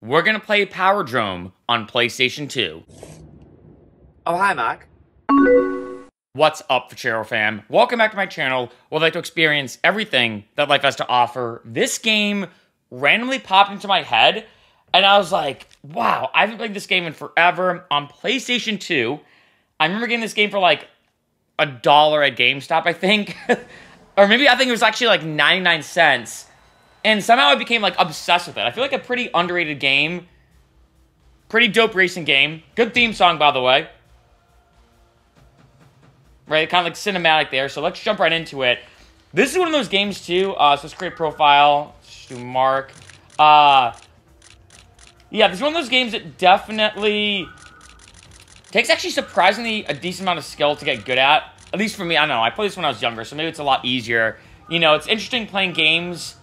we're gonna play Powerdrome on PlayStation 2. Oh, hi, Mark. What's up, Freccero fam? Welcome back to my channel where I like to experience everything that life has to offer. This game randomly popped into my head, and I was like, wow, I haven't played this game in forever on PlayStation 2. I remember getting this game for like a dollar at GameStop, I think. or maybe I think it was actually like 99 cents. And somehow I became like obsessed with it. I feel like a pretty underrated game. Pretty dope racing game. Good theme song, by the way. Right, kind of like cinematic there. So let's jump right into it. This is one of those games too. Uh, so let's create profile. Let's do Mark. Uh, yeah, this is one of those games that definitely takes actually surprisingly a decent amount of skill to get good at. At least for me, I don't know. I played this when I was younger, so maybe it's a lot easier. You know, it's interesting playing games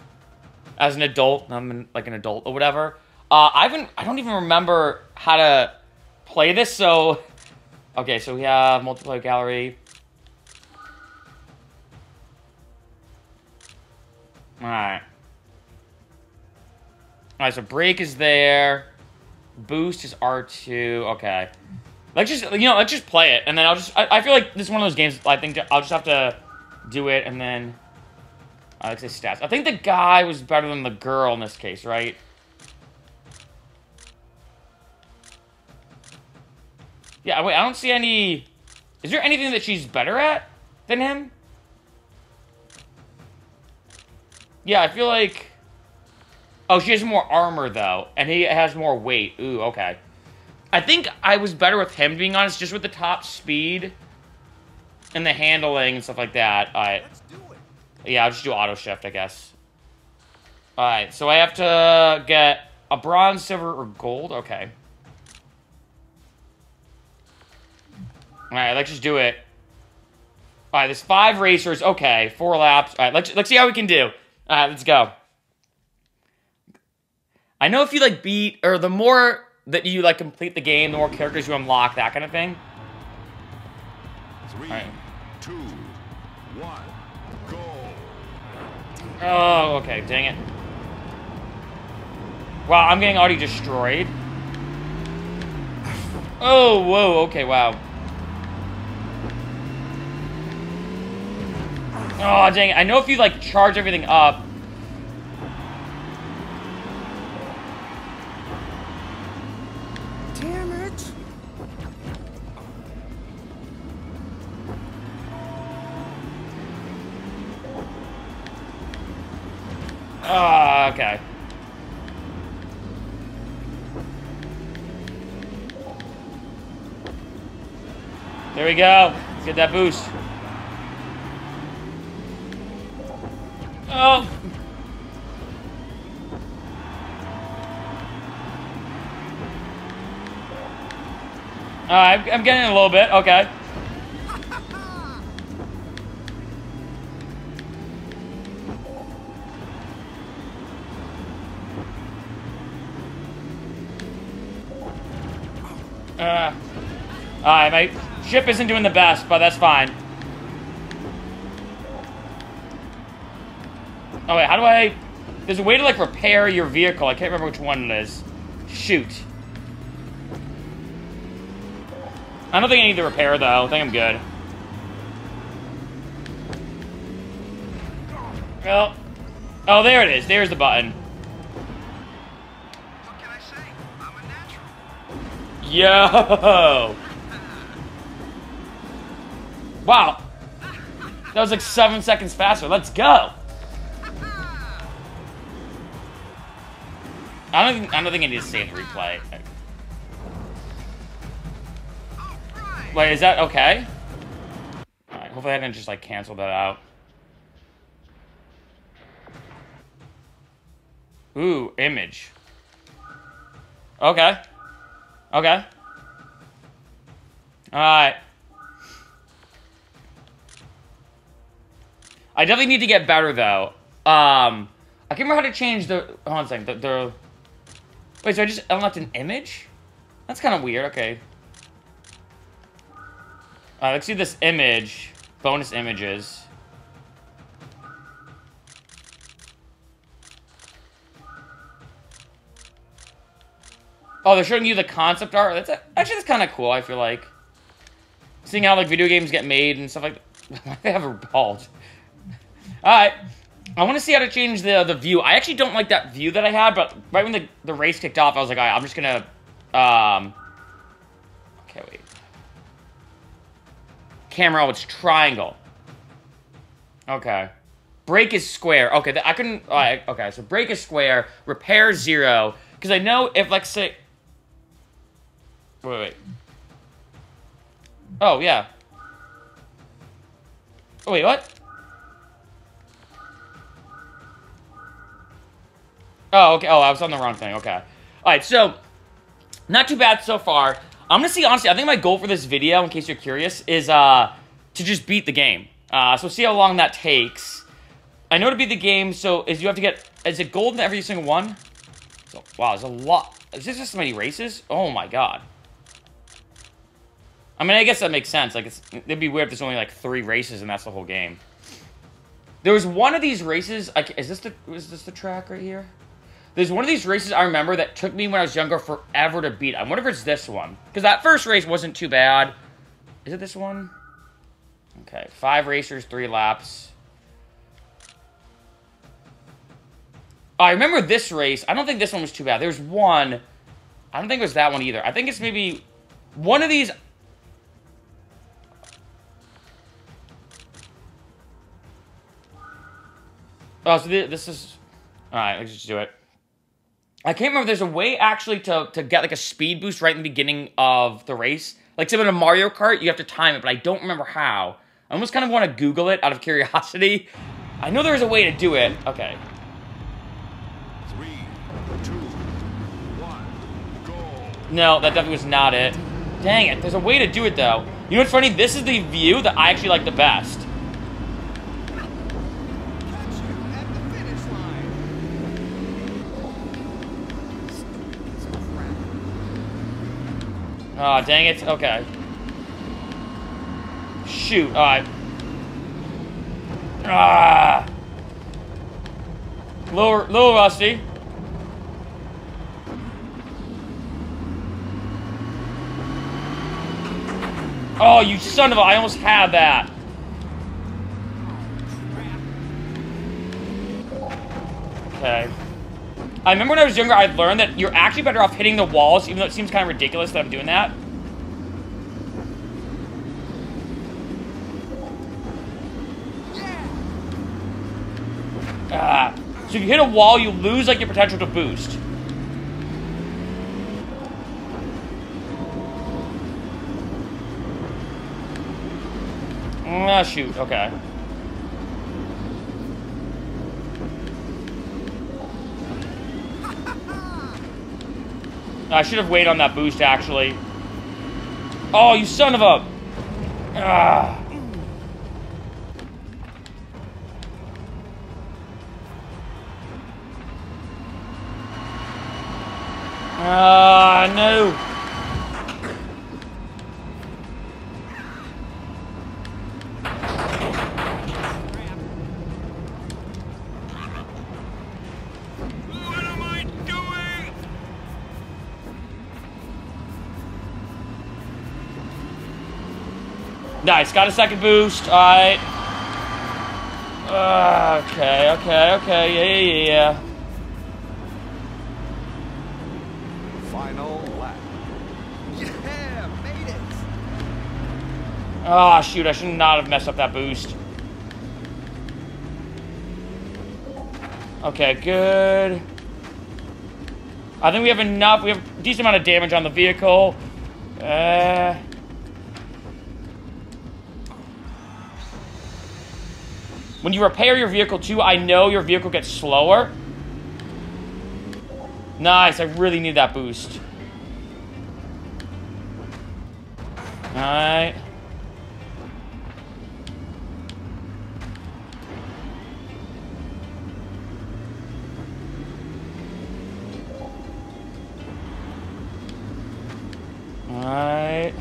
as an adult. I'm like an adult or whatever. Uh, I haven't. I don't even remember how to play this. So, okay. So we have multiplayer gallery. All right. All right. So brake is there. Boost is R2. Okay. Let's just you know let's just play it and then I'll just I, I feel like this is one of those games I think I'll just have to do it and then I like say stats. I think the guy was better than the girl in this case, right? Yeah, wait, I don't see any... Is there anything that she's better at than him? Yeah, I feel like... Oh, she has more armor, though. And he has more weight. Ooh, okay. I think I was better with him, being honest, just with the top speed and the handling and stuff like that. Right. Yeah, I'll just do auto shift, I guess. Alright, so I have to get a bronze, silver, or gold? Okay. Alright, let's just do it. Alright, there's five racers. Okay, four laps. Alright, let's, let's see how we can do. Alright, let's go. I know if you, like, beat... Or the more that you, like, complete the game, the more characters you unlock, that kind of thing. Three, two, one. Oh, okay, dang it. Wow, I'm getting already destroyed. Oh, whoa, okay, wow. Oh, dang it. I know if you, like, charge everything up... Oh, okay. There we go. Let's get that boost. Oh. Alright, I'm getting a little bit. Okay. Uh, Alright, my ship isn't doing the best, but that's fine. Oh wait, how do I... There's a way to like repair your vehicle. I can't remember which one it is. Shoot. I don't think I need the repair though. I think I'm good. Well, oh, there it is. There's the button. Yo! Wow. That was like seven seconds faster. Let's go. I don't think I don't think I need to save the replay. Wait, is that okay? Alright, hopefully I didn't just like cancel that out. Ooh, image. Okay. Okay. Alright. I definitely need to get better though. Um, I can't remember how to change the. Hold on a second. The, the wait, so I just unlocked an image? That's kind of weird. Okay. Uh, let's see this image. Bonus images. Oh, they're showing you the concept art. That's actually that's kind of cool. I feel like seeing how like video games get made and stuff like. Why they have a bald? All right. I want to see how to change the the view. I actually don't like that view that I had, but right when the, the race kicked off, I was like, all right, I'm just gonna, um, okay, wait. Camera, oh, it's triangle. Okay. Brake is square. Okay, I couldn't, all right, okay, so brake is square, repair zero, because I know if, like, say, wait, wait. Oh, yeah. Oh, wait, what? Oh, okay. Oh, I was on the wrong thing. Okay. All right, so not too bad so far. I'm gonna see honestly. I think my goal for this video, in case you're curious, is uh to just beat the game. Uh, so see how long that takes. I know to beat the game, so is you have to get is it gold in every single one? So, wow, there's a lot. Is this just so many races? Oh my god. I mean, I guess that makes sense. Like, it's, it'd be weird if there's only like three races and that's the whole game. There was one of these races. Like, is this the is this the track right here? There's one of these races I remember that took me when I was younger forever to beat. I wonder if it's this one. Because that first race wasn't too bad. Is it this one? Okay, five racers, three laps. I remember this race. I don't think this one was too bad. There's one. I don't think it was that one either. I think it's maybe one of these. Oh, so this is... Alright, let's just do it. I can't remember. There's a way actually to, to get like a speed boost right in the beginning of the race. Like in a Mario Kart, you have to time it, but I don't remember how. I almost kind of want to Google it out of curiosity. I know there's a way to do it. Okay. Three, two, one, go. No, that definitely was not it. Dang it. There's a way to do it, though. You know what's funny? This is the view that I actually like the best. Catch you at the finish line. Oh, dang it. Okay. Shoot. Alright. Ah. Little, little rusty. Oh, you son of a... I almost had that. Okay. I remember when I was younger, I learned that you're actually better off hitting the walls, even though it seems kind of ridiculous that I'm doing that. Ah. So if you hit a wall, you lose, like, your potential to boost. Ah, shoot. Okay. I should have waited on that boost, actually. Oh, you son of a... Ah. Ah, no. Nice, got a second boost. Alright. Uh, okay, okay, okay. Yeah, yeah, yeah. Final lap. Yeah, made it. Oh, shoot, I should not have messed up that boost. Okay, good. I think we have enough. We have a decent amount of damage on the vehicle. Uh... When you repair your vehicle too, I know your vehicle gets slower. Nice, I really need that boost. Alright. Alright.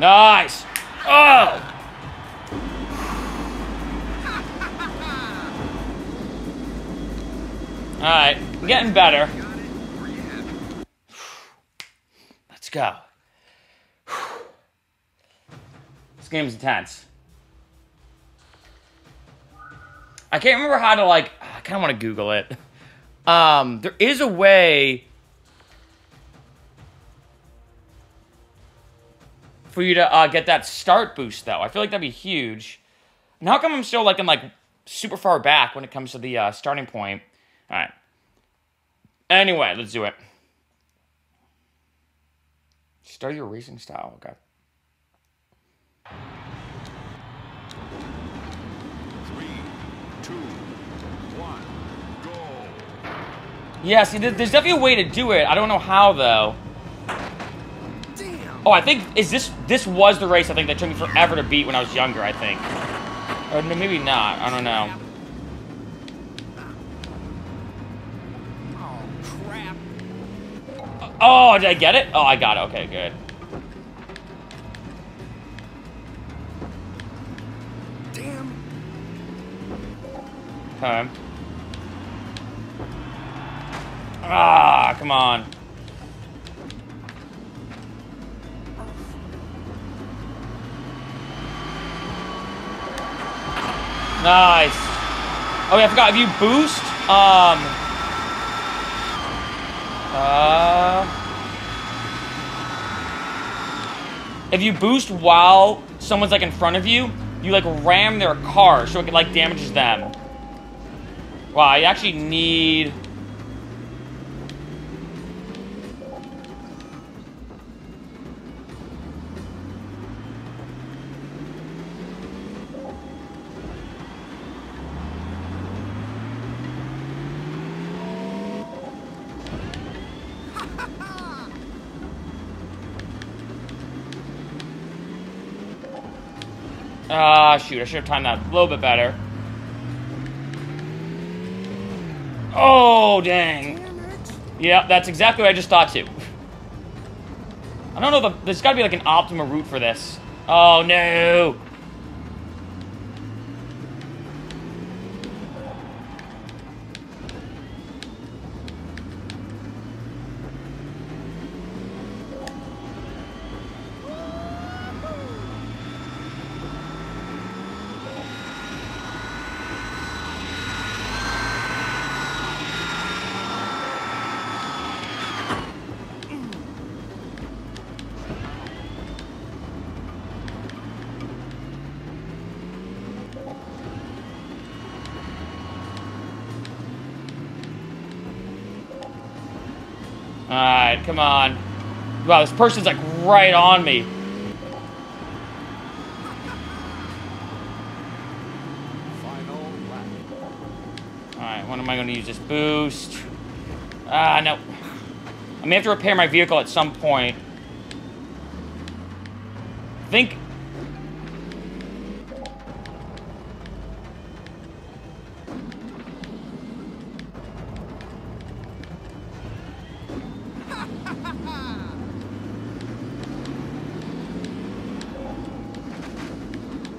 Nice! Oh! Alright, getting better. Let's go. This game's intense. I can't remember how to like. I kind of want to Google it. Um, there is a way for you to uh, get that start boost, though. I feel like that'd be huge. And how come I'm still like in like super far back when it comes to the uh, starting point? All right. Anyway, let's do it. Start your racing style. Okay. Three, two, one, go. Yeah, see, there's definitely a way to do it. I don't know how though. Oh, I think is this this was the race I think that took me forever to beat when I was younger. I think, or maybe not. I don't know. Oh. Oh, did I get it? Oh, I got it. Okay, good. Damn. Okay. Ah, come on. Nice. Oh, yeah, I forgot. If you boost, um, uh, if you boost while someone's like in front of you, you like ram their car so it like damages them. Wow, I actually need. Ah, shoot, I should have timed that a little bit better. Oh, dang. Yeah, that's exactly what I just thought too. I don't know, the, there's gotta be like an optimal route for this. Oh, no. Alright, come on. Wow, this person's like right on me. Final lap. Alright, when am I going to use this boost? Ah, no. I may have to repair my vehicle at some point. I think...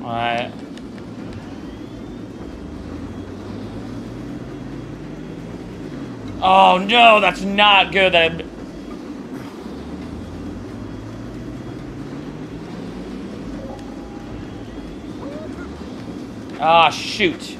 Alright. Oh that's not good. That Ah, shoot.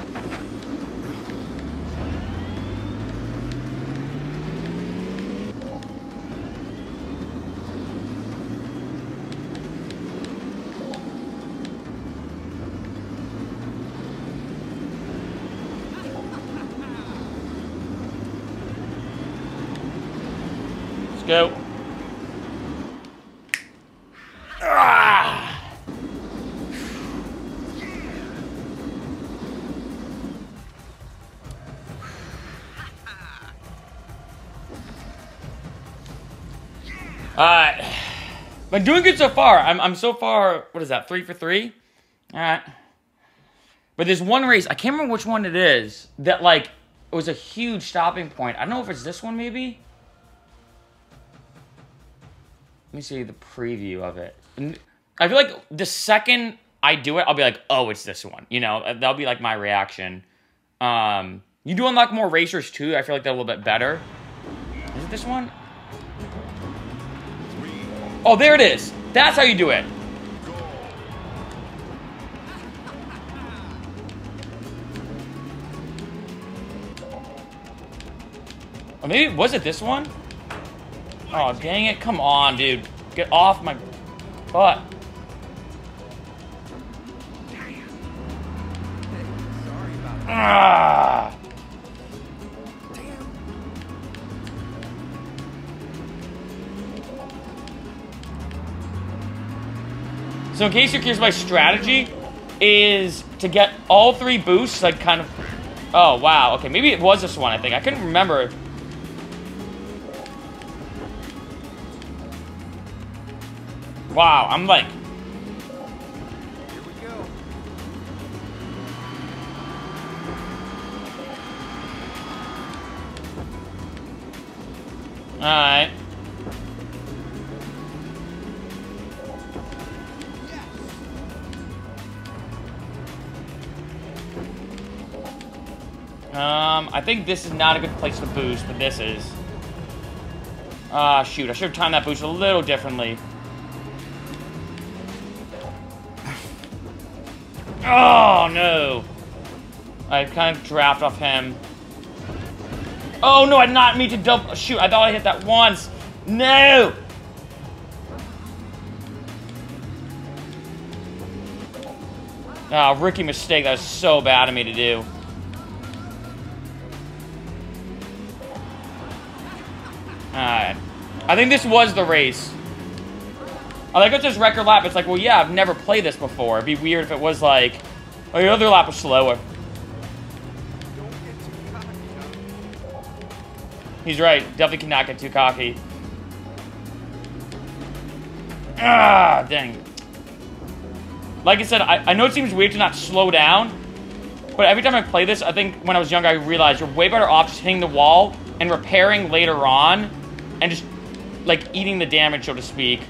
Been doing good so far. I'm, I'm so far, what is that, three for three? Alright. But there's one race, I can't remember which one it is, that like, it was a huge stopping point. I don't know if it's this one maybe? Let me see the preview of it. I feel like the second I do it, I'll be like, oh, it's this one. You know, that'll be like my reaction. Um, You do unlock more racers too. I feel like they're a little bit better. Is it this one? Oh, there it is. That's how you do it. Or maybe, was it this one? Oh, dang it. Come on, dude. Get off my butt. Ah. So in case you're curious, my strategy is to get all three boosts, like kind of... Oh, wow. Okay, maybe it was this one, I think. I couldn't remember. Wow, I'm like... Alright. Um, I think this is not a good place to boost, but this is. Ah, shoot. I should have timed that boost a little differently. Oh, no. I kind of draft off him. Oh, no, I did not mean to double... Shoot, I thought I hit that once. No! Ah, rookie mistake. That was so bad of me to do. Alright. I think this was the race. I like it's just record lap. It's like, well, yeah, I've never played this before. It'd be weird if it was like, oh, your other lap was slower. He's right. Definitely cannot get too cocky. Ah, dang. Like I said, I, I know it seems weird to not slow down, but every time I play this, I think when I was younger, I realized you're way better off just hitting the wall and repairing later on and just, like, eating the damage, so to speak.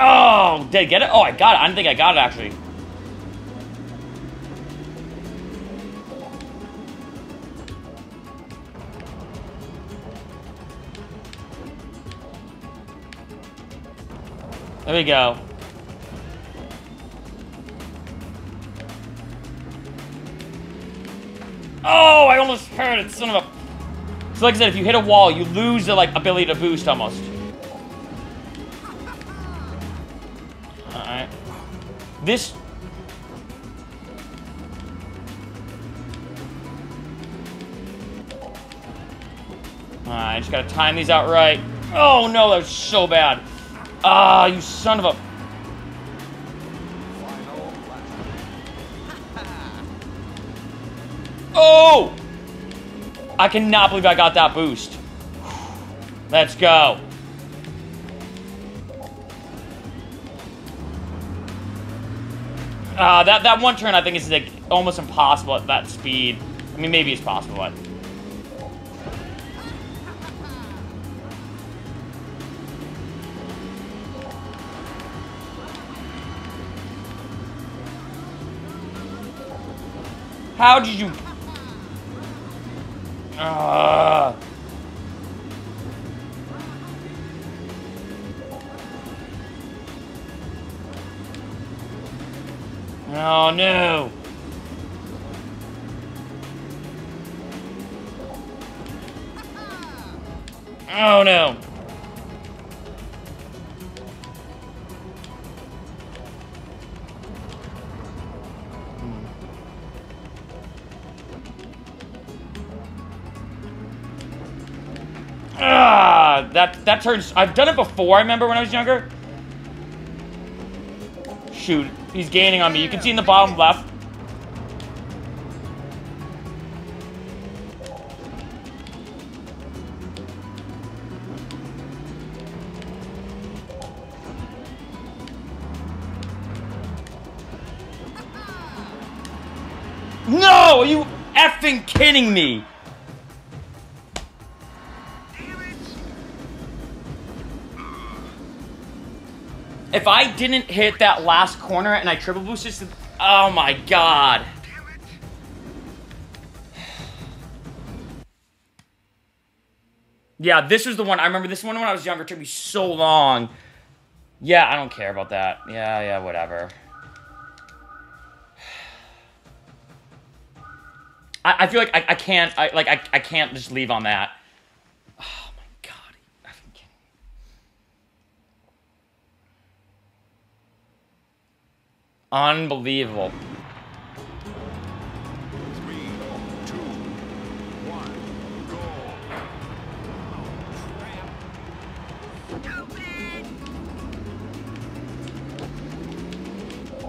Oh, did I get it? Oh, I got it. I didn't think I got it, actually. There we go. Oh, I almost heard it, son of a... So like I said, if you hit a wall, you lose the, like, ability to boost almost. Alright. This... Alright, I just gotta time these out right. Oh no, that was so bad. Ah, you son of a... Oh! I cannot believe I got that boost. Let's go. Uh, that, that one turn I think is like almost impossible at that speed. I mean, maybe it's possible, but... How did you... Ah. Oh no. Oh no. Ah, that that turns. I've done it before. I remember when I was younger. Shoot, he's gaining on me. You can see in the bottom left. No, you effing kidding me? If I didn't hit that last corner and I triple boosted, oh my god. Yeah, this was the one. I remember this one when I was younger. It took me so long. Yeah, I don't care about that. Yeah, yeah, whatever. I, I feel like I, I can't. I like I, I can't just leave on that. Oh my god! are you effing kidding me? Unbelievable. Three, two, one, go.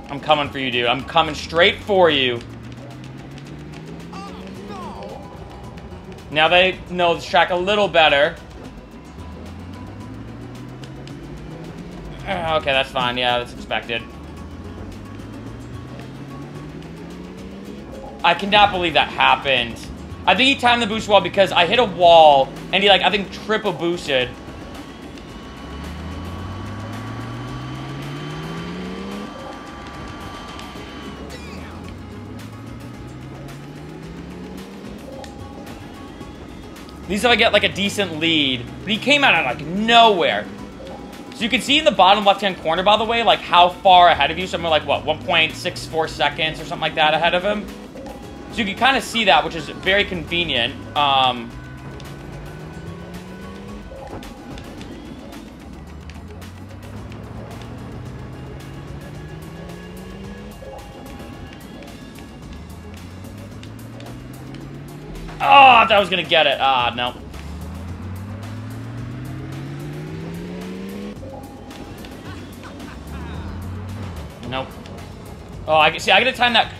I'm coming for you, dude. I'm coming straight for you. No. Now they know this track a little better. Uh, Okay, that's fine. Yeah, that's expected. I cannot believe that happened. I think he timed the boost well because I hit a wall and he like I think triple boosted. At least if I get like a decent lead. But he came out of like nowhere. So you can see in the bottom left-hand corner, by the way, like how far ahead of you. Somewhere like, what, 1.64 seconds or something like that ahead of him. So you can kind of see that, which is very convenient. Um, Oh, I thought I was gonna get it. Ah, no. Nope. Oh, I see. I gotta time that.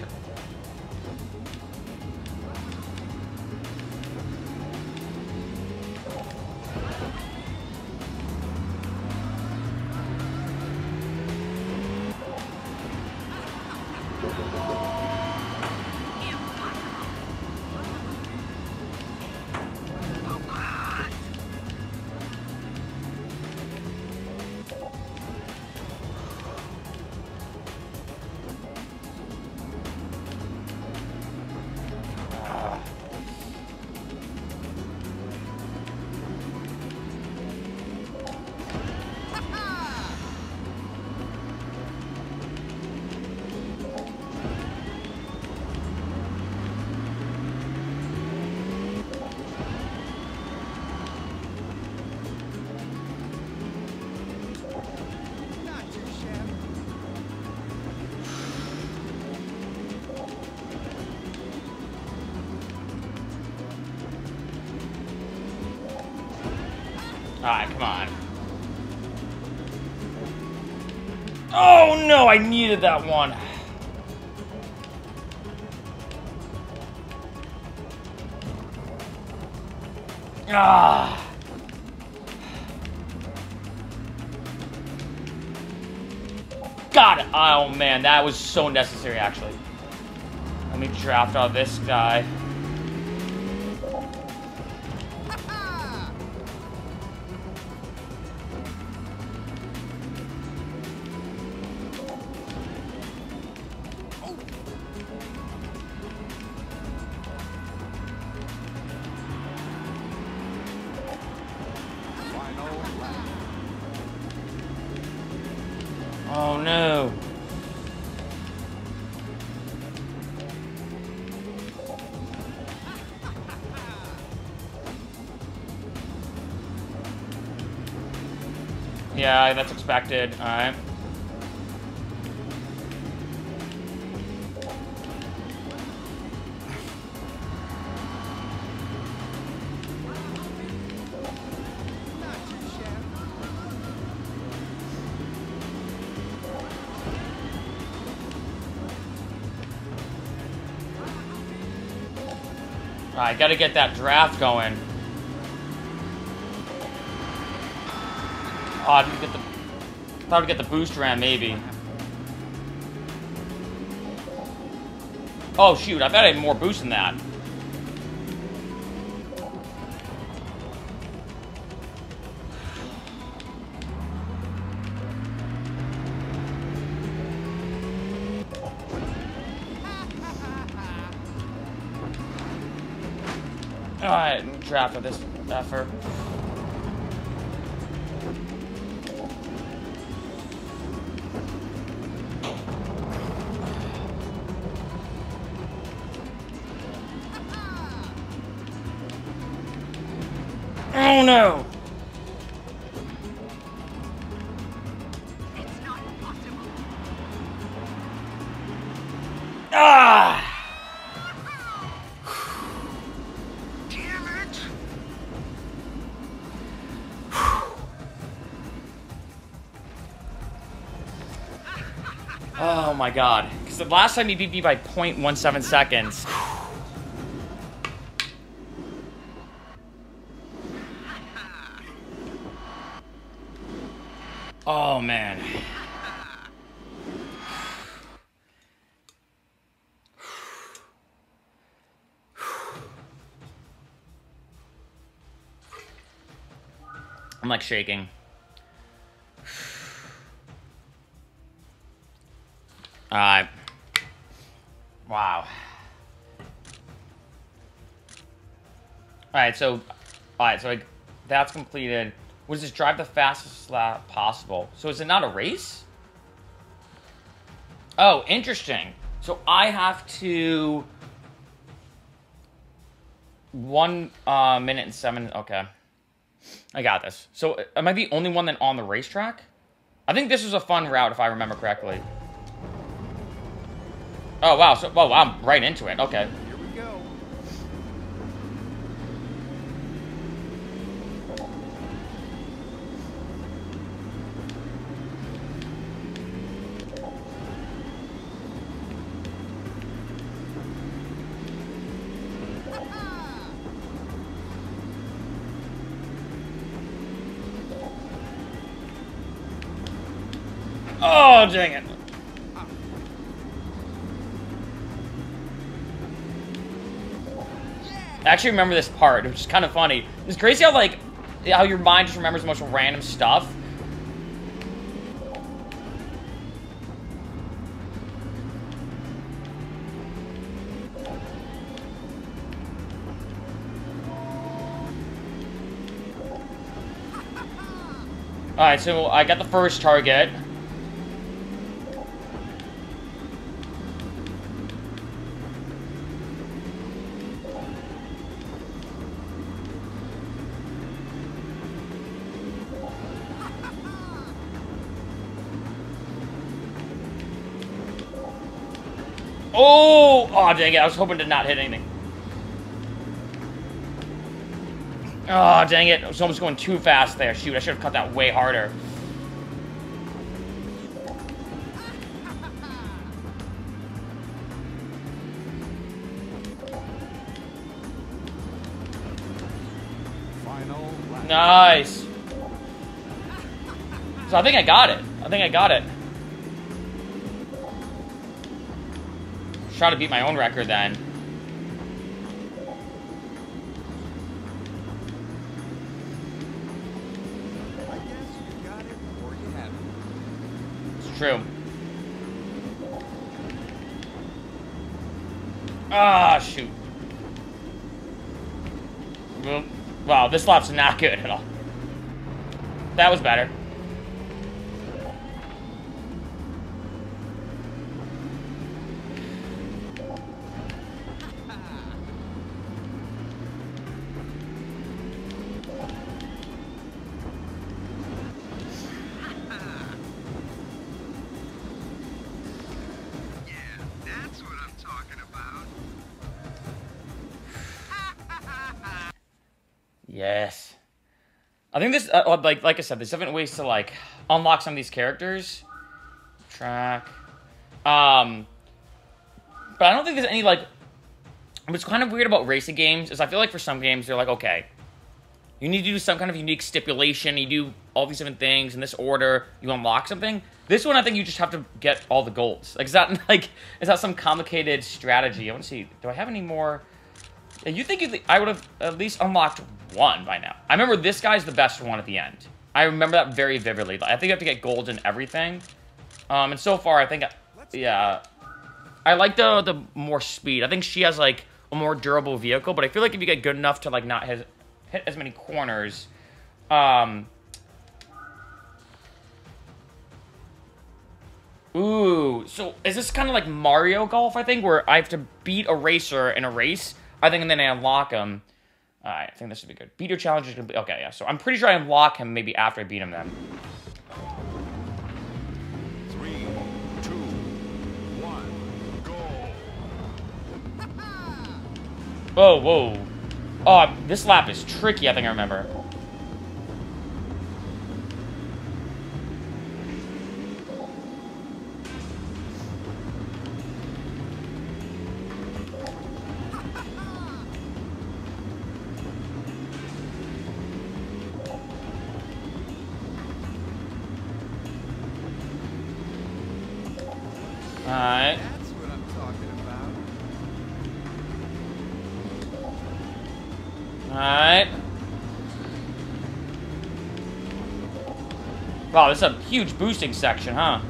So necessary actually. Let me draft out this guy. Expected. Alright. Alright, gotta get that draft going. Oh, Thought we'd get the boost ram, maybe. Oh, shoot. I bet I had more boost than that. Alright, I'm trapped with this my god. Because the last time he beat me by 0.17 seconds. Oh man. I'm like shaking. So alright, so like that's completed. Was this drive the fastest lap possible? So is it not a race? Oh, interesting. So I have to one uh, minute and seven. Okay, I got this. So am I the only one that on the racetrack? I think this was a fun route if I remember correctly. Oh wow! So oh, I'm right into it. Okay. Actually remember this part, which is kind of funny. It's crazy how like how your mind just remembers the most random stuff. Alright, so I got the first target. Dang it. I was hoping to not hit anything. Oh, dang it. I was almost going too fast there. Shoot, I should have cut that way harder. Nice. So I think I got it. I think I got it. Try to beat my own record then. It's true. Ah, shoot. Well, Wow, this lap's not good at all. That was better. Think this, uh, like, like I said, there's different ways to like unlock some of these characters. Track. Um, but I don't think there's any like. What's kind of weird about racing games is I feel like for some games they're like, okay, you need to do some kind of unique stipulation. You do all these different things in this order. You unlock something. This one, I think you just have to get all the golds. Like, is that like is that some complicated strategy? I want to see. Do I have any more? Yeah, you think you I would have at least unlocked one by now. I remember this guy's the best one at the end. I remember that very vividly. I think you have to get gold in everything. Um, and so far, I think, yeah, I like the the more speed. I think she has like a more durable vehicle. But I feel like if you get good enough to like not hit, hit as many corners, um, Ooh, so is this kind of like Mario Golf, I think, where I have to beat a racer in a race, I think, and then I unlock him. Alright, I think this would be good. Beat your challenge is gonna be okay, yeah. So I'm pretty sure I unlock him maybe after I beat him then. Three, two, one, go. Oh, whoa. Oh, this lap is tricky, I think I remember. Wow, this is a huge boosting section, huh?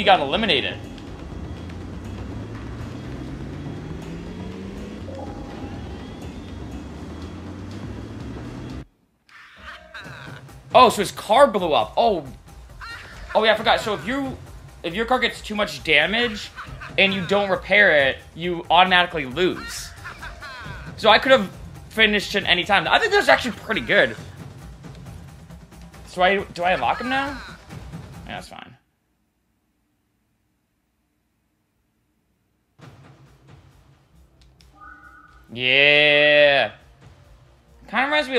You got eliminated? Oh, so his car blew up. Oh, Oh yeah, I forgot. So if you if your car gets too much damage and you don't repair it, you automatically lose. So I could have finished at any time. I think that's actually pretty good. So I do I unlock him now? Yeah, that's fine.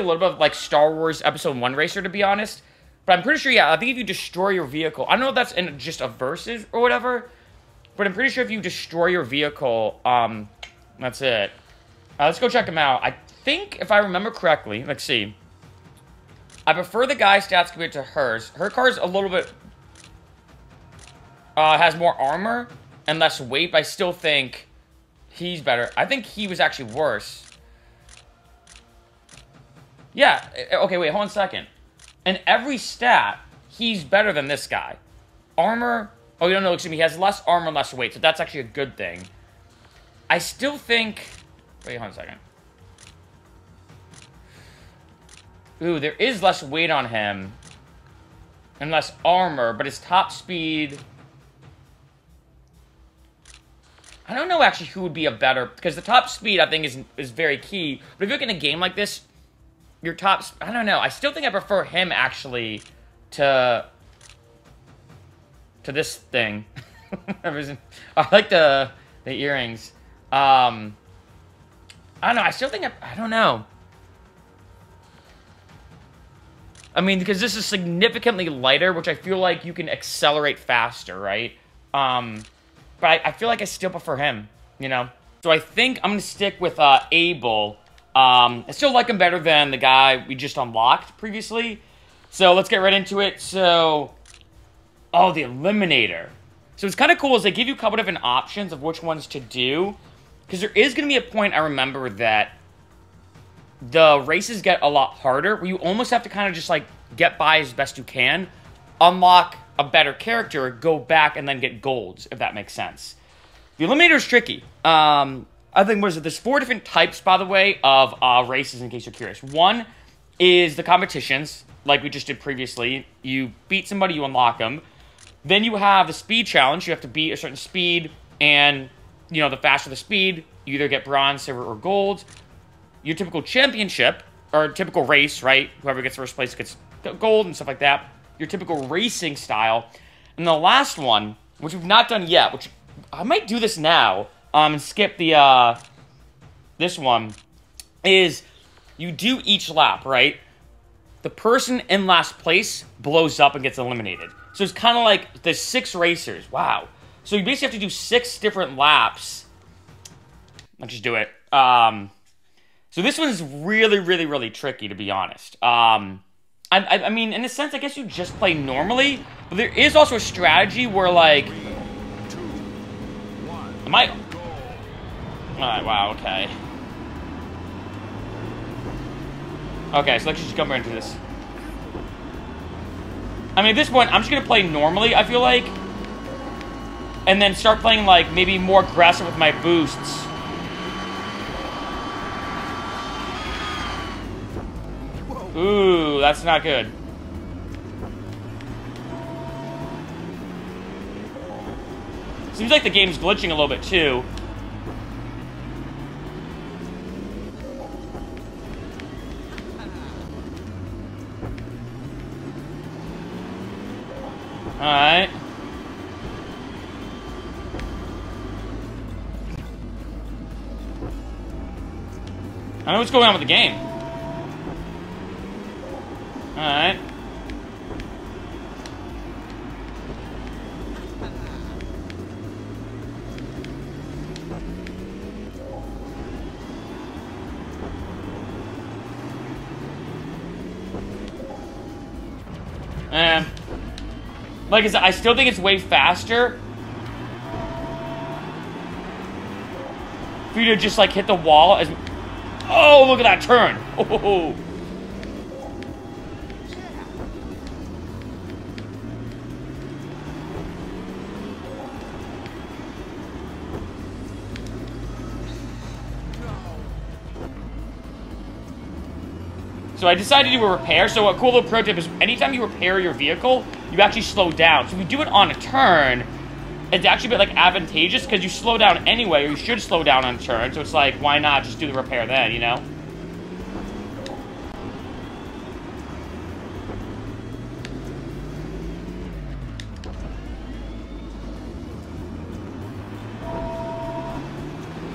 A little bit of like Star Wars Episode 1 Racer, to be honest. But I'm pretty sure, yeah, I think if you destroy your vehicle, I don't know if that's in just a versus or whatever, but I'm pretty sure if you destroy your vehicle, um, that's it. Uh, let's go check them out. I think, if I remember correctly, let's see. I prefer the guy's stats compared to hers. Her car's a little bit, uh, has more armor and less weight, but I still think he's better. I think he was actually worse. Yeah, eh, okay, wait, hold on a second. In every stat, he's better than this guy. Armor, oh, you don't know, excuse me, he has less armor, less weight, so that's actually a good thing. I still think, wait, hold on a second. Ooh, there is less weight on him. And less armor, but his top speed... I don't know actually who would be a better... Because the top speed, I think, is, is very key. But if you look in a game like this, your top... I don't know. I still think I prefer him, actually, to... To this thing. I like the the earrings. Um... I don't know. I still think I, I don't know. I mean, because this is significantly lighter, which I feel like you can accelerate faster, right? Um, but I, I feel like I still prefer him, you know? So I think I'm to stick with uh, Abel. Um, I still like him better than the guy we just unlocked previously. So let's get right into it. So, oh, the Eliminator. So it's kind of cool is they give you a couple different options of which ones to do. Because there is going to be a point, I remember, that the races get a lot harder, where you almost have to kind of just, like, get by as best you can, unlock a better character, go back, and then get golds, if that makes sense. The Eliminator is tricky. Um, I think, was it? There's four different types, by the way, of uh, races, in case you're curious. One is the competitions, like we just did previously. You beat somebody, you unlock them. Then you have the speed challenge. You have to beat a certain speed, and, you know, the faster the speed, you either get bronze, silver, or gold. Your typical championship, or typical race, right? Whoever gets first place gets gold and stuff like that. Your typical racing style. And the last one, which we've not done yet, which I might do this now, um, and skip the uh, this one, is you do each lap, right? The person in last place blows up and gets eliminated. So it's kind of like the six racers. Wow. So you basically have to do six different laps. Let's just do it. Um, so this one's really, really, really tricky, to be honest. Um, I, I, I mean, in a sense, I guess you just play normally, but there is also a strategy where, like, Two, one. am I? Alright, wow, okay. Okay, so let's just jump right into this. I mean, at this point, I'm just gonna play normally, I feel like. And then start playing, like, maybe more aggressive with my boosts. Ooh, that's not good. Seems like the game's glitching a little bit, too. Alright. I don't know what's going on with the game. Alright. Eh. Like I said, I still think it's way faster for you to just like hit the wall as. Oh, look at that turn! Oh, So I decided to do a repair. So a cool little pro tip is anytime you repair your vehicle, you actually slow down. So if you do it on a turn, it's actually a bit like advantageous because you slow down anyway, or you should slow down on a turn. So it's like, why not just do the repair then, you know?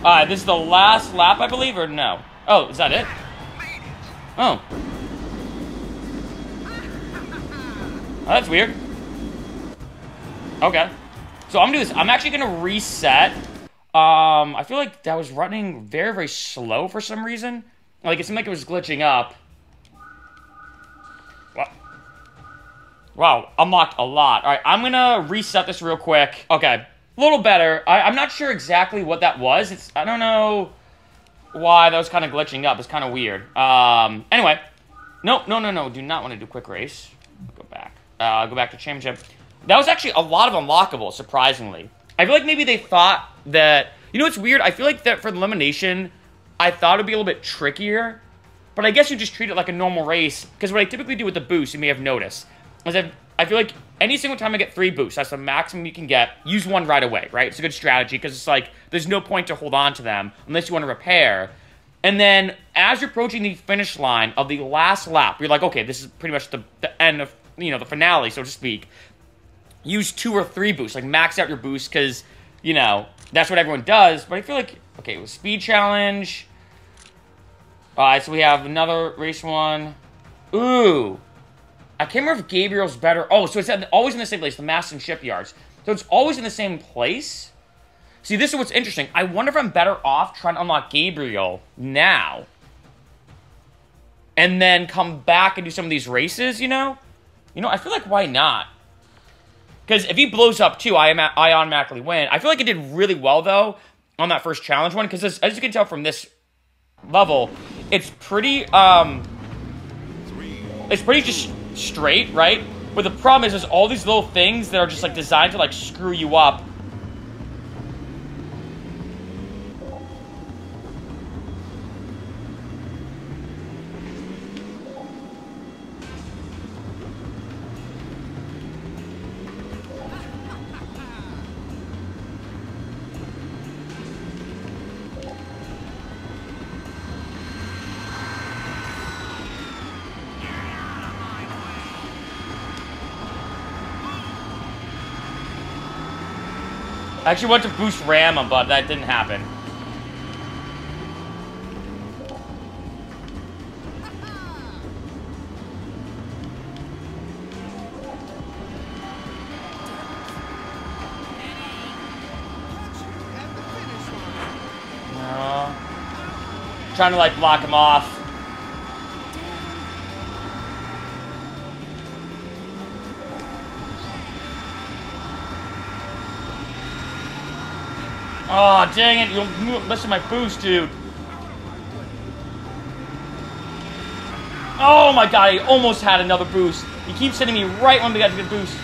Alright, this is the last lap, I believe, or no? Oh, is that it? Oh. Oh, that's weird. Okay. So I'm gonna do this. I'm actually gonna reset. Um, I feel like that was running very, very slow for some reason. Like, it seemed like it was glitching up. Wow. Wow, unlocked a lot. Alright, I'm gonna reset this real quick. Okay. A little better. I, I'm not sure exactly what that was. It's I don't know why that was kind of glitching up. It's kind of weird. Um, anyway, no, no, no, no. Do not want to do quick race. Go back. Uh, go back to championship. That was actually a lot of unlockable, surprisingly. I feel like maybe they thought that. You know what's weird? I feel like that for the elimination, I thought it'd be a little bit trickier. But I guess you just treat it like a normal race. Because what I typically do with the boost, you may have noticed, is that I feel like any single time I get three boosts, that's the maximum you can get. Use one right away, right? It's a good strategy because it's like there's no point to hold on to them unless you want to repair. And then as you're approaching the finish line of the last lap, you're like, okay, this is pretty much the, the end of you know the finale, so to speak. Use two or three boosts, like max out your boost because you know that's what everyone does. But I feel like okay, it was speed challenge. All right, so we have another race one. Ooh, I can't remember if Gabriel's better. Oh, so it's always in the same place, the Maston Shipyards. So it's always in the same place. See, this is what's interesting. I wonder if I'm better off trying to unlock Gabriel now. And then come back and do some of these races, you know? You know, I feel like why not? Because if he blows up too, I, am at, I automatically win. I feel like it did really well, though, on that first challenge one. Because as, as you can tell from this level, it's pretty, um... It's pretty just straight, right? But the problem is, there's all these little things that are just like designed to like screw you up. I actually went to boost ram him, but that didn't happen. No. Trying to like block him off. Oh, dang it. You're missing my boost, dude. Oh my god, he almost had another boost. He keeps hitting me right when we got to get boost.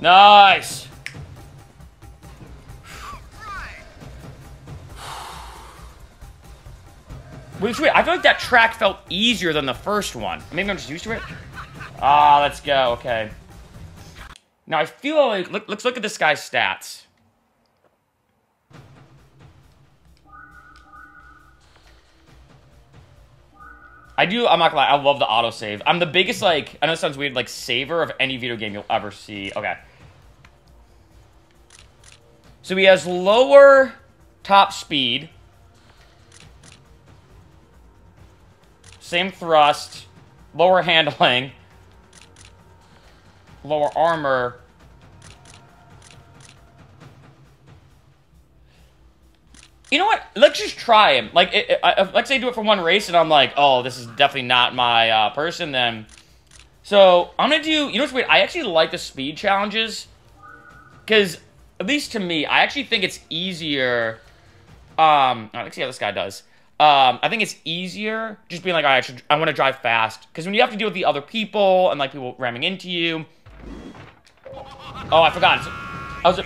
Nice. Which way? I feel like that track felt easier than the first one. Maybe I'm just used to it. Ah, let's go. Okay. Now I feel like look, let's look at this guy's stats. I do. I'm not gonna lie. I love the autosave. I'm the biggest like. I know it sounds weird. Like saver of any video game you'll ever see. Okay. So he has lower top speed. Same thrust, lower handling, lower armor. You know what? Let's just try him. Like, it, it, I, let's say do it for one race, and I'm like, oh, this is definitely not my uh, person. Then, so I'm gonna do. You know what's weird? I actually like the speed challenges because, at least to me, I actually think it's easier. Um, oh, let's see how this guy does. Um, I think it's easier just being like, I, should, I want to drive fast. Because when you have to deal with the other people and, like, people ramming into you. Oh, I forgot. I was...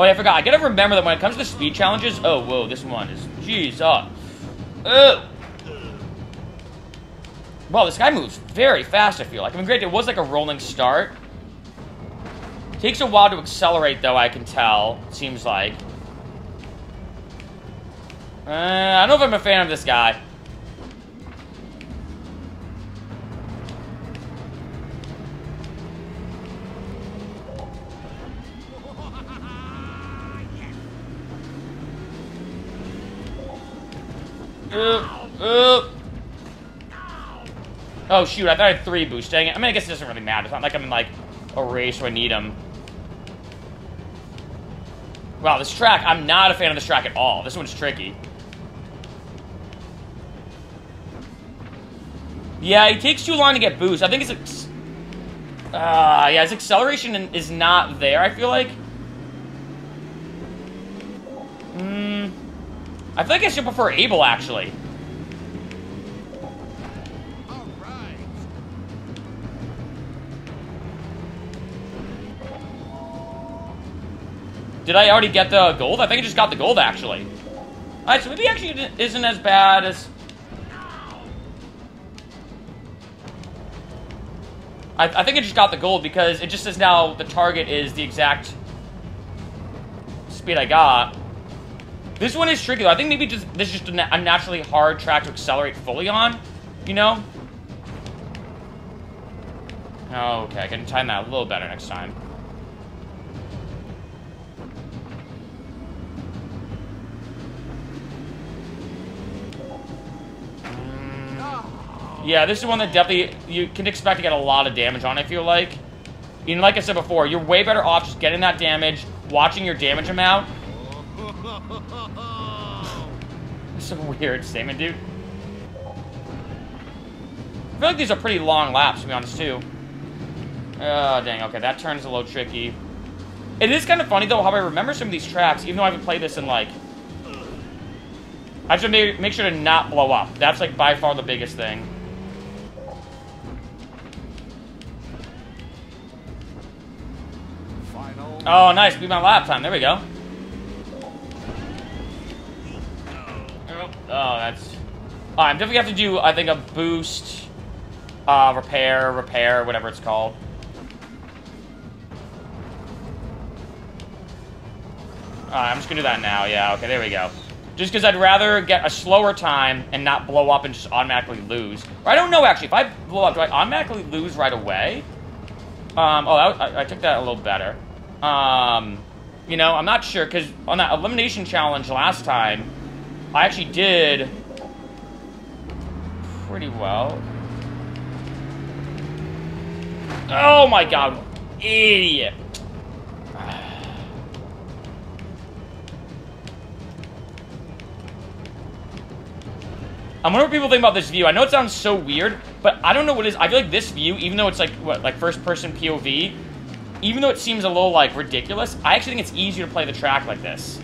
Oh, yeah, I forgot. I gotta remember that when it comes to the speed challenges... Oh, whoa, this one is... Jeez, oh. Oh! Wow, this guy moves very fast, I feel like. I mean, great, it was like a rolling start. Takes a while to accelerate, though, I can tell. Seems like. Uh, I don't know if I'm a fan of this guy. Uh, uh. Oh shoot, I thought I had three boosts. Dang it. I mean, I guess it doesn't really matter. It's not like I'm in like a race where I need them. Wow, this track, I'm not a fan of this track at all. This one's tricky. Yeah, it takes too long to get boost. I think it's... Uh, yeah, his acceleration is not there, I feel like. Hmm... I feel like I should prefer Abel, actually. Did I already get the gold? I think I just got the gold, actually. Alright, so maybe actually isn't as bad as... I, I think I just got the gold because it just says now the target is the exact speed I got. This one is tricky though. I think maybe just this is just a, a naturally hard track to accelerate fully on, you know? Okay, I can time that a little better next time. Yeah, this is one that definitely you can expect to get a lot of damage on, I feel like. Know, like I said before, you're way better off just getting that damage, watching your damage amount. This is a weird statement, dude. I feel like these are pretty long laps, to be honest, too. Oh, dang, okay, that turn's a little tricky. It is kind of funny, though, how I remember some of these tracks, even though I haven't played this in, like... I to make, make sure to not blow up. That's, like, by far the biggest thing. Oh, nice. Beat my lap time. There we go. Oh, that's... I'm definitely have to do, I think, a boost, uh, repair, repair, whatever it's called. I'm just gonna do that now. Yeah, okay, there we go. Just because I'd rather get a slower time and not blow up and just automatically lose. Or I don't know, actually. If I blow up, do I automatically lose right away? Um, oh, I, I took that a little better. Um, you know, I'm not sure, because on that elimination challenge last time, I actually did pretty well. Oh my god, idiot. I wonder what people think about this view. I know it sounds so weird, but I don't know what it is. I feel like this view, even though it's like, what, like first-person POV, even though it seems a little, like, ridiculous, I actually think it's easier to play the track like this.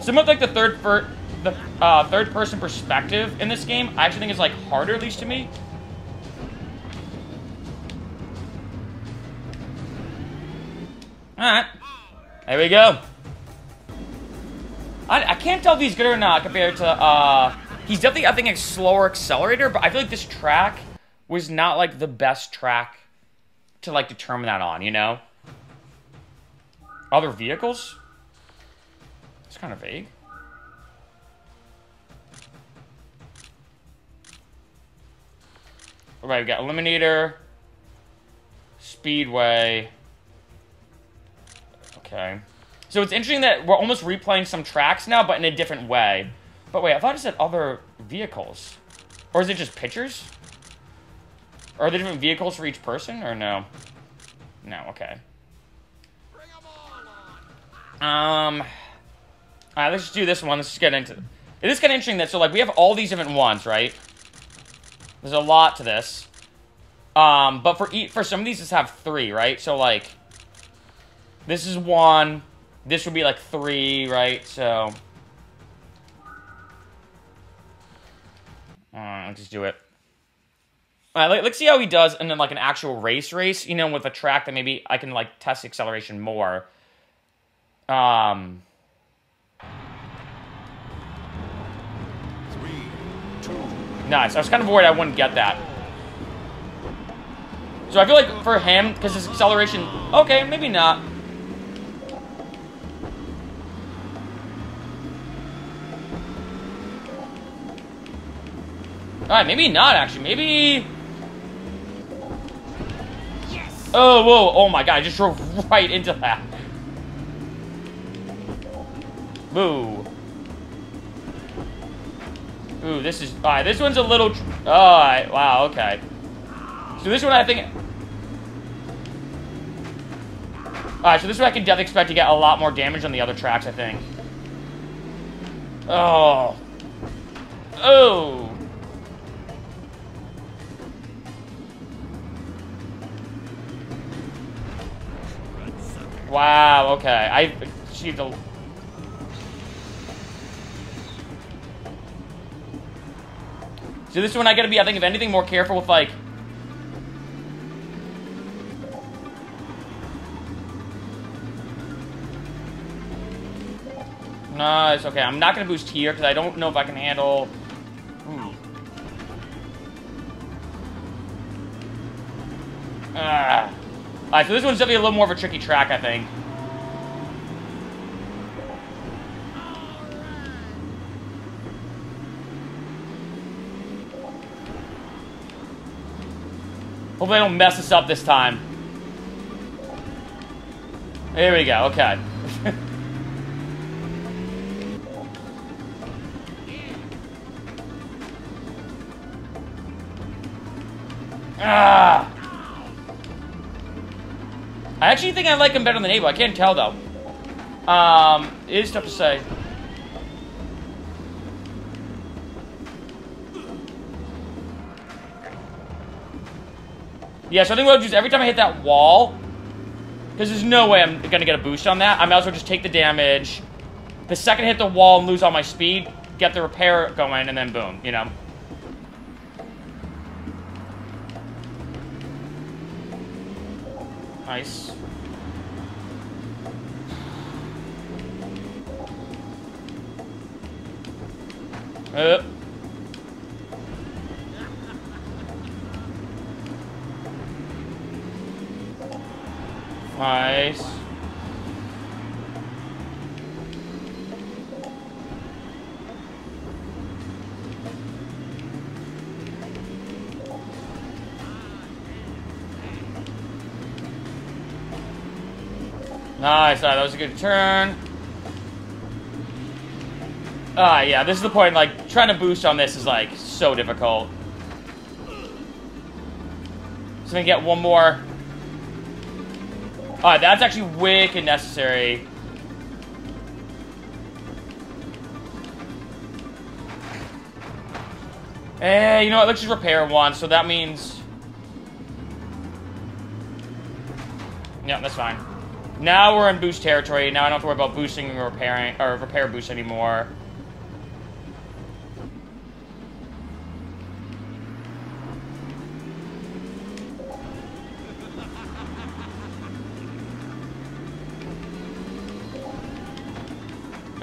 Similar to, like, the third for the uh, third-person perspective in this game, I actually think it's, like, harder, at least to me. Alright. There we go. I, I can't tell if he's good or not compared to, uh... He's definitely, I think, a slower accelerator, but I feel like this track was not, like, the best track to, like, determine that on, you know? Other vehicles? It's kind of vague. All right, we got Eliminator, Speedway. Okay. So it's interesting that we're almost replaying some tracks now, but in a different way. But wait, I thought it said other vehicles. Or is it just pictures? Are there different vehicles for each person, or no? No, okay. Um, alright, let's just do this one. Let's just get into... It. It is kind of interesting that, so, like, we have all these different ones, right? There's a lot to this. Um, but for each, for some of these, just have three, right? So, like, this is one. This would be, like, three, right? So... Alright, let's just do it. Alright, let's see how he does in, like, an actual race race, you know, with a track that maybe I can, like, test acceleration more. Um... Nice. I was kind of worried I wouldn't get that. So I feel like for him, because his acceleration... Okay, maybe not. Alright, maybe not, actually. Maybe... Oh, whoa. Oh, my God. I just drove right into that. Boo. Ooh, this is... Alright, this one's a little... Alright, wow, okay. So this one, I think... Alright, so this one I can definitely expect to get a lot more damage on the other tracks, I think. Oh. Oh. Wow, okay. I achieved a... So this one I gotta be, I think, if anything, more careful with, like... No, it's okay. I'm not gonna boost here, because I don't know if I can handle... Hmm. Ah. Alright, so this one's definitely a little more of a tricky track, I think. Hopefully I don't mess this up this time. There we go, okay. ah! I actually think I like him better than Abel. I can't tell, though. Um, it is tough to say. Yeah, so I think what I'll do is every time I hit that wall, because there's no way I'm going to get a boost on that, I might as well just take the damage. The second I hit the wall and lose all my speed, get the repair going, and then boom, you know? Nice. Uh. Nice. Nice. That was a good turn. Ah, yeah, this is the point, like, trying to boost on this is, like, so difficult. So we get one more. Alright, that's actually wicked necessary. Eh, you know what, let's just repair one, so that means... Yeah, that's fine. Now we're in boost territory. Now I don't have to worry about boosting or repairing or repair boost anymore.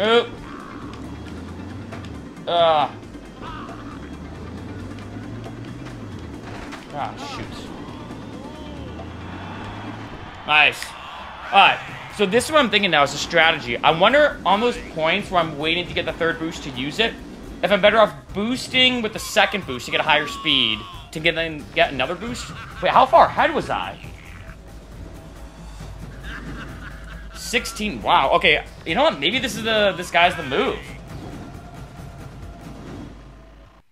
Oop. Ah. Ah, shoot. Nice. Alright, so this is what I'm thinking now is a strategy. I wonder on those points where I'm waiting to get the third boost to use it, if I'm better off boosting with the second boost to get a higher speed to get then get another boost. Wait, how far ahead was I? 16. Wow. Okay. You know what? Maybe this is the this guy's the move.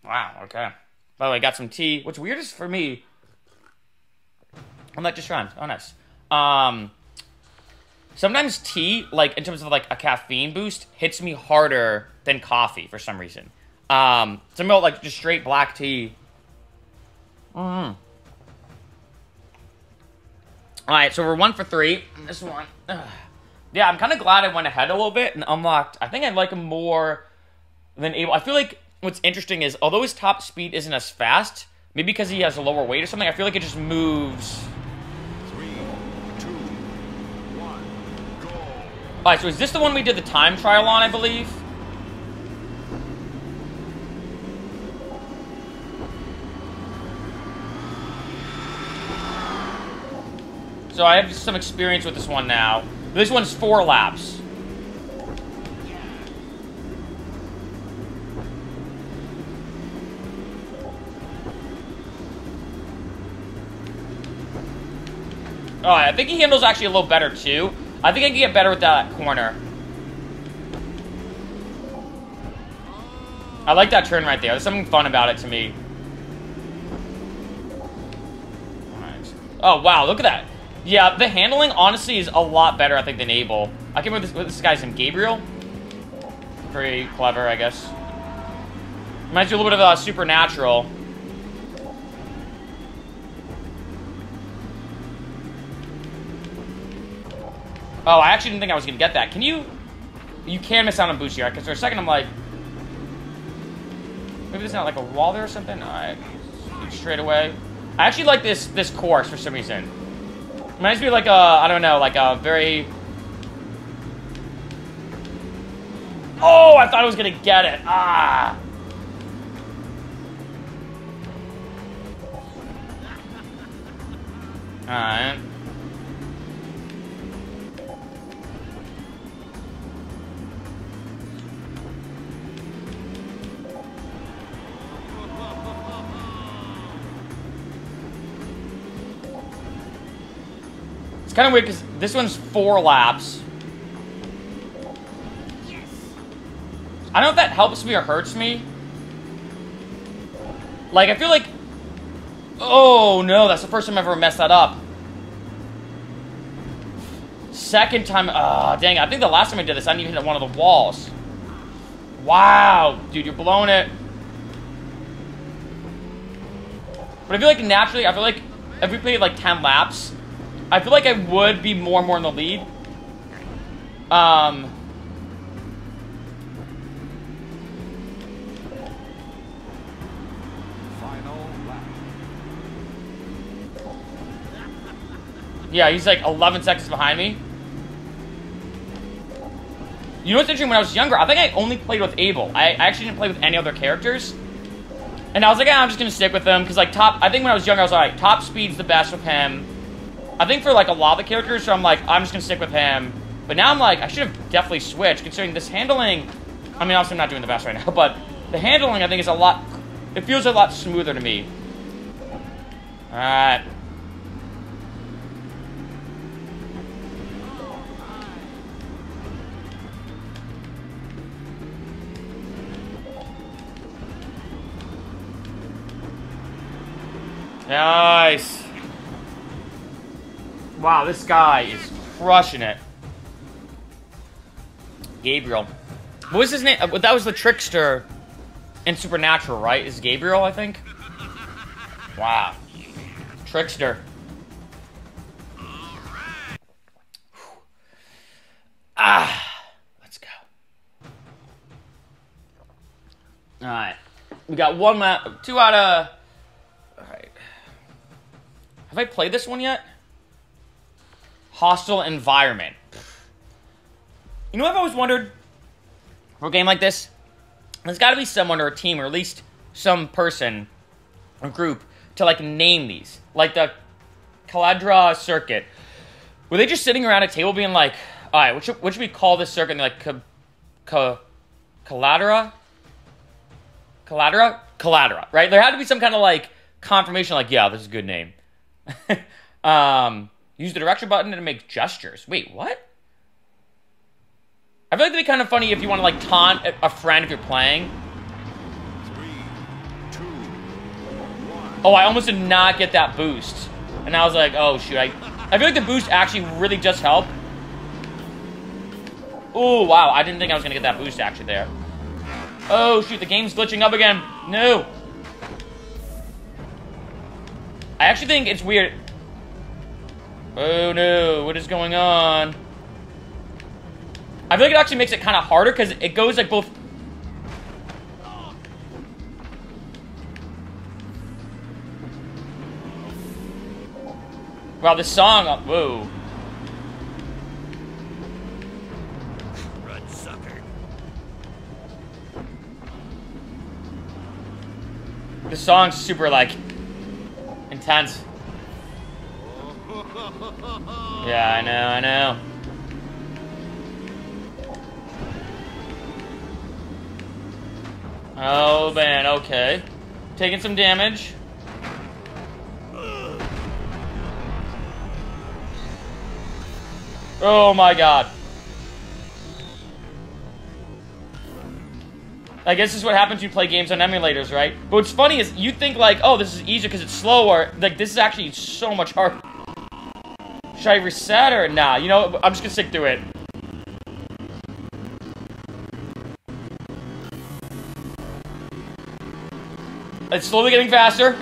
Wow. Okay. By the way, got some tea. What's weird is for me. I'm like just rhymed. Oh, nice. Um. Sometimes tea, like in terms of like a caffeine boost, hits me harder than coffee for some reason. Um, something about like just straight black tea. Mm. All right, so we're one for three. This one. Ugh. Yeah, I'm kind of glad I went ahead a little bit and unlocked. I think I like him more than Abel. I feel like what's interesting is although his top speed isn't as fast, maybe because he has a lower weight or something, I feel like it just moves. Three, two, one, go. All right, so is this the one we did the time trial on? I believe. So I have some experience with this one now. This one's four laps. Alright, I think he handles actually a little better too. I think I can get better with that corner. I like that turn right there. There's something fun about it to me. Oh, wow, look at that. Yeah, the handling, honestly, is a lot better, I think, than Abel. I can't remember this, this guy's name. Gabriel? Pretty clever, I guess. Reminds you a little bit of uh, Supernatural. Oh, I actually didn't think I was going to get that. Can you... You can miss out on boost here, because for a second I'm like... Maybe there's not like a wall there or something? Alright. Straight away. I actually like this this course for some reason. Reminds me of like a, I don't know, like a very... Oh, I thought I was going to get it. Ah. Alright. Kind of weird because this one's four laps. I don't know if that helps me or hurts me. Like, I feel like... Oh, no, that's the first time I've ever messed that up. Second time... Oh, dang, I think the last time I did this, I didn't even hit one of the walls. Wow, dude, you're blowing it. But I feel like naturally, I feel like if we played like 10 laps, I feel like I would be more and more in the lead. Um... Final lap. Yeah, he's like 11 seconds behind me. You know what's interesting? When I was younger, I think I only played with Abel. I, I actually didn't play with any other characters. And I was like, ah, I'm just gonna stick with them because like top. I think when I was younger, I was like, top speed's the best with him. I think for like a lot of the characters, so I'm like, I'm just gonna stick with him. But now I'm like, I should have definitely switched, considering this handling. I mean, obviously I'm not doing the best right now, but the handling I think is a lot. It feels a lot smoother to me. All right. Nice. Wow, this guy is crushing it. Gabriel. What was his name? Uh, That was the trickster in Supernatural, right? Is Gabriel, I think? Wow. Trickster. Ah. Let's go. Alright. We got one map. Two out of. Alright. Have I played this one yet? Hostile environment. You know I've always wondered? For a game like this, there's got to be someone or a team or at least some person or group to like name these. Like the Caladra circuit. Were they just sitting around a table being like, all right, what should, what should we call this circuit? And they're like, ca, ca, Caladra? Caladra? Caladra, right? There had to be some kind of like confirmation, like, yeah, this is a good name. um, use the direction button to make gestures. Wait, what? I feel like it'd be kind of funny if you want to like taunt a- friend if you're playing. Oh, I almost did not get that boost. And I was like, oh shoot, I I feel like the boost actually really just helped. Oh wow, I didn't think I was gonna get that boost actually there. Oh shoot, the game's glitching up again. No. I actually think it's weird. Oh no, what is going on? I feel like it actually makes it kind of harder because it goes like both. Wow, this song. uh, Whoa. Run, sucker. This song's super like intense. Yeah, I know, I know. Oh man, okay. Taking some damage. Oh my god. I guess this is what happens when you play games on emulators, right? But what's funny is you think like, oh, this is easier because it's slower. Like this is actually so much harder. Should I reset or nah? You know, I'm just gonna stick to it. It's slowly getting faster.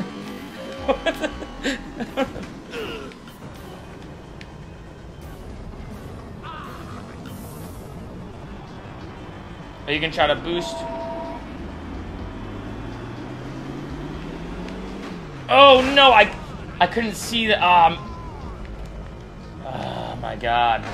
Or you can try to boost. Oh no, I I couldn't see the um Oh my god.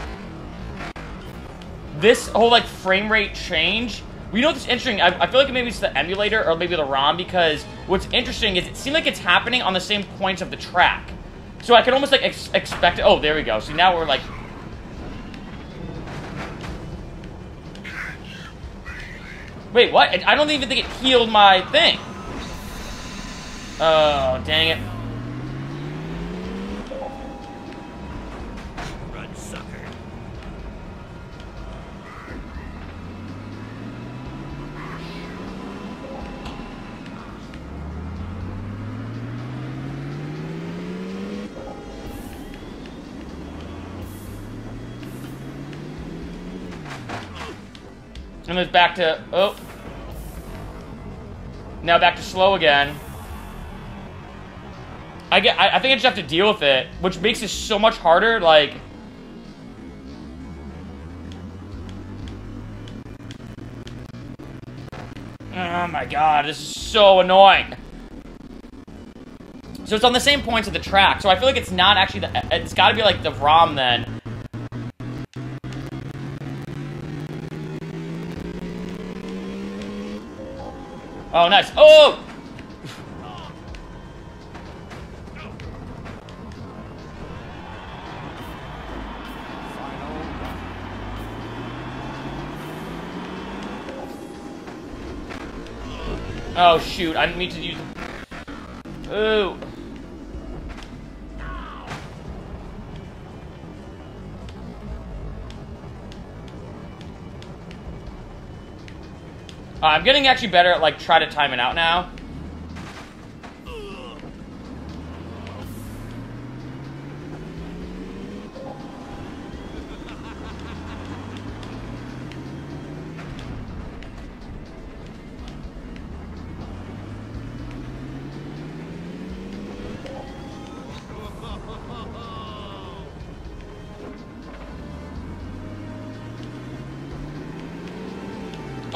This whole like frame rate change. We know what's interesting. I, I feel like maybe it's the emulator or maybe the ROM because what's interesting is it seemed like it's happening on the same points of the track. So I could almost like ex- expect it. Oh, there we go. See now we're like Wait, what? I don't even think it healed my thing. Oh, dang it. And then it's back to oh. Now back to slow again. I get. I, I think I just have to deal with it, which makes it so much harder. Like. Oh my god, this is so annoying. So it's on the same points of the track. So I feel like it's not actually the. It's got to be like the ROM then. Oh, nice. Oh! Oh, shoot. I mean to use... Ooh. Uh, I'm getting actually better at, like, try to time it out now.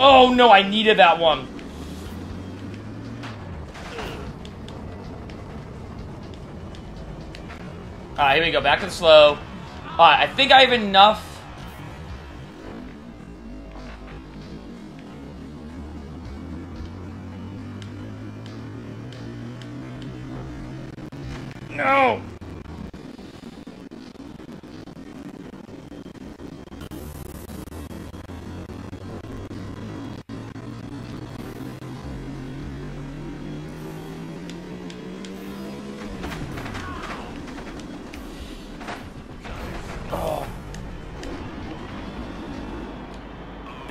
Oh no, I needed that one. Alright, here we go. Back to the slow. Alright, I think I have enough. No!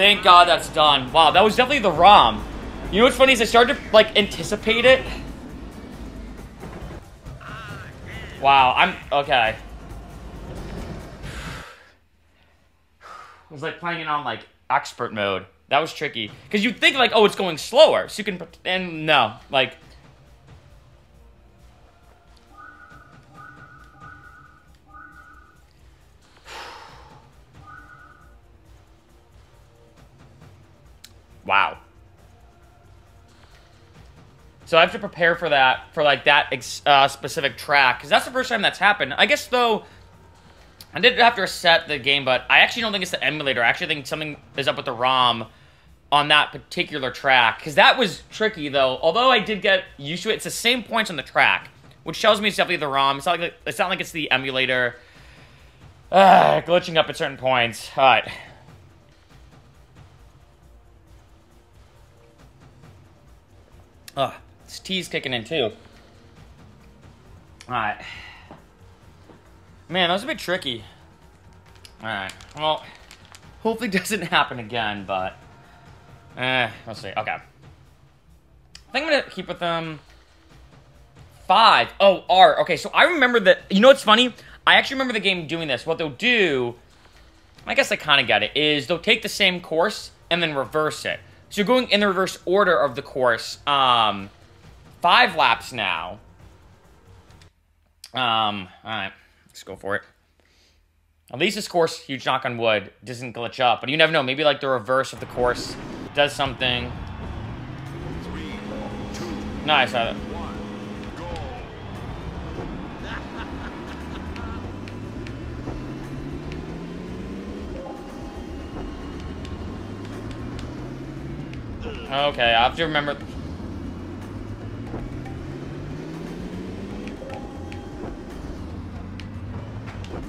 Thank God that's done. Wow, that was definitely the ROM. You know what's funny is I started to, like, anticipate it. Wow, I'm... Okay. It was like playing it on, like, expert mode. That was tricky. Because you'd think, like, oh, it's going slower. So you can... And no. Like... Wow. So I have to prepare for that, for like that uh, specific track, because that's the first time that's happened. I guess though, I did have to reset the game, but I actually don't think it's the emulator. I actually think something is up with the ROM on that particular track, because that was tricky though. Although I did get used to it, it's the same points on the track, which tells me it's definitely the ROM. It's not like it's not like it's the emulator uh, glitching up at certain points. All right. Ugh, this tea's kicking in too. Alright. Man, that was a bit tricky. Alright, well, hopefully it doesn't happen again, but... Eh, we'll see. Okay. I think I'm gonna keep with them... Five. Oh, R. Okay, so I remember that... You know what's funny? I actually remember the game doing this. What they'll do... I guess I kind of get it. Is they'll take the same course and then reverse it. So going in the reverse order of the course. Um, five laps now. Um, all right, let's go for it. At least this course, huge knock on wood, doesn't glitch up. But you never know. Maybe like the reverse of the course does something. Three, two, Nice. Okay, I have to remember.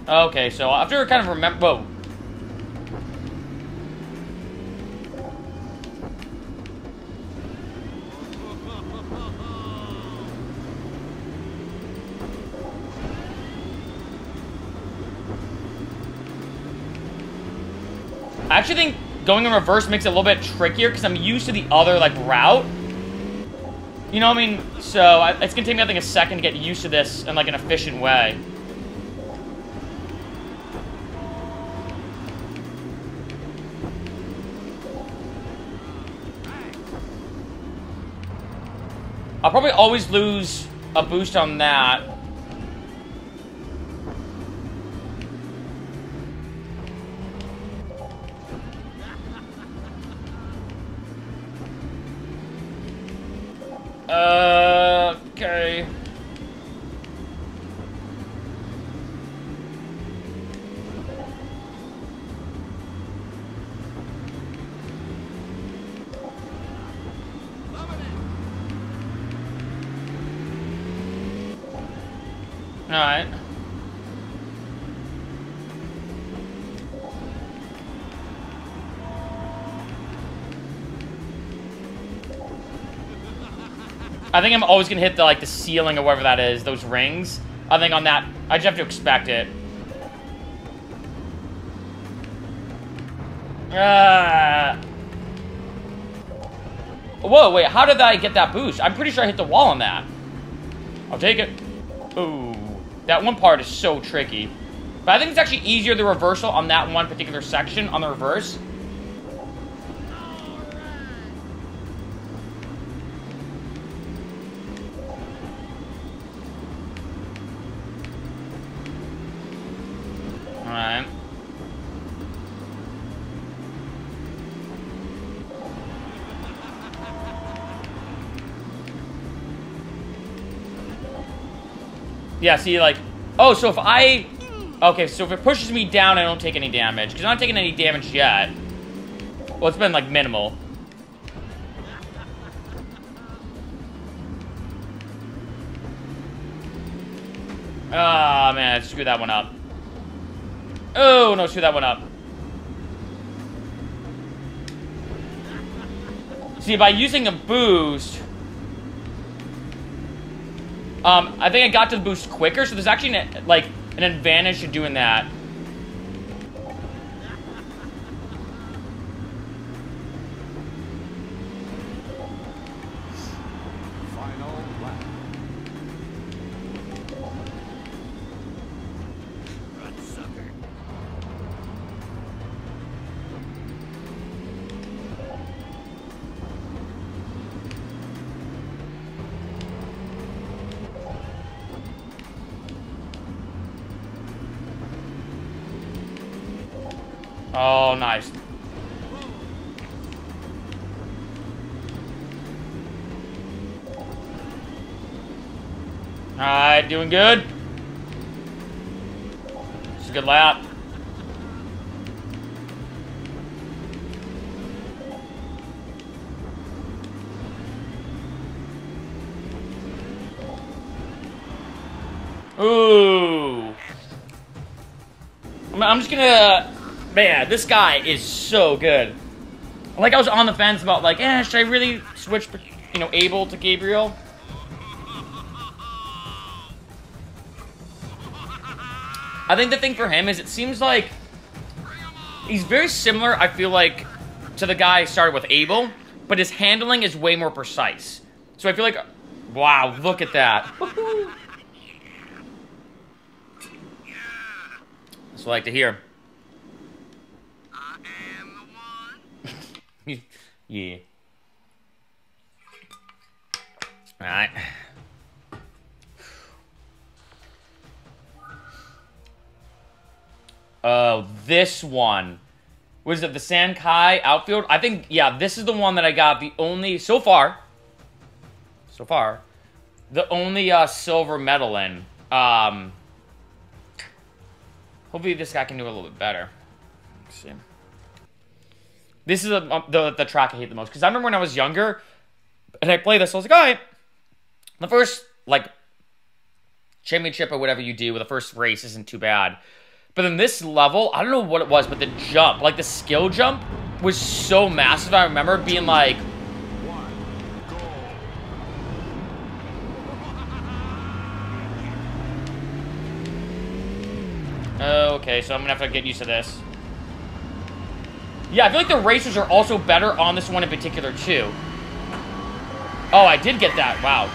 Okay, so I have to kind of remember. Whoa. I actually think going in reverse makes it a little bit trickier because I'm used to the other, like, route. You know what I mean? So, I, it's going to take me, I think, a second to get used to this in, like, an efficient way. I'll probably always lose a boost on that. Uh, okay. Alright. I think I'm always gonna hit the like the ceiling or whatever that is, those rings. I think on that, I just have to expect it. Uh, whoa, wait, how did I get that boost? I'm pretty sure I hit the wall on that. I'll take it. Ooh, that one part is so tricky. But I think it's actually easier the reversal on that one particular section on the reverse. Yeah, see, like... Oh, so if I... Okay, so if it pushes me down, I don't take any damage. Because I'm not taking any damage yet. Well, it's been, like, minimal. Ah, oh, man, screw that one up. Oh, no, screw that one up. See, by using a boost... Um, I think I got to the boost quicker, so there's actually, an, like, an advantage to doing that. Doing good. It's a good lap. Ooh. I'm- just gonna... Man, this guy is so good. Like, I was on the fence about, like, eh, should I really switch, you know, Abel to Gabriel? I think the thing for him is it seems like he's very similar, I feel like, to the guy I started with Abel, but his handling is way more precise. So I feel like, wow, look at that. That's what I like to hear. yeah. Alright. Oh, this one. Was it the Sankai outfield? I think, yeah, this is the one that I got the only, so far, so far, the only uh, silver medal in. Um, hopefully this guy can do a little bit better. Let's see. This is the, the, the track I hate the most. Because I remember when I was younger, and I played this, I was like, all right, the first, like, championship or whatever you do the first race isn't too bad. But then this level, I don't know what it was, but the jump, like the skill jump, was so massive. I remember being like, okay, so I'm gonna have to get used to this. Yeah, I feel like the racers are also better on this one in particular, too. Oh, I did get that. Wow.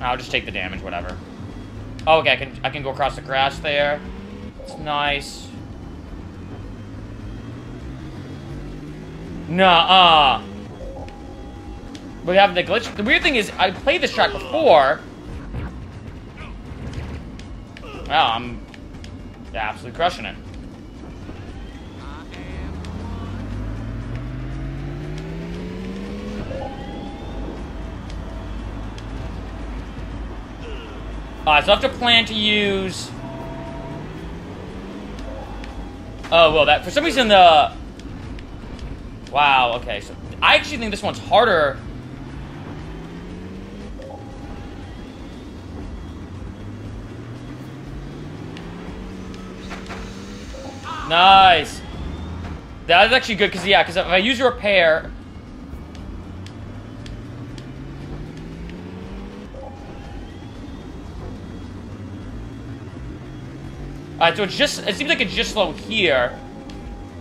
I'll just take the damage, whatever. Oh, okay, I can I can go across the grass there. It's nice. Nuh-uh. We have the glitch. The weird thing is, I played this track before. Wow, I'm absolutely crushing it. Alright, so I have to plan to use... Oh, well, that... For some reason, the... Wow, okay, so... I actually think this one's harder... Nice! That is actually good, because, yeah, because if I use repair... Alright, so it's just, it seems like it's just slow here.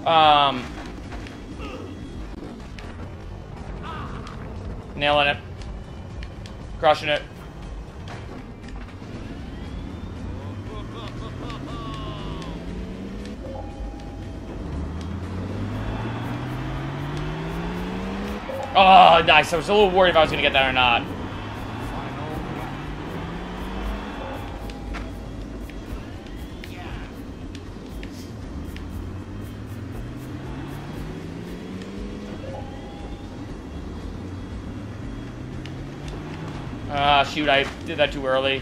Um. Nailing it. Crushing it. Oh, nice. I was a little worried if I was going to get that or not. Ah, shoot, I did that too early.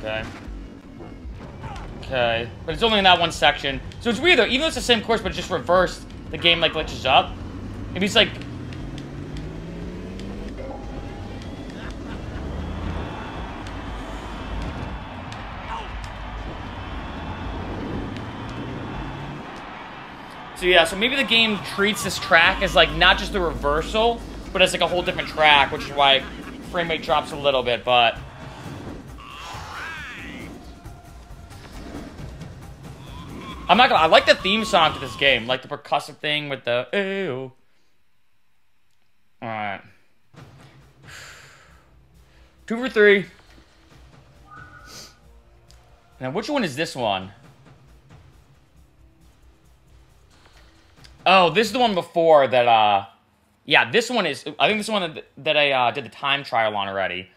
Okay. Okay. But it's only in that one section. So it's weird though, even though it's the same course, but just reversed, the game like glitches up. Maybe it's like So yeah, so maybe the game treats this track as like not just the reversal, but as like a whole different track, which is why frame rate drops a little bit, but I'm not gonna I like the theme song to this game, like the percussive thing with the ew. Alright. Two for three. Now which one is this one? Oh, this is the one before that, uh... Yeah, this one is... I think this one that, that I uh, did the time trial on already.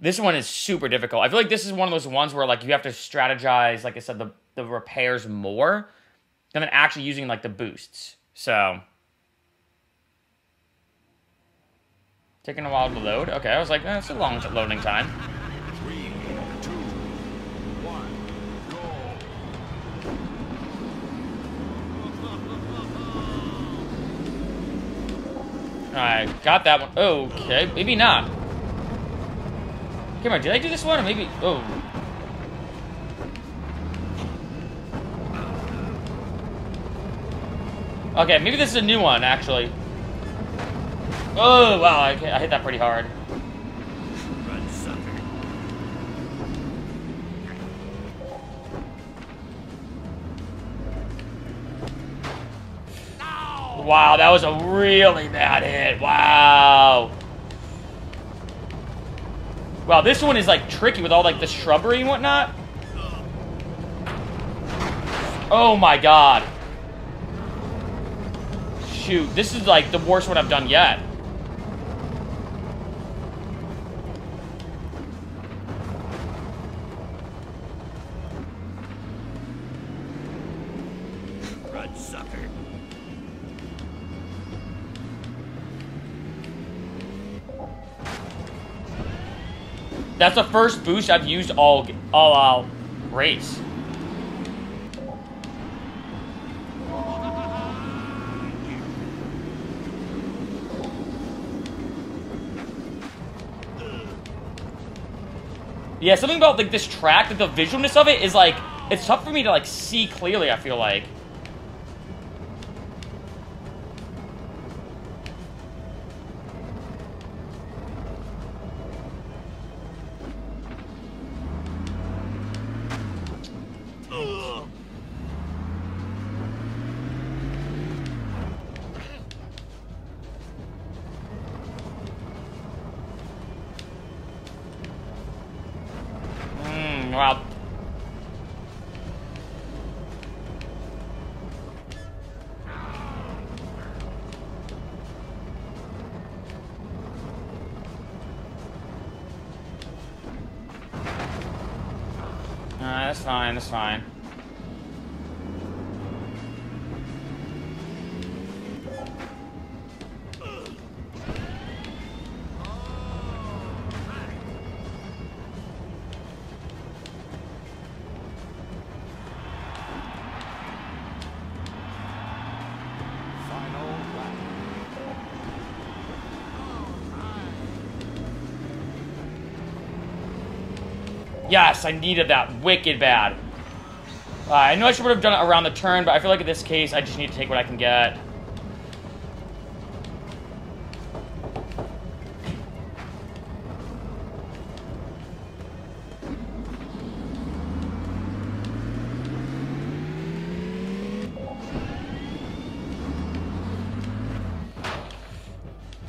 This one is super difficult. I feel like this is one of those ones where, like, you have to strategize, like I said, the, the repairs more than actually using, like, the boosts. So... Taking a while to load. Okay, I was like, that's eh, a long loading time. Three, two, one, go. Alright, got that one. Okay, maybe not. Come on, did I do this one? Or maybe... Oh. Okay, maybe this is a new one, actually. Oh, wow, I, I hit that pretty hard. Wow, that was a really bad hit. Wow. Wow, this one is like tricky with all like the shrubbery and whatnot. Oh my god. Shoot, this is like the worst one I've done yet. That's the first boost I've used all all uh, race. Yeah, something about like this track, like the visualness of it is like it's tough for me to like see clearly. I feel like. Yes, I needed that wicked bad. Uh, I know I should have done it around the turn, but I feel like in this case, I just need to take what I can get.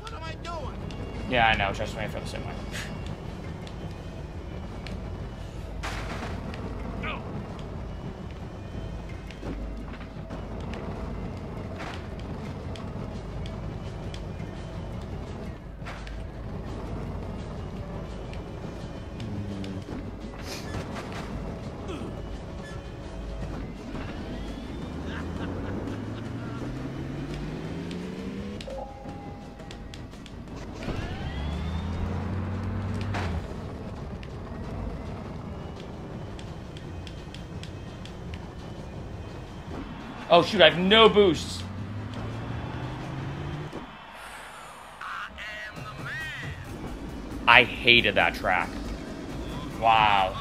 What am I doing? Yeah, I know. Trust me, Oh shoot, I have no boosts. I hated that track. Wow.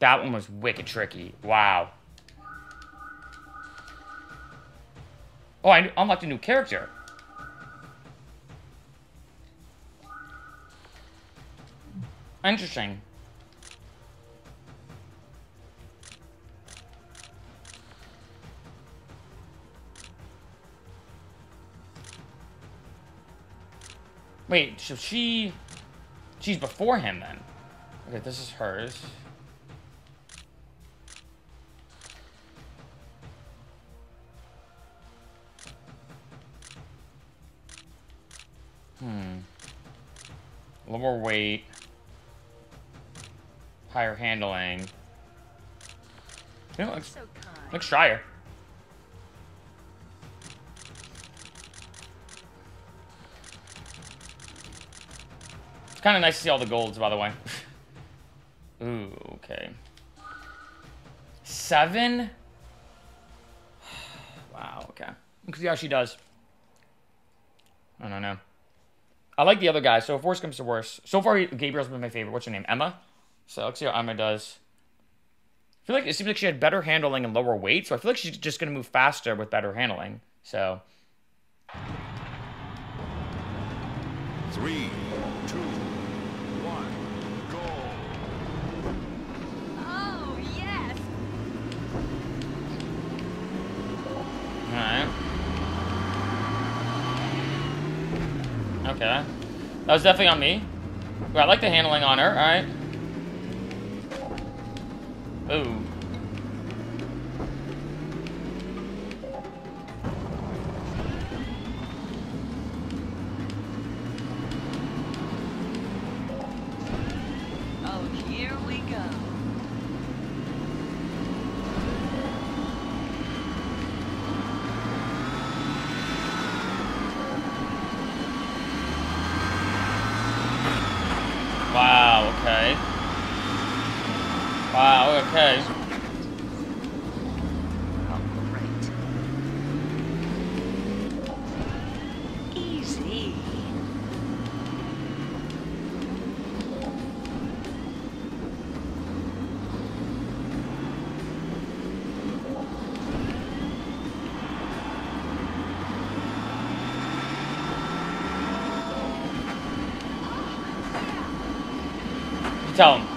That one was wicked tricky. Wow. Oh, I unlocked a new character. Interesting. Wait, so she... She's before him, then. Okay, this is hers. Hmm. A little more weight. Higher handling. You know, let's, So kind. let's try her. It's kind of nice to see all the golds, by the way. Ooh, okay. Seven? wow, okay. Let's see how she does. I don't know. I like the other guy, so if worse comes to worse. So far, Gabriel's been my favorite. What's her name? Emma? So let's see how Emma does. I feel like it seems like she had better handling and lower weight, so I feel like she's just going to move faster with better handling. So, Three, two, one, go. Oh, yes. alright. Okay. That was definitely on me. But I like the handling on her, alright. Oh, here we go. Wow, okay. Wow, okay. Oh, great. Easy. You tell him.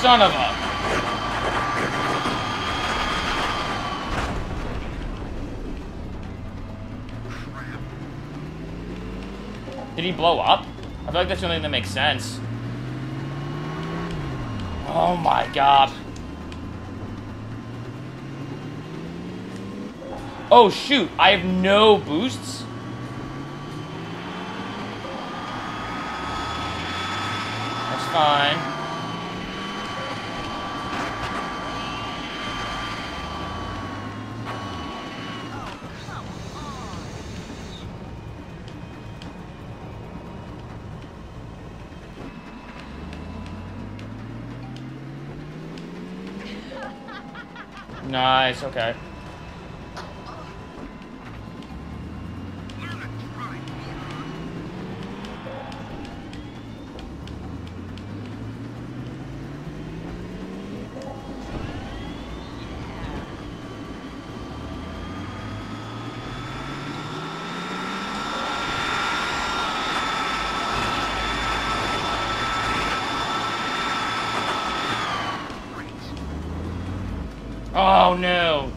Son of a. Did he blow up? I feel like that's the only thing that makes sense. Oh my god. Oh shoot, I have no boosts? That's fine. Come on. Nice, okay. Oh no.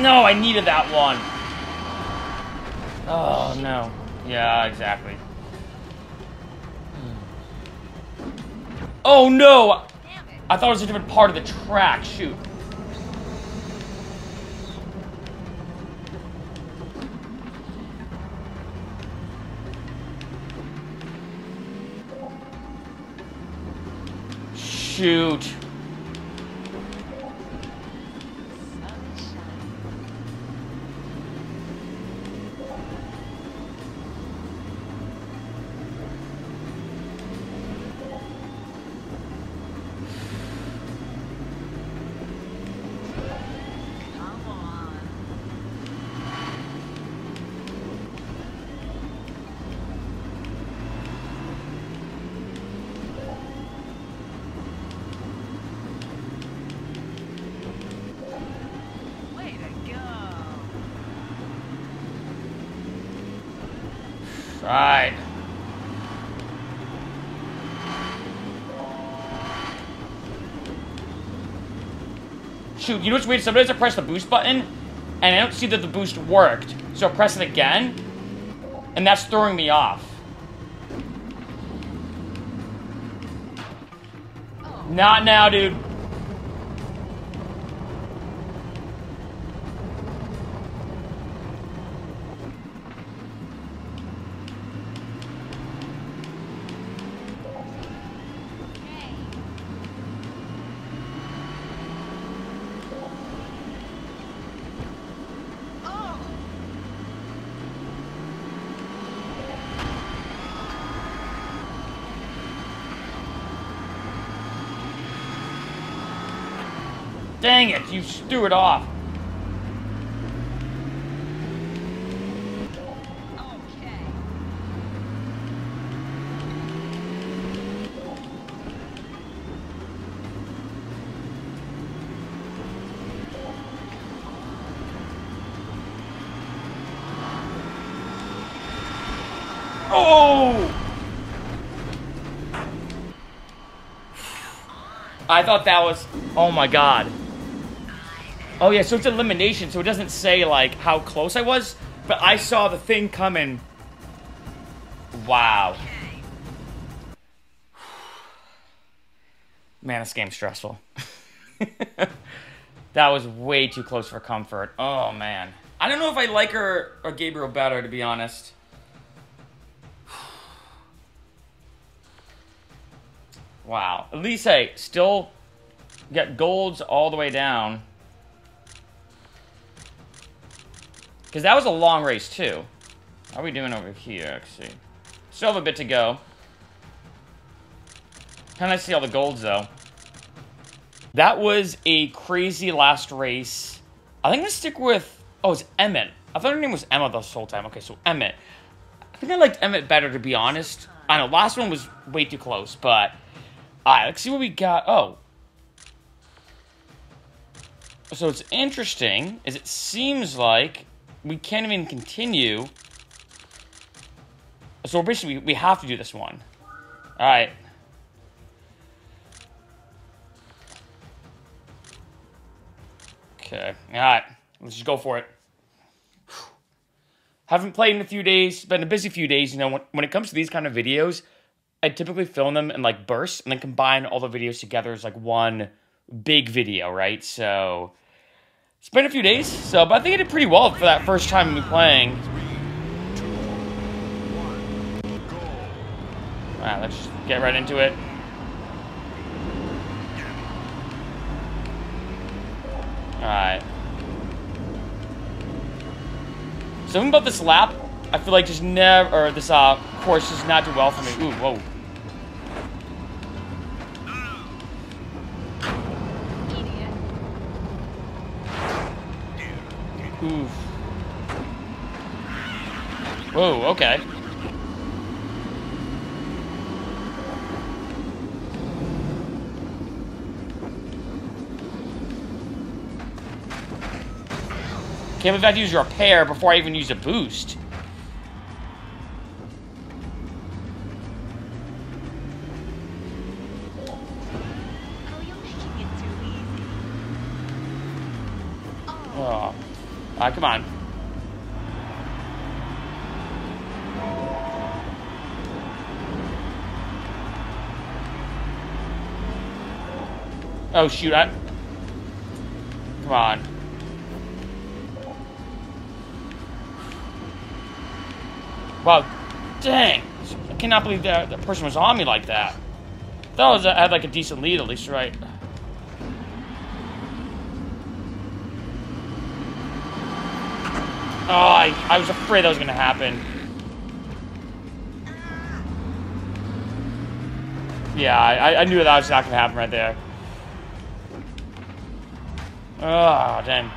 No, I needed that one. Oh, no. Yeah, exactly. Oh, no! Damn it. I thought it was a different part of the track. Shoot. Shoot. Sunshine. Come on. Way to go. Right. Shoot, you know what's weird? Sometimes I press the boost button, and I don't see that the boost worked. So I press it again, and that's throwing me off. Not now, dude. Oh, It off. Oh! I thought that was. Oh my god. Oh yeah, so it's elimination, so it doesn't say like how close I was, but I saw the thing coming. Wow. Man, this game's stressful. that was way too close for comfort. Oh man. I don't know if I like her or Gabriel better, to be honest. Wow. Hey, still get golds all the way down. Because that was a long race, too. How are we doing over here, actually? Still have a bit to go. Kind of see all the golds, though. That was a crazy last race. I think I'm going to stick with... Oh, it's Emmett. I thought her name was Emma this whole time. Okay, so Emmett. I think I liked Emmett better, to be honest. I know, last one was way too close, but... Alright, let's see what we got. Oh. So it's interesting, is it seems like we can't even continue. So basically, we have to do this one. Alright. Okay. Alright. Let's just go for it. Haven't played in a few days. Been a busy few days. You know, when, when it comes to these kind of videos, I typically film them in like bursts and then combine all the videos together as like one big video, right? So it's been a few days, so but I think I did pretty well for that first time me playing. Alright, let's just get right into it. Alright. Something about this lap, I feel like just never, or this uh, course just not do well for me. Ooh, whoa. Oof. Whoa, okay. Can't believe I had to use repair before I even use a boost. Right, come on. Oh shoot! I. Come on. Wow, dang! I cannot believe that that person was on me like that. That was I had like a decent lead at least, right? Oh, I, I was afraid that was gonna happen. Yeah, I, I knew that was not gonna happen right there. Ah, oh, damn.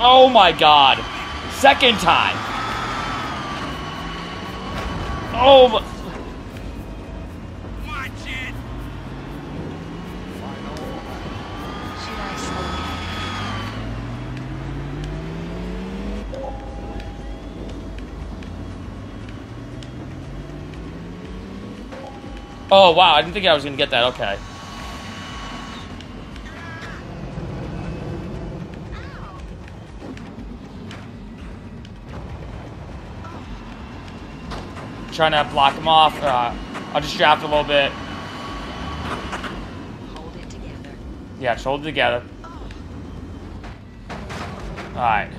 Oh my god. Second time. Oh Oh wow, I didn't think I was gonna get that. Okay. Trying to block him off. Uh, I'll just draft a little bit. Hold it together. Yeah, just hold it together. Alright.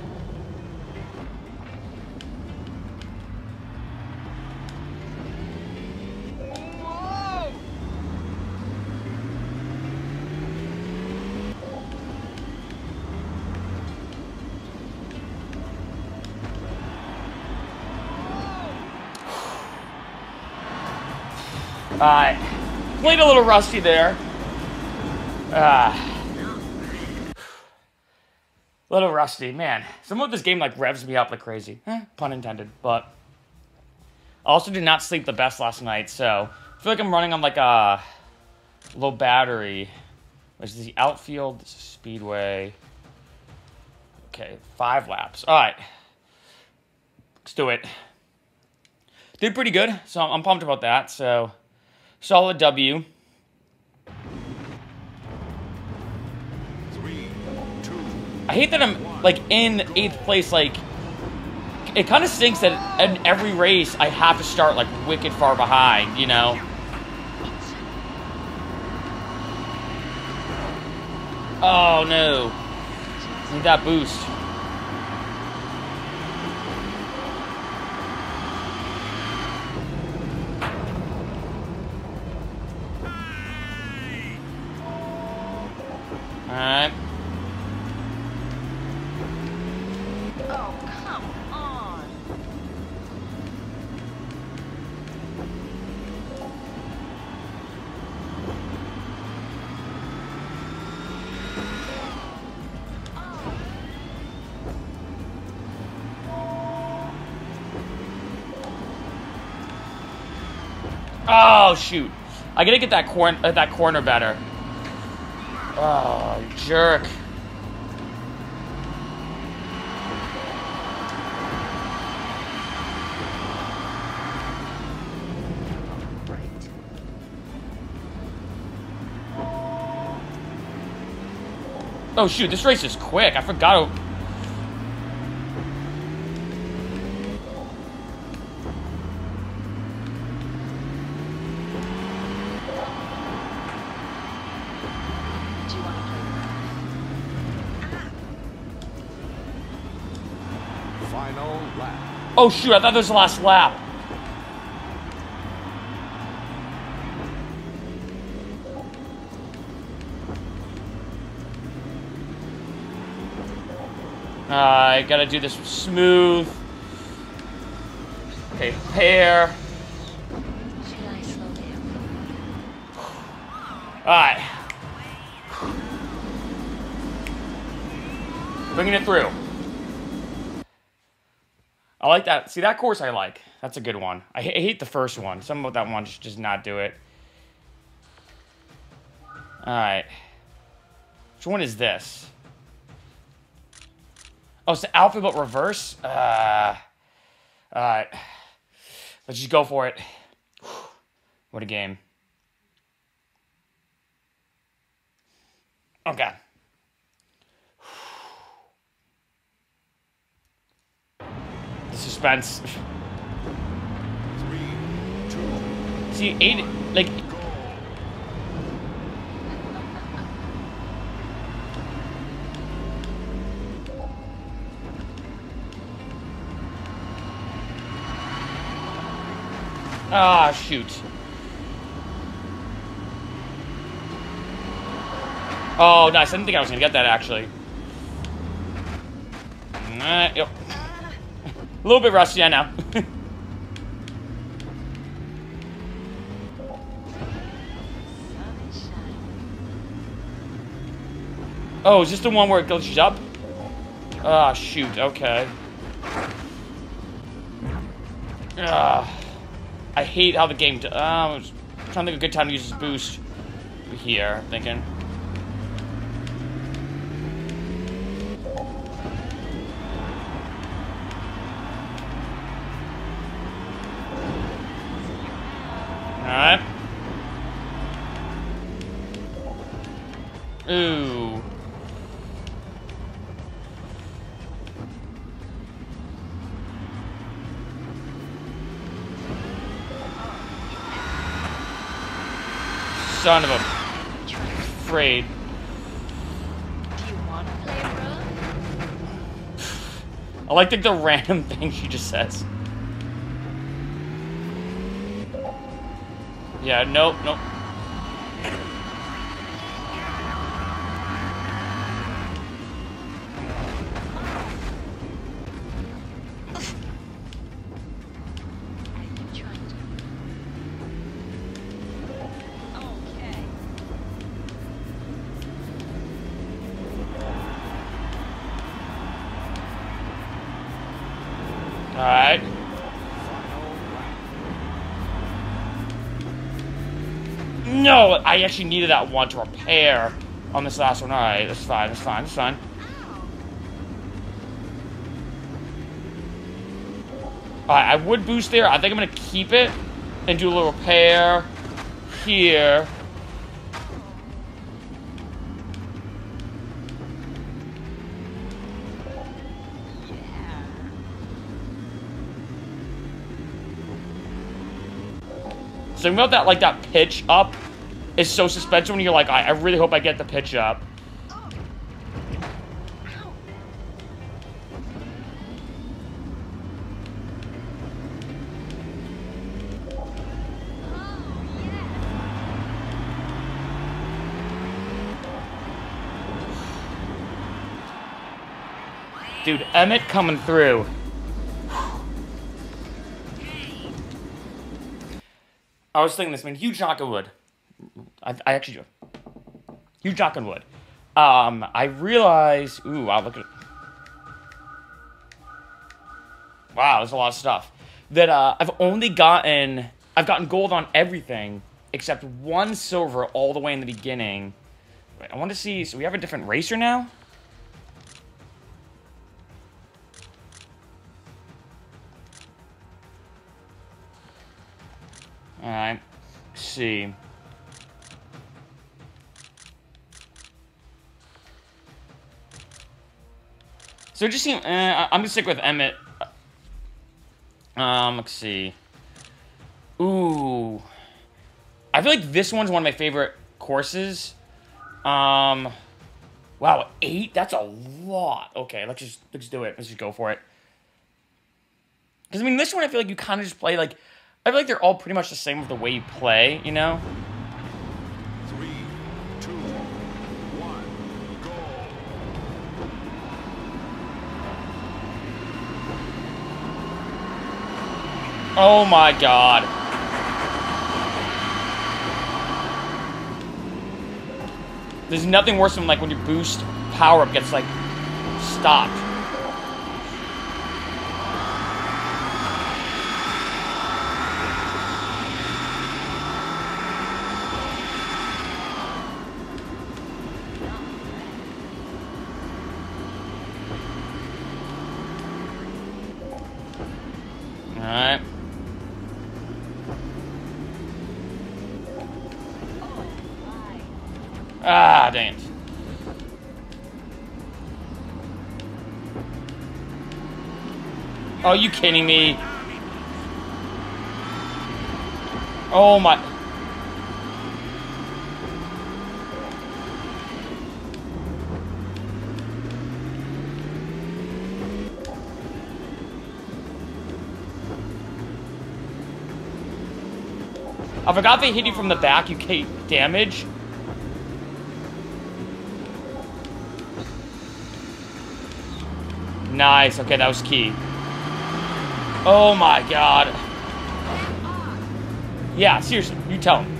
Alright. Played a little rusty there. Ah. little rusty, man. Some of this game like revs me up like crazy. Eh, pun intended. But I also did not sleep the best last night, so I feel like I'm running on like a low battery. Which is the outfield this is speedway. Okay, five laps. All right, let's do it. Did pretty good, so I'm pumped about that. So solid W. I hate that I'm like in eighth place. Like, it kind of stinks that in every race I have to start like wicked far behind. You know. Oh no! Need that boost. All right. Oh, come on. Oh shoot! I gotta get that corn uh, that corner better. Oh, jerk! Oh shoot! This race is quick. I forgot. Oh shoot! I thought this was the last lap. Uh, I gotta do this smooth. Okay, pair. Alright. Bringing it through. I like that. See, that course I like. That's a good one. I, hate the first one. Some of that one just does not do it. Alright. Which one is this? Oh, it's the alphabet reverse? Uh, Alright. Let's just go for it. What a game. Okay. The suspense. Three, two, See, eight, like, ah, shoot. Oh, nice. I didn't think I was gonna get that actually. Uh, yep. A little bit rusty, I know. Oh, is this the one where it glitches up? Ah, shoot. Okay. Ah, I hate how the game. Uh, I was trying to think of a good time to use this boost. Here, I'm thinking. Afraid. Do you want to play rough? I like the, the random thing she just says. Yeah, nope, nope. Actually needed that one to repair on this last one. Alright, that's fine, that's fine, that's fine. Alright, I would boost there. I think I'm gonna keep it and do a little repair here. So about that, like that pitch up is so suspensive when you're like, I, I really hope I get the pitch up. Dude, Emmett coming through. I was thinking this, man. Huge knock of wood. I, I actually do. Huge knock on wood. Um, I realize. Ooh, wow, look at. Wow, there's a lot of stuff. That uh, I've only gotten. I've gotten gold on everything except one silver all the way in the beginning. Wait, I want to see. So we have a different racer now. Alright. See. So just seems. Uh, I- I'm gonna stick with Emmett. Um, let's see. Ooh. I feel like this one's one of my favorite courses. Um. Wow, eight? That's a lot. Okay, let's just let's do it. Let's just go for it. Because I mean, this one I feel like you kind of just play like. I feel like they're all pretty much the same with the way you play, you know? Oh my god. There's nothing worse than like when your boost power up gets like stopped. Are you kidding me? Oh my. I forgot they hit you from the back, you take damage. Nice, okay, that was key. Oh my god. Yeah, seriously, you tell him.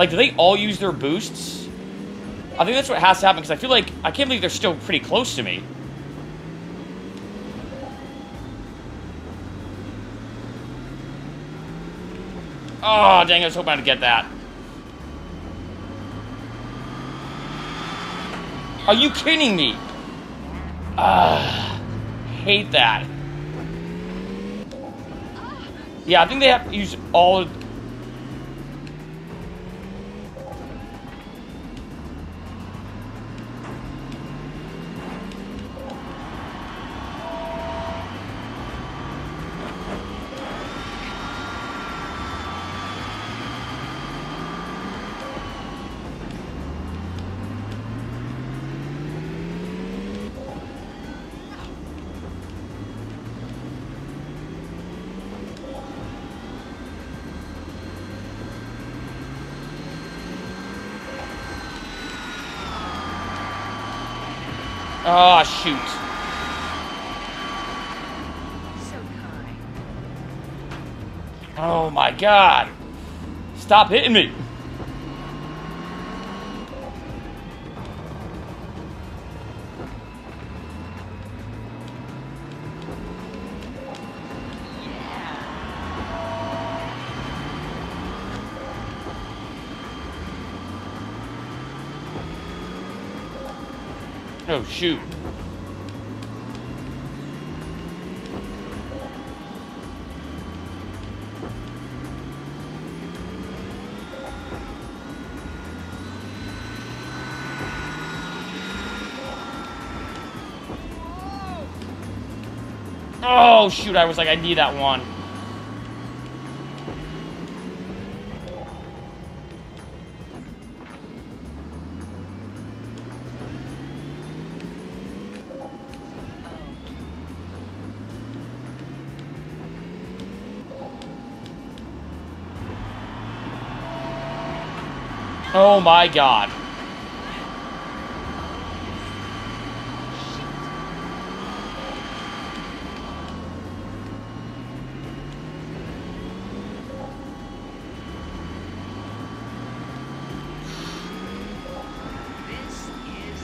Like, do they all use their boosts? I think that's what has to happen, because I feel like, I can't believe they're still pretty close to me. Oh, dang, I was hoping I'd get that. Are you kidding me? Ah, hate that. Yeah, I think they have to use all Stop hitting me. Oh, shoot. Oh, shoot, I was like, I need that one. Oh my god. This is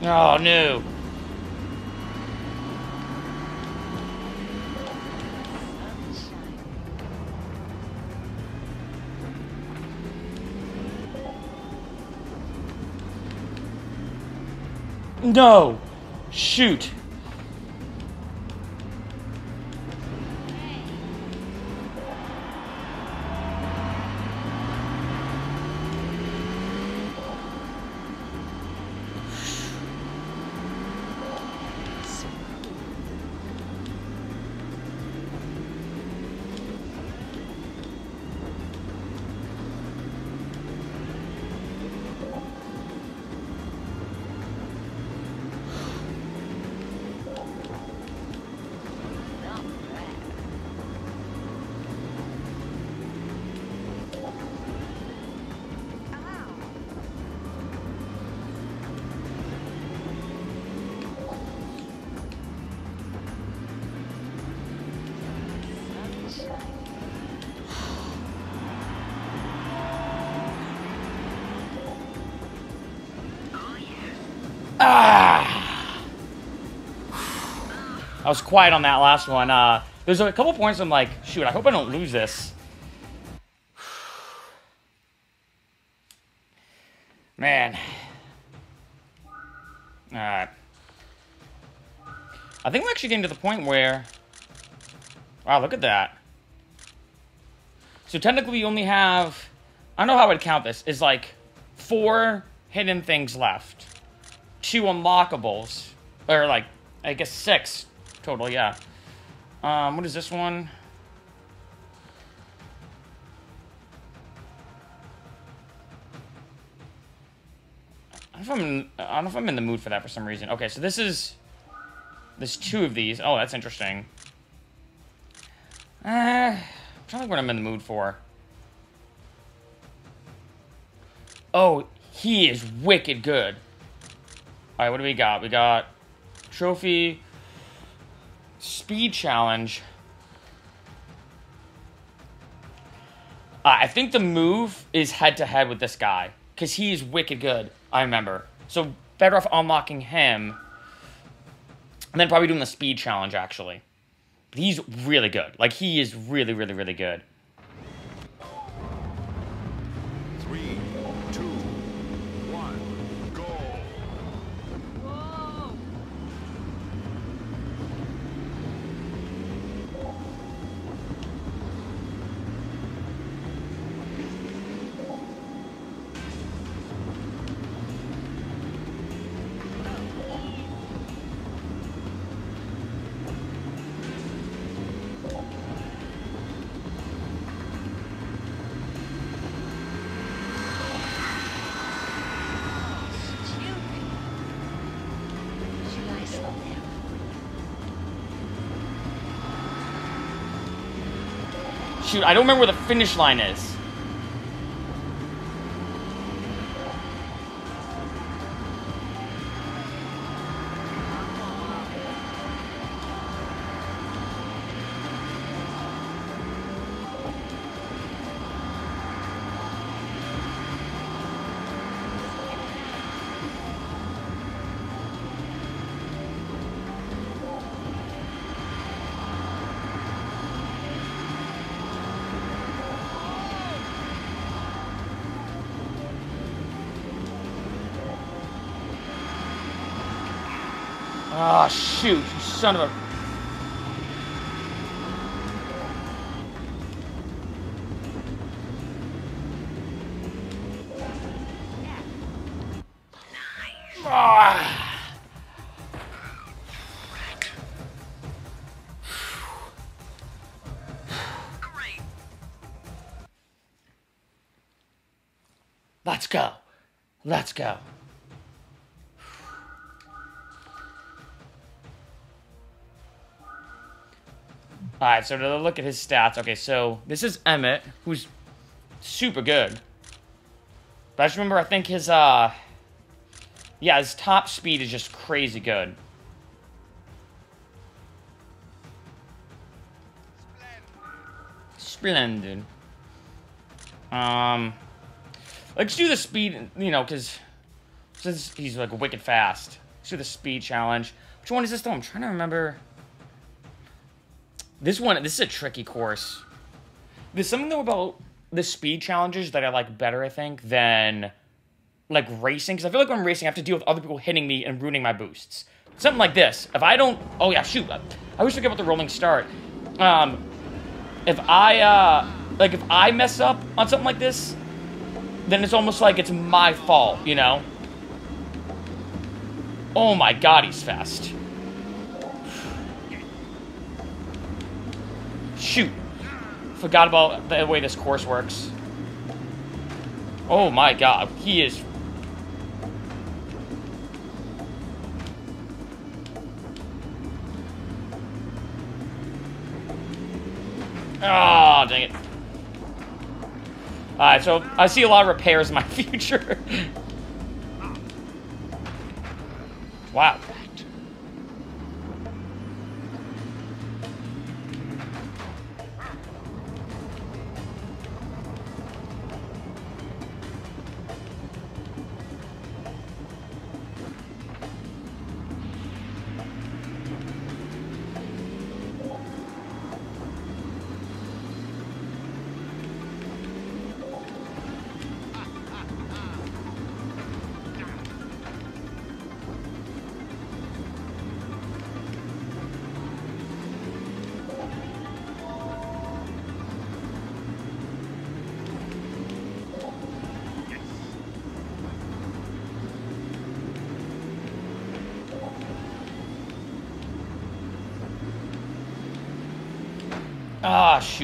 it. Oh no. No. Shoot. Was quiet on that last one. Uh, there's a couple points I'm like, shoot, I hope I don't lose this. Man. Alright. I think we're actually getting to the point where... Wow, look at that. So technically we only have... I don't know how I'd count this. Is like four hidden things left. Two unlockables. Or like, I guess six total, yeah. Um, what is this one? I don't, know if I'm in, I don't know if I'm in the mood for that for some reason. Okay, so this is... There's two of these. Oh, that's interesting. Uh, I'm trying to think what I'm in the mood for. Oh, he is wicked good. Alright, what do we got? We got trophy, speed challenge. Uh, I think the move is head to head with this guy because he is wicked good. I remember. So better off unlocking him, and then probably doing the speed challenge actually. He's really good. Like he is really, really, really good. I don't remember where the finish line is. Ah. Let's go. Let's go. Right, so to look at his stats. Okay, so this is Emmett, who's super good. But I just remember, I think his, uh... Yeah, his top speed is just crazy good. Splendid. Um... Let's do the speed, you know, because... Since he's, like, wicked fast. Let's do the speed challenge. Which one is this, though? I'm trying to remember... This one, this is a tricky course. There's something though about the speed challenges that I like better, I think, than like racing. Because I feel like when I'm racing, I have to deal with other people hitting me and ruining my boosts. Something like this. If I don't, oh yeah, shoot. I always forget about the rolling start. Um, if I uh, like if I mess up on something like this, then it's almost like it's my fault, you know. Oh my god, he's fast. Shoot. Forgot about the way this course works. Oh my god, he is... Oh, dang it. Alright, so I see a lot of repairs in my future. wow.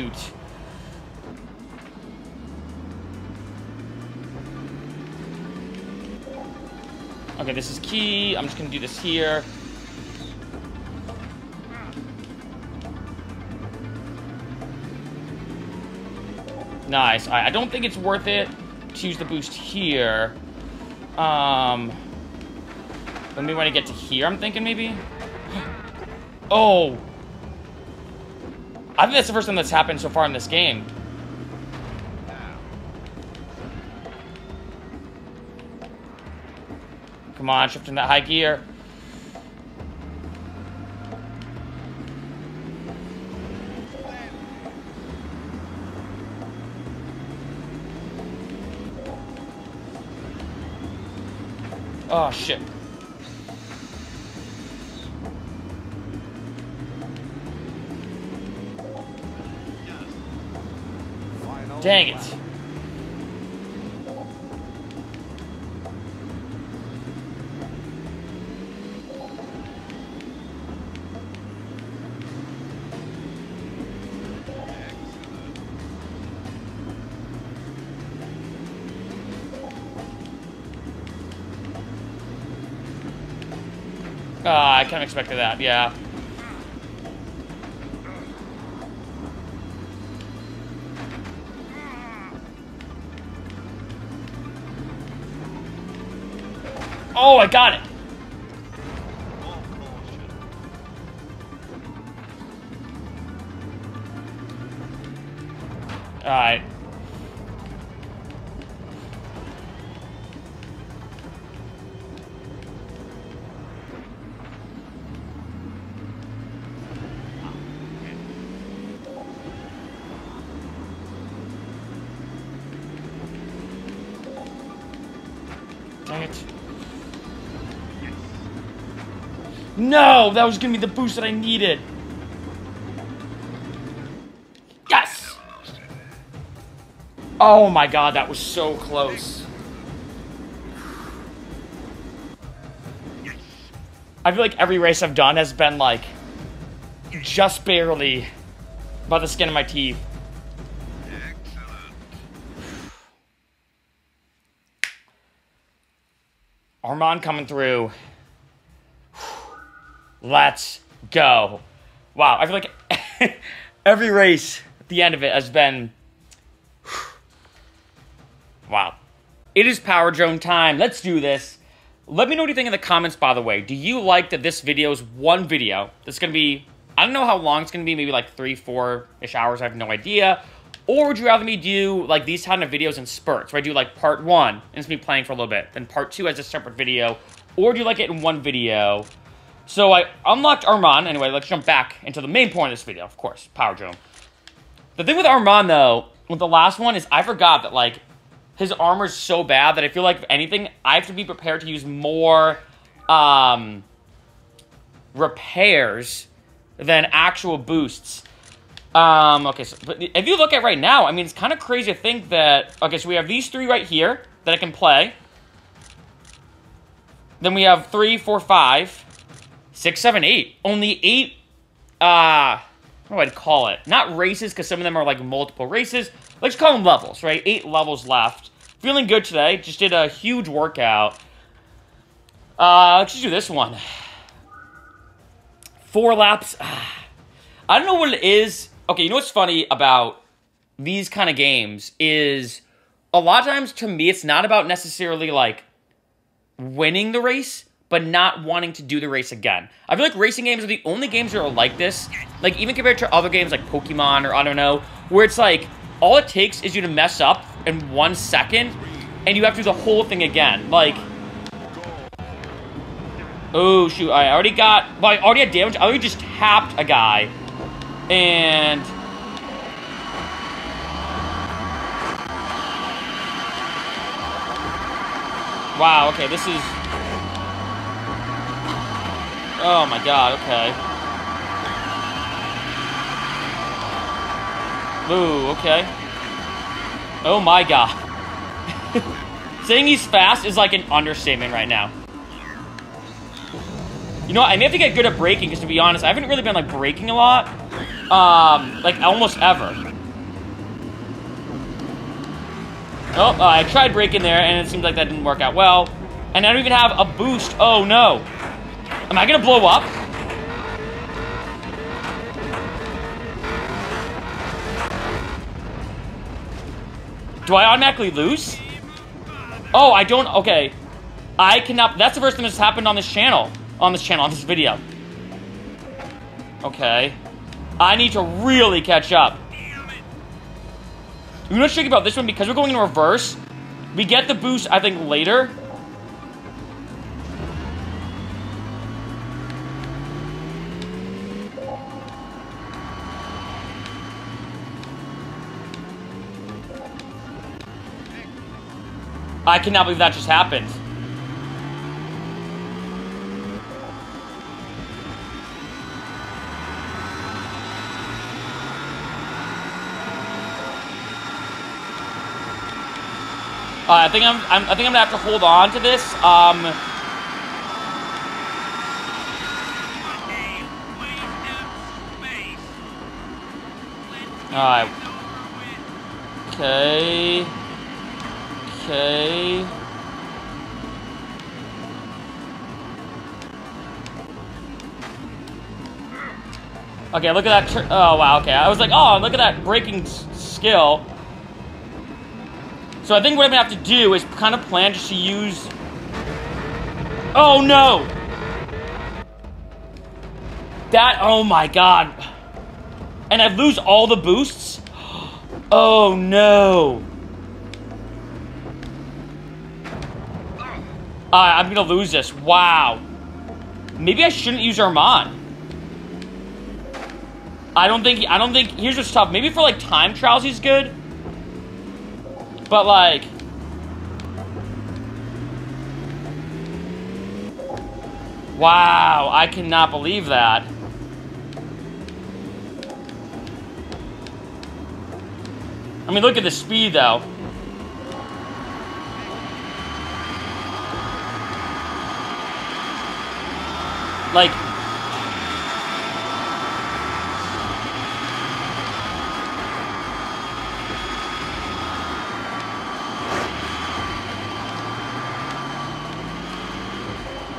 Shoot. Okay, this is key. I'm just gonna do this here. Nice. I, I don't think it's worth it to use the boost here. Um, but maybe when I get to here, I'm thinking maybe. Oh, think that's the first time that's happened so far in this game. Come on, shifting that high gear. Oh, shit. Dang it. Ah, I kind of expected that, yeah. I got it. All No, that was gonna be the boost that I needed. Yes! Oh my god, that was so close. I feel like every race I've done has been like just barely by the skin of my teeth. Armand coming through. Let's go. Wow, I feel like every race at the end of it has been. Wow. It is Power Drome time. Let's do this. Let me know what you think in the comments, by the way. Do you like that this video is one video that's going to be, I don't know how long it's going to be, maybe like three, four-ish hours, I have no idea. Or would you rather me do like these kind of videos in spurts, where I do like part one, and it's me playing for a little bit, then part two as a separate video, or do you like it in one video? So I unlocked Armand. Anyway, let's jump back into the main point of this video, of course, Power Drome. The thing with Armand, though, with the last one, is I forgot that, like, his armor's so bad that I feel like, if anything, I have to be prepared to use more, um, repairs than actual boosts. Um, okay, so, but if you look at right now, I mean, it's kind of crazy to think that, okay, so we have these three right here that I can play. Then we have three, four, five, six, seven, eight. Only eight, uh, what do I call it? Not races, because some of them are like multiple races. Let's call them levels, right? Eight levels left. Feeling good today. Just did a huge workout. Uh, let's just do this one. Four laps. I don't know what it is. Okay, you know what's funny about these kind of games is a lot of times to me it's not about necessarily like winning the race, but not wanting to do the race again. I feel like racing games are the only games that are like this. Like even compared to other games like Pokemon or I don't know, where it's like all it takes is you to mess up in one second and you have to do the whole thing again. Like Oh shoot, I already got well, I already had damage. I already just tapped a guy. And Wow, okay, this is Oh my god, okay. Ooh, okay. Oh my god. Saying he's fast is like an understatement right now. You know what? I may have to get good at braking, because to be honest, I haven't really been, like, braking a lot. Um, like almost ever. Oh, uh, I tried braking there, and it seems like that didn't work out well. And I don't even have a boost. Oh, no. Am I gonna blow up? Do I automatically lose? Oh, I don't. Okay. I cannot. That's the first time this happened on this channel. On this channel, on this video. Okay. I need to really catch up. You know what's tricky about this one? Because we're going in reverse, we get the boost, I think, later. I cannot believe that just happened. Uh, I think I'm, I'm. I think I'm gonna have to hold on to this. Um. All right. Okay. Okay. Okay, look at that. Oh wow. Okay, I was like, oh, look at that braking skill. So I think what I'm gonna have to do is kind of plan just to use. Oh no! That. Oh my god. And I lose all the boosts. Oh no. Uh, I'm gonna lose this. Wow. Maybe I shouldn't use Armand. I don't think. I don't think. Here's what's tough. Maybe for like time trials, he's good. But like. Wow, I cannot believe that. I mean, look at the speed though. Like,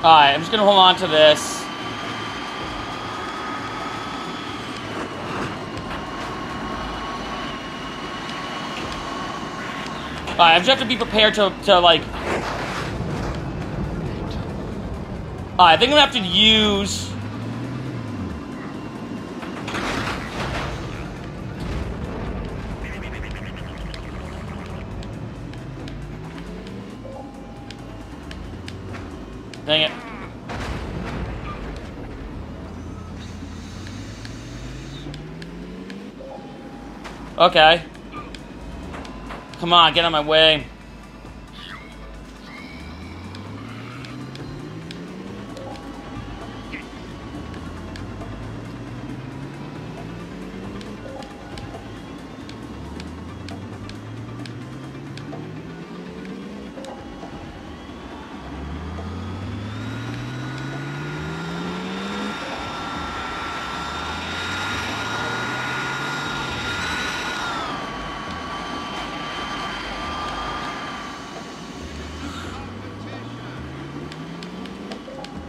Alright, I'm just gonna hold on to this. Alright, I just have to be prepared to, to like... I think I'm gonna have to use... Dang it. Okay. Come on, get out of my way.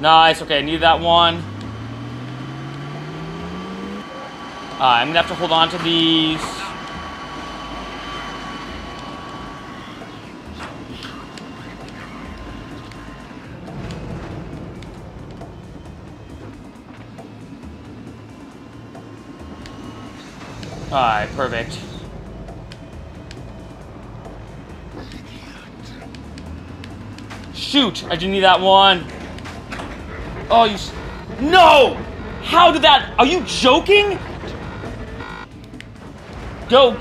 Nice, okay, I need that one. Uh, I'm gonna have to hold on to these. Alright, perfect. Shoot! I didn't need that one. Oh, you. No! How did that. Are you joking? Go.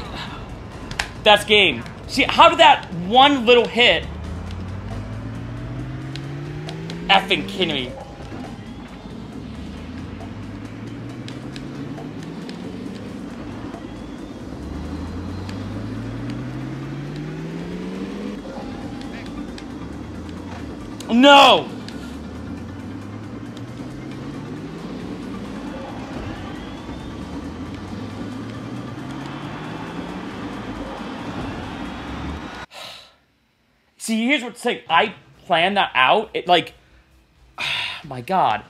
That's game. See, how did that one little hit. Effing kidding me. No! See, here's what's like. I planned that out. It like, my God,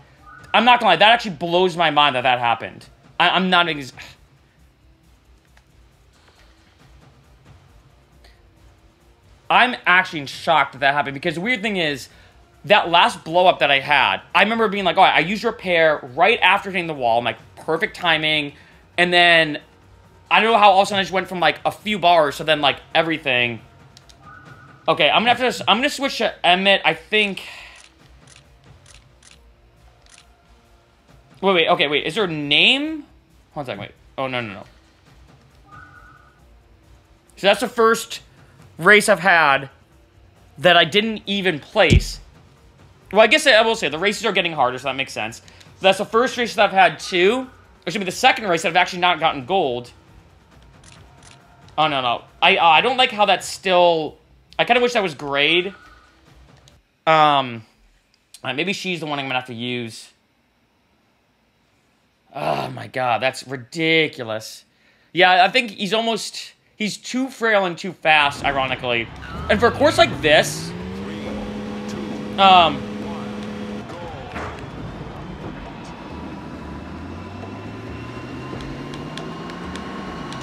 I'm not gonna lie. That actually blows my mind that that happened. I, I'm not. I'm actually in shock that that happened because the weird thing is that last blow up that I had, I remember being like, oh, I used repair right after hitting the wall, I'm like perfect timing, and then I don't know how all of a sudden I just went from like a few bars to then like everything. Okay, I'm gonna have to. I'm gonna switch to Emmett. I think. Wait, wait. Okay, wait. Is there a name? One second. Wait. Oh no, no, no. So that's the first race I've had that I didn't even place. Well, I guess I will say the races are getting harder, so that makes sense. So that's the first race that I've had two. It should be the second race that I've actually not gotten gold. Oh no no, I uh, I don't like how that's still. I kind of wish that was grade. Um, alright, maybe she's the one I'm gonna have to use. Oh my god, that's ridiculous. Yeah, I think he's almost he's too frail and too fast, ironically. And for a course like this, um,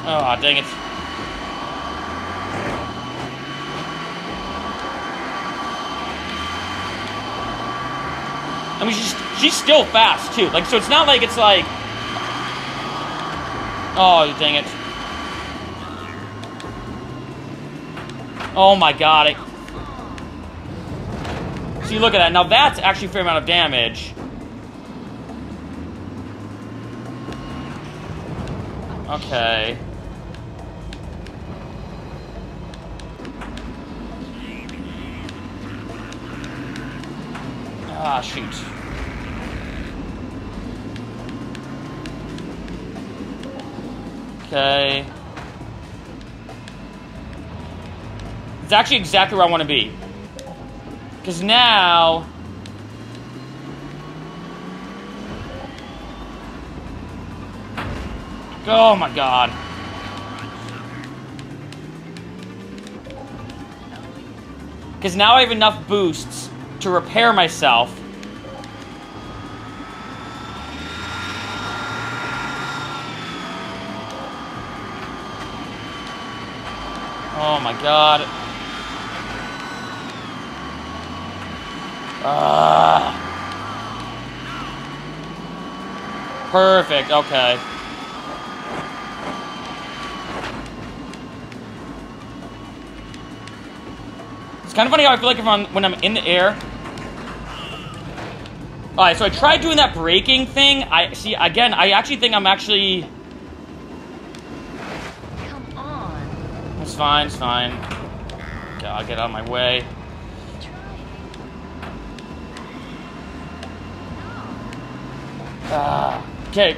oh dang it. I mean, she's she's still fast too. Like, so it's not like it's like, oh dang it. Oh my god. I... See, look at that. Now that's actually a fair amount of damage. Okay. Ah, shoot. Okay. It's actually exactly where I want to be. Because now... Oh my god. Because now I have enough boosts to repair myself. Oh my god. Ah. Perfect, okay. It's kind of funny how I feel like if I'm, when I'm in the air. Alright, so I tried doing that braking thing. I see again, I actually think I'm actually Come on. It's fine, it's fine. Okay, I'll get out of my way. Ah, okay.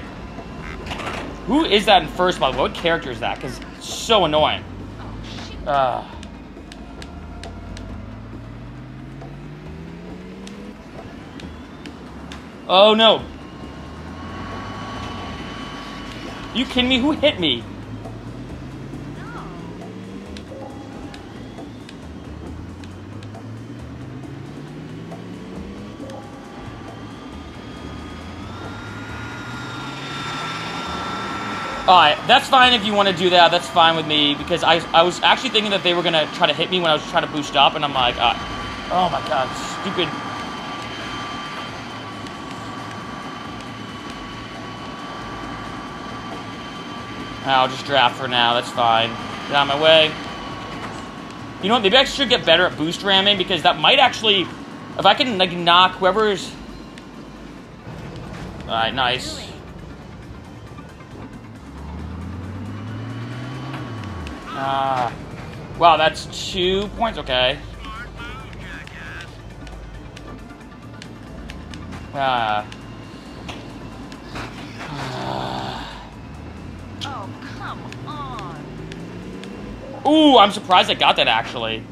Who is that in first, by the way? What character is that? Because it's so annoying. Oh, shit. Ah. Oh no. You kidding me? Who hit me? Alright, that's fine if you want to do that. That's fine with me because I, I was actually thinking that they were going to try to hit me when I was trying to boost up, and I'm like, uh, oh my god, stupid. I'll just draft for now. That's fine. Get out of my way. You know what? Maybe I should get better at boost ramming because that might actually, if I can like knock whoever's. All right, nice. Ah, wow, that's two points. Okay. Ah. Oh, Ooh, I'm surprised I got that, actually.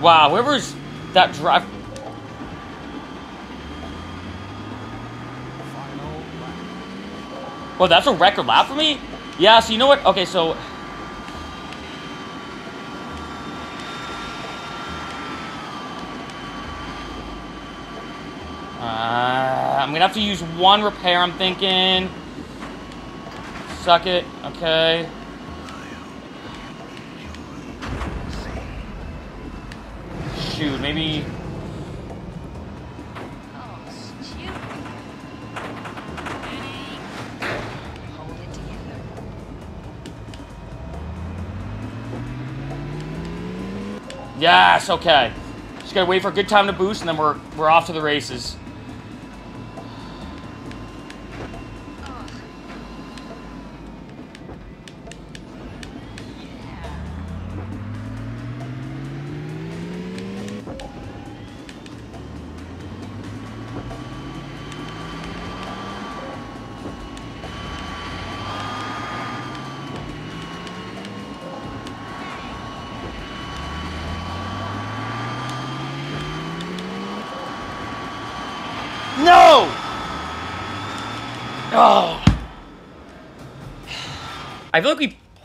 Wow, whoever's that drive Well, that's a record lap for me? Yeah, so you know what? Okay, so. Uh, I'm gonna have to use one repair, I'm thinking. Suck it, okay. Shoot, maybe. Yes, okay. Just gotta wait for a good time to boost, and then we're we're off to the races.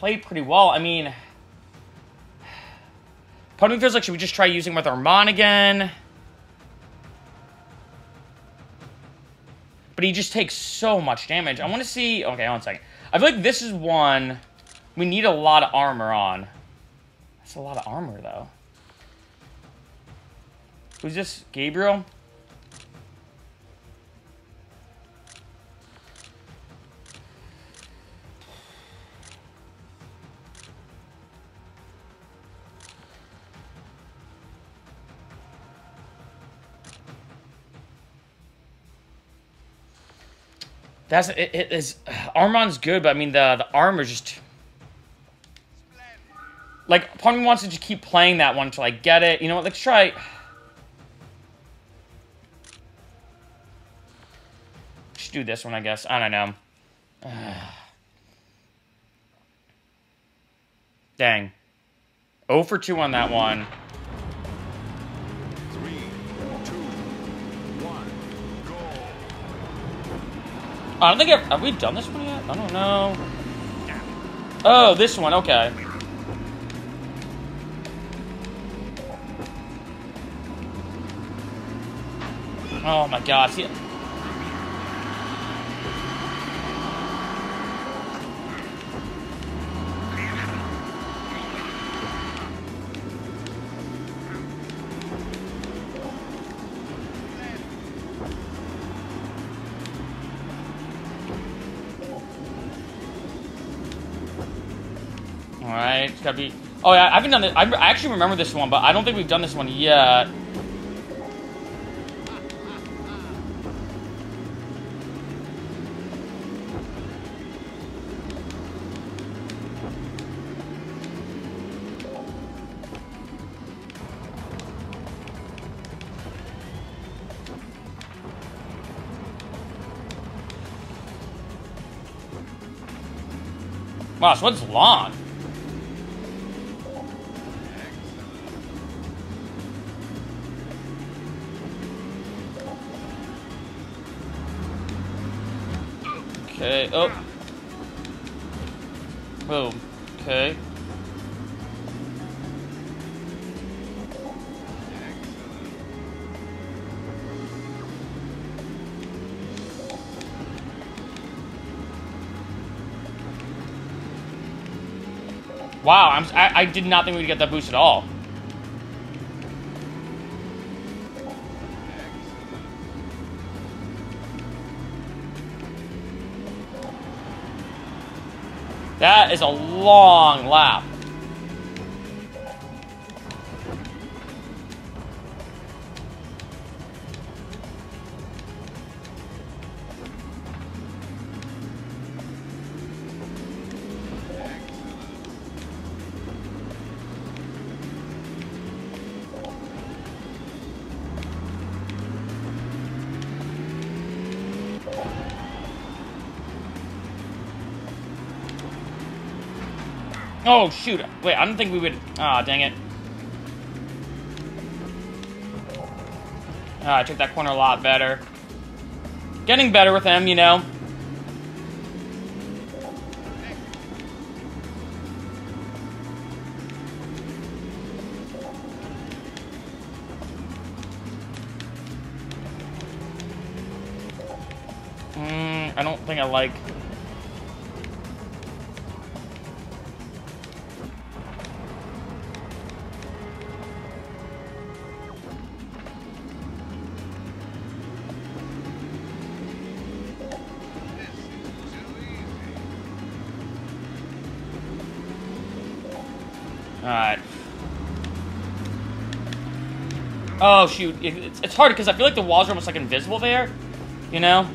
Played pretty well. I mean, part of me feels like should we just try using with Armand again? But he just takes so much damage. I want to see. Okay, one second. I feel like this is one we need a lot of armor on. That's a lot of armor though. Who's this? Gabriel? That's it, it is Armand's good, but I mean the the armor's just like part of me wants to just keep playing that one until I get it. You know what? Let's try. Just do this one, I guess. I don't know. Dang. 0 for 2 on that one. I don't think I've, have we done this one yet? I don't know. Oh, this one. Okay. Oh my god. Oh yeah, I haven't done it. I actually remember this one, but I don't think we've done this one yet. Wow, this long. I'm, I, I did not think we'd get that boost at all. That is a long lap. Oh, shoot. Wait, I don't think we would... Ah, oh, dang it. Oh, I took that corner a lot better. Getting better with them, you know. It's, it's hard because I feel like the walls are almost like invisible there. You know?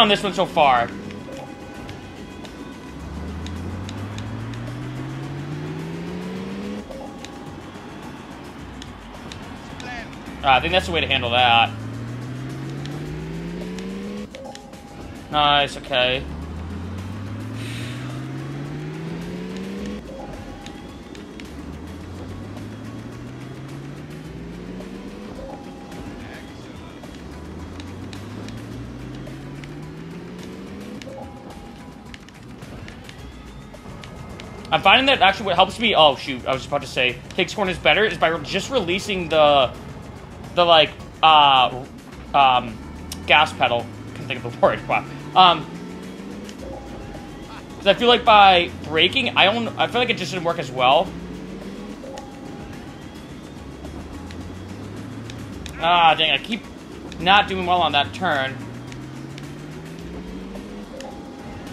On this one so far. Uh, I think that's the way to handle that. Nice, okay. I'm finding that actually what helps me. Oh shoot, I was about to say takes corners better is by just releasing the the like uh um gas pedal. I Can't think of the word. Wow. Um, because I feel like by braking, I don't. I feel like it just didn't work as well. Ah, dang! I keep not doing well on that turn.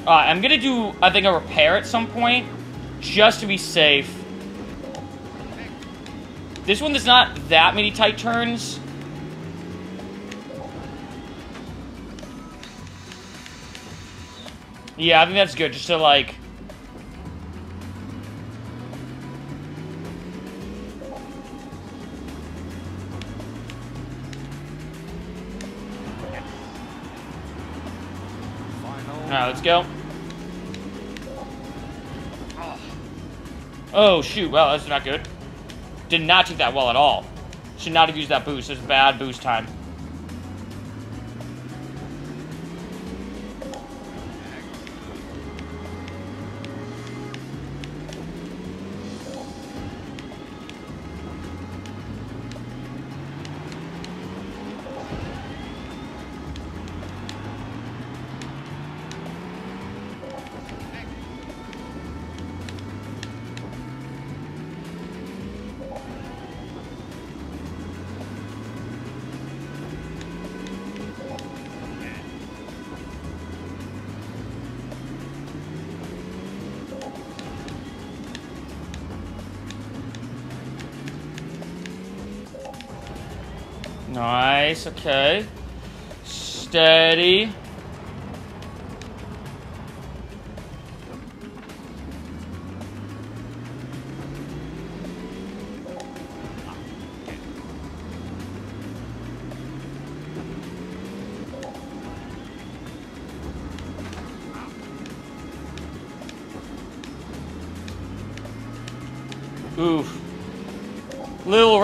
Uh, I'm gonna do, I think, a repair at some point, just to be safe. This one, there's not that many tight turns. Yeah, I think that's good, just to, like... Oh, shoot. Well, that's not good. Did not take that well at all. Should not have used that boost. It's bad boost time.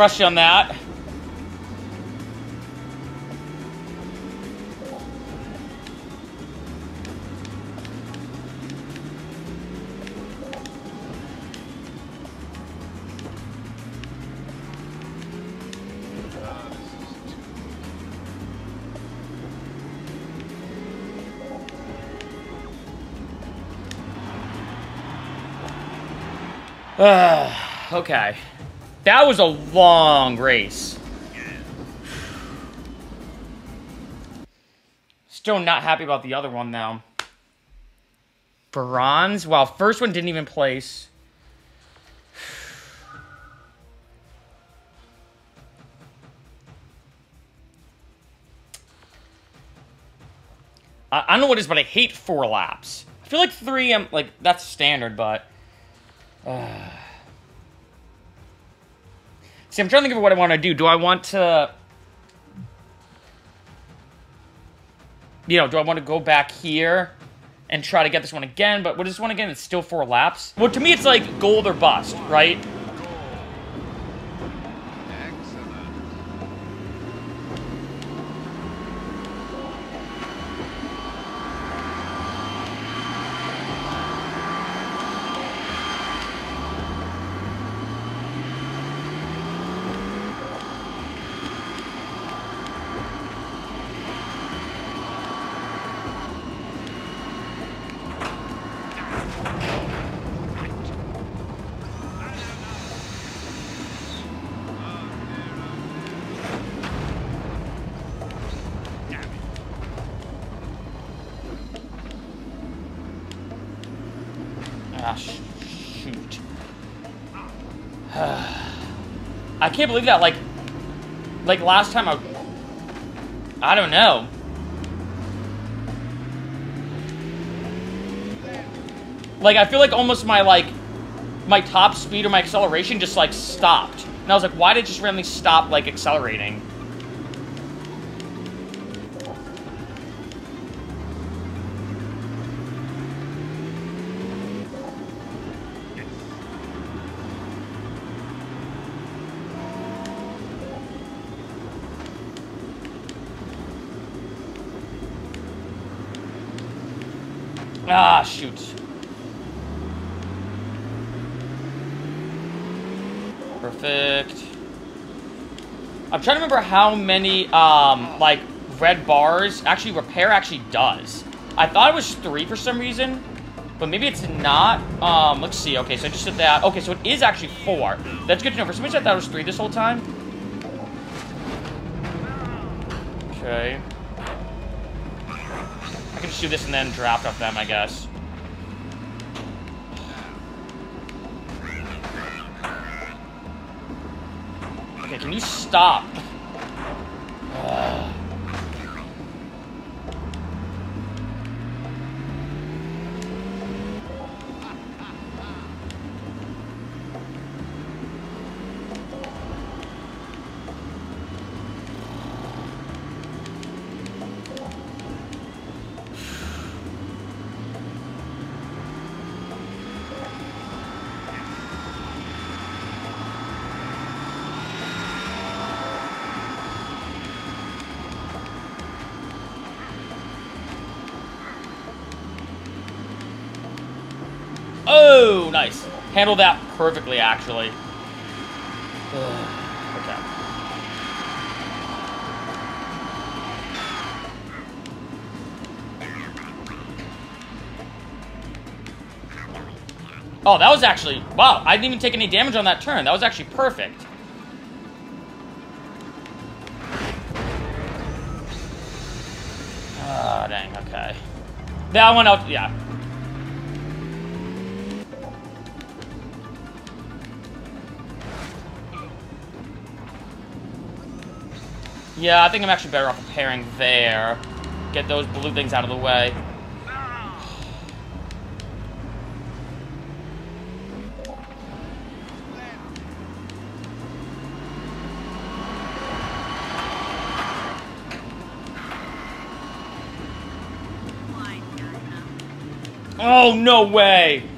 Rush on that. Okay. That was a long race. Still not happy about the other one, though. Bronze? Wow, first one didn't even place. I, don't know what it is, but I hate four laps. I feel like three, I'm like that's standard, but. Uh... See, I'm trying to think of what I want to do. Do I want to. You know, do I want to go back here and try to get this one again? But with this one again, it's still four laps. Well, to me, it's like gold or bust, right? Excellent. Ah, sh- shoot. I can't believe that. Like, like last time I. I don't know. Like, I feel like almost my, like, my top speed or my acceleration just, like, stopped. And I was like, why did it just randomly stop, like, accelerating? Trying to remember how many, um, like, red bars actually repair actually does. I thought it was three for some reason, but maybe it's not. Um, let's see. Okay, so I just did that. Okay, so it is actually four. That's good to know. For some reason, I thought it was three this whole time. Okay. I can just do this and then draft off them, I guess. Okay, can you stop? Ugh. Oh, nice. Handled that perfectly, actually. Ugh, okay. Oh, that was actually... Wow, I didn't even take any damage on that turn. That was actually perfect. Ah, dang, okay. That one out... Yeah. Yeah, I think I'm actually better off repairing there. Get those blue things out of the way. Oh, no way!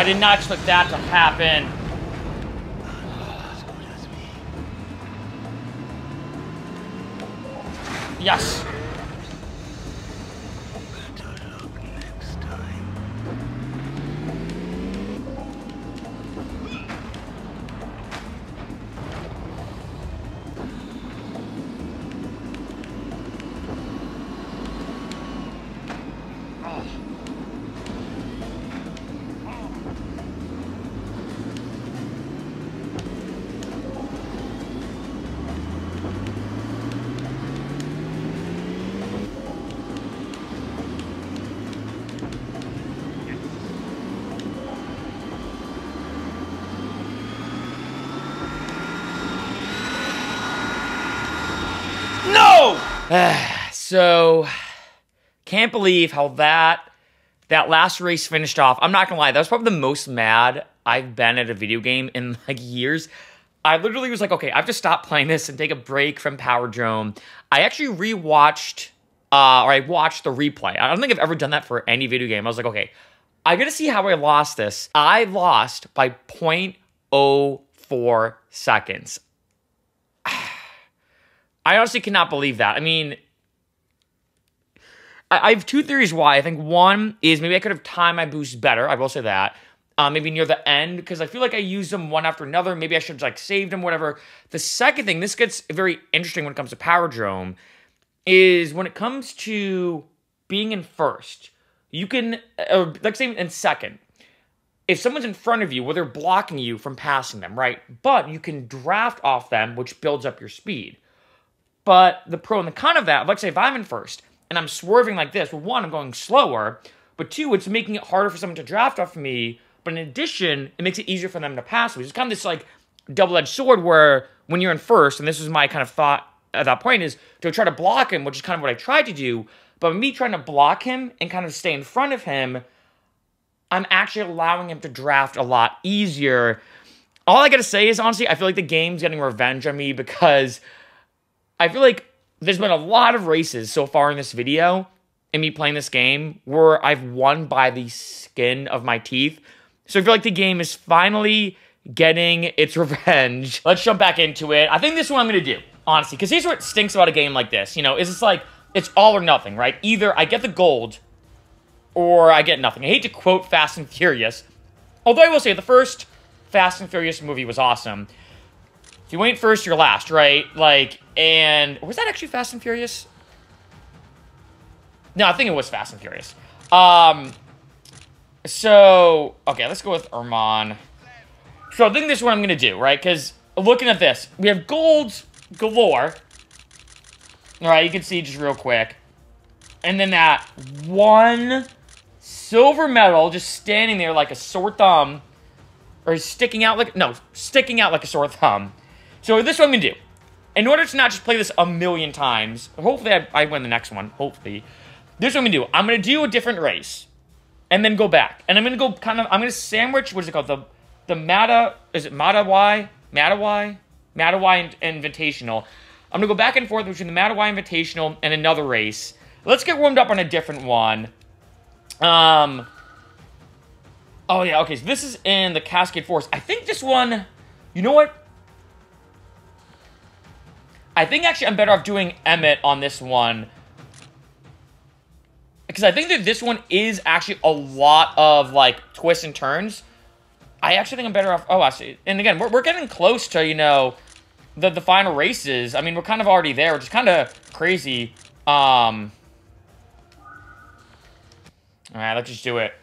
I did not expect that to happen. Yes. So, can't believe how that that last race finished off. I'm not gonna lie, that was probably the most mad I've been at a video game in like years. I literally was like, okay, I have to stop playing this and take a break from Power Drome. I actually rewatched, uh, or I watched the replay. I don't think I've ever done that for any video game. I was like, okay, I gotta see how I lost this. I lost by 0.04 seconds. I honestly cannot believe that. I mean, I, have two theories why. I think one is maybe I could have timed my boost better. I will say that. Uh, maybe near the end because I feel like I used them one after another. Maybe I should have like saved them, whatever. The second thing, this gets very interesting when it comes to Power Drome, is when it comes to being in first. You can, or like say in second, if someone's in front of you, well, they're blocking you from passing them, right? But you can draft off them, which builds up your speed. But the pro and the con of that, like say if I'm in first and I'm swerving like this, well, one, I'm going slower, but two, it's making it harder for someone to draft off of me. But in addition, it makes it easier for them to pass me. It's kind of this like double-edged sword where when you're in first, and this was my kind of thought at that point, is to try to block him, which is kind of what I tried to do. But me trying to block him and kind of stay in front of him, I'm actually allowing him to draft a lot easier. All I gotta say is honestly, I feel like the game's getting revenge on me because I feel like there's been a lot of races so far in this video and me playing this game where I've won by the skin of my teeth. So I feel like the game is finally getting its revenge. Let's jump back into it. I think this is what I'm gonna do, honestly, because here's what stinks about a game like this. You know, is it's like it's all or nothing, right? Either I get the gold or I get nothing. I hate to quote Fast and Furious, although I will say the first Fast and Furious movie was awesome. If you ain't first, you're last, right? Like, and was that actually Fast and Furious? No, I think it was Fast and Furious. Um, so okay, let's go with Erman. So I think this is what I'm gonna do, right? Because looking at this, we have golds galore. All right, you can see just real quick, and then that one silver medal just standing there like a sore thumb, or sticking out like no, sticking out like a sore thumb. So this is what I'm gonna do. In order to not just play this a million times, hopefully I, I win the next one. Hopefully, this is what I'm gonna do. I'm gonna do a different race, and then go back, and I'm gonna go kind of. I'm gonna sandwich. What is it called? The the Mata is it Matawai Matawai Matawai Invitational. I'm gonna go back and forth between the Matawai Invitational and another race. Let's get warmed up on a different one. Um. Oh yeah, okay. So this is in the Cascade Forest. I think this one. You know what? I think actually I'm better off doing Emmett on this one. Because I think that this one is actually a lot of, like, twists and turns. I actually think I'm better off... Oh, I see. And again, we're, we're getting close to, you know, the, the final races. I mean, we're kind of already there, which is kind of crazy. Um... Alright, let's just do it.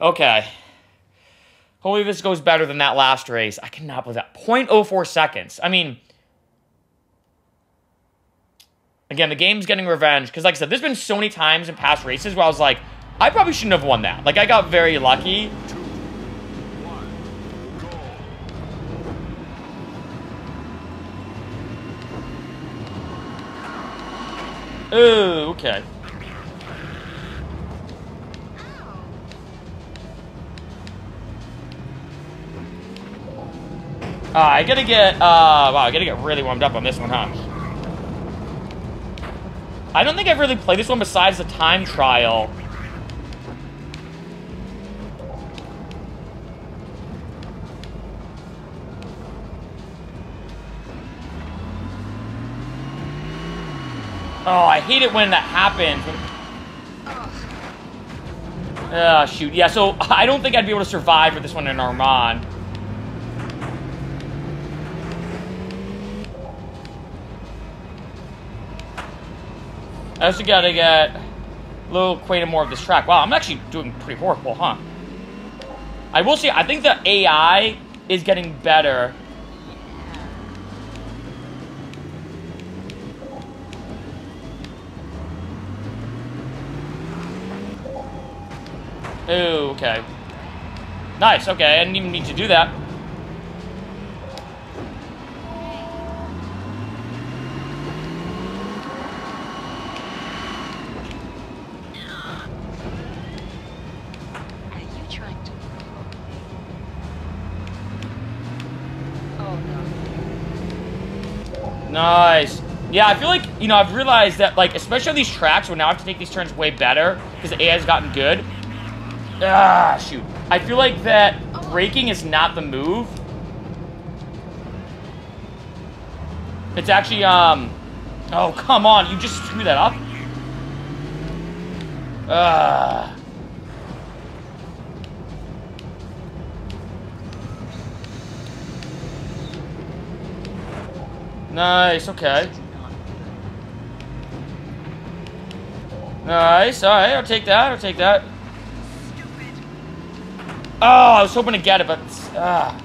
Okay. Hopefully this goes better than that last race. I cannot believe that. 0.04 seconds. I mean... Again, the game's getting revenge. Because, like I said, there's been so many times in past races where I was like, I probably shouldn't have won that. Like, I got very lucky. Ooh, okay. Uh, I gotta get, uh, wow, I gotta get really warmed up on this one, huh? I don't think I've really played this one besides the time trial. Oh, I hate it when that happens. Ah, shoot. Yeah, so I don't think I'd be able to survive with this one in Armand. I also gotta get a little acquainted more of this track. Wow, I'm actually doing pretty horrible, huh? I will say, I think the AI is getting better. Ooh, okay. Nice, okay, I didn't even need to do that. Are you trying to provoke me? Oh no. Nice. Yeah, I feel like, you know, I've realized that, like, especially on these tracks where now I have to take these turns way better because the AI has gotten good. Ah, shoot. I feel like that braking is not the move. It's actually, um... Oh, come on. You just screwed that up? Ah. Nice, okay. Nice, alright, I'll take that, I'll take that. Oh, I was hoping to get it, but... Uh,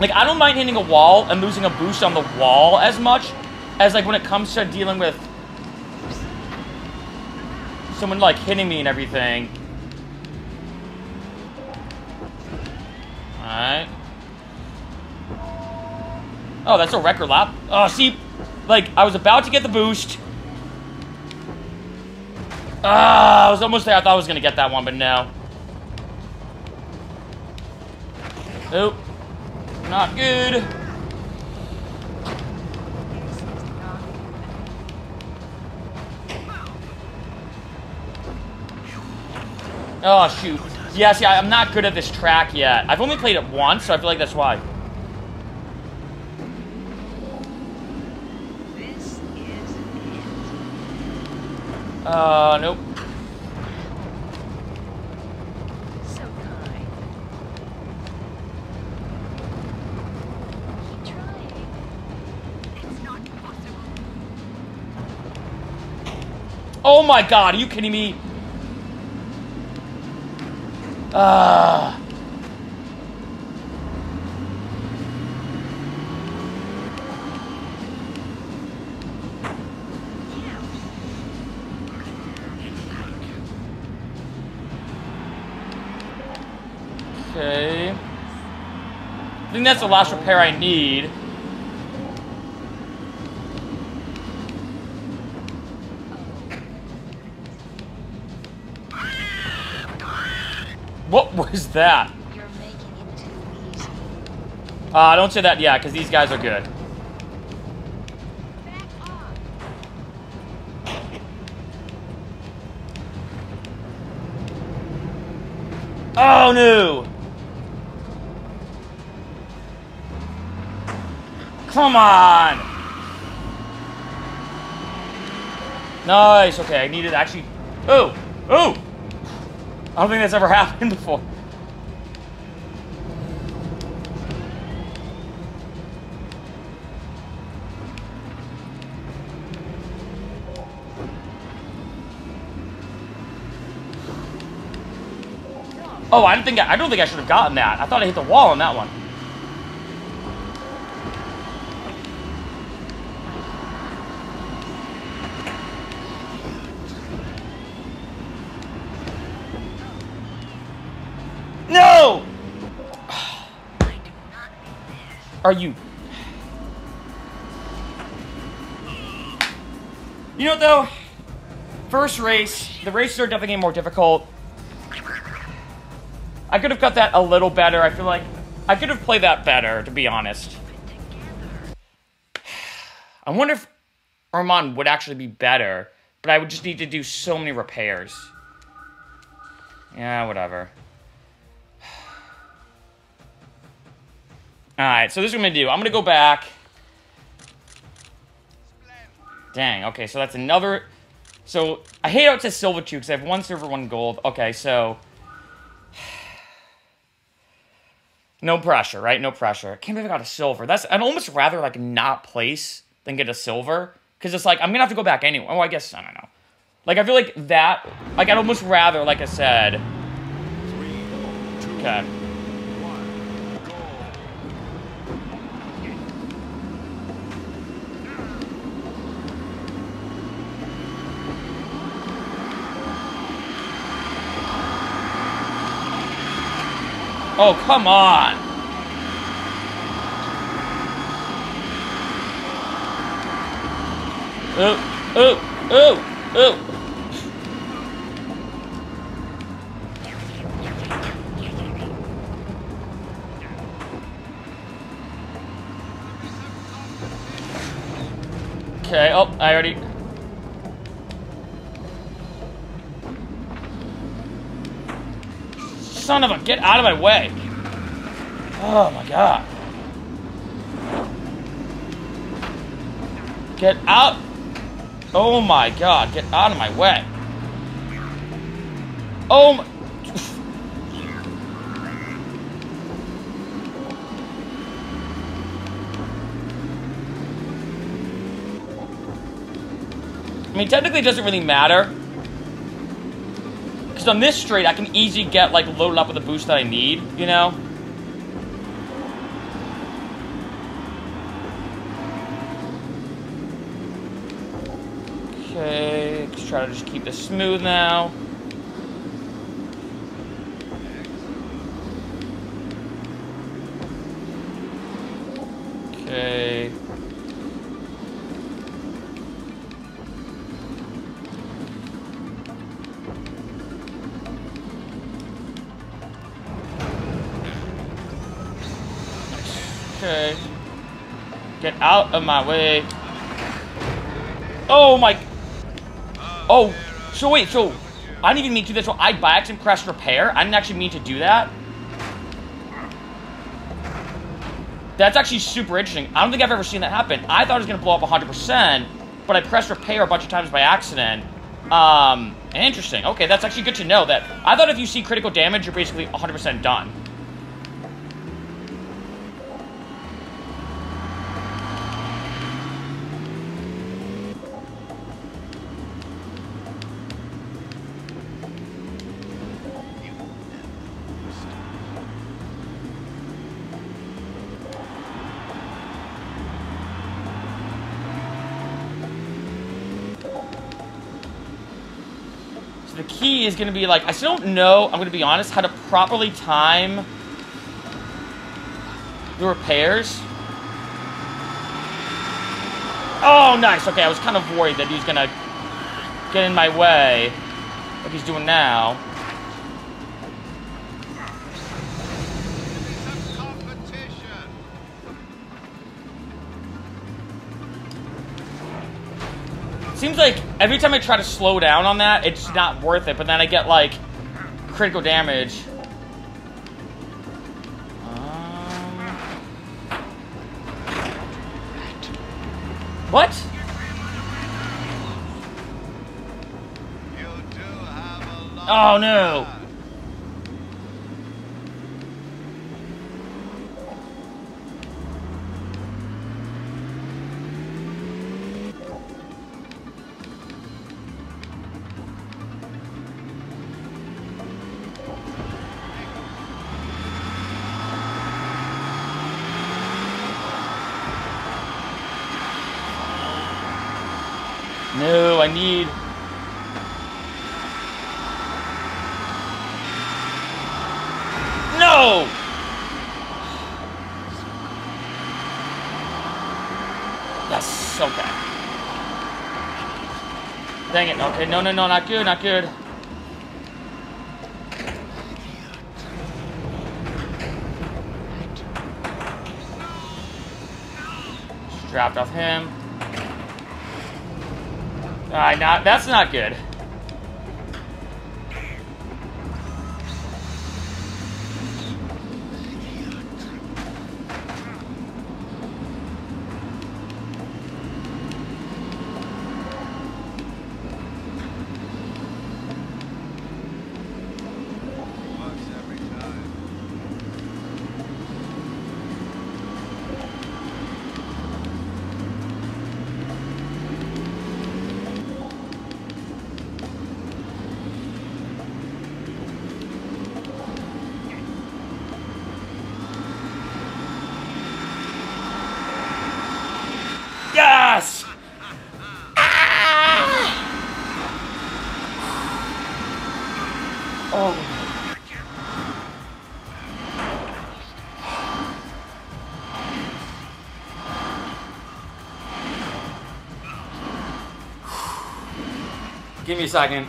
like, I don't mind hitting a wall and losing a boost on the wall as much as, like, when it comes to dealing with someone, like, hitting me and everything. Alright. Oh, that's a record lap. Oh, see, like, I was about to get the boost. Ah, I was almost there. I thought I was going to get that one, but no. Nope. Not good. Oh, shoot. Yeah, see, I'm not good at this track yet. I've only played it once, so I feel like that's why. This is it. Uh, nope. So kind. Keep trying. It's not possible. Oh my god, are you kidding me? Ah. Okay. I think that's the last repair I need. What was that? You're making it too easy. Uh, don't say that, yeah, because these guys are good. Oh no! Come on! Nice, okay, I needed actually. Oh! Oh! I don't think that's ever happened before. Oh, I didn't think I, I don't think I should have gotten that. I thought I hit the wall on that one. No! Are you? You know though? First race, the races are definitely more difficult. I could have got that a little better. I feel like I could have played that better, to be honest. I wonder if Armand would actually be better, but I would just need to do so many repairs. Yeah, whatever. Alright, so this is what I'm gonna do. I'm gonna go back. Dang, okay, so that's another... So, I hate how it says silver too, because I have one silver, one gold. Okay, so... No pressure, right? No pressure. I can't believe I got a silver. That's I'd almost rather like not place than get a silver. Because it's like I'm gonna have to go back anyway. Oh, I guess I don't know. Like I feel like that like I'd almost rather, like I said. Okay. Oh, come on. Oh, oh, oh, oh. Okay, oh, I already... Son of a, get out of my way. Oh my god. Get out. Oh my god, get out of my way. Oh my. I mean, technically it doesn't really matter. Because on this straight, I can easily get, like, loaded up with the boost that I need, you know? Okay, let's try to just keep this smooth now. Okay. Okay. Get out of my way. Oh my. Oh, so wait, so I didn't even mean to do this. So I by accident pressed repair. I didn't actually mean to do that. That's actually super interesting. I don't think I've ever seen that happen. I thought it was gonna blow up 100%, but I pressed repair a bunch of times by accident. Um, interesting. Okay, that's actually good to know. That I thought if you see critical damage, you're basically 100% done. Is going to be like, I still don't know, I'm going to be honest, how to properly time the repairs. Oh, nice. Okay, I was kind of worried that he was going to get in my way, like he's doing now. Seems like every time I try to slow down on that, it's not worth it, but then I get like critical damage. Um, what? Oh no! No, okay, no, no, no, not good, not good. Strapped off him. Alright, not that's not good. Give me a second.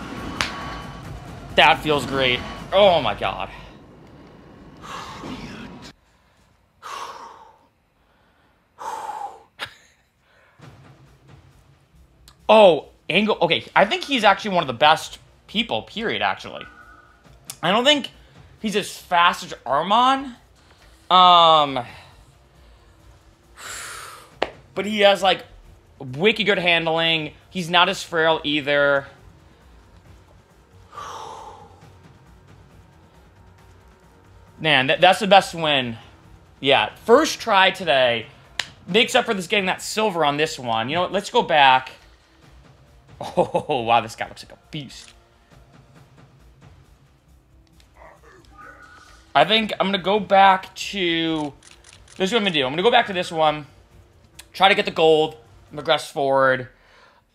That feels great. Oh my god. Oh, Angle. Okay, I think he's actually one of the best people, period, actually. I don't think he's as fast as Armand. Um. But he has, like, wicked good handling. He's not as frail either. Man, that, that's the best win. Yeah, first try today. Makes up for this getting that silver on this one. You know what? Let's go back. Oh, wow, this guy looks like a beast. I think I'm going to go back to... This is what I'm going to do. I'm going to go back to this one. Try to get the gold. Progress forward.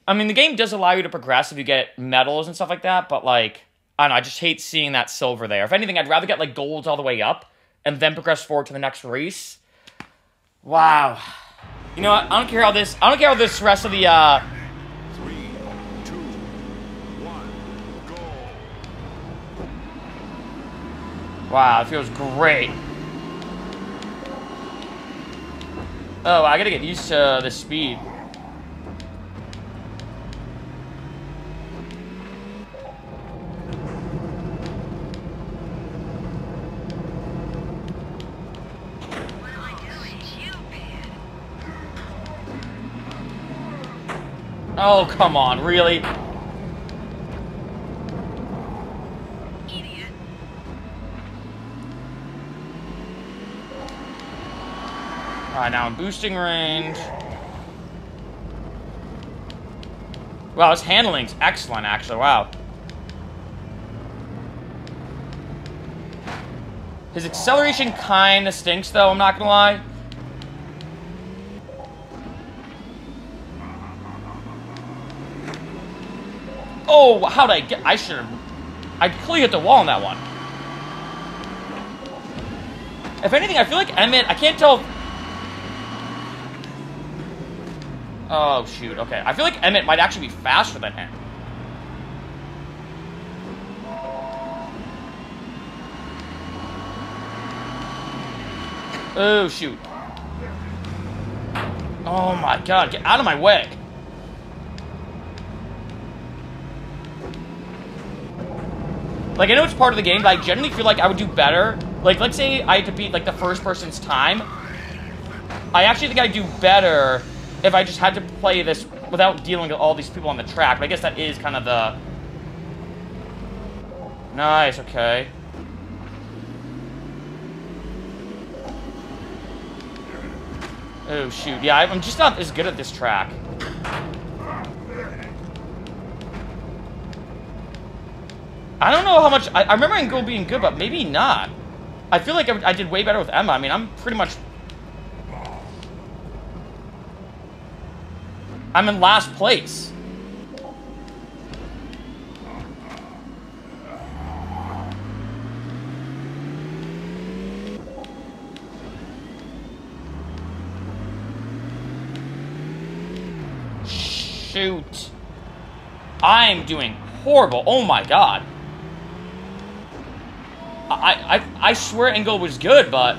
I mean, the game does allow you to progress if you get medals and stuff like that, but, like, I don't know. I just hate seeing that silver there. If anything, I'd rather get, like, golds all the way up and then progress forward to the next race. Wow. You know what? I don't care how this... I don't care how this rest of the, uh... Wow, it feels great. Oh, I gotta get used to the speed. Oh, come on, really? Idiot. Alright, now I'm boosting range. Wow, his handling's excellent, actually. Wow. His acceleration kind of stinks, though, I'm not gonna lie. Oh, how'd I get... I should have... I clearly hit the wall on that one. If anything, I feel like Emmett... I can't tell... Oh, shoot. Okay. I feel like Emmett might actually be faster than him. Oh, shoot. Oh, my God. Get out of my way. Like, I know it's part of the game, but I generally feel like I would do better. Like, let's say I had to beat, like, the first person's time. I actually think I'd do better if I just had to play this without dealing with all these people on the track. But I guess that is kind of the... Nice, okay. Oh, shoot. Yeah, I'm just not as good at this track. I don't know how much... I, I remember Angle being good, but maybe not. I feel like I, I did way better with Emma. I mean, I'm pretty much... I'm in last place. Shoot. I'm doing horrible. Oh my god. I, I, I swear Engel was good, but...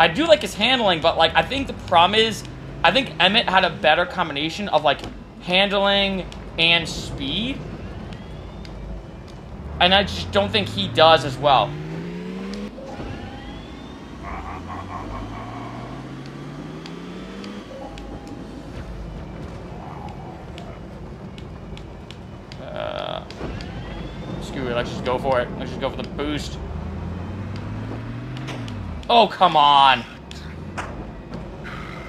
I do like his handling, but, like, I think the problem is... I think Emmett had a better combination of, like, handling and speed. And I just don't think he does as well. Uh, screw it, let's just go for it. Let's just go for the boost. Oh, come on.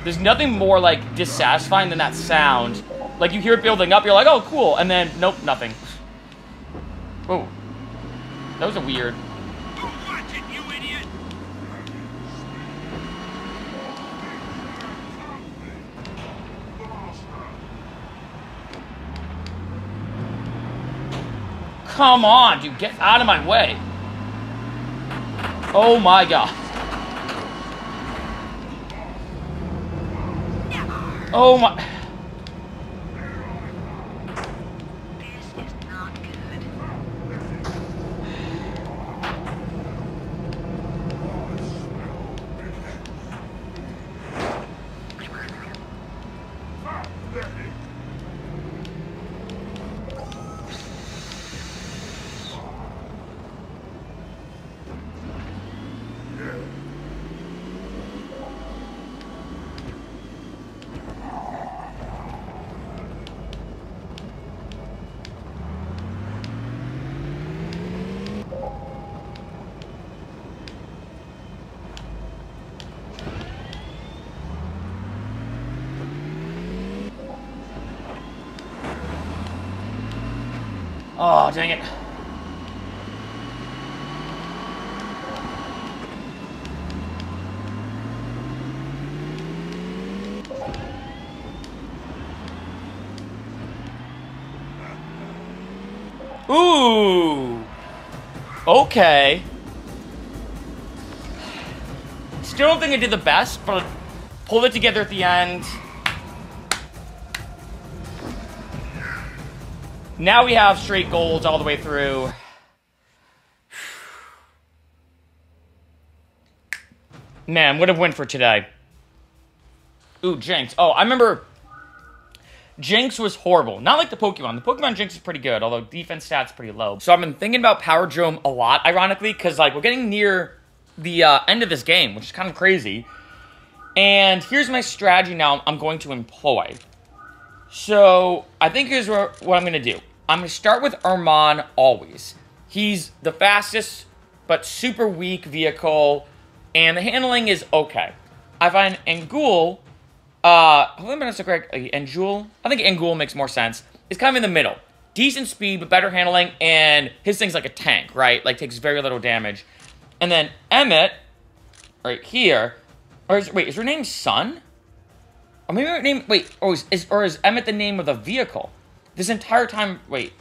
There's nothing more, like, dissatisfying than that sound. Like, you hear it building up, you're like, oh, cool, and then, nope, nothing. Whoa. That was a weird... Watch it, you idiot! Come on, dude. Get out of my way. Oh my god. Oh my. This is not good. Oh, dang it. Ooh. Okay. Still don't think I did the best, but pulled it together at the end. Now we have straight golds all the way through. Man, would have win for today. Ooh, Jinx. Oh, I remember Jinx was horrible. Not like the Pokemon. The Pokemon Jynx is pretty good, although defense stats pretty low. So I've been thinking about Power Drome a lot, ironically, because like we're getting near the uh, end of this game, which is kind of crazy. And here's my strategy now I'm going to employ. So I think here's what, I'm going to do. I'm going to start with Armand always. He's the fastest, but super weak vehicle, and the handling is okay. I find Angul, uh, hold on, that's correct. I think Angul makes more sense. It's kind of in the middle. Decent speed, but better handling, and his thing's like a tank, right? Like takes very little damage. And then Emmett, right here, or is, wait, is her name Sun? Or maybe her name, wait, or is, is, or is Emmett the name of the vehicle? This entire time, wait.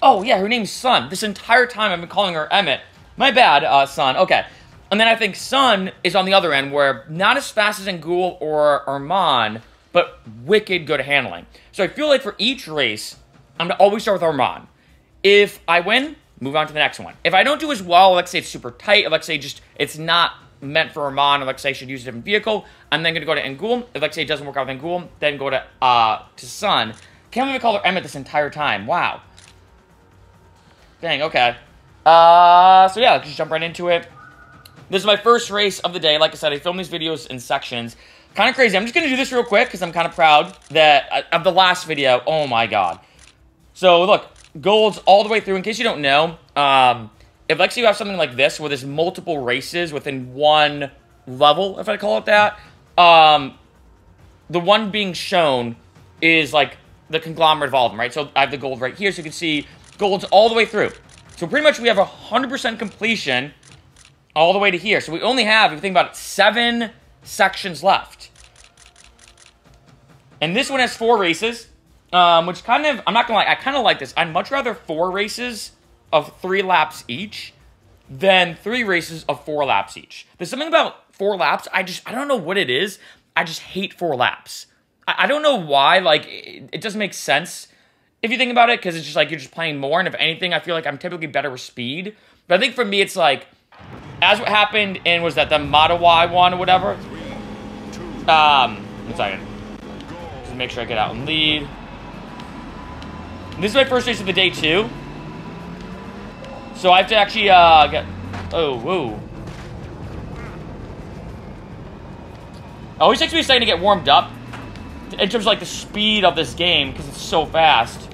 Oh, yeah, her name's Sun. This entire time I've been calling her Emmett. My bad, uh, Sun. Okay. And then I think Sun is on the other end, where not as fast as Angul or Armand, but wicked good handling. So I feel like for each race, I'm gonna always start with Armand. If I win, move on to the next one. If I don't do as well, let's say it's super tight, let's say just it's not meant for Armand, let's say I should use a different vehicle, I'm then gonna go to Angul. If let's say it doesn't work out with Angul, then go to uh to Sun. Can't believe I called her Emmett this entire time. Wow. Dang, okay. Uh, so yeah, just jump right into it. This is my first race of the day. Like I said, I film these videos in sections. Kind of crazy. I'm just going to do this real quick because I'm kind of proud that uh, of the last video. Oh my god. So look, golds all the way through. In case you don't know, um, if like say you have something like this where there's multiple races within one level, if I call it that, um, the one being shown is like the conglomerate of all of them, right? So I have the gold right here, so you can see golds all the way through. So pretty much we have a 100% completion all the way to here. So we only have, if you think about it, seven sections left. And this one has four races, um, which kind of, I'm not gonna lie, I kind of like this. I'd much rather four races of three laps each than three races of four laps each. There's something about four laps, I just, I don't know what it is. I just hate four laps. I, I don't know why, like, it, it doesn't make sense if you think about it, because it's just like you're just playing more, and if anything, I feel like I'm typically better with speed. But I think for me, it's like, as what happened in, was that the Matawai one or whatever? Um, one second. Just make sure I get out and lead. This is my first race of the day, too. So I have to actually, uh, get, oh, whoa. It always takes me a second to get warmed up in terms of like the speed of this game because it's so fast.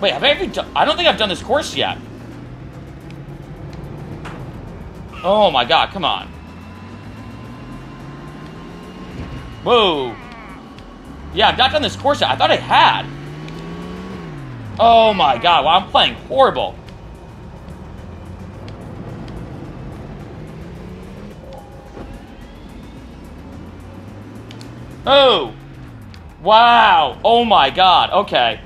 Wait, have I ever done? I don't think I've done this course yet. Oh my god, come on. Whoa. Yeah, I've not done this course yet. I thought I had. Oh my god, well, I'm playing horrible. Oh. Wow. Oh my god. Okay.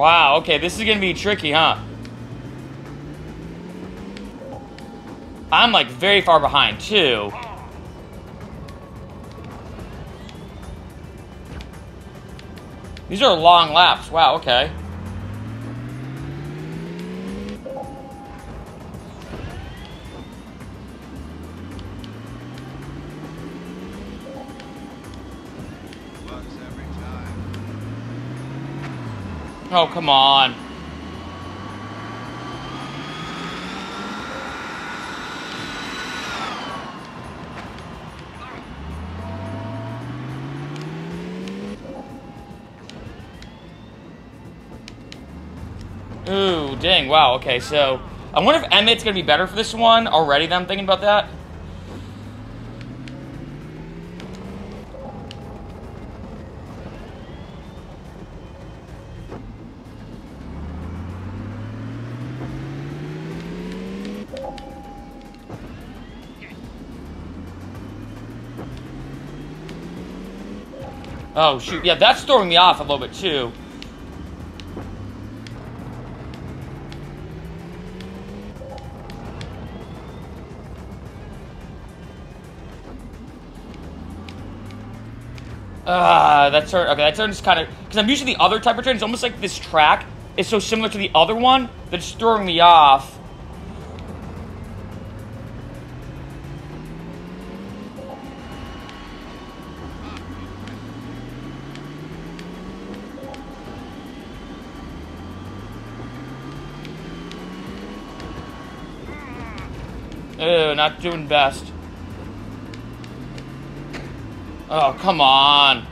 Wow, okay, this is gonna be tricky, huh? I'm like very far behind too. These are long laps. Wow, okay. Oh, come on. Ooh, dang, wow, okay, so... I wonder if Emmett's gonna be better for this one already that I'm thinking about that. Oh, shoot, yeah, that's throwing me off a little bit, too. Ah, that turn. Okay, that turn is kind of because I'm using the other type of turn. It's almost like this track is so similar to the other one that it's throwing me off. Not doing best. Oh, come on.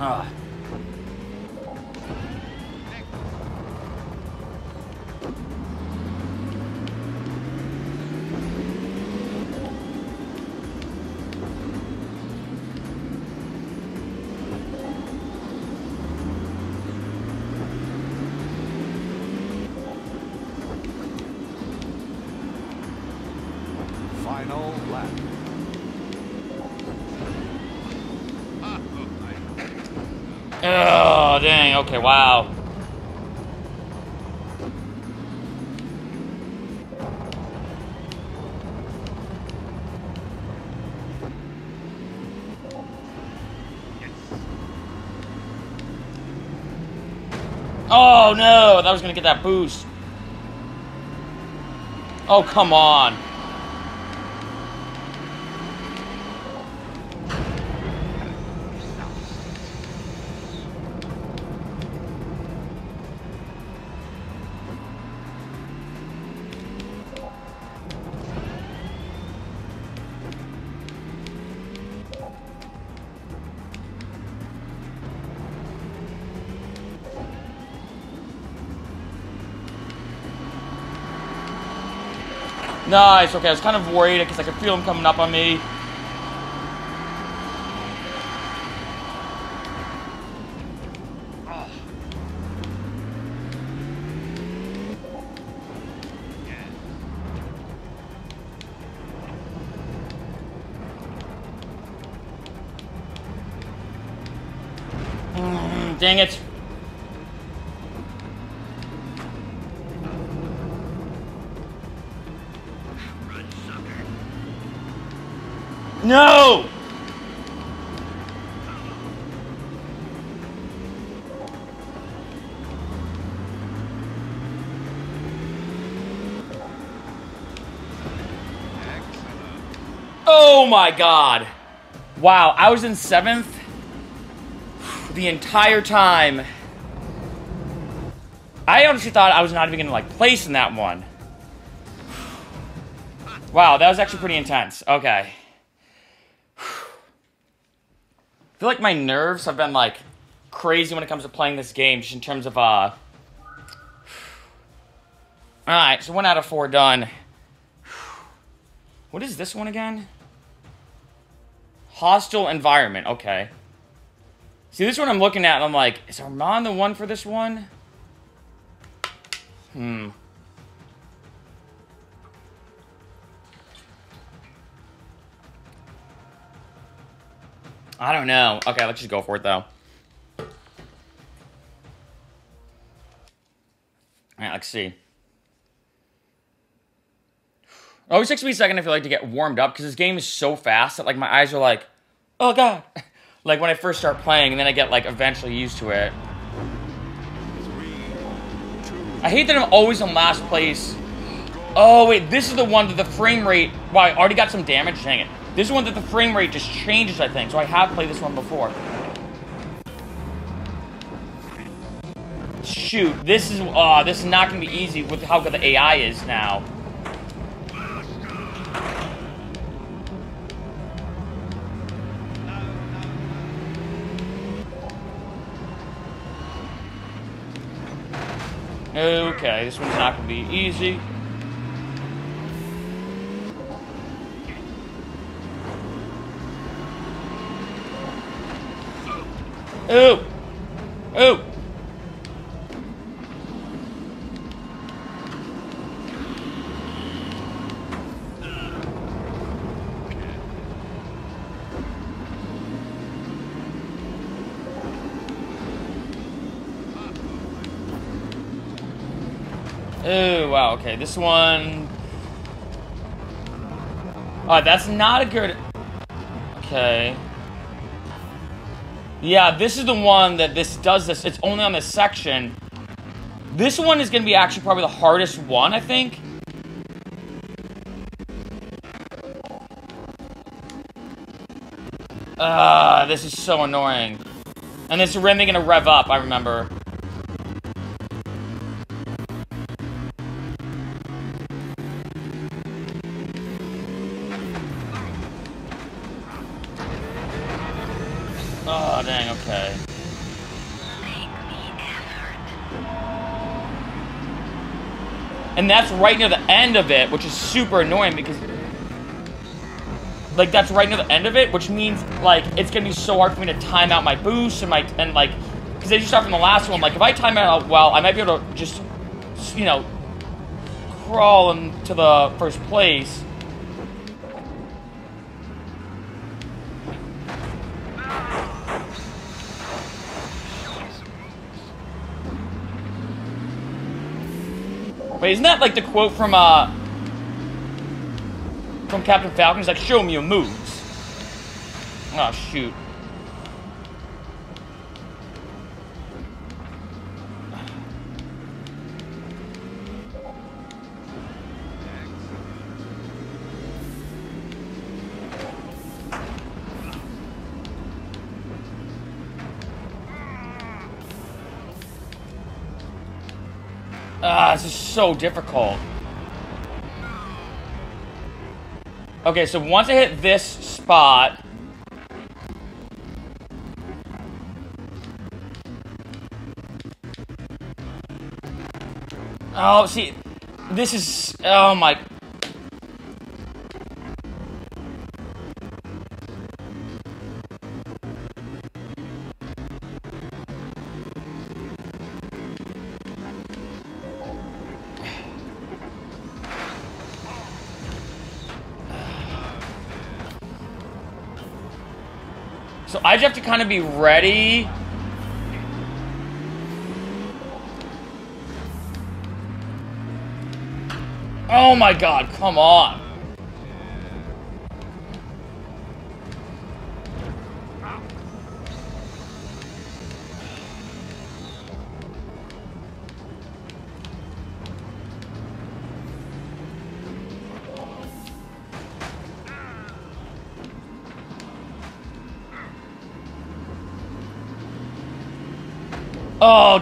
Ah. Okay, wow. Oh, no. That was to get that boost. Oh, come on. Nice. Okay, I was kind of worried because I could feel him coming up on me. My god. Wow, I was in seventh the entire time. I honestly thought I was not even gonna like place in that one. Wow, that was actually pretty intense. Okay. I feel like my nerves have been like crazy when it comes to playing this game, just in terms of uh. All right, so one out of four done. What is this one again? Hostile environment. Okay. See, this one I'm looking at, and I'm like, is Armand the one for this one? Hmm. I don't know. Okay, let's just go for it though. Alright, let's see. It always takes me a second, I feel like, to get warmed up because this game is so fast that like my eyes are like, oh god. like when I first start playing and then I get like eventually used to it. I hate that I'm always in last place. Oh wait, this is the one that the frame rate wow, I already got some damage, dang it. This is one that the frame rate just changes, I think. So I have played this one before. Shoot, this is uh this is not gonna be easy with how good the AI is now. Okay, this one's not gonna be easy. Ooh! Ooh! Oh, wow, okay, this one... Oh, that's not a good... Okay. Yeah, this is the one that this does this. It's only on this section. This one is going to be actually probably the hardest one, I think. Ah, uh, this is so annoying. And this rim going to rev up, I remember. And that's right near the end of it, which is super annoying because... Like, that's right near the end of it, which means, like, it's gonna be so hard for me to time out my boost and my... And, like... Because as you start from the last one, like, if I time out well, I might be able to just, you know, crawl into the first place. Wait, isn't that like the quote from uh from Captain Falcon? He's like, "Show me your moves." Oh shoot. So difficult. Okay, so once I hit this spot... Oh, see, this is... Oh my... Just have to kind of be ready. Oh my god, come on.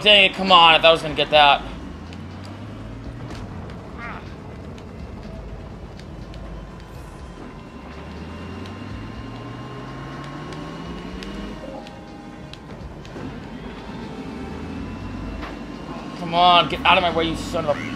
dang it, come on, I thought I was gonna get that. Come on, get out of my way, you son of a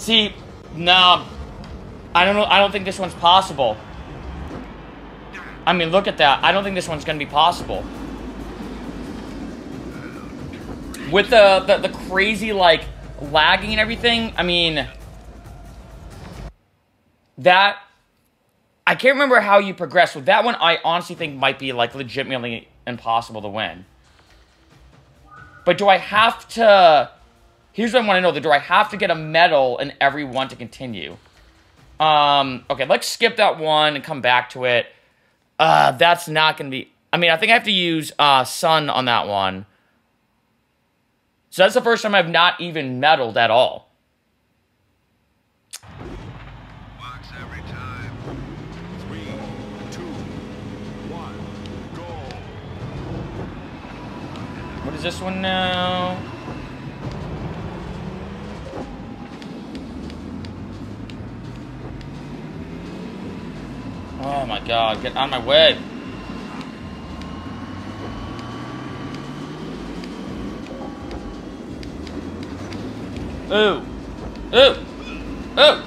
See, no, I don't know. I don't think this one's possible. I mean, look at that. I don't think this one's gonna be possible. With the, the, the crazy, like, lagging and everything, I mean... That... I can't remember how you progress with that one. I honestly think might be, like, legitimately impossible to win. But do I have to... Here's what I want to know. Do I have to get a medal in every one to continue? Um, okay, let's skip that one and come back to it. Uh, that's not going to be... I mean, I think I have to use uh, Sun on that one. So that's the first time I've not even medaled at all. Box every time. Three, two, one, go. What is this one now? Oh my god, get of my way. Ooh. Ooh. Ooh.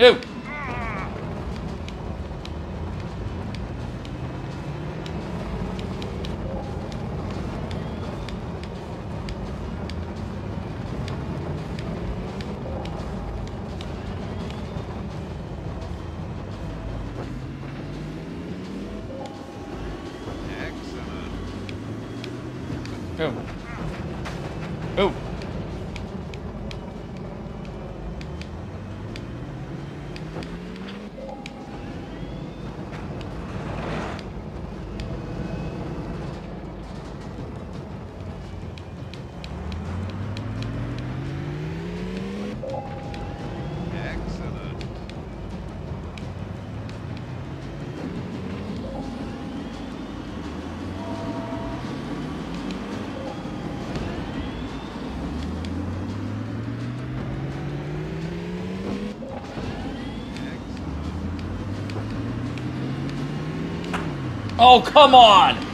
Ooh. Excellent. Ooh. Ooh. Excellent. Oh, come on!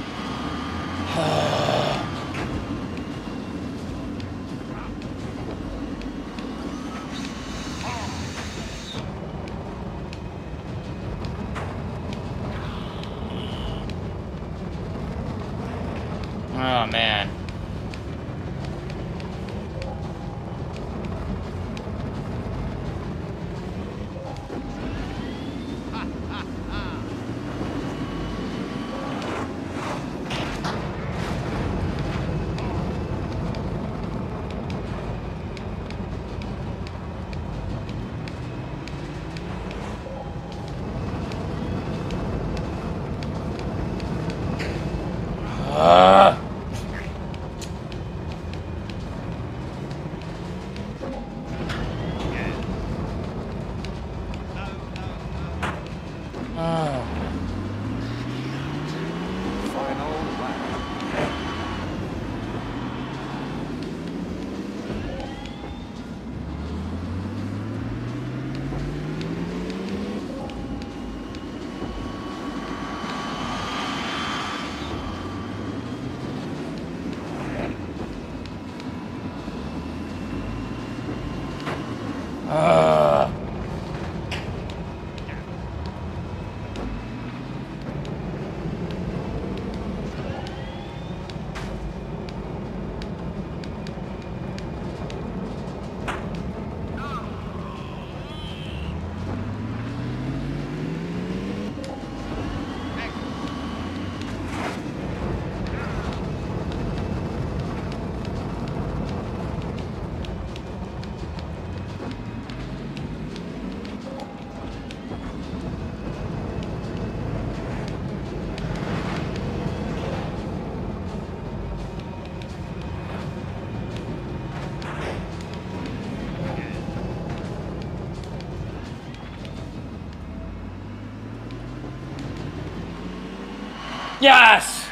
Yes!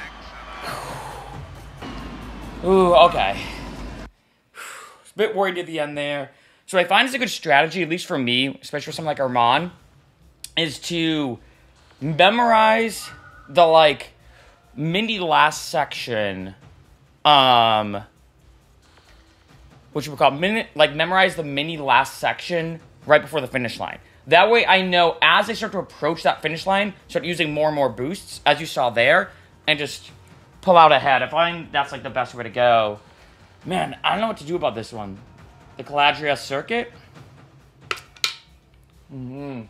Ooh, okay. A bit worried at the end there. So I find it's a good strategy, at least for me, especially for someone like Armand, is to memorize the like mini last section. Um which we call minute like memorize the mini last section right before the finish line. That way I know as I start to approach that finish line, start using more and more boosts, as you saw there, and just pull out ahead. If I find that's like the best way to go. Man, I don't know what to do about this one. The Caladria circuit. Mm hmm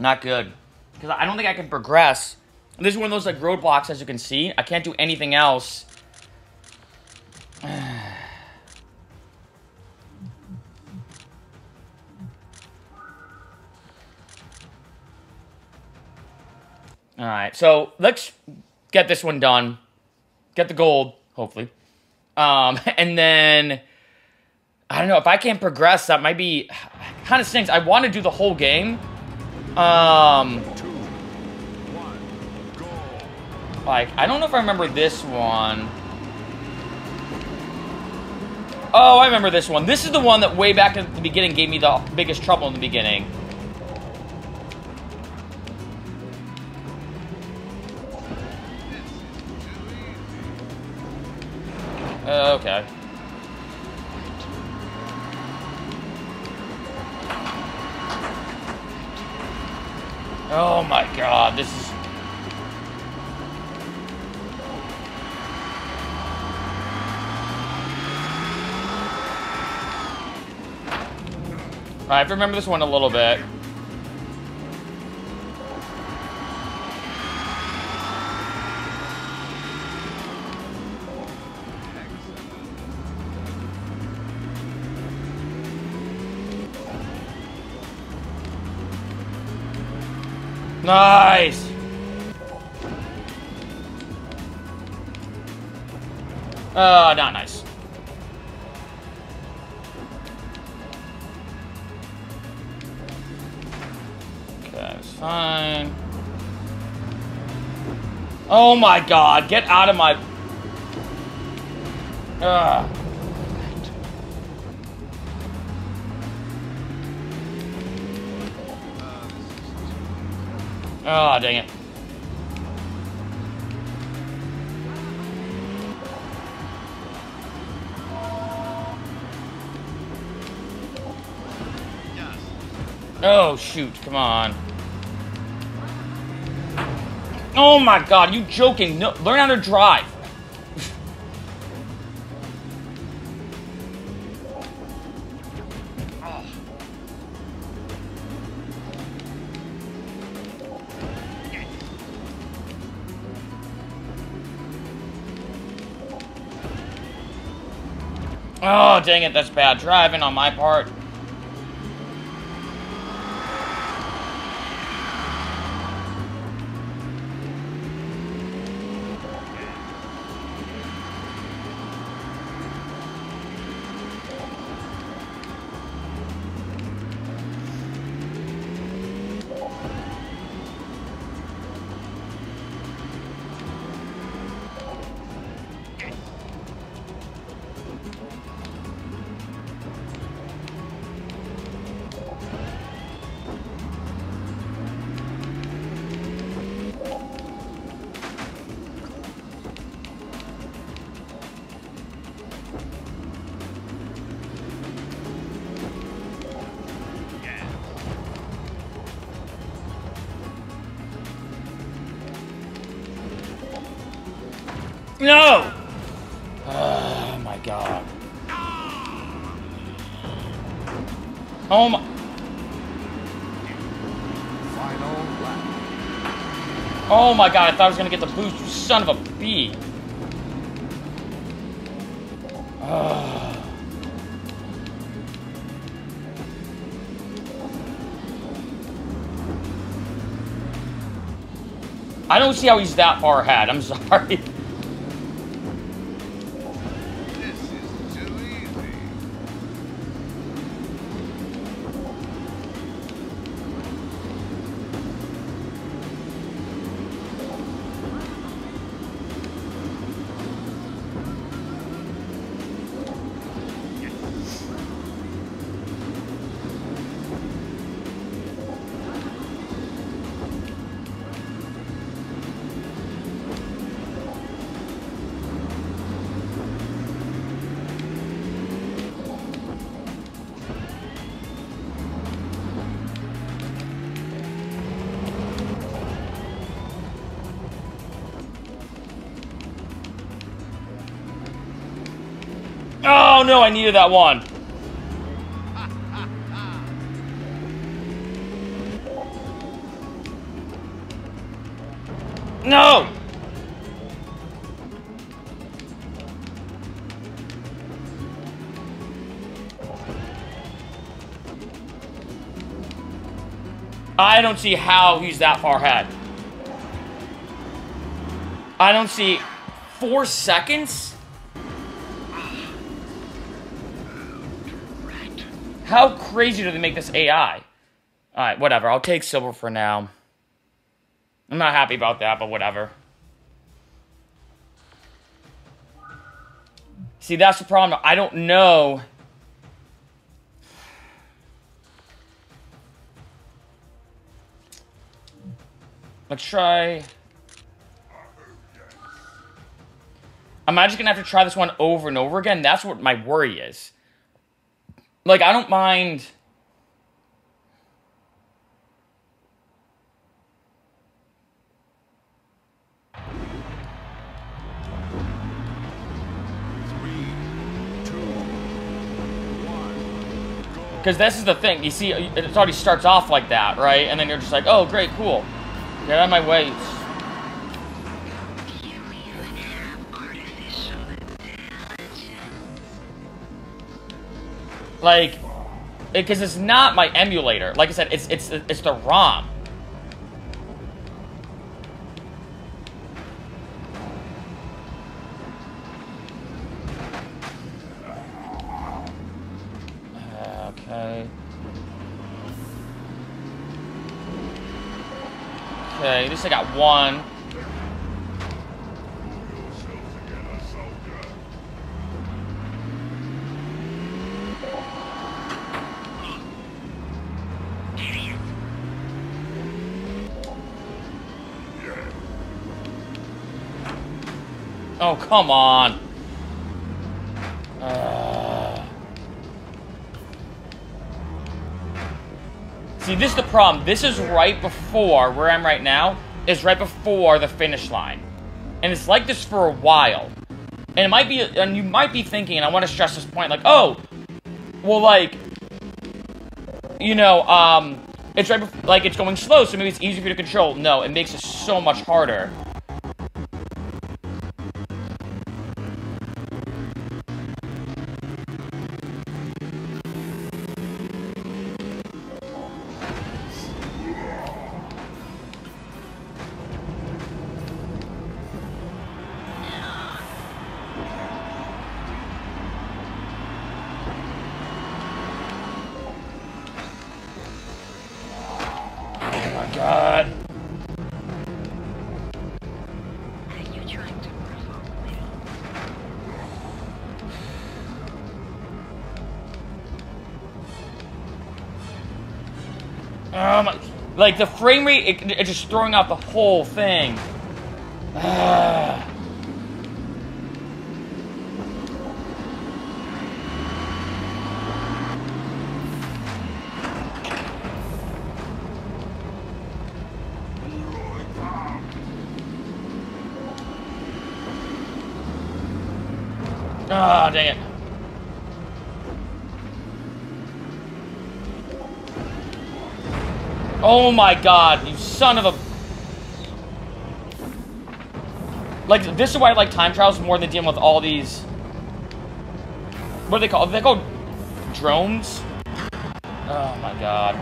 Not good. Because I don't think I can progress. This is one of those like roadblocks, as you can see. I can't do anything else. All right, so let's get this one done. Get the gold, hopefully. Um, and then I don't know if I can't progress. That might be kind of stinks. I want to do the whole game. Um, like I don't know if I remember this one. Oh, I remember this one. This is the one that way back at the beginning gave me the biggest trouble in the beginning. Uh, okay. Oh my god, this is... I have to remember this one a little bit. Nice! Uh, not nice. Oh my god, get out of my... Ugh. Oh, dang it. Oh, shoot. Come on. Oh my god, you joking. No, learn how to drive. Oh, dang it, that's bad driving on my part. My god, I thought I was gonna get the boost, you son of a bee. I don't see how he's that far ahead. I'm sorry. Needed that one. No! I don't see how he's that far ahead. I don't see four seconds? Crazy do they make this AI? Alright, whatever. I'll take silver for now. I'm not happy about that, but whatever. See, that's the problem. I don't know. Let's try... I'm just gonna have to try this one over and over again? That's what my worry is. Like, I don't mind... Because this is the thing. You see, it already starts off like that, right? And then you're just like, oh, great, cool. Get out of my way. Like, because it's not my emulator. Like I said, it's it's it's the ROM. Okay. Okay, at least I got one. Oh, come on. Uh. See, this is the problem. This is right before, where I'm right now, is right before the finish line. And it's like this for a while. And it might be, and you might be thinking, and I want to stress this point, like, oh, well, like, you know, um, it's right, like, it's going slow, so maybe it's easier for you to control. No, it makes it so much harder. Like the frame rate, it, it's just throwing out the whole thing. Oh my god, you son of a... Like, this is why I like time trials more than dealing with all these... What are they called? Are they called drones? Oh my god.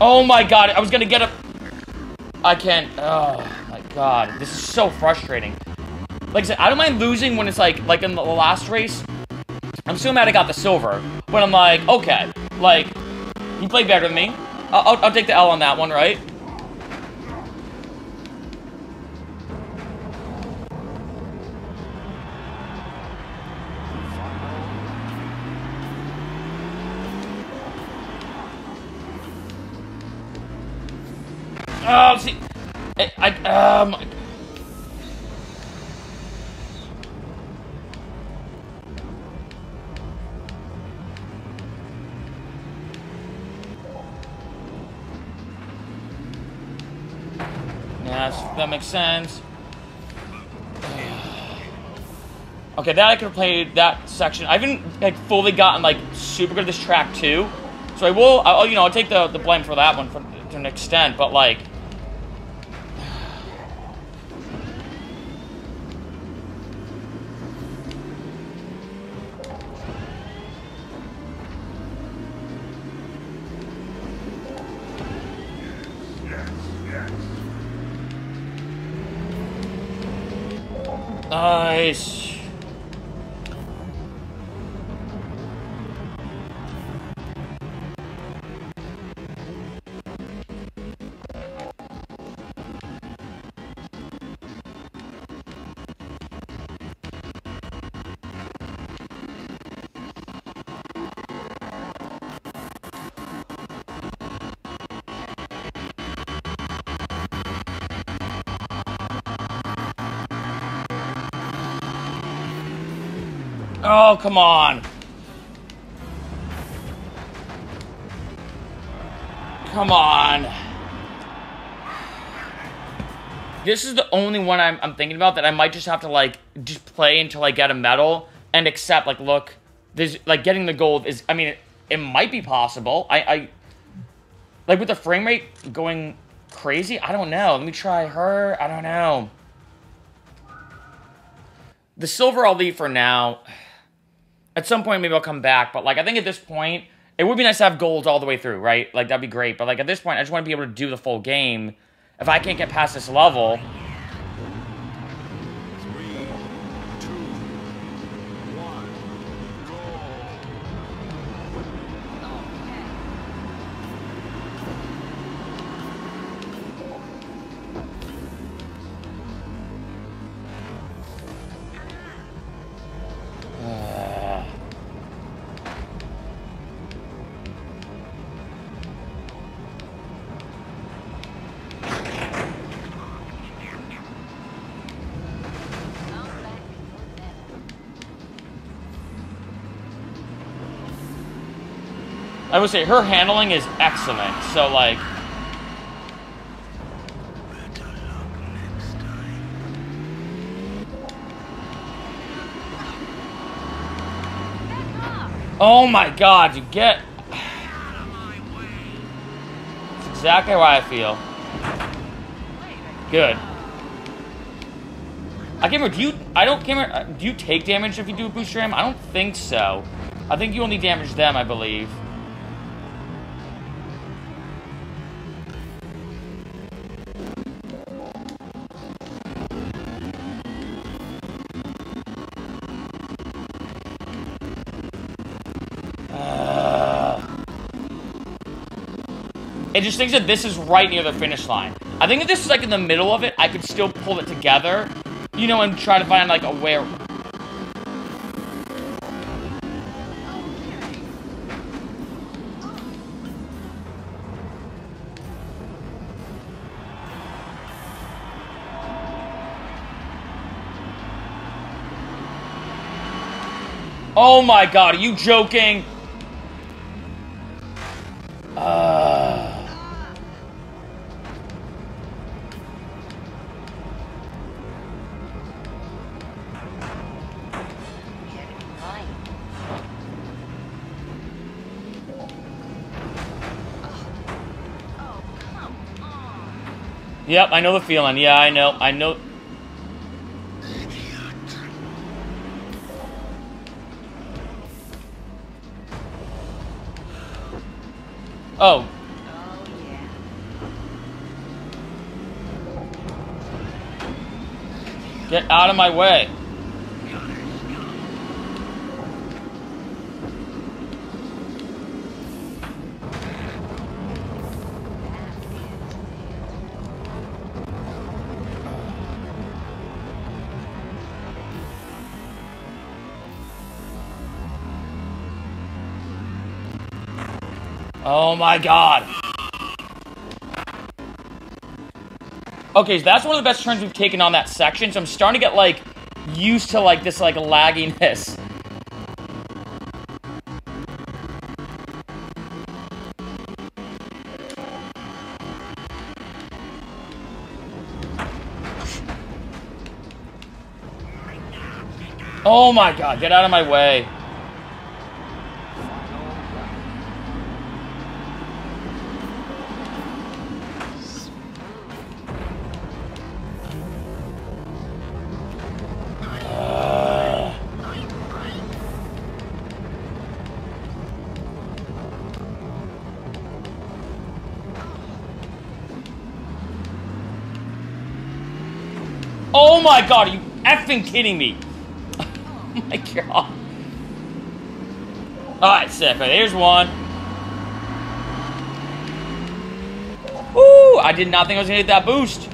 Oh my god, I was gonna get a... I can't... Oh my god, this is so frustrating. Like I said, I don't mind losing when it's like, like in the last race. I'm so mad I got the silver. But I'm like, okay, like, you played better than me. I'll, I'll, I'll take the L on that one, right? Sense. Okay, that I could have played that section. I haven't like fully gotten like super good at this track too, so I will. I'll you know I'll take the the blame for that one for, to an extent, but like. Oh, come on. Come on. This is the only one I'm, I'm thinking about that I might just have to, like, just play until I get a medal and accept, like, look, this, like, getting the gold is, I mean, it, it might be possible. I, I, like, with the frame rate going crazy, I don't know. Let me try her. I don't know. The silver I'll leave for now. At some point, maybe I'll come back. But, like, I think at this point, it would be nice to have golds all the way through, right? Like, that'd be great. But, like, at this point, I just want to be able to do the full game. If I can't get past this level, I would say her handling is excellent. So, like, oh my god, you get. That's exactly how I feel. Good. I can't remember, do you, I don't, can't remember, uh, do you take damage if you do a boost ram? I don't think so. I think you only damage them, I believe. It just thinks that this is right near the finish line. I think if this is like in the middle of it, I could still pull it together, you know, and try to find like a where. Oh my god, are you joking? Yep, I know the feeling. Yeah, I know. I know. Oh, Oh, get out of my way. Oh my god. Okay, so that's one of the best turns we've taken on that section, so I'm starting to get, like, used to, like, this, like, lagginess. Oh my god, get out of my way. God, are you effing kidding me? oh my god. Alright, sick. Right, here's one. Woo! I did not think I was gonna get that boost.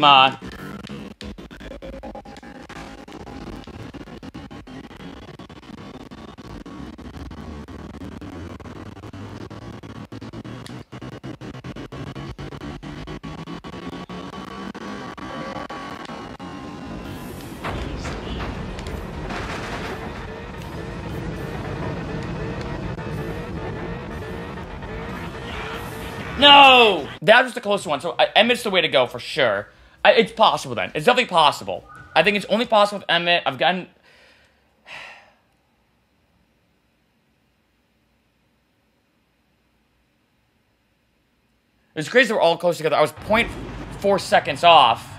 Come on. No! That was the closest one. So I, Emmett's the way to go for sure. I, it's possible then. It's definitely possible. I think it's only possible with Emmett. I've gotten. It's crazy we're all close together. I was 0.4 seconds off.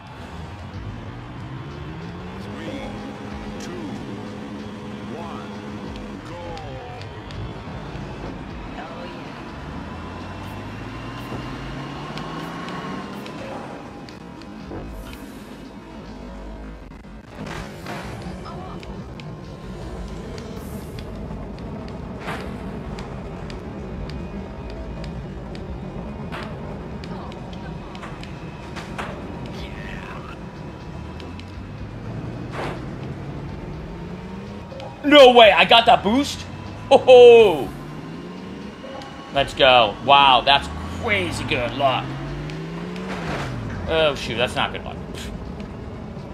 No way, I got that boost? Oh, Let's go. Wow, that's crazy good luck. Oh, shoot, that's not good luck.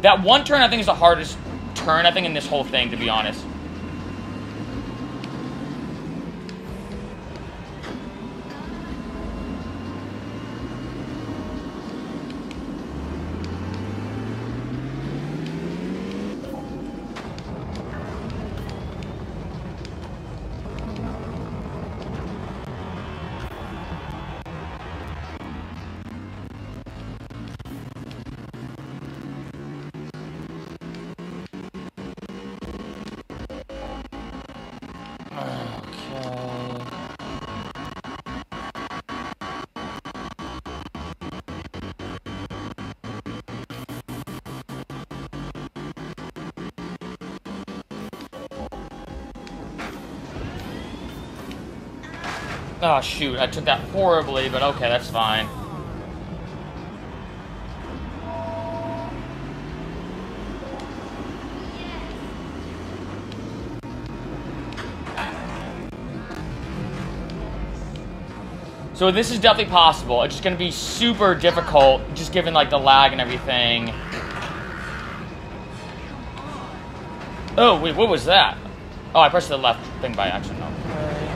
That one turn, I think, is the hardest turn, I think, in this whole thing, to be honest. Oh shoot, I took that horribly, but okay, that's fine. So this is definitely possible. It's just gonna be super difficult, just given like the lag and everything. Oh wait, what was that? Oh, I pressed the left thing by accident. Okay.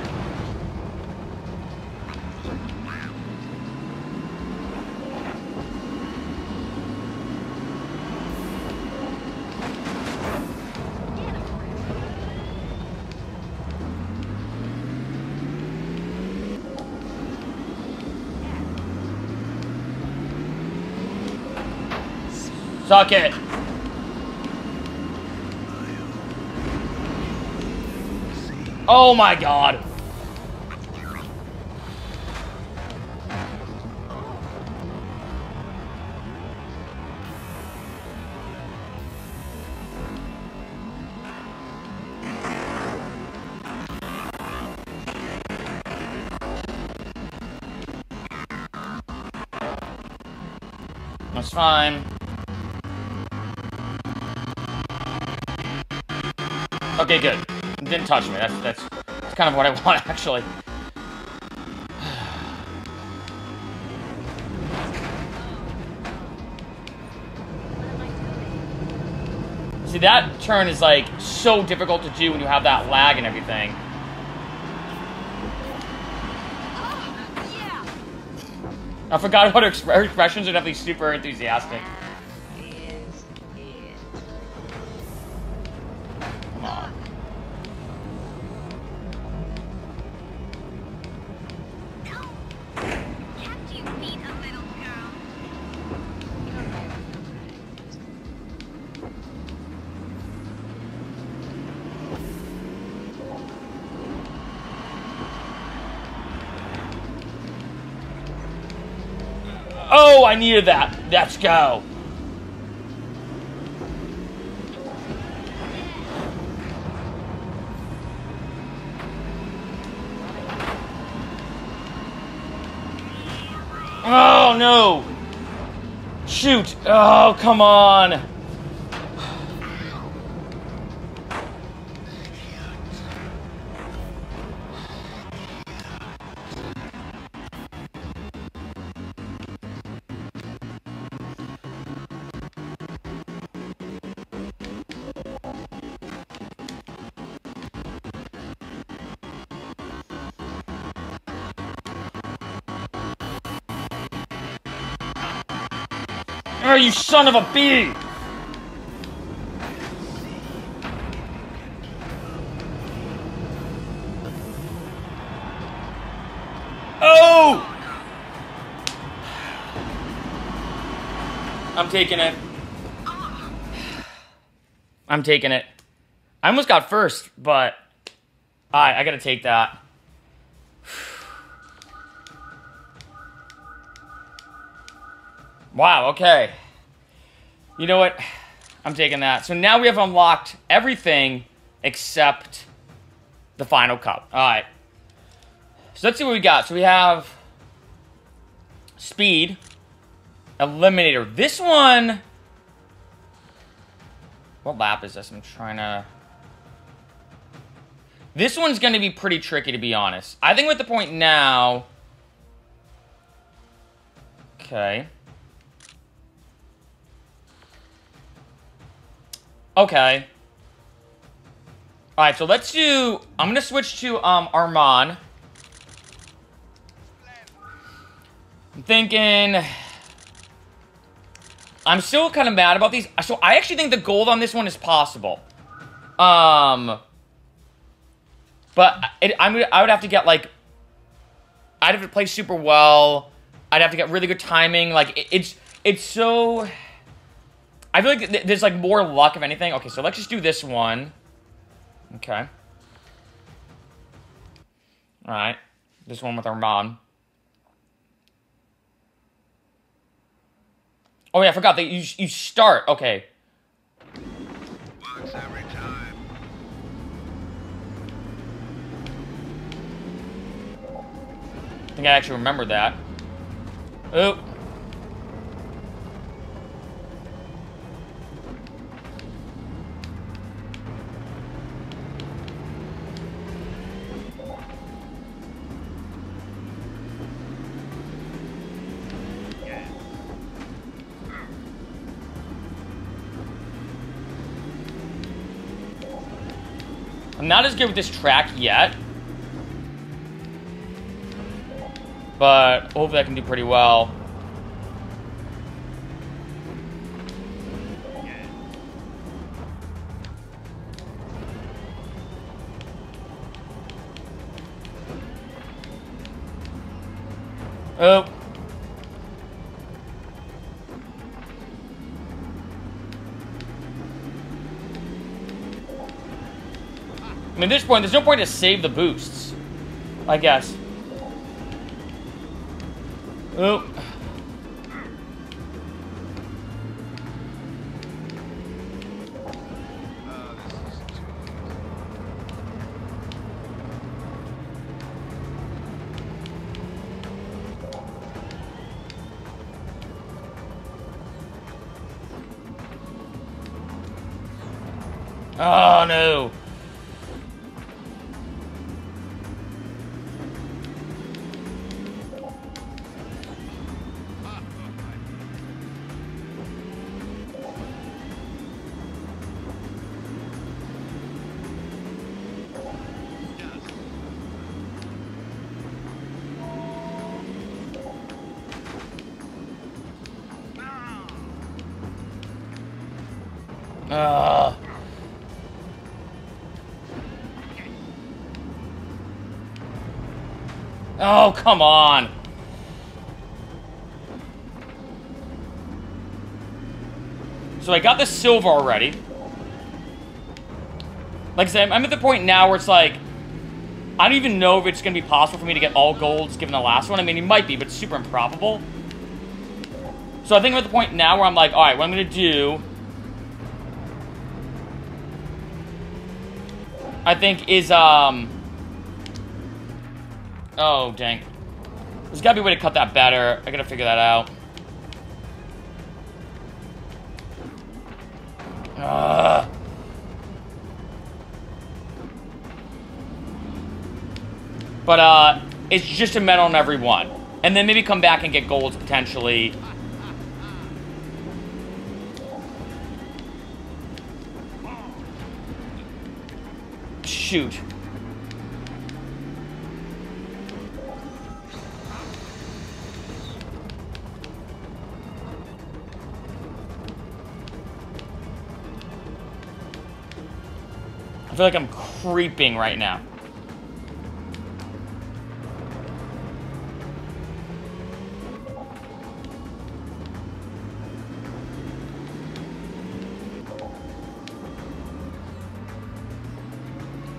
Suck it. Oh my god. That's fine. Okay, good. It didn't touch me. That's, that's, that's kind of what I want, actually. See, that turn is, like, so difficult to do when you have that lag and everything. I forgot her, her expressions are definitely super enthusiastic. Needed that. Let's go. Oh, no. Shoot. Oh, come on. Son of a bee! Oh! I'm taking it. I'm taking it. I almost got first, but I I gotta take that. Wow, okay. You know what? I'm taking that. So now we have unlocked everything except the final cup. Alright. So let's see what we got. So we have speed, eliminator. This one. What lap is this? I'm trying to. This one's going to be pretty tricky, to be honest. I think with the point now. Okay. Okay. Alright, so let's do... I'm going to switch to um, Armand. I'm thinking... I'm still kind of mad about these. So I actually think the gold on this one is possible. Um... But it, I'm, I would have to get, like... I'd have to play super well. I'd have to get really good timing. Like, it, it's... It's so... I feel like th there's like more luck of anything. Okay, so let's just do this one. Okay. Alright. This one with Armand. Oh yeah, I forgot that you you start. Okay. Once every time. I think I actually remembered that. Oh. Not as good with this track yet. But hopefully I can do pretty well. Oh. Mean, at this point, there's no point to save the boosts. I guess. Oh. Come on. So I got the silver already. Like I said, I'm at the point now where it's like, I don't even know if it's going to be possible for me to get all golds given the last one. I mean, it might be, but it's super improbable. So I think I'm at the point now where I'm like, alright, what I'm going to do... I think is, um... Oh, dang. There's gotta be a way to cut that better. I gotta figure that out. Ugh. But, uh, it's just a medal on every one. And then maybe come back and get golds, potentially. Shoot. Feel like I'm creeping right now.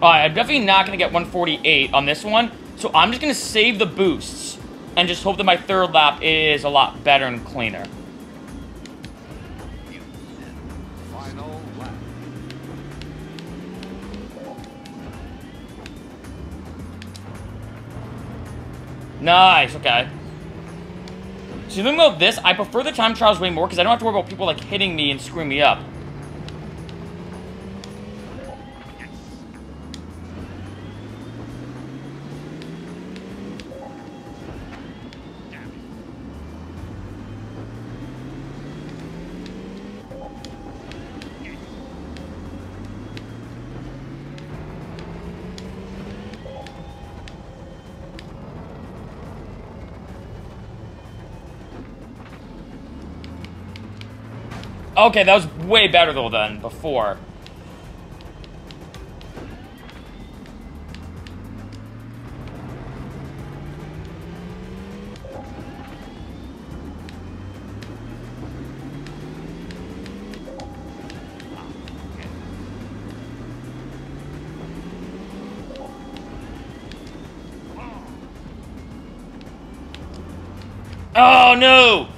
Alright, I'm definitely not going to get 148 on this one, so I'm just going to save the boosts and just hope that my third lap is a lot better and cleaner. Nice, okay. So thing about this, I prefer the time trials way more because I don't have to worry about people like hitting me and screwing me up. Okay, that was way better though than before. Oh no!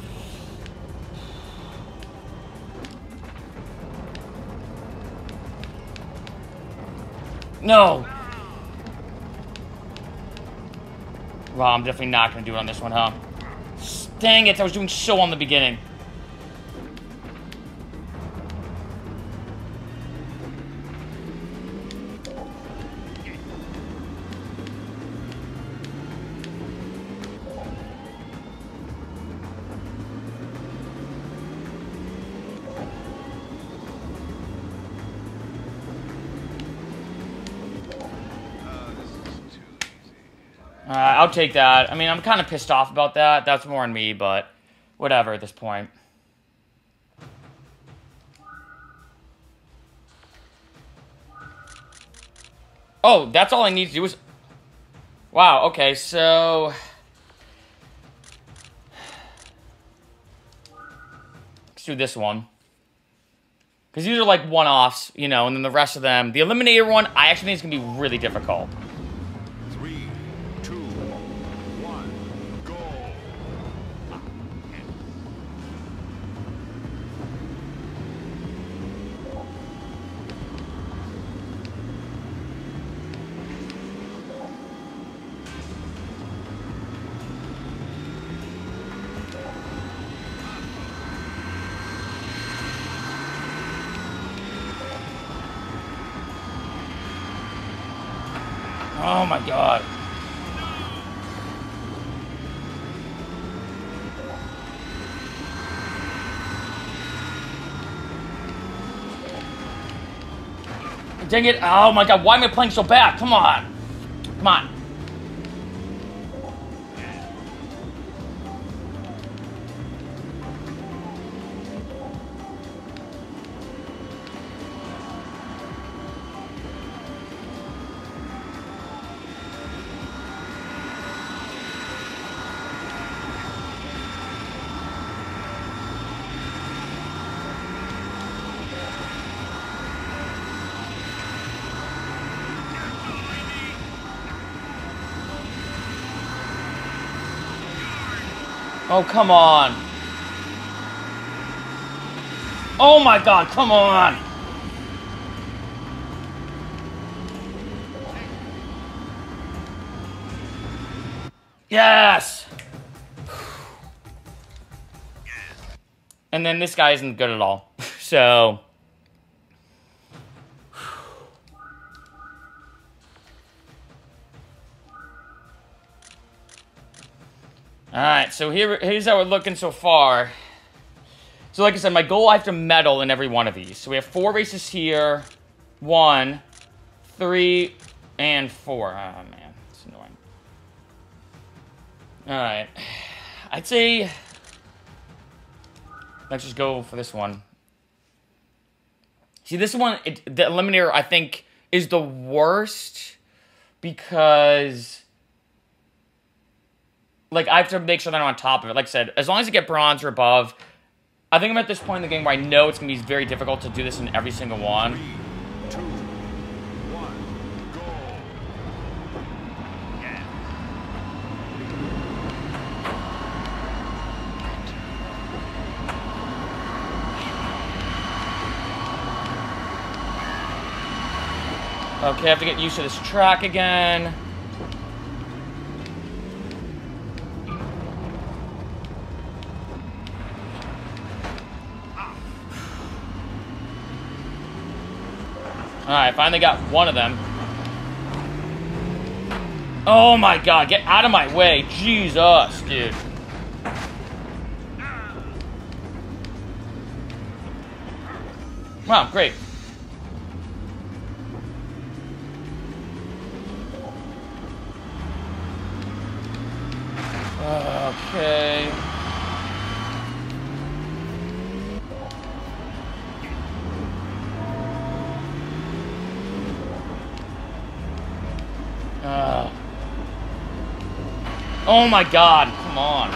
No! Well, I'm definitely not going to do it on this one, huh? Dang it, I was doing so on the beginning. Take that. I mean, I'm kind of pissed off about that. That's more on me, but whatever at this point. Oh, that's all I need to do is... Wow, okay, so... Let's do this one. Because these are like one-offs, you know, and then the rest of them... The Eliminator one, I actually think is going to be really difficult. Three, two, one, go. Oh my god. Dang it. Oh my god, why am I playing so bad? Come on. Come on. Oh, come on. Oh my god, come on. Yes. And then this guy isn't good at all. So. Alright, so here, here's how we're looking so far. So like I said, my goal, I have to medal in every one of these. So we have four races here. One, three, and four. Oh, man. It's annoying. Alright. I'd say... Let's just go for this one. See, this one, it, the Eliminator, I think, is the worst because like I have to make sure that I'm on top of it. Like I said, as long as I get bronze or above, I think I'm at this point in the game where I know it's gonna be very difficult to do this in every single one. Two. Yeah. Okay, I have to get used to this track again. Alright, finally got one of them. Oh my god, get out of my way. Jesus, dude. Wow, great. Okay. Uh. Oh my god, come on.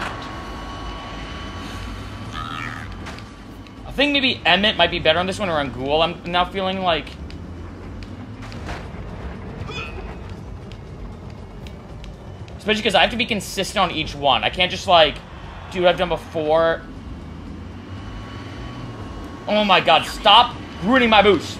I think maybe Emmett might be better on this one or on Ghoul. I'm now feeling like. Especially because I have to be consistent on each one. I can't just like do what I've done before. Oh my god, stop ruining my boost.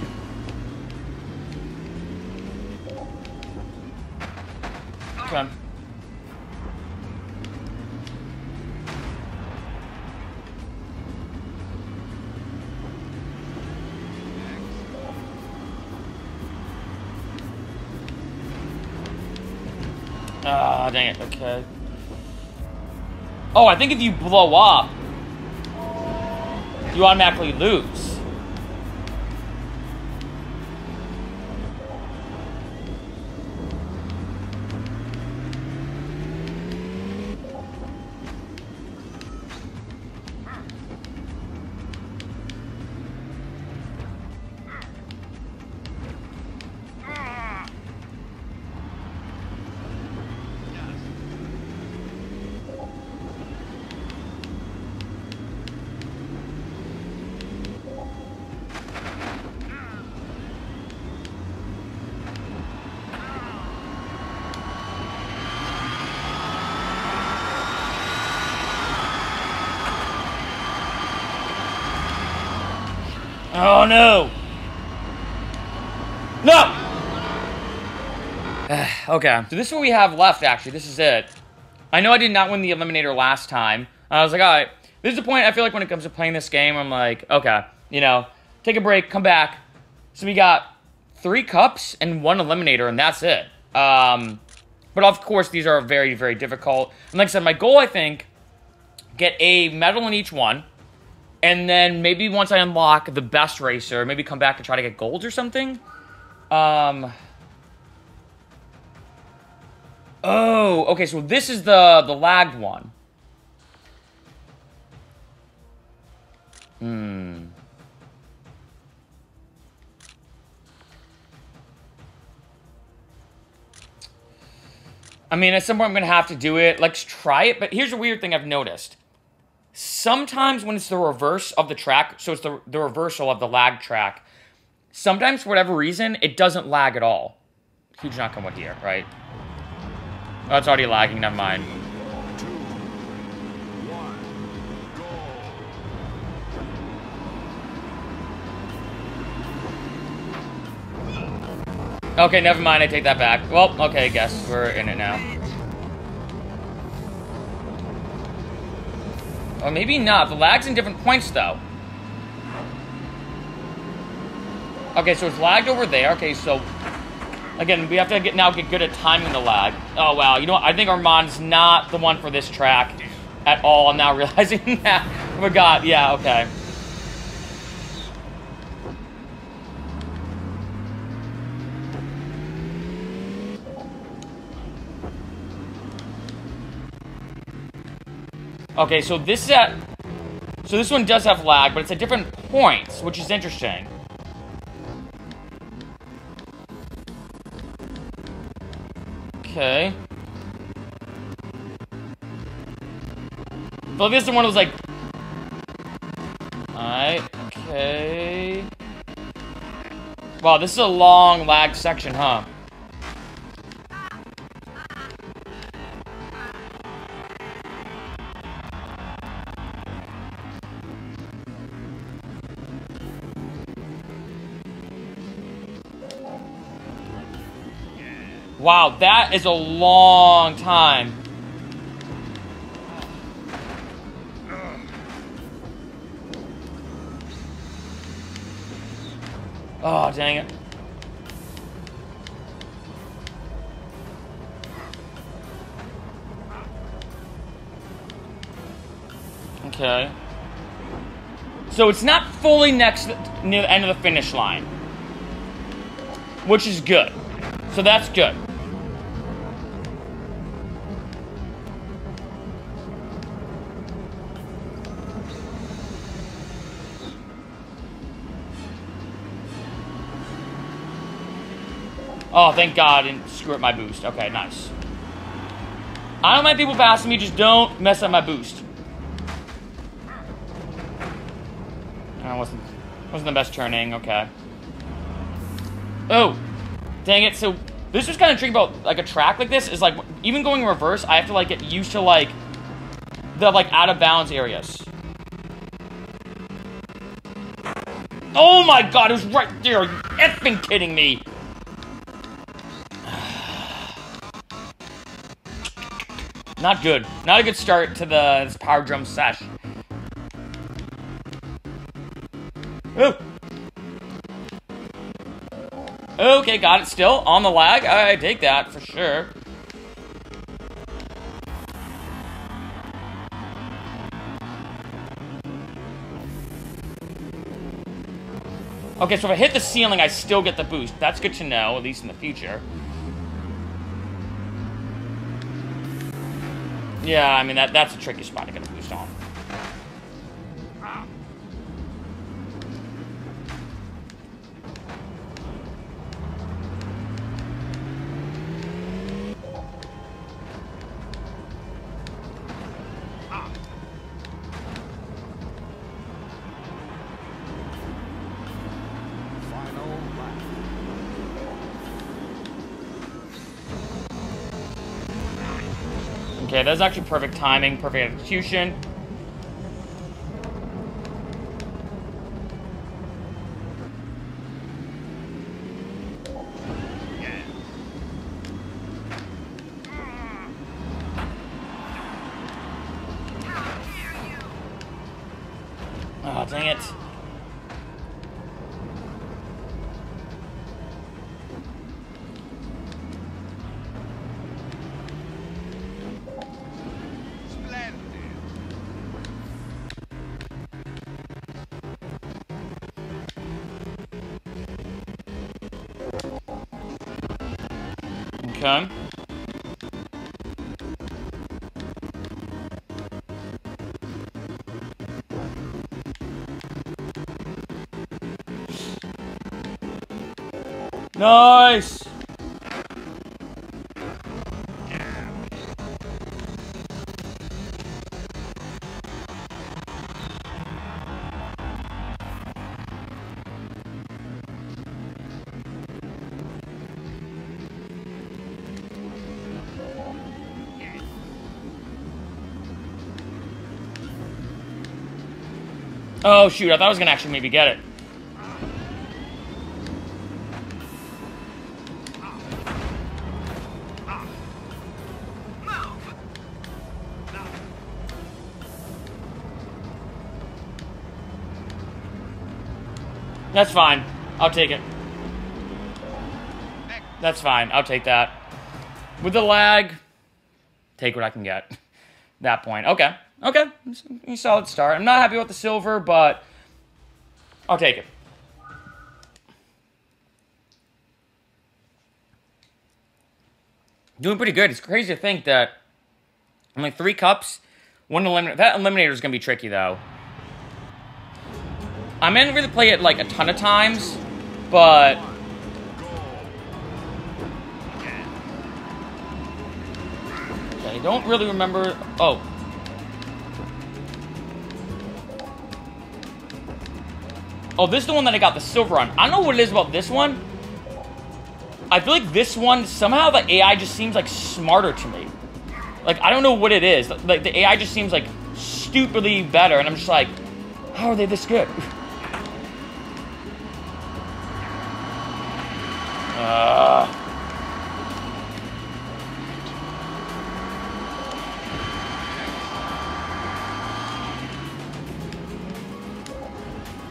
Ah, dang it. Okay. Oh, I think if you blow up, you automatically lose. Okay, so this is what we have left, actually. This is it. I know I did not win the Eliminator last time. I was like, alright, this is the point I feel like when it comes to playing this game, I'm like, okay, you know, take a break, come back. So we got three cups and one Eliminator, and that's it. Um, but of course, these are very, very difficult. And like I said, my goal, I think, get a medal in each one. And then maybe once I unlock the best racer, maybe come back and try to get gold or something. Um. Oh, okay. So this is the the lagged one. Hmm. I mean, at some point I'm gonna have to do it. Let's try it. But here's a weird thing I've noticed sometimes when it's the reverse of the track, so it's the, the reversal of the lag track, sometimes for whatever reason, it doesn't lag at all. Huge not come with here, right? Oh, it's already lagging, never mind. Okay, never mind, I take that back. Well, okay, I guess we're in it now. Or maybe not. The lag's in different points, though. Okay, so it's lagged over there. Okay, so Again, we have to get now get good at timing the lag. Oh, wow. You know what? I think Armand's not the one for this track at all. I'm now realizing that. Oh, I forgot. Yeah, okay. Okay, so this is at... So this one does have lag, but it's at different points, which is interesting. Okay. This is one those, like... Alright, okay... Wow, this is a long lag section, huh? Wow, that is a long time. Oh, dang it. Okay. So it's not fully next near the end of the finish line. Which is good. So that's good. Oh, thank God, and screw up my boost. Okay, nice. I don't mind people passing me, just don't mess up my boost. Ah, that wasn't, wasn't the best turning, okay. Oh, dang it, so this was kind of tricky about, like, a track like this, is, like, even going reverse, I have to, like, get used to, like, the, like, out-of-bounds areas. Oh my god, it was right there, you effing kidding me? Not good. Not a good start to the this Power Drome sesh. Ooh. Okay, got it still. On the lag. I take that for sure. Okay, so if I hit the ceiling, I still get the boost. That's good to know, at least in the future. Yeah, I mean, that that's a tricky spot to get that's actually perfect timing, perfect execution. Nice! Oh shoot, I thought I was gonna actually maybe get it. That's fine. I'll take it. That's fine. I'll take that. With the lag, take what I can get. that point. Okay. Okay. Solid start. I'm not happy with the silver, but I'll take it. Doing pretty good. It's crazy to think that only three cups, one eliminator. That eliminator is going to be tricky, though. I to really play it like a ton of times, but I don't really remember. Oh. Oh, this is the one that I got the silver on. I don't know what it is about this one. I feel like this one, somehow the AI just seems like smarter to me. Like, I don't know what it is. Like, the AI just seems like stupidly better, and I'm just like, how are they this good?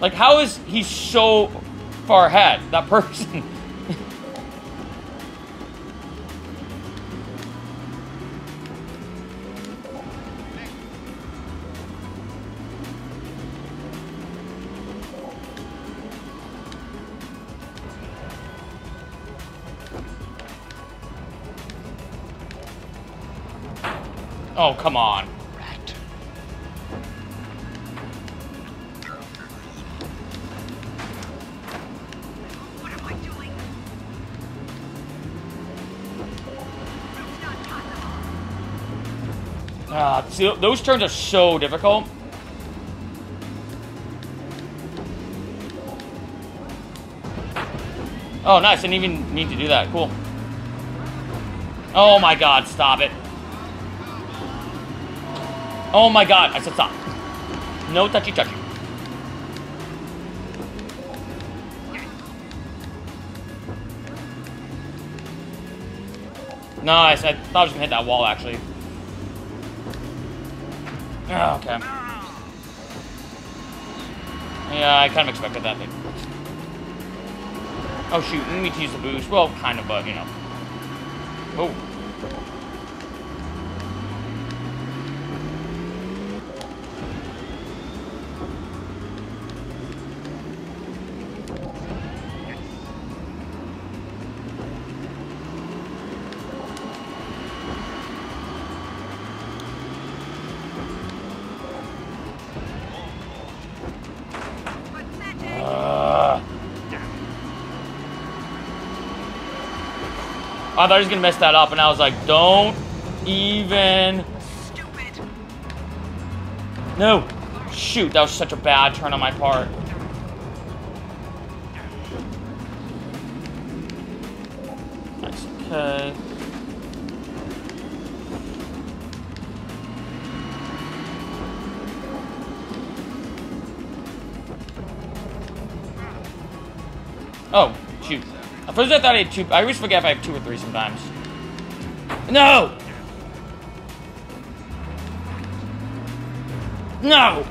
Like, how is he so far ahead? That person. Come on. Rat. What am I doing? It's not possible. Ah, see, those turns are so difficult. Oh, nice. I didn't even need to do that. Cool. Oh my god, stop it. Oh my god, I said stop. No touchy touchy. Nice, I thought I was gonna hit that wall actually. Oh, okay. Yeah, I kind of expected that. Thing. Oh shoot, I need to use the boost. Well, kind of, but you know. Oh. I thought he was gonna mess that up, and I was like, don't even. Stupid. No! Shoot, that was such a bad turn on my part. First I thought I had two. I always forget if I have two or three sometimes. No! No!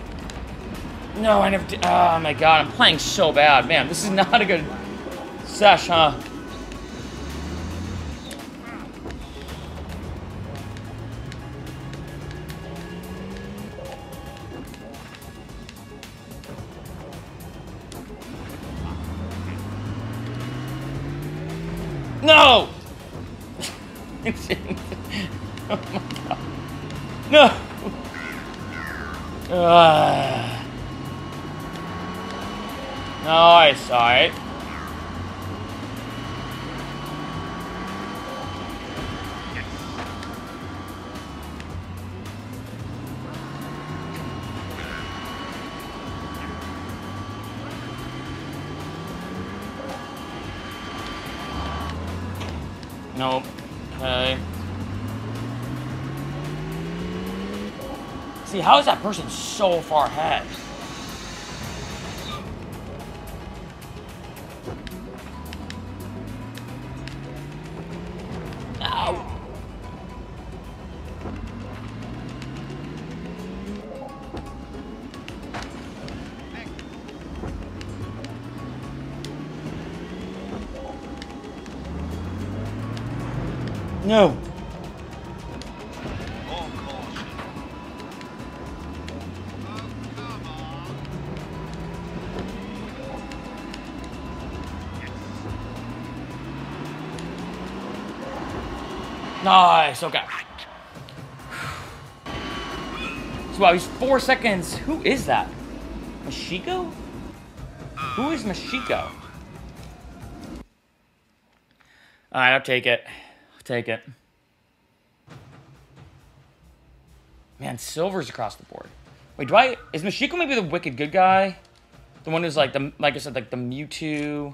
No, I never did. Oh my god, I'm playing so bad. Man, this is not a good sesh, huh? How is that person so far ahead? So wow, he's four seconds. Who is that? Mashiko? Who is Mashiko? All right, I'll take it. I'll take it. Man, silver's across the board. Wait, do I? Is Mashiko maybe the wicked good guy? The one who's like the, like I said, like the Mewtwo.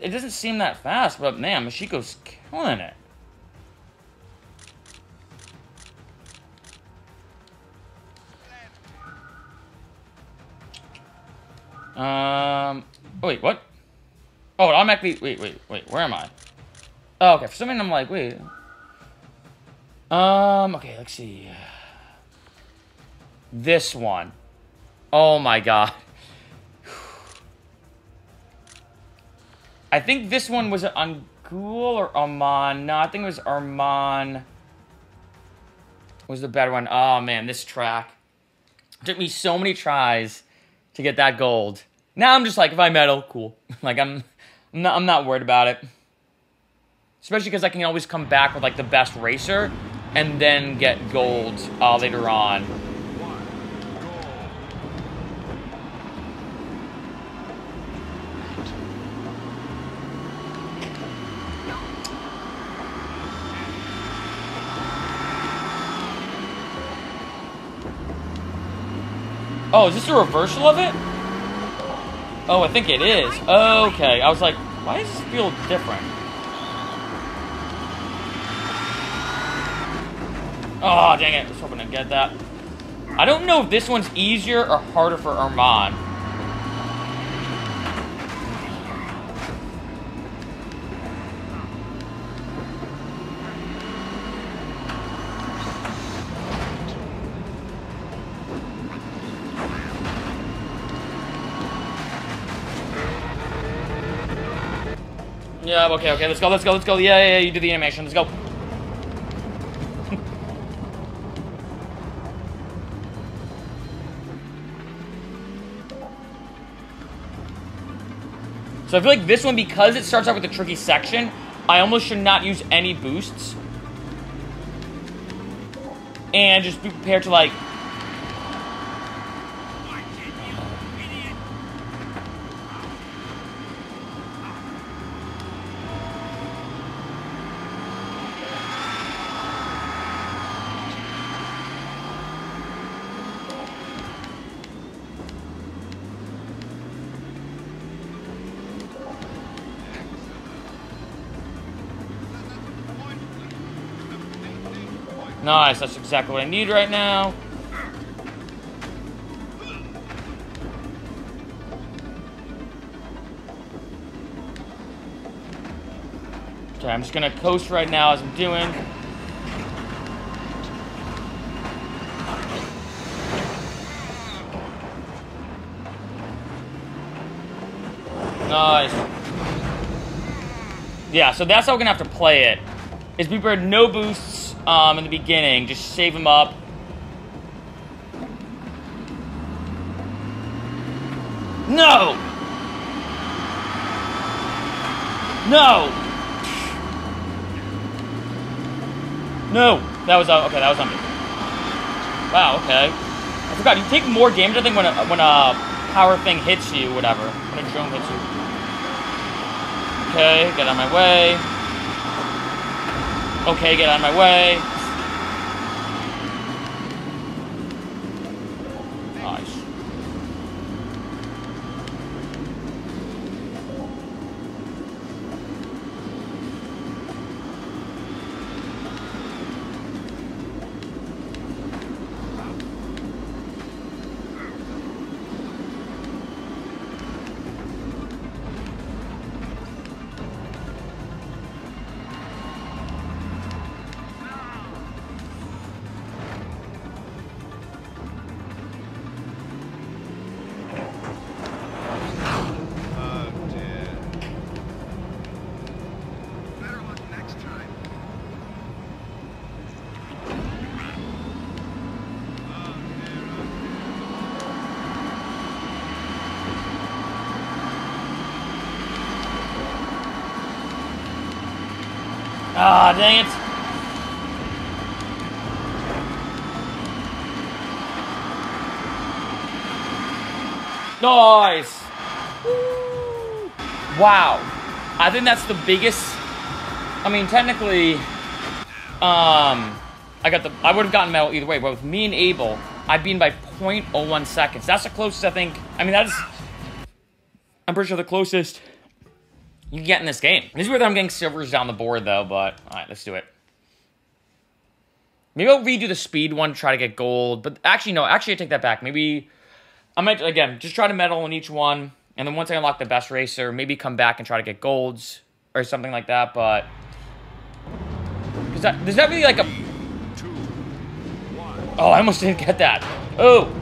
It doesn't seem that fast, but man, Mashiko's killing it. Um. Oh, wait, what? Oh, it automatically. Wait, wait, wait. Where am I? Oh, okay. For some reason, I'm like, wait. Um. Okay, let's see. This one. Oh my god. I think this one was on Ghoul or Armand. No, I think it was Armand. Was the better one. Oh man, this track. Took me so many tries to get that gold. Now I'm just like, if I medal, cool. like I'm, I'm not, I'm not worried about it. Especially because I can always come back with like the best racer, and then get gold uh, later on. Oh, is this a reversal of it? Oh, I think it is. Okay, I was like, why does this feel different? Oh, dang it. I was hoping to get that. I don't know if this one's easier or harder for Armand. Yeah, okay, okay, let's go, let's go, let's go. Yeah, yeah, yeah, you do the animation, let's go. So I feel like this one, because it starts out with a tricky section, I almost should not use any boosts. And just be prepared to like... Nice, that's exactly what I need right now. Okay, I'm just gonna coast right now as I'm doing. Nice. Yeah, so that's how we're gonna have to play it. Is be prepared no boosts um, in the beginning. Just save them up. No! No! No! That was, uh, okay, that was on me. Wow, okay. I forgot, you take more damage, I think, when a, when a power thing hits you, whatever. When a drone hits you. Okay, get out of my way. Okay, get out of my way. Nice. Wow. I think that's the biggest. I mean, technically, um, I got the. I would have gotten medal either way, but with me and Abel, I beat by 0.01 seconds. That's the closest I think. I mean, that is. I'm pretty sure the closest you can get in this game. This is where I'm getting silvers down the board, though, but all right, let's do it. Maybe I'll redo the speed one, try to get gold. But actually, no, actually, I take that back. Maybe I might, again, just try to medal in each one. And then once I unlock the best racer, maybe come back and try to get golds or something like that. But because there's not really like a. Two. Oh, I almost didn't get that. Oh.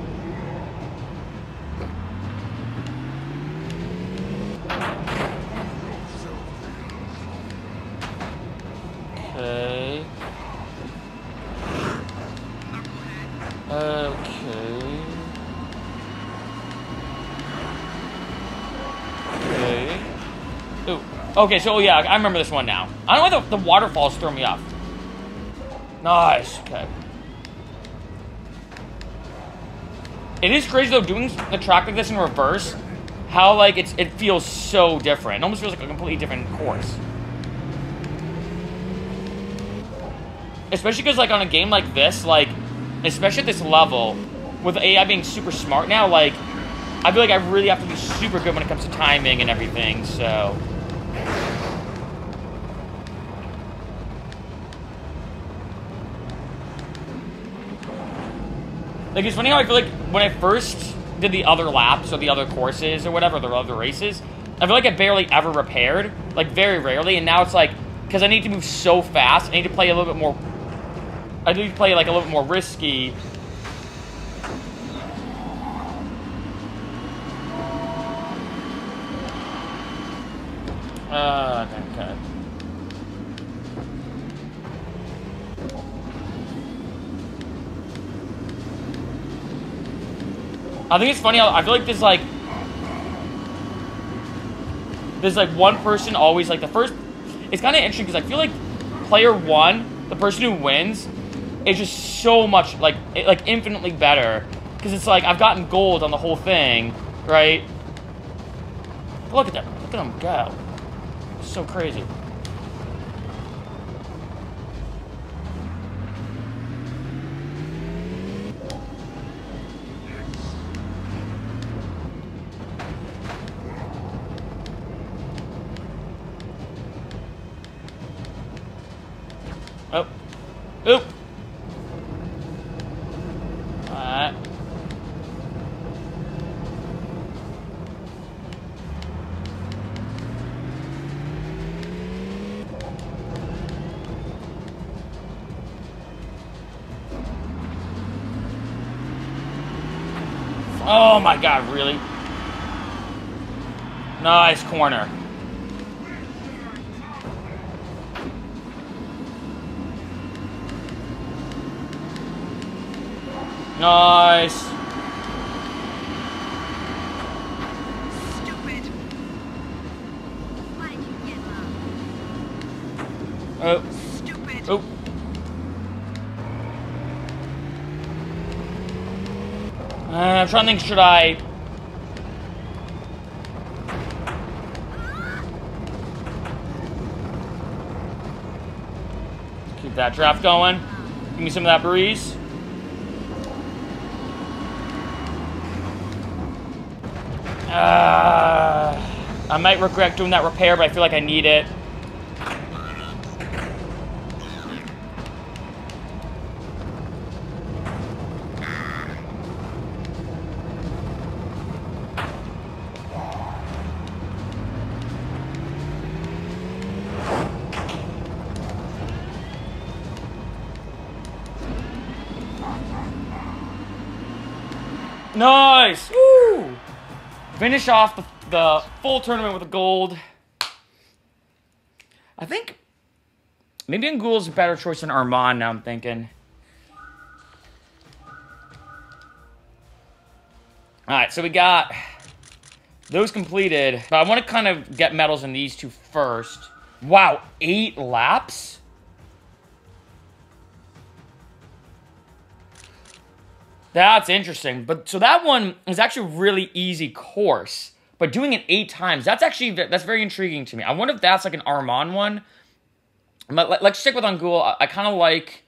Okay. Okay. Okay. Ooh. Okay, so yeah, I remember this one now. I don't know why the, the waterfalls throw me off. Nice. Okay. It is crazy though doing the track like this in reverse. How like it's it feels so different. It almost feels like a completely different course. Especially because like on a game like this, like especially at this level, with AI being super smart now, like I feel like I really have to be super good when it comes to timing and everything. So. Like, it's funny how I feel like when I first did the other laps or the other courses or whatever, the other races, I feel like I barely ever repaired, like, very rarely. And now it's like, because I need to move so fast, I need to play a little bit more. I to play, like, a little bit more risky. Uh, okay. I think it's funny I feel like there's like there's like one person always like the first. It's kind of interesting because I feel like player one, the person who wins, is just so much like it- like infinitely better because it's like I've gotten gold on the whole thing, right? Look at them! Look at them go! So crazy. Oh. Oop. Corner. Nice. Stupid. Why did you get low? Oh. Stupid. Oh. Uh, I'm trying to think, should I... That draft going. Give me some of that breeze. Uh, I might regret doing that repair, but I feel like I need it. Finish off the, the full tournament with a gold. I think maybe Angul's a better choice than Armand now I'm thinking. Alright, so we got those completed. But I want to kind of get medals in these two first. Wow, eight laps? That's interesting. But so that one is actually a really easy course. But doing it eight times, that's actually that's very intriguing to me. I wonder if that's like an Armand one. But let- let's stick with Angul. I, I kind of like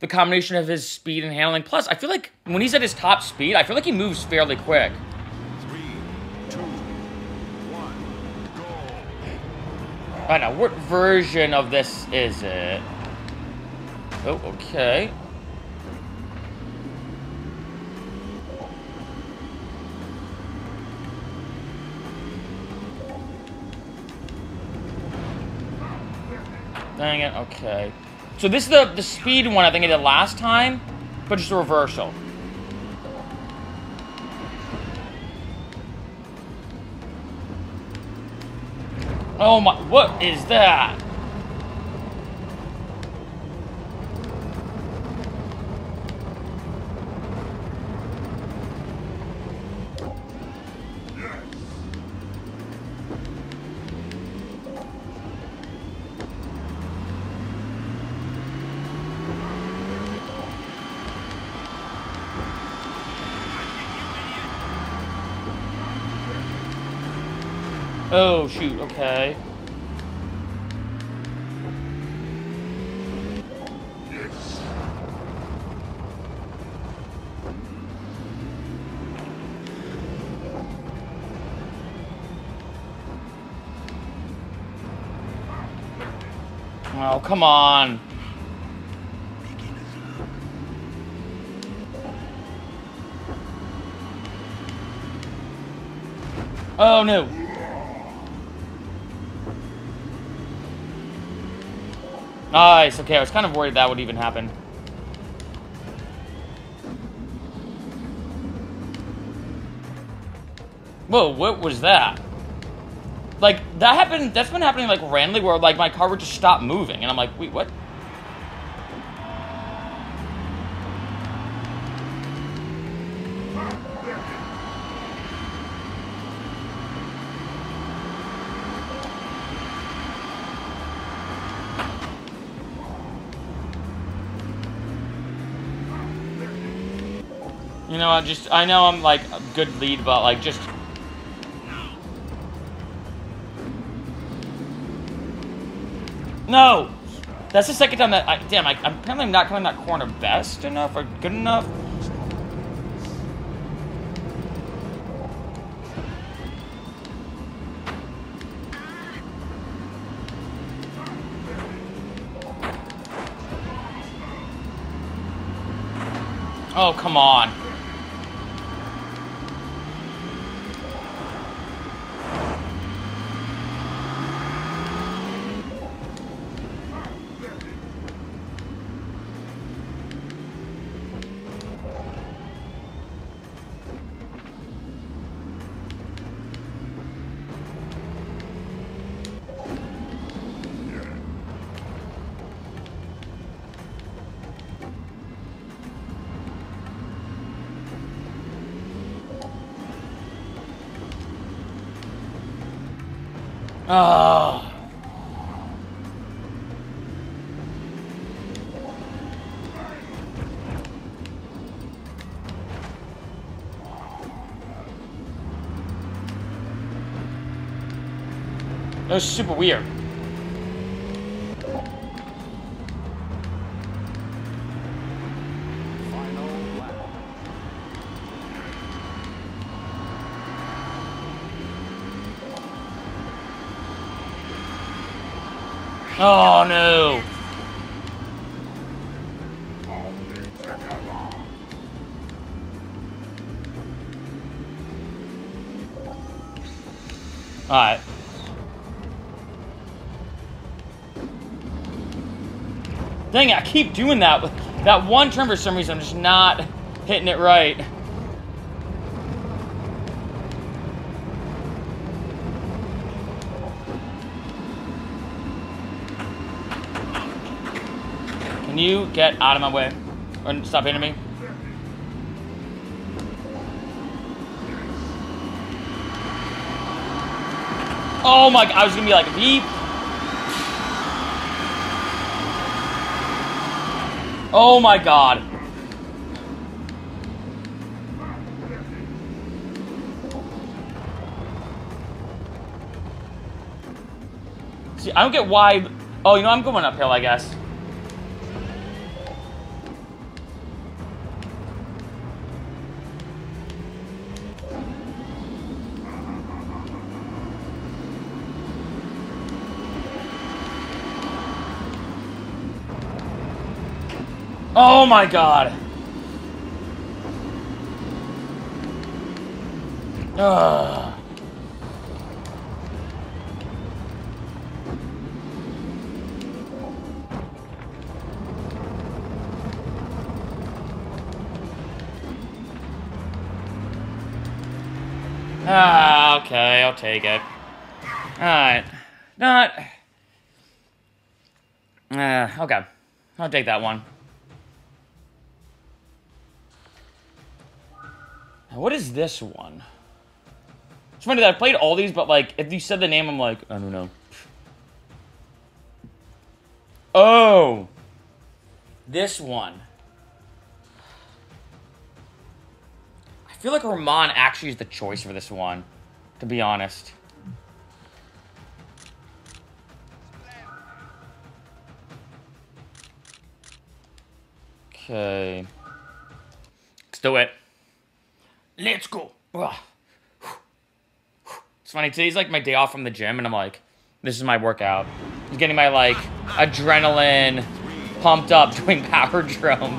the combination of his speed and handling. Plus, I feel like when he's at his top speed, I feel like he moves fairly quick. Right, now what version of this is it? Oh, okay. Dang it, okay. So this is the, the speed one I think I did last time, but just a reversal. Oh my, what is that? Oh shoot, okay. Oh, come on. Oh no. Nice. Okay, I was kind of worried that would even happen. Whoa, what was that? Like, that happened, that's been happening, like, randomly, where, like, my car would just stop moving, and I'm like, wait, what? Just, I know I'm, like, a good lead, but, like, just... No! That's the second time that I, damn, I, I'm apparently not coming that corner best enough or good enough. Oh, come on. Was super weird. Keep doing that. with That one turn for some reason, I'm just not hitting it right. Can you get out of my way? Or stop hitting me? Oh my, god, I was gonna be like, beep. Oh my god. See, I don't get why... Oh, you know, I'm going uphill, I guess. My god. Ugh. Ah, okay, I'll take it. Alright. Not. Uh, okay. I'll take that one. What is this one? It's funny that I played all these, but like, if you said the name, I'm like, I don't know. Oh! This one. I feel like Rahman actually is the choice for this one, to be honest. Okay. Let's do it. It's funny, today's like my day off from the gym, and I'm like, this is my workout. I'm getting my like adrenaline pumped up doing Power Drome.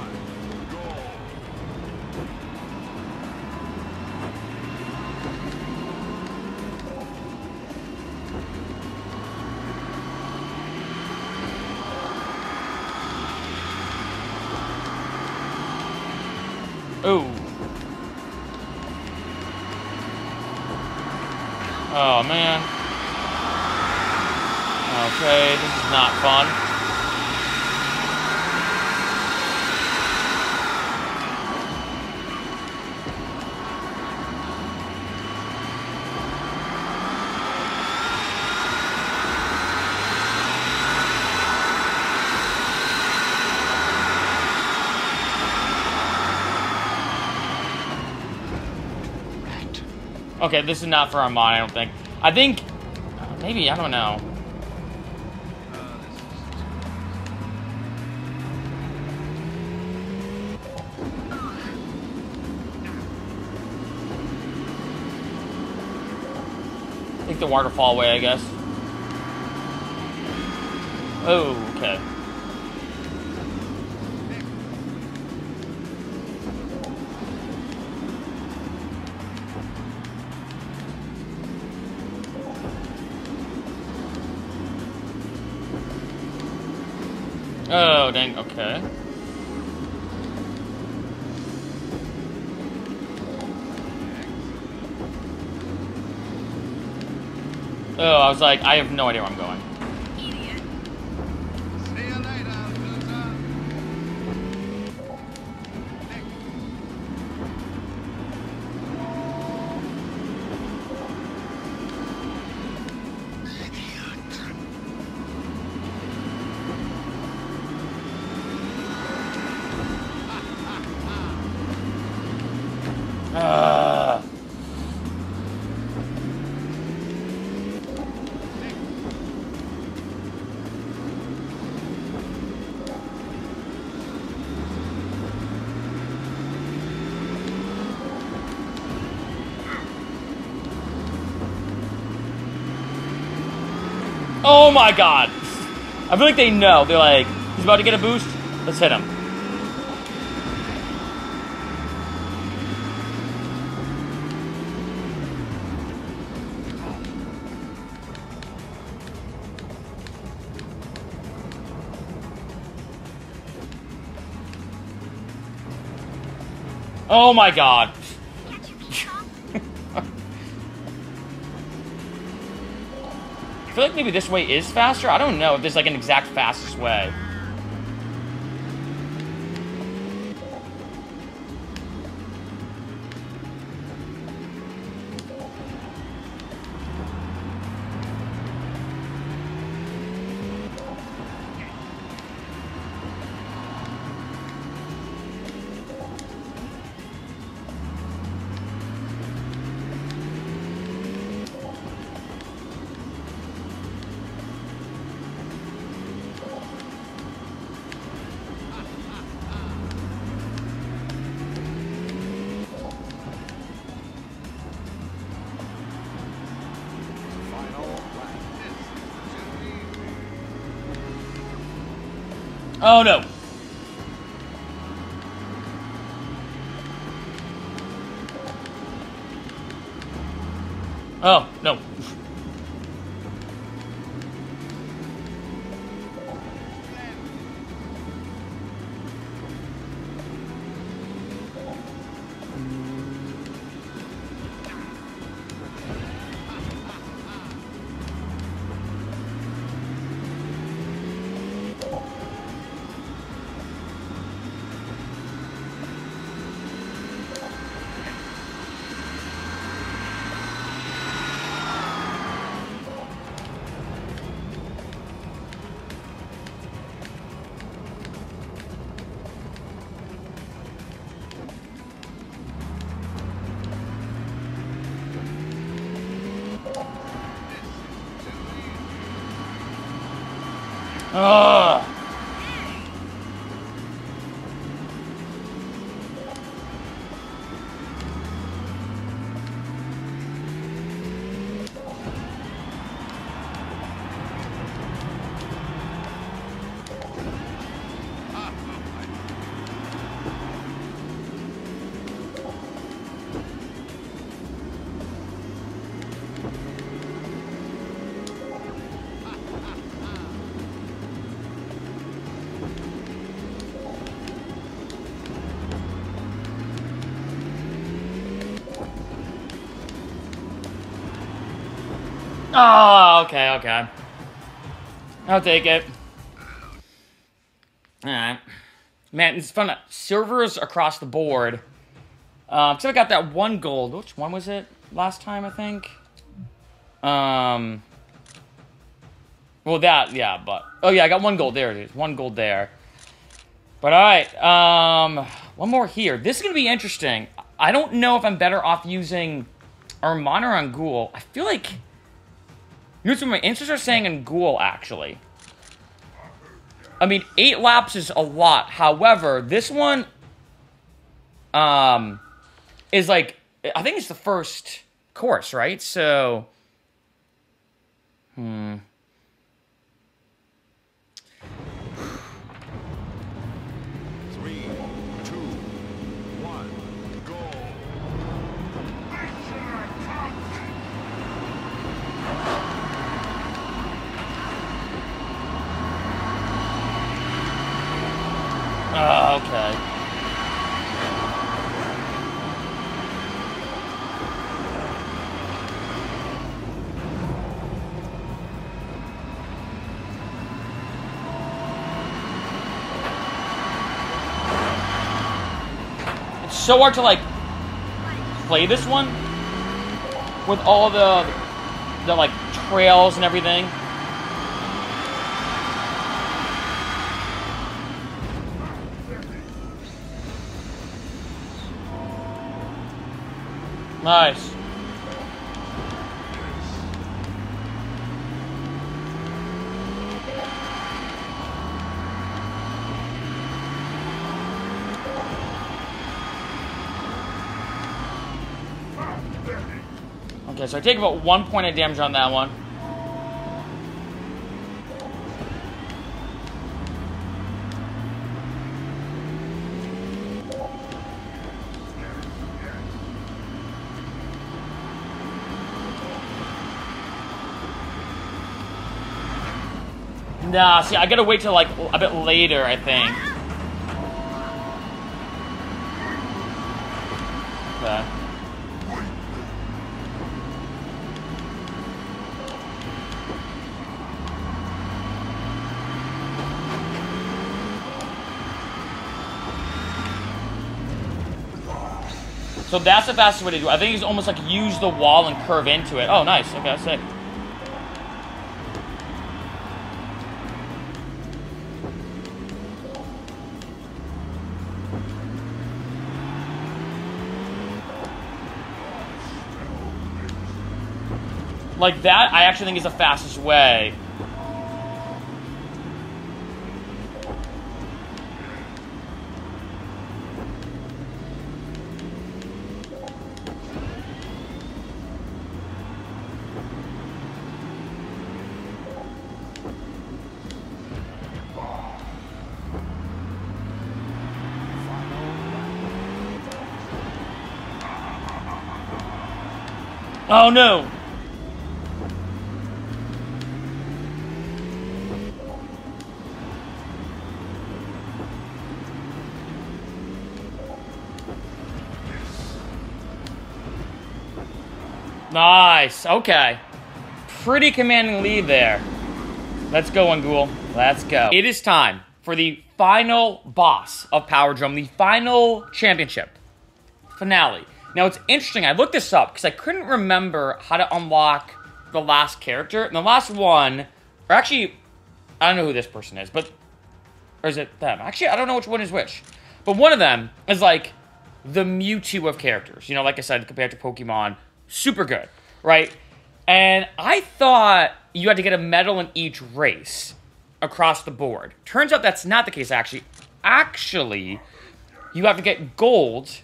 Okay, this is not for Armand, I don't think. I think, maybe, I don't know. Take the waterfall away, I guess. Oh, okay. Okay. Oh, I was like, I have no idea where I'm going. My god! I feel like they know. They're like, he's about to get a boost. Let's hit him. Oh my god. Feel like maybe this way is faster. I don't know if there's like an exact fastest way. Okay, okay. I'll take it. Alright. Man, it's fun. Servers across the board. Um, so I got that one gold. Which one was it last time, I think? Um. Well, that, yeah, but. Oh, yeah, I got one gold. There it is. One gold there. But alright. Um, one more here. This is going to be interesting. I don't know if I'm better off using Armana on Ghoul. I feel like. You know what my instincts are saying in Ghoul, actually. I mean, eight laps is a lot. However, this one um, is like, I think it's the first course, right? So, hmm. So hard to like play this one with all the the like trails and everything. Nice. Okay, so I take about one point of damage on that one. Nah, see, I gotta wait till like a bit later, I think. So that's the fastest way to do it. I think it's almost like use the wall and curve into it. Oh, nice. Okay, sick. Like that, I actually think is the fastest way. Oh no! Nice. Okay. Pretty commanding lead there. Let's go, Angul. Let's go. It is time for the final boss of Power Drome, the final championship finale. Now, it's interesting. I looked this up because I couldn't remember how to unlock the last character. And the last one, or actually, I don't know who this person is, but or is it them? Actually, I don't know which one is which. But one of them is like the Mewtwo of characters. You know, like I said, compared to Pokemon, super good, right? And I thought you had to get a medal in each race across the board. Turns out that's not the case, actually. Actually, you have to get gold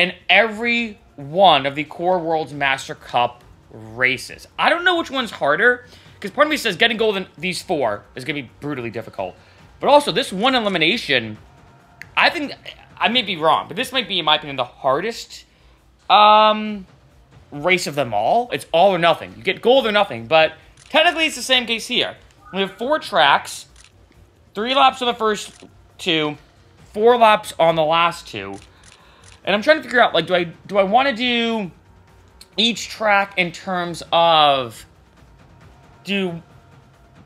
in every one of the Core Worlds Master Cup races. I don't know which one's harder, because part of me says getting gold in these four is going to be brutally difficult. But also, this one elimination, I think, I may be wrong, but this might be, in my opinion, the hardest um, race of them all. It's all or nothing. You get gold or nothing, but technically it's the same case here. We have four tracks, three laps on the first two, four laps on the last two. And I'm trying to figure out, like, do I do I want to do each track in terms of do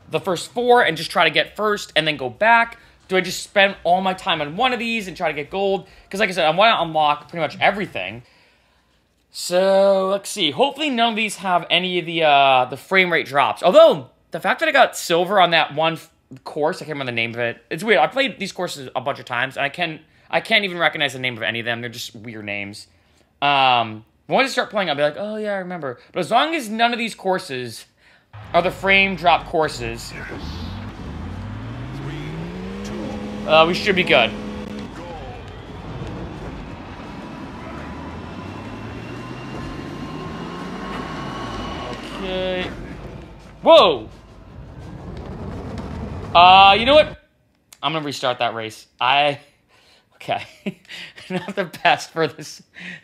the first four and just try to get first and then go back? Do I just spend all my time on one of these and try to get gold? Because like I said, I want to unlock pretty much everything. So let's see. Hopefully none of these have any of the uh, the frame rate drops. Although the fact that I got silver on that one course, I can't remember the name of it. It's weird. I played these courses a bunch of times, and I can I can't even recognize the name of any of them. They're just weird names. Um, once I start playing, I'll be like, oh yeah, I remember. But as long as none of these courses are the frame drop courses, uh, we should be good. Okay. Whoa! Uh, you know what? I'm gonna restart that race. I. Okay. Not the best for this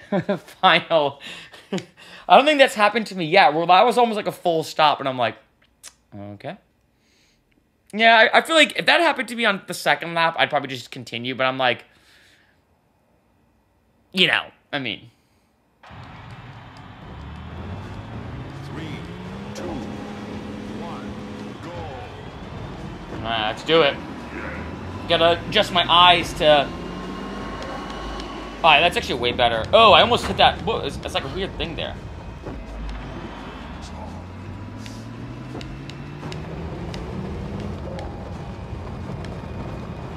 final. I don't think that's happened to me yet. Where that was almost like a full stop, and I'm like, okay. Yeah, I, I feel like if that happened to me on the second lap, I'd probably just continue, but I'm like, you know, I mean, Three, two, one, go. Alright, let's do it. Gotta adjust my eyes to. Alright, that's actually way better. Oh, I almost hit that. Whoa, it's, it's like a weird thing there.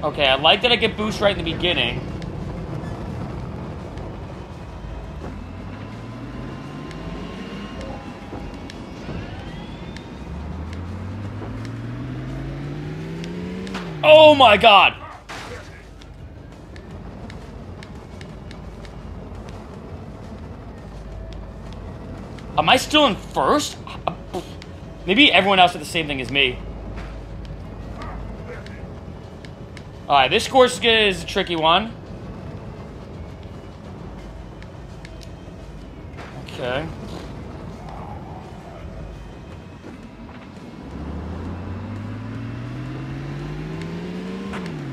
Okay, I like that I get boost right in the beginning. Oh my god! Am I still in first? Maybe everyone else did the same thing as me. Alright, this course is a tricky one. Okay.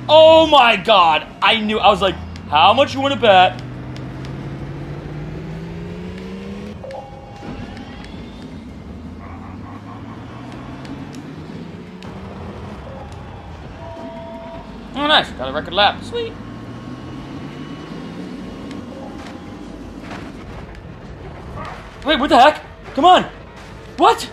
Oh my god! I knew. I was like, how much you want to bet? Oh, nice. Got a record lap. Sweet. Wait, what the heck? Come on. What?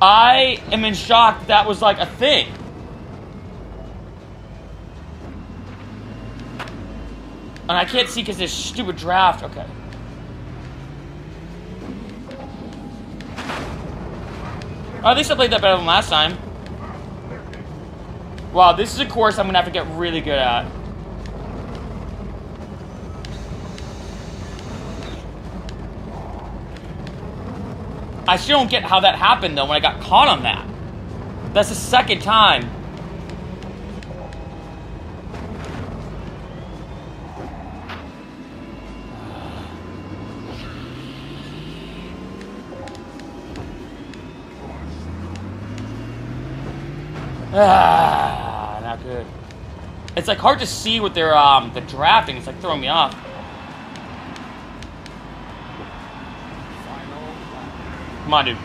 I am in shock that was like a thing. And I can't see because this stupid draft. Okay. Oh, at least I played that better than last time. Wow, this is a course I'm gonna have to get really good at. I still don't get how that happened though when I got caught on that. That's the second time. Ah, not good. It's like hard to see with their um the drafting. It's like throwing me off. Come on, dude.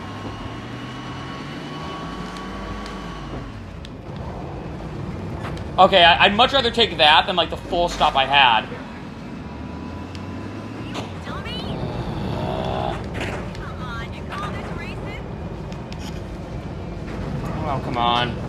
Okay, I'd much rather take that than like the full stop I had. Oh, come on.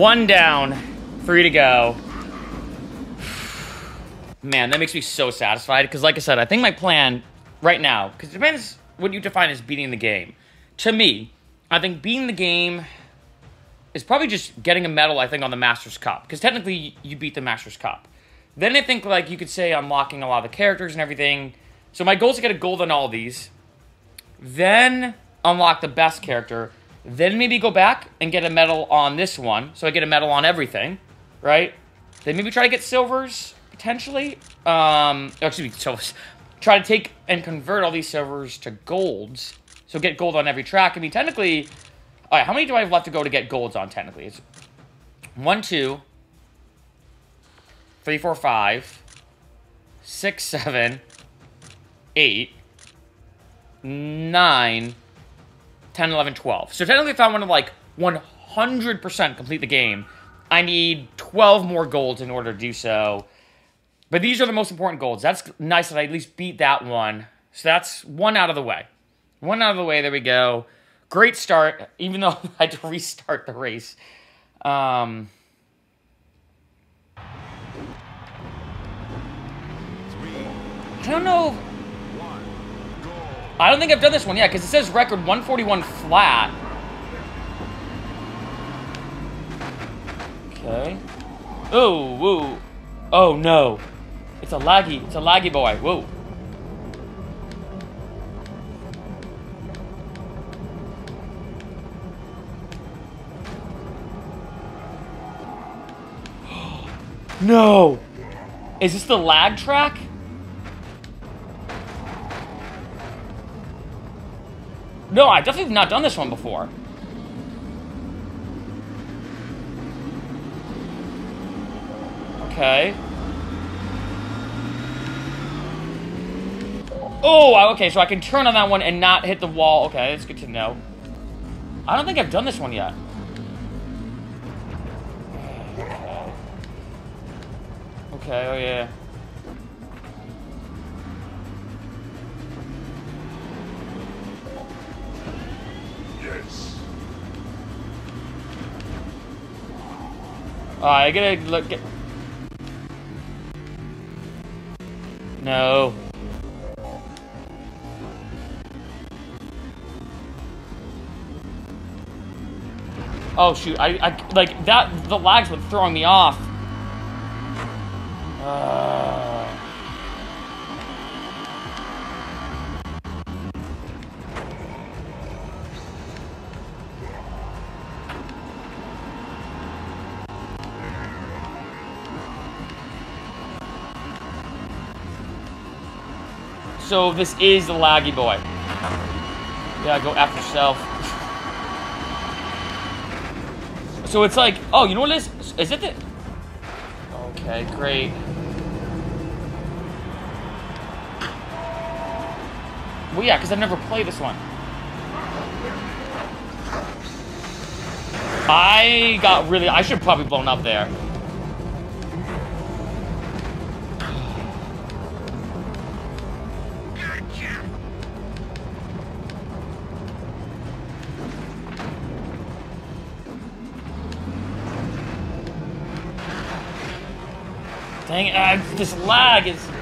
One down, three to go. Man, that makes me so satisfied because, like I said, I think my plan right now, because it depends what you define as beating the game. To me, I think beating the game is probably just getting a medal, I think, on the Masters Cup because technically you beat the Masters Cup. Then I think, like, you could say unlocking a lot of the characters and everything. So my goal is to get a gold on all these, then unlock the best character, then maybe go back and get a medal on this one. So I get a medal on everything, right? Then maybe try to get silvers potentially. Um, oh, excuse me, silvers. Try to take and convert all these silvers to golds. So get gold on every track. I mean, technically, all right. How many do I have left to go to get golds on? Technically, it's one, two, three, four, five, six, seven, eight, nine. 10, 11, 12. So technically, if I want to like 100% complete the game, I need 12 more golds in order to do so. But these are the most important golds. That's nice that I at least beat that one. So that's one out of the way. One out of the way. There we go. Great start, even though I had to restart the race. Um, I don't know. I don't think I've done this one yet because it says record 141 flat. Okay. Oh, whoa. Oh no. It's a laggy. It's a laggy boy. Whoa. no. Is this the lag track? No, I definitely have not done this one before. Okay. Oh, okay, so I can turn on that one and not hit the wall. Okay, that's good to know. I don't think I've done this one yet. Okay. Okay, oh yeah. Alright, I gotta look at... No. Oh shoot, I, I like that the lags were throwing me off. Uh, so this is the laggy boy. Yeah, go after yourself. So it's like, oh, you know what it is? Is it the... Okay, great. Well, yeah, because I've never played this one. I got really. I should probably blown up there. Dang it, uh, this lag is.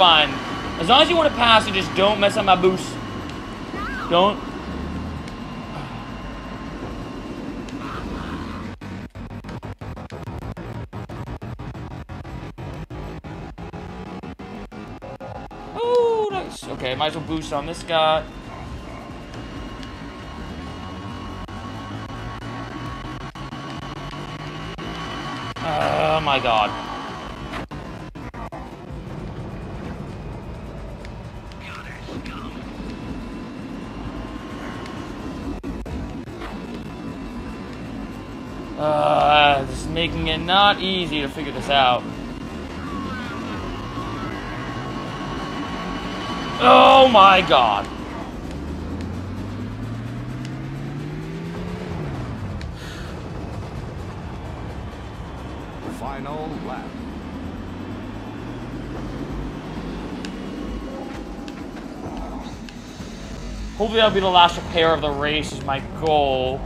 Fine. As long as you want to pass and just don't mess up my boost. Don't. Oh, nice. Okay, might as well boost on this guy. Oh my god. Not easy to figure this out. Oh my god. Final lap. Hopefully that'll be the last repair of the race is my goal.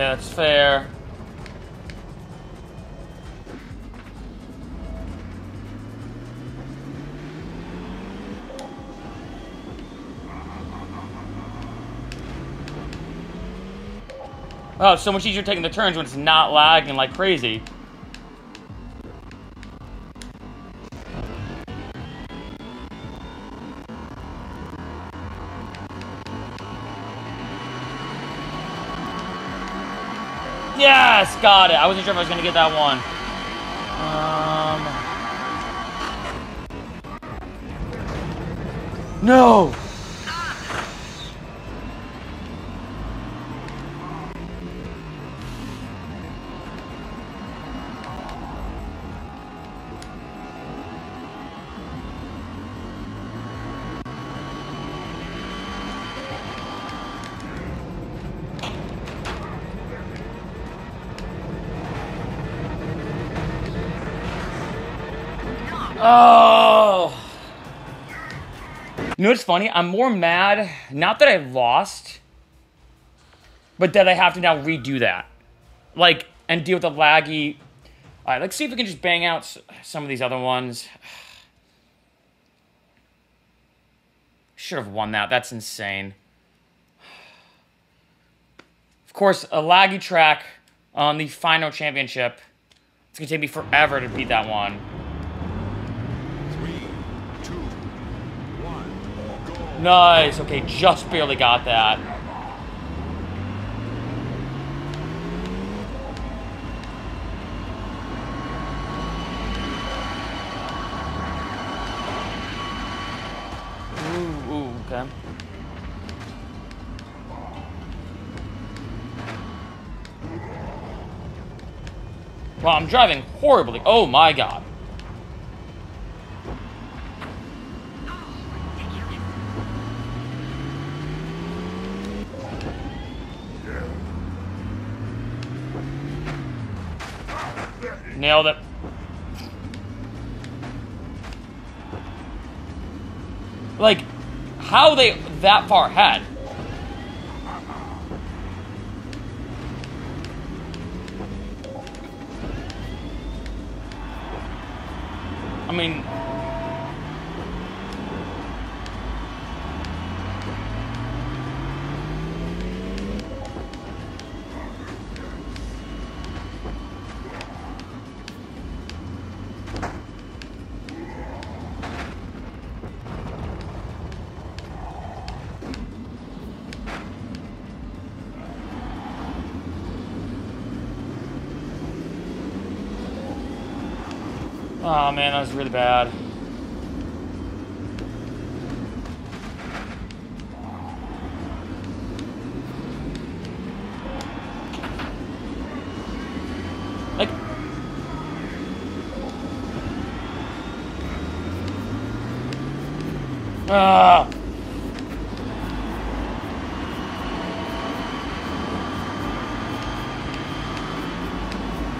That's fair. Oh, it's so much easier taking the turns when it's not lagging like crazy. Got it. I wasn't sure if I was gonna get that one. Um. No. Oh. You know what's funny? I'm more mad, not that I lost, but that I have to now redo that. Like, and deal with the laggy. Alright, let's see if we can just bang out some of these other ones. Should have won that. That's insane. Of course, a laggy track on the final championship. It's gonna take me forever to beat that one. Three, two, one, go. Nice. Okay, just barely got that. Ooh, ooh, okay. Well, I'm driving horribly. Oh my god. Nailed it. Like, how they that far ahead? I mean, oh man, that was really bad. Like, ah.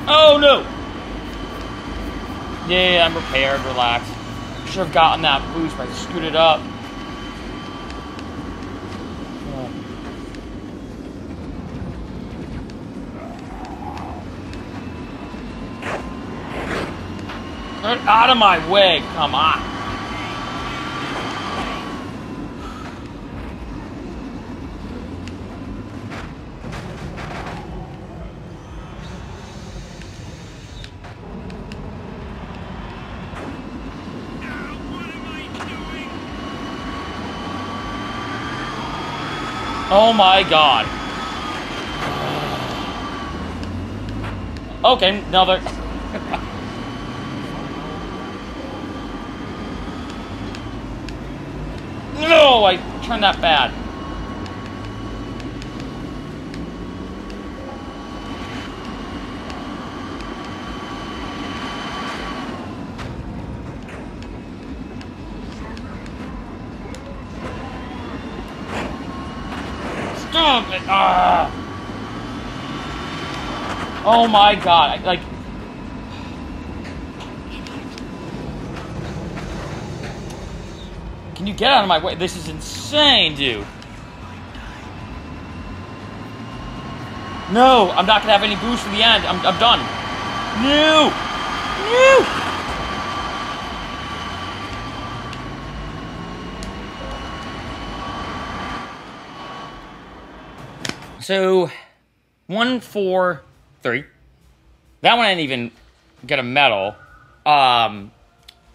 Oh no! Yeah, yeah, I'm prepared, relax. Should have gotten that boost, but I it up. Get out of my way, come on. Oh my god. Okay, another. no, I turned that bad. Stop it! Ah! Oh my god! Like. Can you get out of my way? This is insane, dude. No, I'm not gonna have any boost for the end. I'm, I'm done. No! No! So, one, four, three. That one I didn't even get a medal. Um,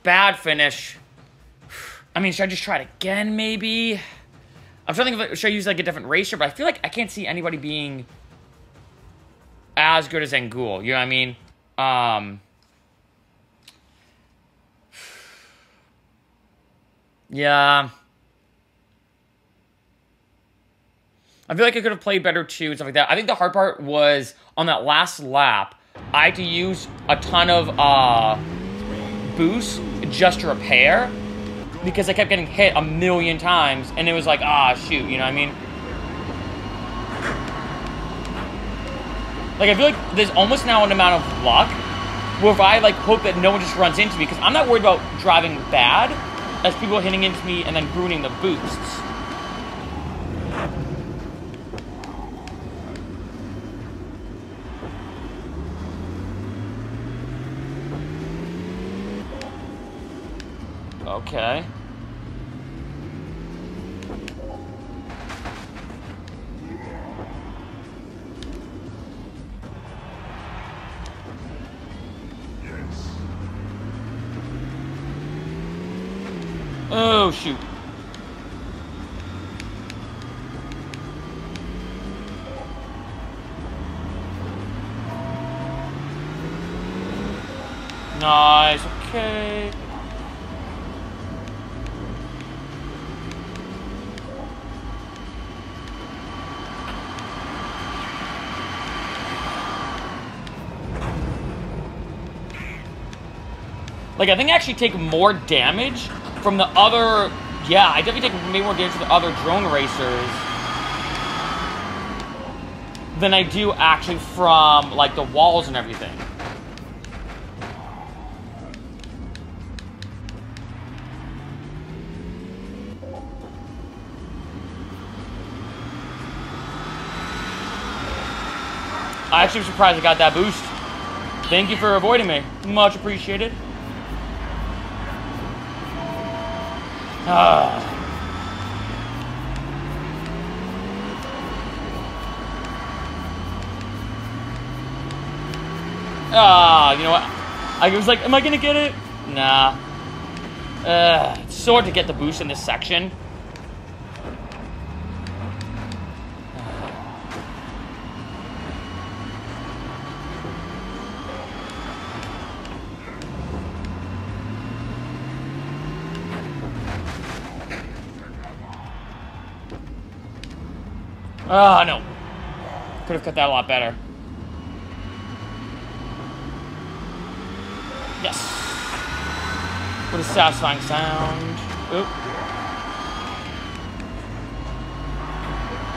bad finish. I mean, should I just try it again, maybe? I'm trying to think of, should I use like a different racer, but I feel like I can't see anybody being as good as Angul. You know what I mean? Um, yeah. I feel like I could have played better too and stuff like that. I think the hard part was on that last lap, I had to use a ton of uh, boost just to repair because I kept getting hit a million times and it was like, ah, shoot, you know what I mean? Like, I feel like there's almost now an amount of luck where if I, like, hope that no one just runs into me because I'm not worried about driving bad as people hitting into me and then ruining the boosts. Okay. Yes. Oh, shoot. Nice, okay. Like, I think I actually take more damage from the other... Yeah, I definitely take way more damage from the other drone racers than I do actually from, like, the walls and everything. I actually was surprised I got that boost. Thank you for avoiding me. Much appreciated. Ah. Ah, you know what? I was like, am I gonna get it? Nah. Uh, it's so hard to get the boost in this section. Ah, no. Could have cut that a lot better. Yes. What a satisfying sound. Oop.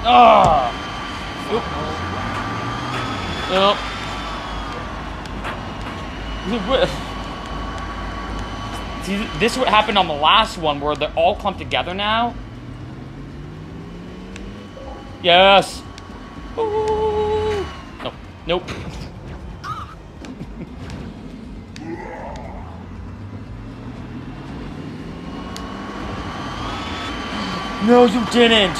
Ah. Oop. Oop. See, this is what happened on the last one, where they're all clumped together now. Yes. Ooh. Nope. Nope. no, you didn't.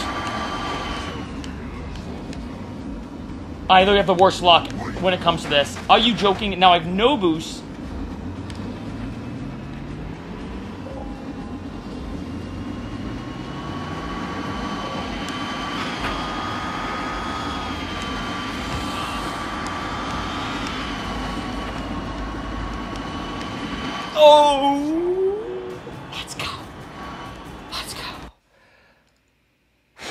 I literally have the worst luck when it comes to this. Are you joking? Now I have no boost. Let's go. Let's go.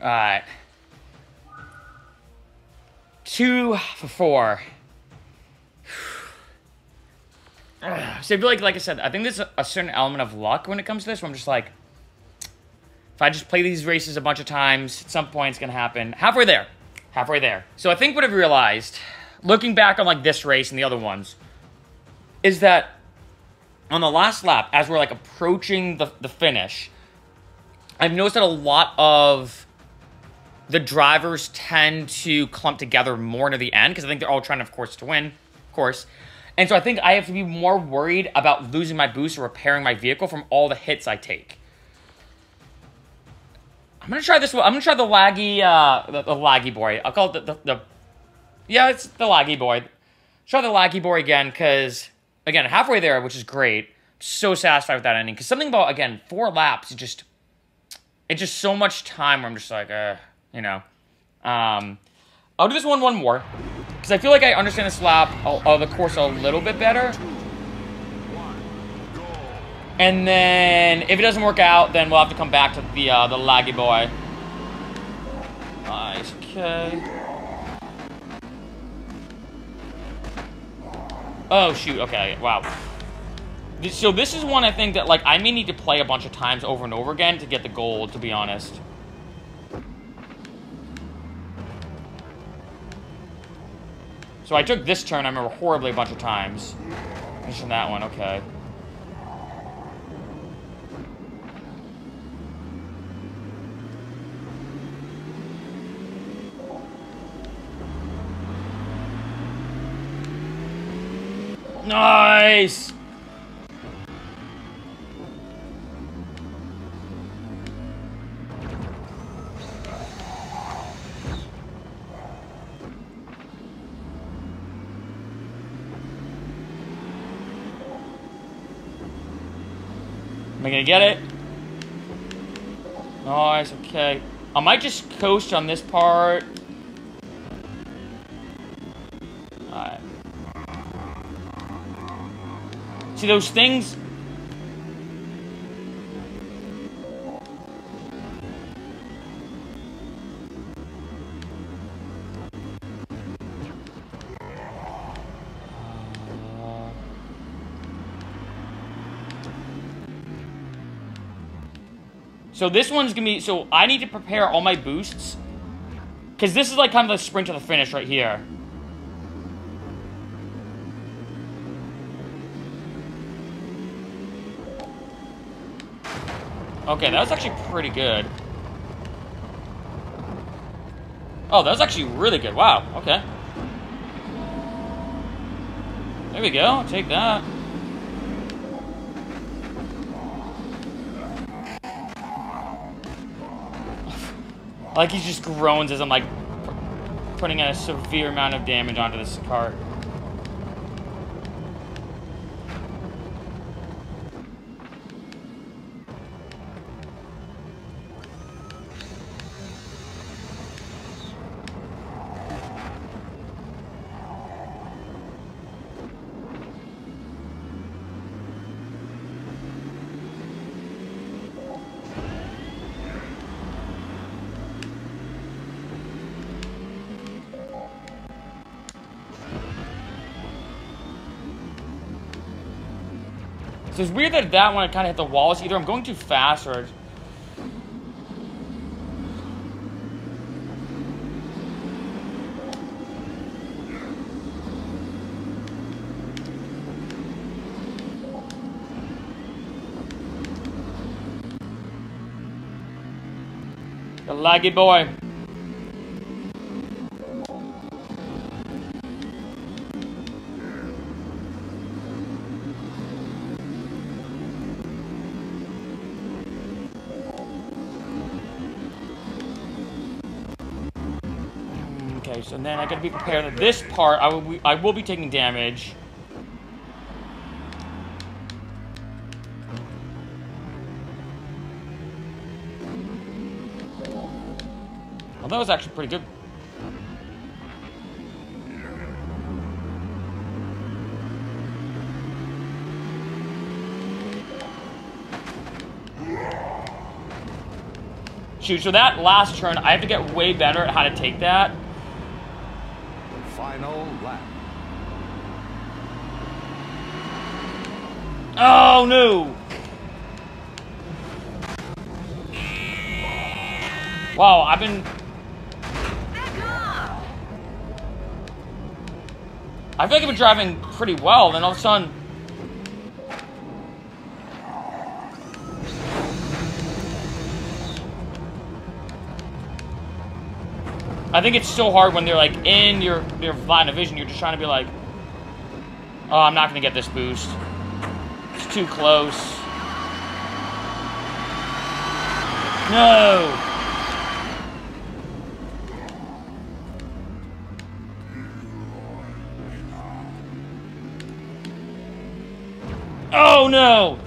All right. Two for four. So I feel like, like I said, I think there's a, a certain element of luck when it comes to this. Where I'm just like, if I just play these races a bunch of times, at some point it's gonna happen. Halfway there, halfway there. So I think what I've realized, looking back on like this race and the other ones, is that on the last lap, as we're like approaching the, the finish, I've noticed that a lot of the drivers tend to clump together more near the end because I think they're all trying, of course, to win, of course. And so I think I have to be more worried about losing my boost or repairing my vehicle from all the hits I take. I'm gonna try this one. I'm gonna try the laggy, uh, the, the laggy boy. I'll call it the, the, the yeah, it's the laggy boy. Try the laggy boy again, because again, halfway there, which is great. So satisfied with that ending. Because something about again four laps, it just it's just so much time where I'm just like, uh, you know. Um, I'll do this one one more because I feel like I understand this lap of the course a little bit better. And then if it doesn't work out, then we'll have to come back to the uh, the laggy boy. Nice. Okay. Oh shoot. Okay. Wow. This- So this is one I think that like I may need to play a bunch of times over and over again to get the gold. To be honest. So I took this turn, I remember horribly a bunch of times. Just that one, okay. Nice! Am I gonna get it? Nice, okay. I might just coast on this part. Alright. See those things? So this one's gonna be, so I need to prepare all my boosts. Because this is like kind of the sprint to the finish right here. Okay, that was actually pretty good. Oh, that was actually really good. Wow, okay. There we go, take that. like he just groans as I'm like putting a severe amount of damage onto this cart. Weird that that one kind of hit the wall. Either I'm going too fast or. The laggy boy. Be prepared this part I will be, I will be taking damage. Well, that was actually pretty good. Shoot, so that last turn, I have to get way better at how to take that. Final lap. Wow, I've been. I feel like I've been driving pretty well, then all of a sudden. I think it's so hard when they're like in your your line of vision. You're just trying to be like, oh, I'm not gonna get this boost. Too close. No. Oh no.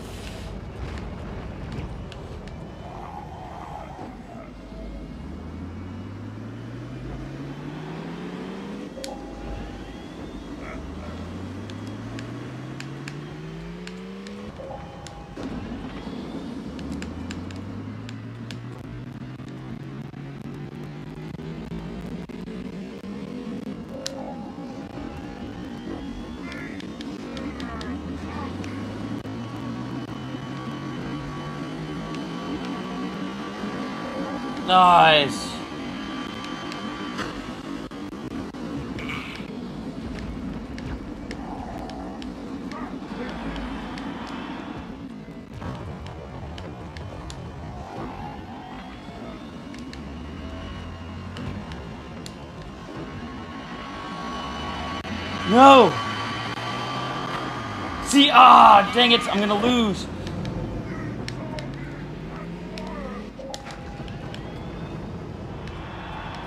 No. See, ah, dang it, I'm gonna lose.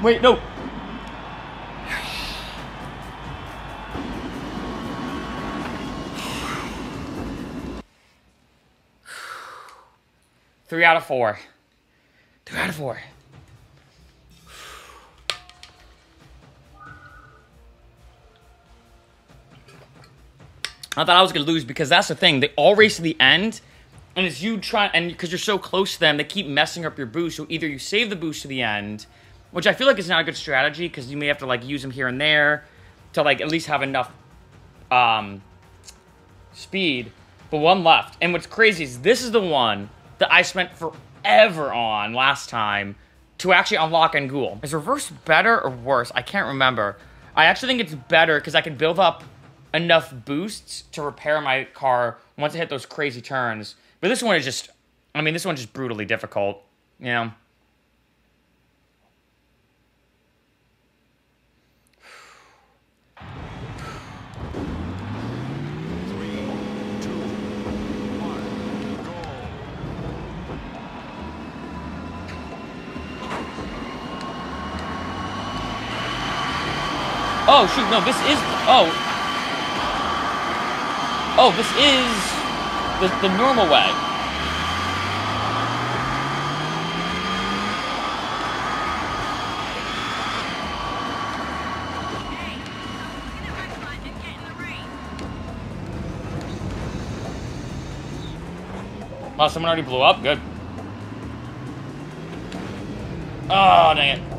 Wait, no. Three out of four. Three out of four. I thought I was gonna lose because that's the thing. They all race to the end, and it's you trying, and because you're so close to them, they keep messing up your boost. So either you save the boost to the end, which I feel like is not a good strategy because you may have to like use them here and there to like at least have enough um, speed. But one left, and what's crazy is this is the one that I spent forever on last time to actually unlock Angul. Is reverse better or worse? I can't remember. I actually think it's better because I can build up enough boosts to repair my car once I hit those crazy turns. But this one is just, I mean, this one's just brutally difficult, you know? Oh shoot, no, this is, oh, Oh, this is the, the normal way. Oh, someone already blew up? Good. Oh, dang it.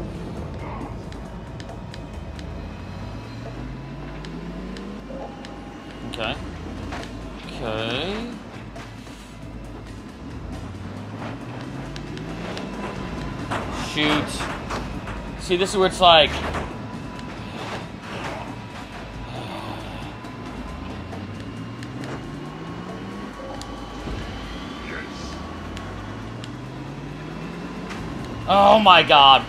Shoot. See, this is where it's like... Oh my god.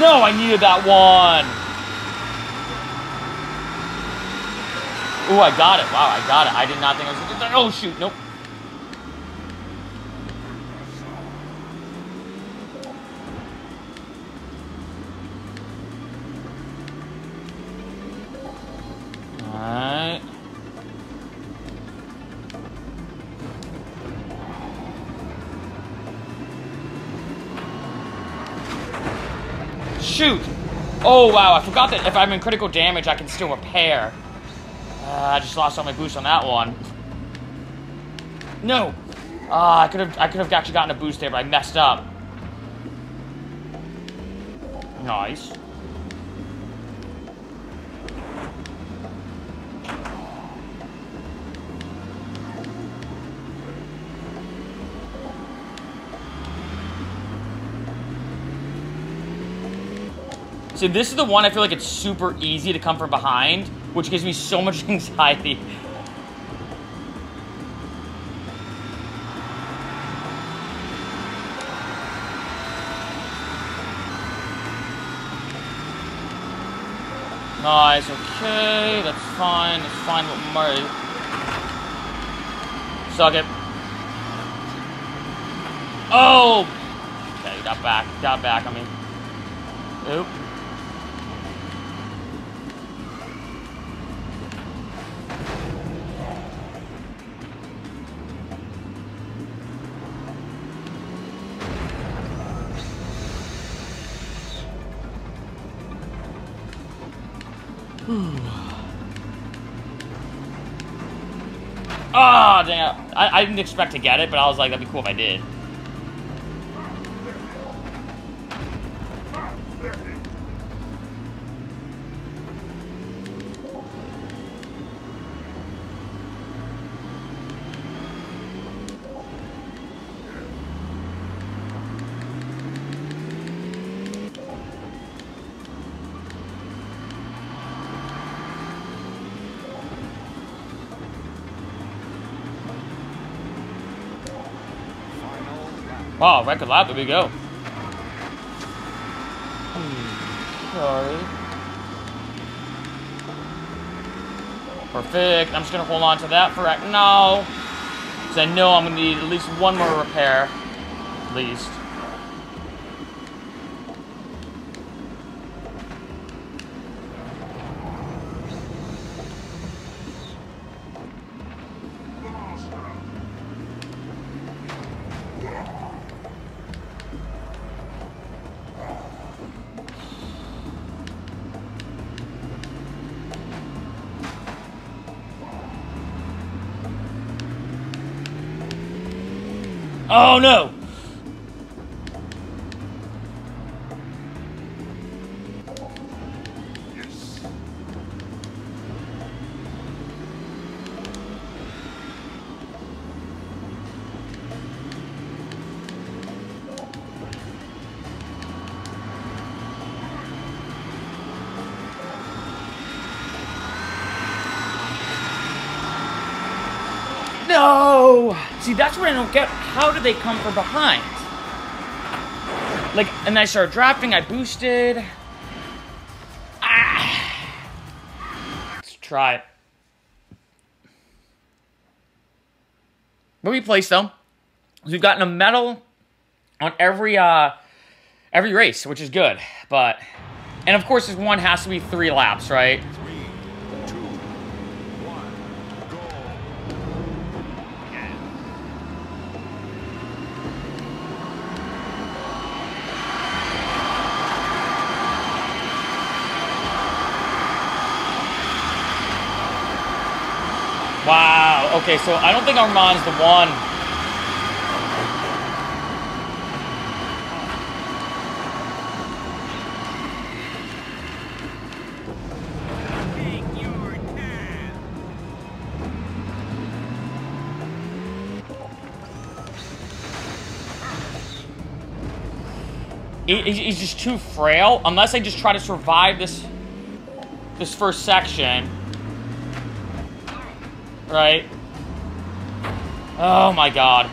No, I needed that one. Oh, I got it. Wow, I got it. I did not think I was going to Oh, shoot. Nope. Wow, I forgot that if I'm in critical damage, I can still repair. Uh, I just lost all my boost on that one. No! Ah, I could have I could have actually gotten a boost there, but I messed up. Nice. See, this is the one I feel like it's super easy to come from behind, which gives me so much anxiety. Nice, okay, that's fine, that's fine with Murray. Suck it. Oh! Okay, got back, got back, I mean. I, I didn't expect to get it, but I was like, that'd be cool if I did. Wow, record lap, there we go. Hmm, Sorry. Perfect. I'm just gonna hold on to that for right now. Because I know I'm gonna need at least one more repair. At least. Oh no! No! See, that's what I don't get how do they come from behind? Like, and I started drafting, I boosted. Ah. Let's try it. What we placed though, we've gotten a medal on every uh every race, which is good. But and of course this one has to be three laps, right? Okay, so I don't think Armand's the one. He's just too frail. Unless I just try to survive this this first section. Right? Oh my god.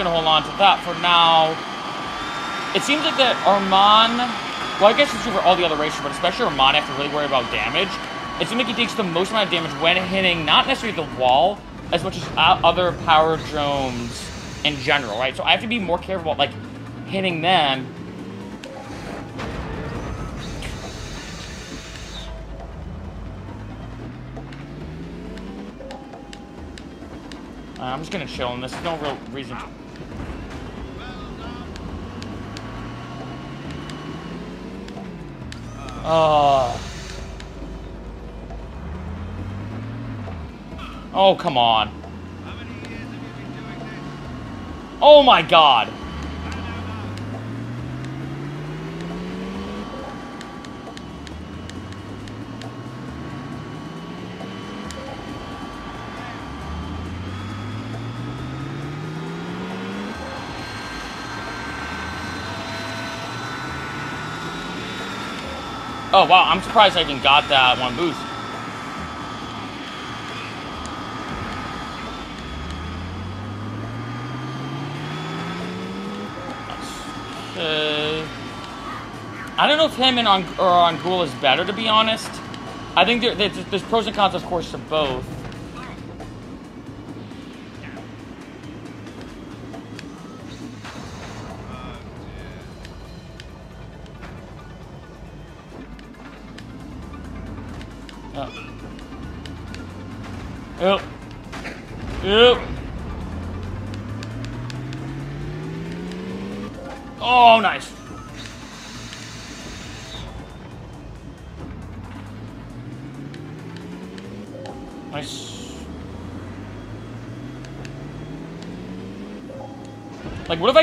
Just gonna hold on to that for now. It seems like that Armand, well, I guess it's true for all the other racers, but especially Armand, I have to really worry about damage. It seems like he takes the most amount of damage when hitting not necessarily the wall, as much as other power drones in general, right? So I have to be more careful about, like, hitting them. I'm just gonna chill and this. There's no real reason to. Uh. Oh, come on. Oh my god. Oh wow, I'm surprised I even got that one boost. Okay. Uh, I don't know if him and on or on Ghoul is better, to be honest. I think there, there's, there's pros and cons, of course, to both.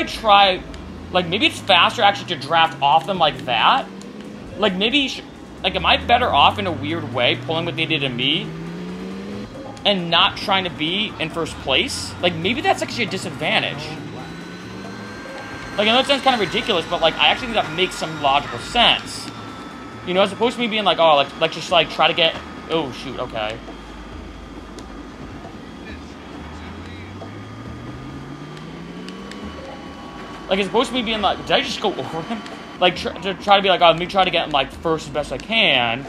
Try... Like, maybe it's faster actually to draft off them like that? Like, maybe... Like, am I better off in a weird way pulling what they did to me? And not trying to be in first place? Like, maybe that's actually a disadvantage. Like, I know it sounds kind of ridiculous, but, like, I actually think that makes some logical sense. You know, as opposed to me being like, oh, like, like just, like, try to get... Oh, shoot, okay. Like, as opposed to me being like, did I just go over him? Like, tr to try to be like, oh, let me try to get him, like, first as best I can.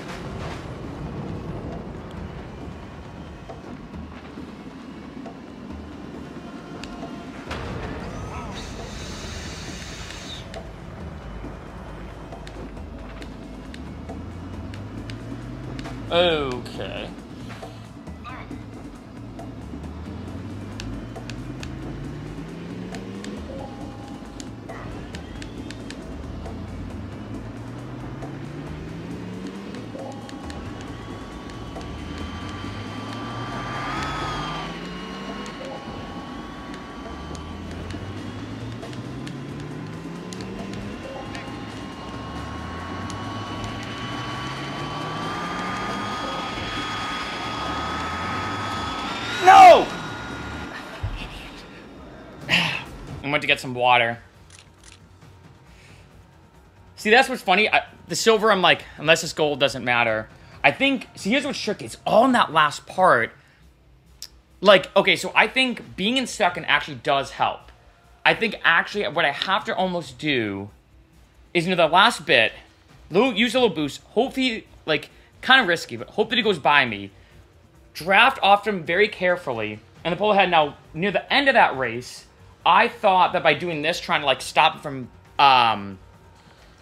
Get some water. See, that's what's funny. I, the silver, I'm like, unless it's gold, doesn't matter. I think, see, here's what's tricky. It's all in that last part. Like, okay, so I think being in second actually does help. I think actually what I have to almost do is, you know, the last bit, little, use a little boost, hope he, like, kind of risky, but hope that he goes by me. Draft off him very carefully, and the pull ahead. Now, near the end of that race, I thought that by doing this, trying to, like, stop him from, um,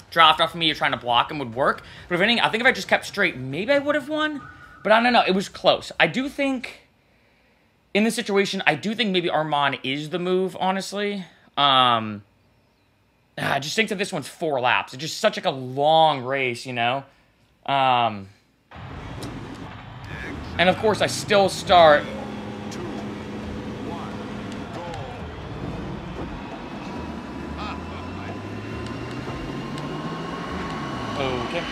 draft off of me or trying to block him would work. But if anything, I think if I just kept straight, maybe I would have won. But I don't know. It was close. I do think in this situation, I do think maybe Armand is the move, honestly. Um, I just think that this one's four laps. It's just such like a long race, you know? Um, and of course, I still start. Two, one, go. Okay.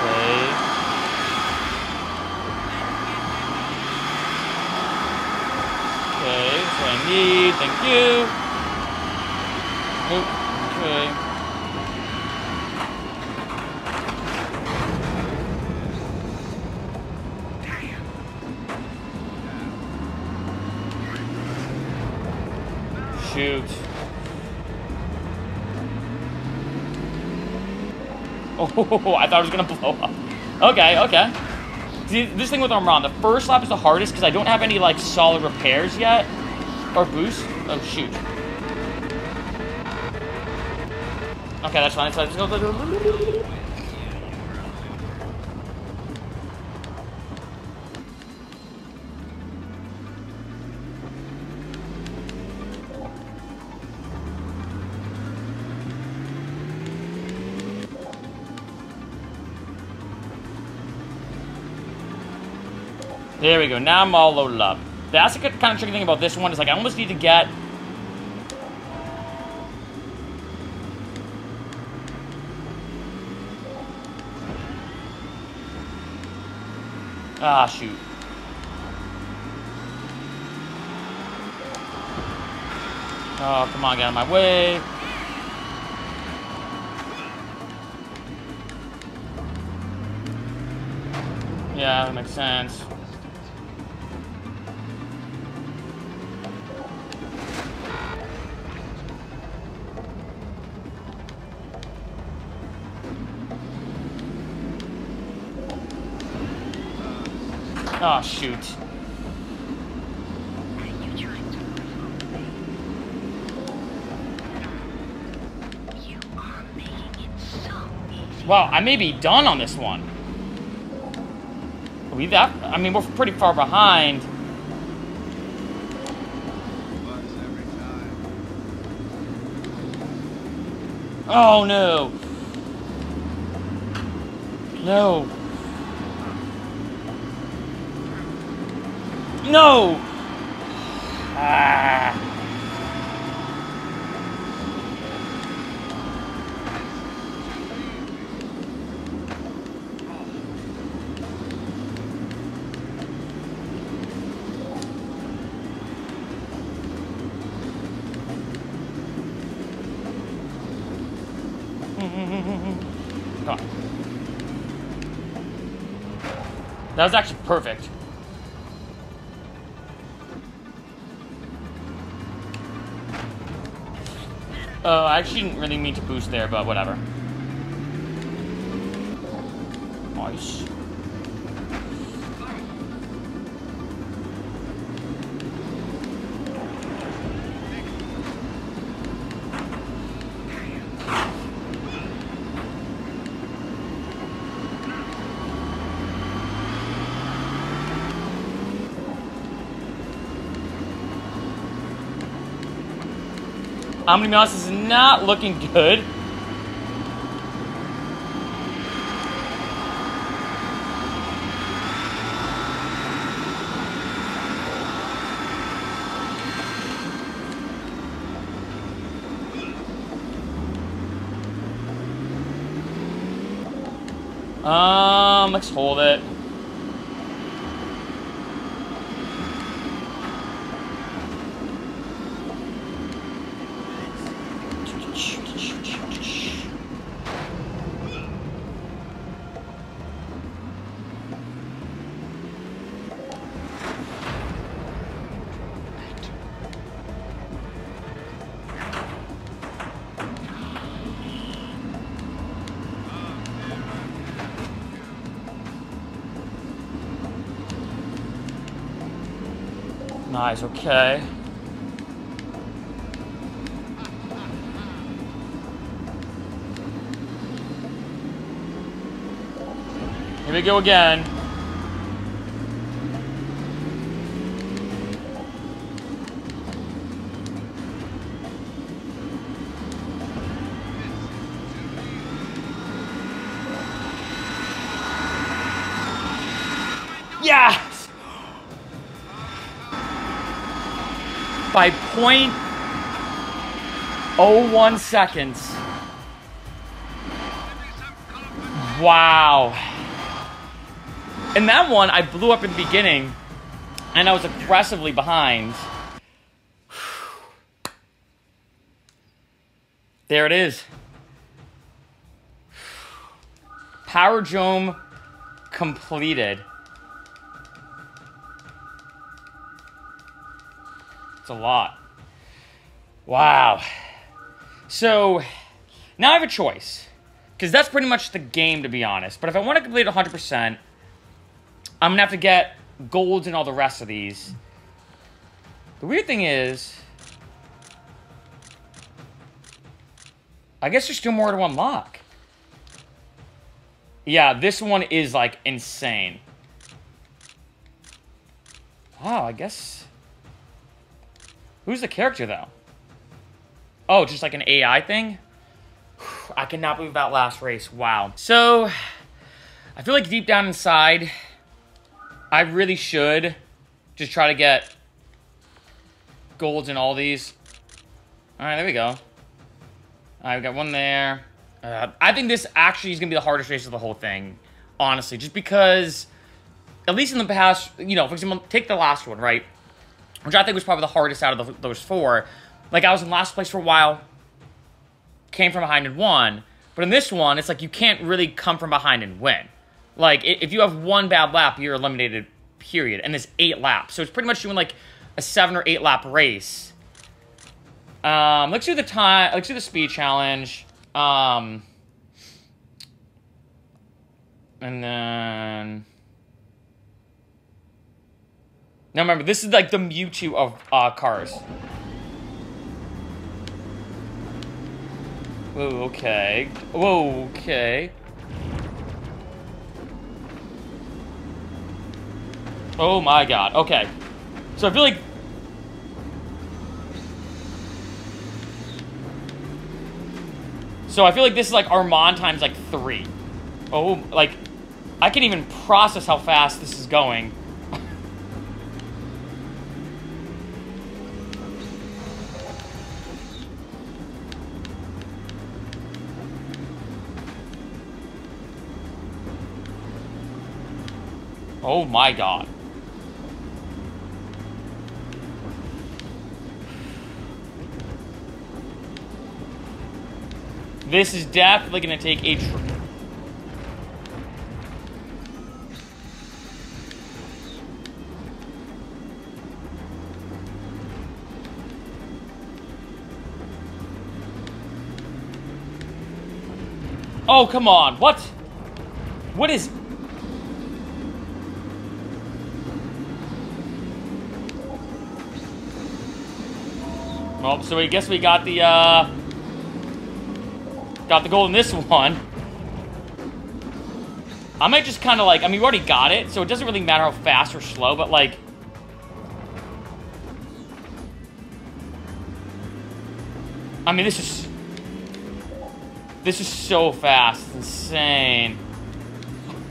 Okay. Okay, that's what I need. Thank you. Oop, okay. Shoot. Oh, I thought it was gonna blow up. Okay, okay. See, this thing with Armand, the first lap is the hardest because I don't have any like solid repairs yet, or boost. Oh shoot. Okay, that's fine. So let's go. There we go. Now I'm all loaded up. That's the kind of tricky thing about this one is like I almost need to get. Ah, shoot. Oh, come on, get out of my way. Yeah, that makes sense. So shoot. Wow, I may be done on this one. Are we that? I mean, we're pretty far behind. Oh, no. No. No! Ah. Come on. That was actually didn't really mean to boost there, but whatever. Nice. Omni Mouse is not looking good. Um, let's hold it. Nice, okay. Here we go again. 0.01 seconds. Wow. In that one, I blew up in the beginning, and I was aggressively behind. There it is. Power Drome completed. It's a lot. Wow. So, now I have a choice. Because that's pretty much the game, to be honest. But if I want to complete 100%, I'm to have to get golds and all the rest of these. The weird thing is... I guess there's still more to unlock. Yeah, this one is, like, insane. Wow, I guess... Who's the character, though? Oh, just like an AI thing? I cannot believe that last race. Wow. So, I feel like deep down inside, I really should just try to get golds in all these. All right, there we go. We got one there. Uh, I think this actually is going to be the hardest race of the whole thing, honestly, just because, at least in the past, you know, for example, take the last one, right? Which I think was probably the hardest out of the, those four. Like, I was in last place for a while, came from behind and won. But in this one, it's like you can't really come from behind and win. Like, if you have one bad lap, you're eliminated, period. And there's eight laps. So it's pretty much doing like a seven or eight lap race. Um, let's do the time, let's do the speed challenge. Um, and then... Now remember, this is like the Mewtwo of uh, cars. Whoa, okay. Whoa, okay. Oh my god, okay. So I feel like... So I feel like this is like Armand times like three. Oh, like, I can't even process how fast this is going. Oh my god. This is definitely going to take a... Oh, come on. What? What is... Well, so I guess we got the, uh... Got the goal in this one. I might just kind of like... I mean, we already got it, so it doesn't really matter how fast or slow, but like... I mean, this is... This is so fast. It's insane.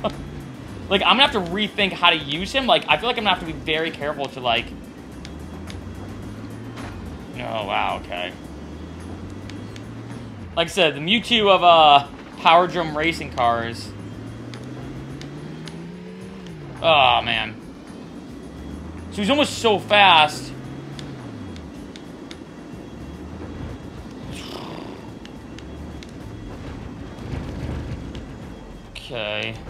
like, I'm gonna have to rethink how to use him. Like, I feel like I'm gonna have to be very careful to, like... Oh, wow, okay. Like I said, the Mewtwo of uh, Power Drome racing cars. Oh, man. So he's almost so fast. Okay.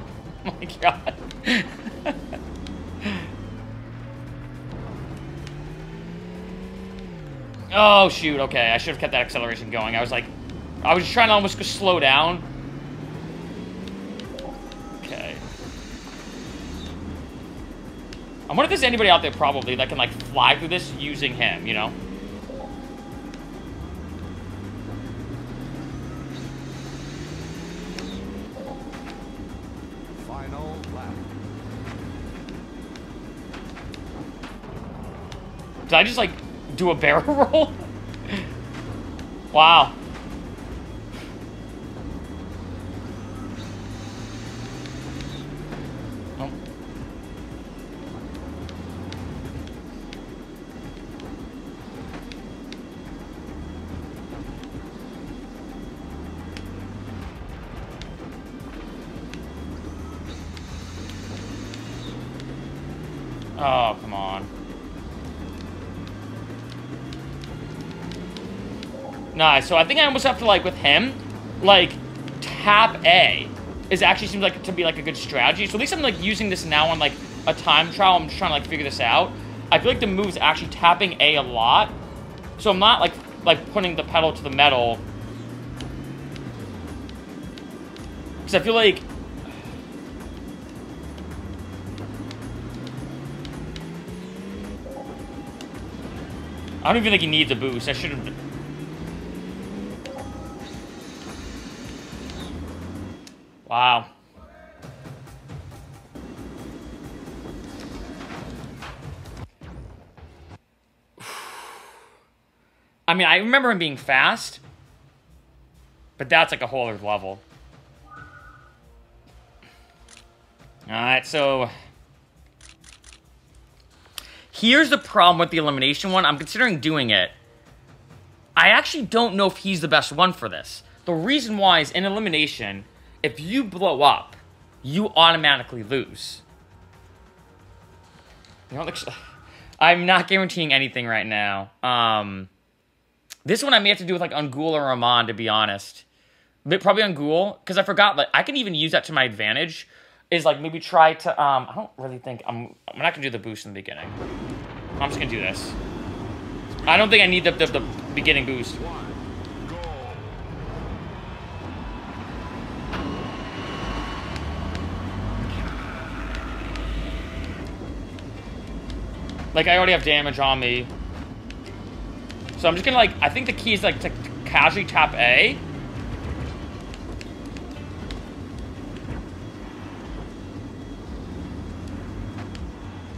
Oh my god. Oh, shoot. Okay, I should have kept that acceleration going. I was like... I was trying to almost slow down. Okay. I wonder if there's anybody out there probably that can like fly through this using him, you know? Final lap. Did I just like do a barrel roll? wow. Nice. So I think I almost have to like with him, like tap A is actually seems like to be like a good strategy. So at least I'm like using this now on like a time trial. I'm just trying to like figure this out. I feel like the move is actually tapping A a lot. So I'm not like like putting the pedal to the metal. Because I feel like I don't even think he needs a boost. I should have. Wow. I mean, I remember him being fast, but that's like a whole other level. Alright, so... Here's the problem with the elimination one. I'm considering doing it. I actually don't know if he's the best one for this. The reason why is in elimination, if you blow up, you automatically lose. I'm not guaranteeing anything right now. Um, this one I may have to do with like Angul or Armand, to be honest. But probably Angul, because I forgot, like, I can even use that to my advantage. Is like maybe try to, um, I don't really think, I'm, I'm not gonna do the boost in the beginning. I'm just gonna do this. I don't think I need the, the, the beginning boost. Like, I already have damage on me. So I'm just gonna, like, I think the key is, like, to casually tap A.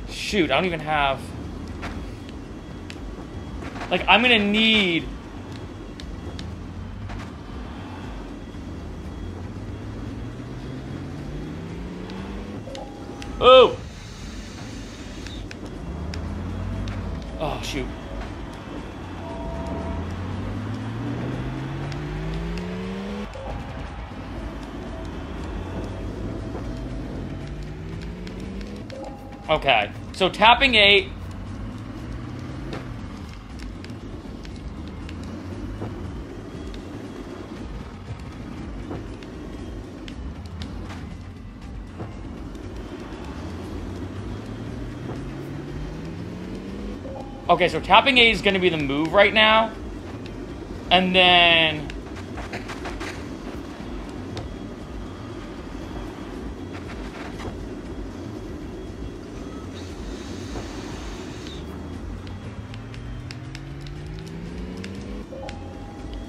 Shoot, I don't even have... Like, I'm gonna need... Oh! Oh, shoot. Okay. So tapping eight. Okay, so tapping A is going to be the move right now. And then...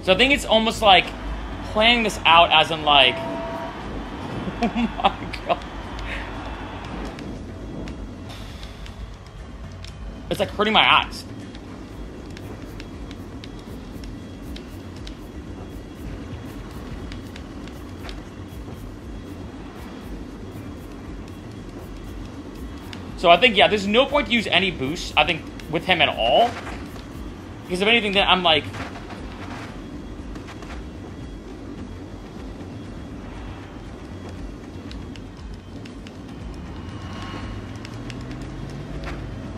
So I think it's almost like playing this out as in like... Oh my It's like hurting my eyes. So I think, yeah, there's no point to use any boost, I think, with him at all. Because if anything, then I'm like...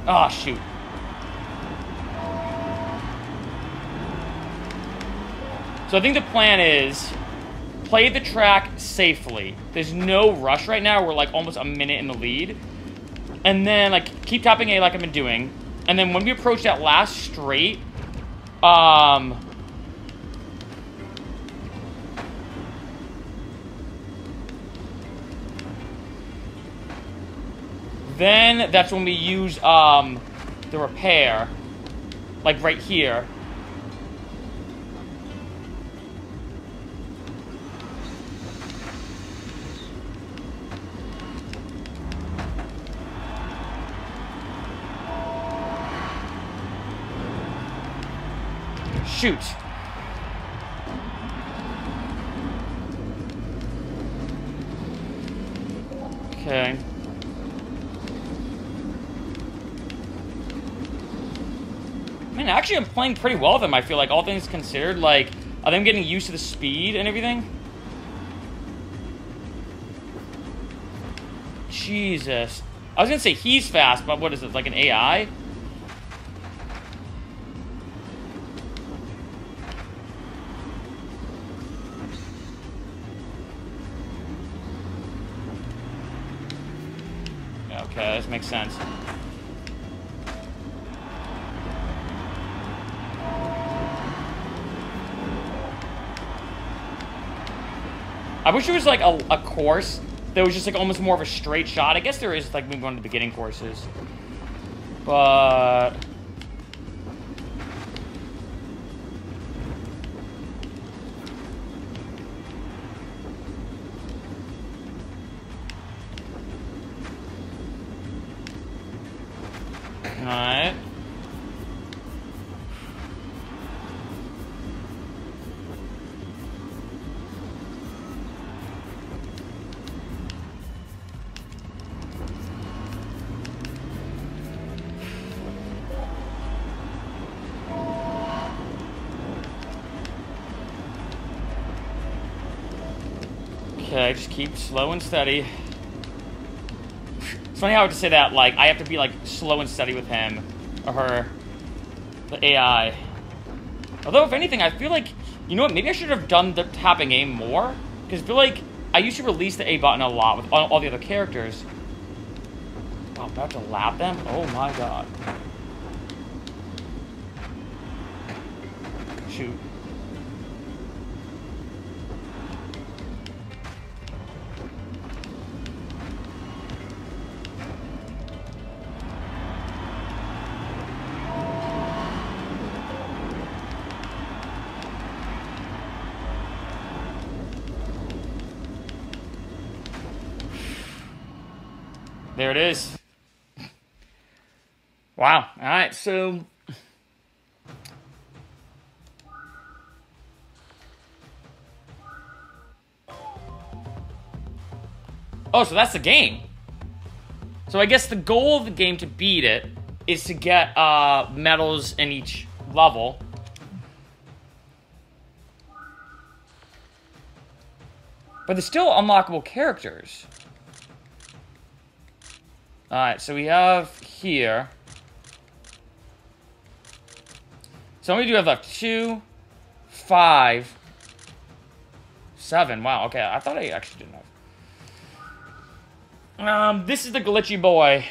Oh, shoot. So I think the plan is play the track safely. There's no rush right now. We're like almost a minute in the lead. And then like keep tapping A like I've been doing. And then when we approach that last straight, um Then that's when we use um, the repair, like right here. Shoot. Okay. Actually, I'm playing pretty well with them. I feel like all things considered, like, are them getting used to the speed and everything? Jesus. I was gonna say he's fast, but what is it, like an AI? Okay, this makes sense. I wish there was like a, a course that was just like almost more of a straight shot. I guess there is like one of the beginning courses. But Okay, just keep slow and steady. It's funny how I have to say that, like, I have to be, like, slow and steady with him. Or her. The AI. Although, if anything, I feel like, you know what, maybe I should have done the tapping aim more. Because I feel like I used to release the A button a lot with all, all the other characters. Wow, I'm about to lap them? Oh my god. Shoot. It is. Wow. All right. So. Oh, so that's the game. So I guess the goal of the game to beat it is to get uh, medals in each level. But there's still unlockable characters. Alright, so we have here. So many do we have left? Two, five, seven. Wow, okay. I thought I actually didn't have. Um, this is the glitchy boy.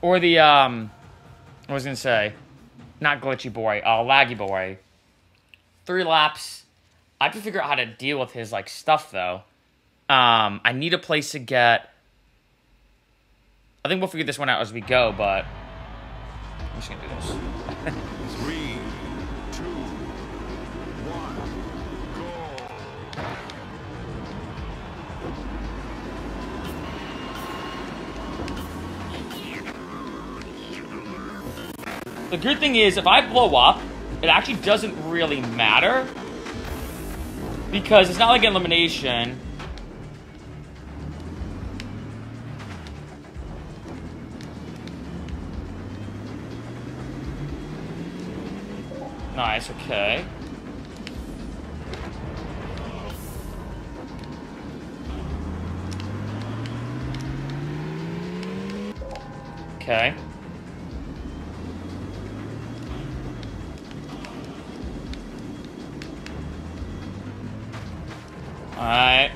Or the, um, I was gonna say, not glitchy boy, uh, laggy boy. Three laps. I have to figure out how to deal with his, like, stuff, though. Um, I need a place to get I think we'll figure this one out as we go, but I'm just gonna do this. Three, two, one, go. The good thing is, if I blow up, it actually doesn't really matter because it's not like elimination. Nice, okay. Okay. Alright.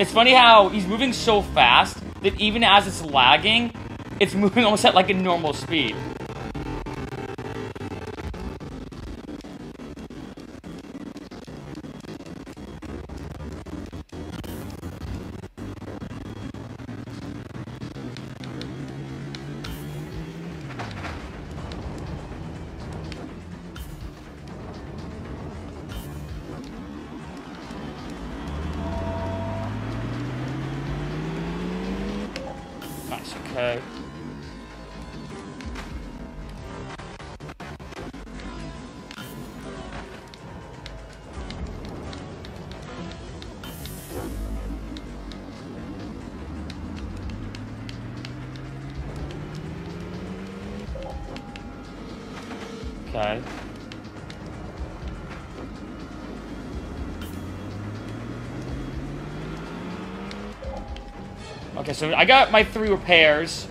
It's funny how he's moving so fast that even as it's lagging, it's moving almost at like a normal speed. So I got my three repairs.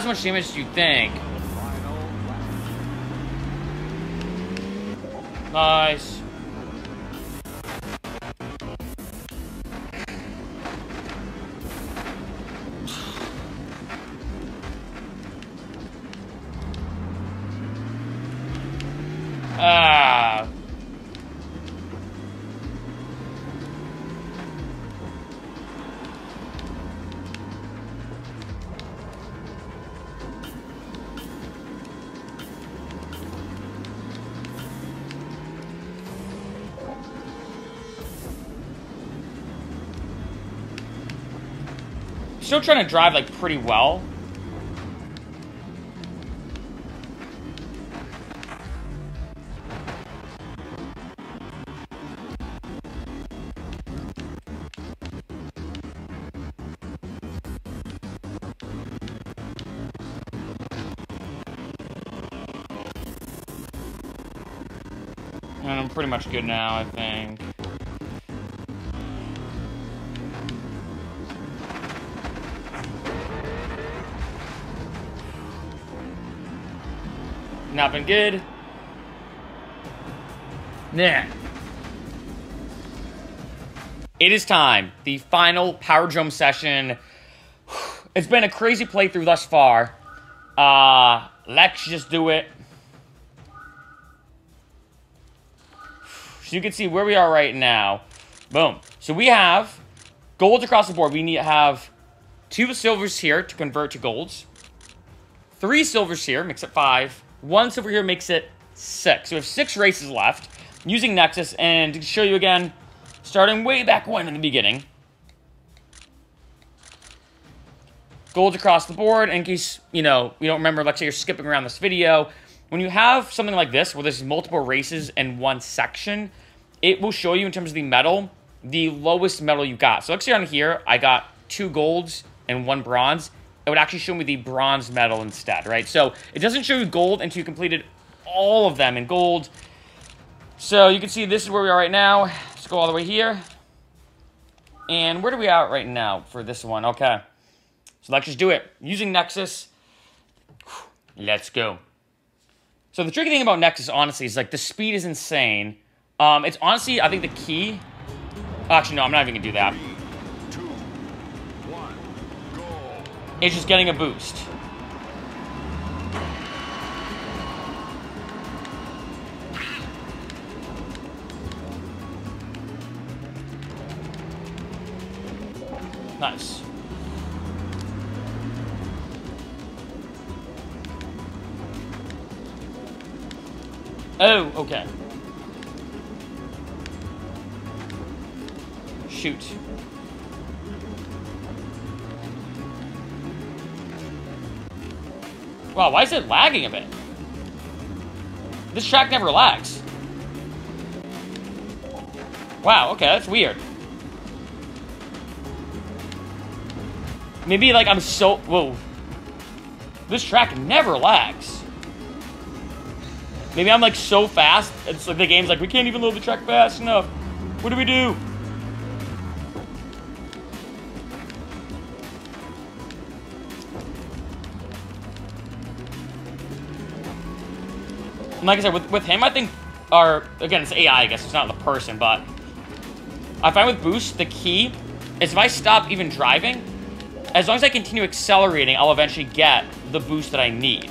As much damage as you think. Still trying to drive like pretty well. And I'm pretty much good now, I think. Not been good. Nah. It is time. The final power jump session. It's been a crazy playthrough thus far. Uh, let's just do it. So you can see where we are right now. Boom. So we have golds across the board. We need to have two silvers here to convert to golds. Three silvers here makes it five. One silver here makes it six. So we have six races left using Nexus. And to show you again, starting way back when in the beginning. Golds across the board. In case, you know, you don't remember, let's say you're skipping around this video. When you have something like this, where there's multiple races in one section, it will show you in terms of the medal, the lowest medal you got. So let's say on here, I got two golds and one bronze. It would actually show me the bronze medal instead, right? So it doesn't show you gold until you completed all of them in gold. So you can see this is where we are right now. Let's go all the way here. And where do we at right now for this one? Okay. So let's just do it. Using Nexus. Let's go. So the tricky thing about Nexus, honestly, is like the speed is insane. Um, it's honestly, I think the key. Actually, no, I'm not even gonna do that. Three, two, one, go. It's just getting a boost. Nice. Oh, okay. Shoot. Wow, why is it lagging a bit? This track never lags. Wow, okay, that's weird. Maybe, like, I'm so... Whoa. This track never lags. Maybe I'm, like, so fast, it's like the game's like, we can't even load the track fast enough. What do we do? Like I said, with, with him, I think, or again, it's AI, I guess, it's not the person, but I find with Boost, the key is if I stop even driving, as long as I continue accelerating, I'll eventually get the boost that I need.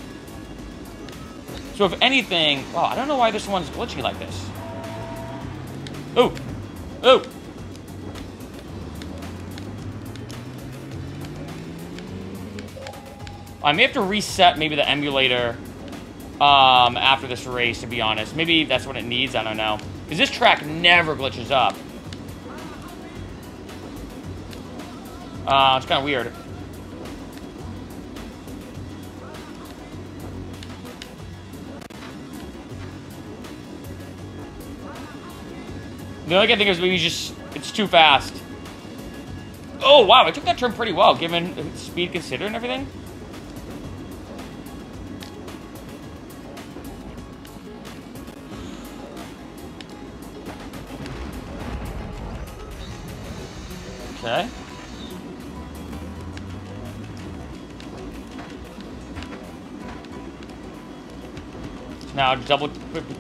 So if anything, oh, I don't know why this one's glitchy like this. Oh, oh. I may have to reset maybe the emulator um, after this race, to be honest. Maybe that's what it needs, I don't know. Because this track never glitches up. Uh, it's kind of weird. The only thing I think is maybe just, it's too fast. Oh, wow, I took that turn pretty well, given speed considered and everything. Okay. Now double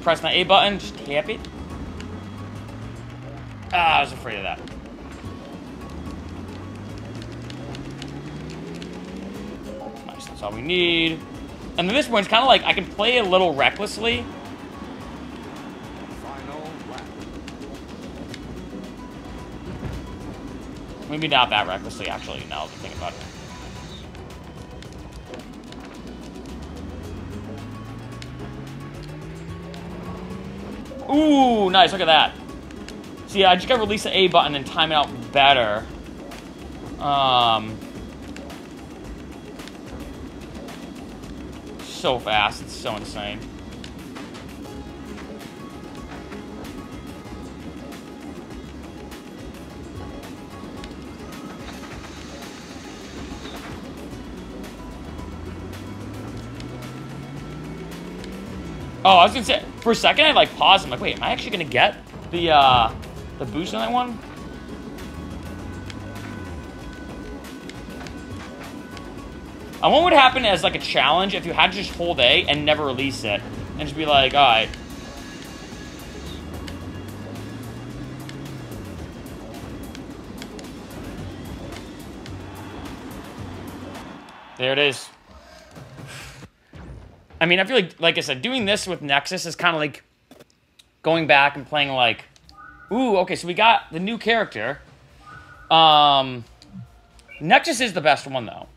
press my A button, just tap it. Ah, I was afraid of that. Nice, that's all we need. And then this one's kind of like, I can play a little recklessly. Maybe not that recklessly, actually, now that I think about it. Ooh, nice, look at that. See, I just gotta release the A button and time it out better. Um, so fast, it's so insane. Oh, I was gonna say, for a second I like paused, I'm like, wait, am I actually gonna get the, uh, the boost on that one? I wonder what would happen as like a challenge if you had to just hold A and never release it. And just be like, alright. There it is. I mean, I feel like, like I said, doing this with Nexus is kind of like going back and playing like, ooh, okay, so we got the new character. Um, Nexus is the best one though.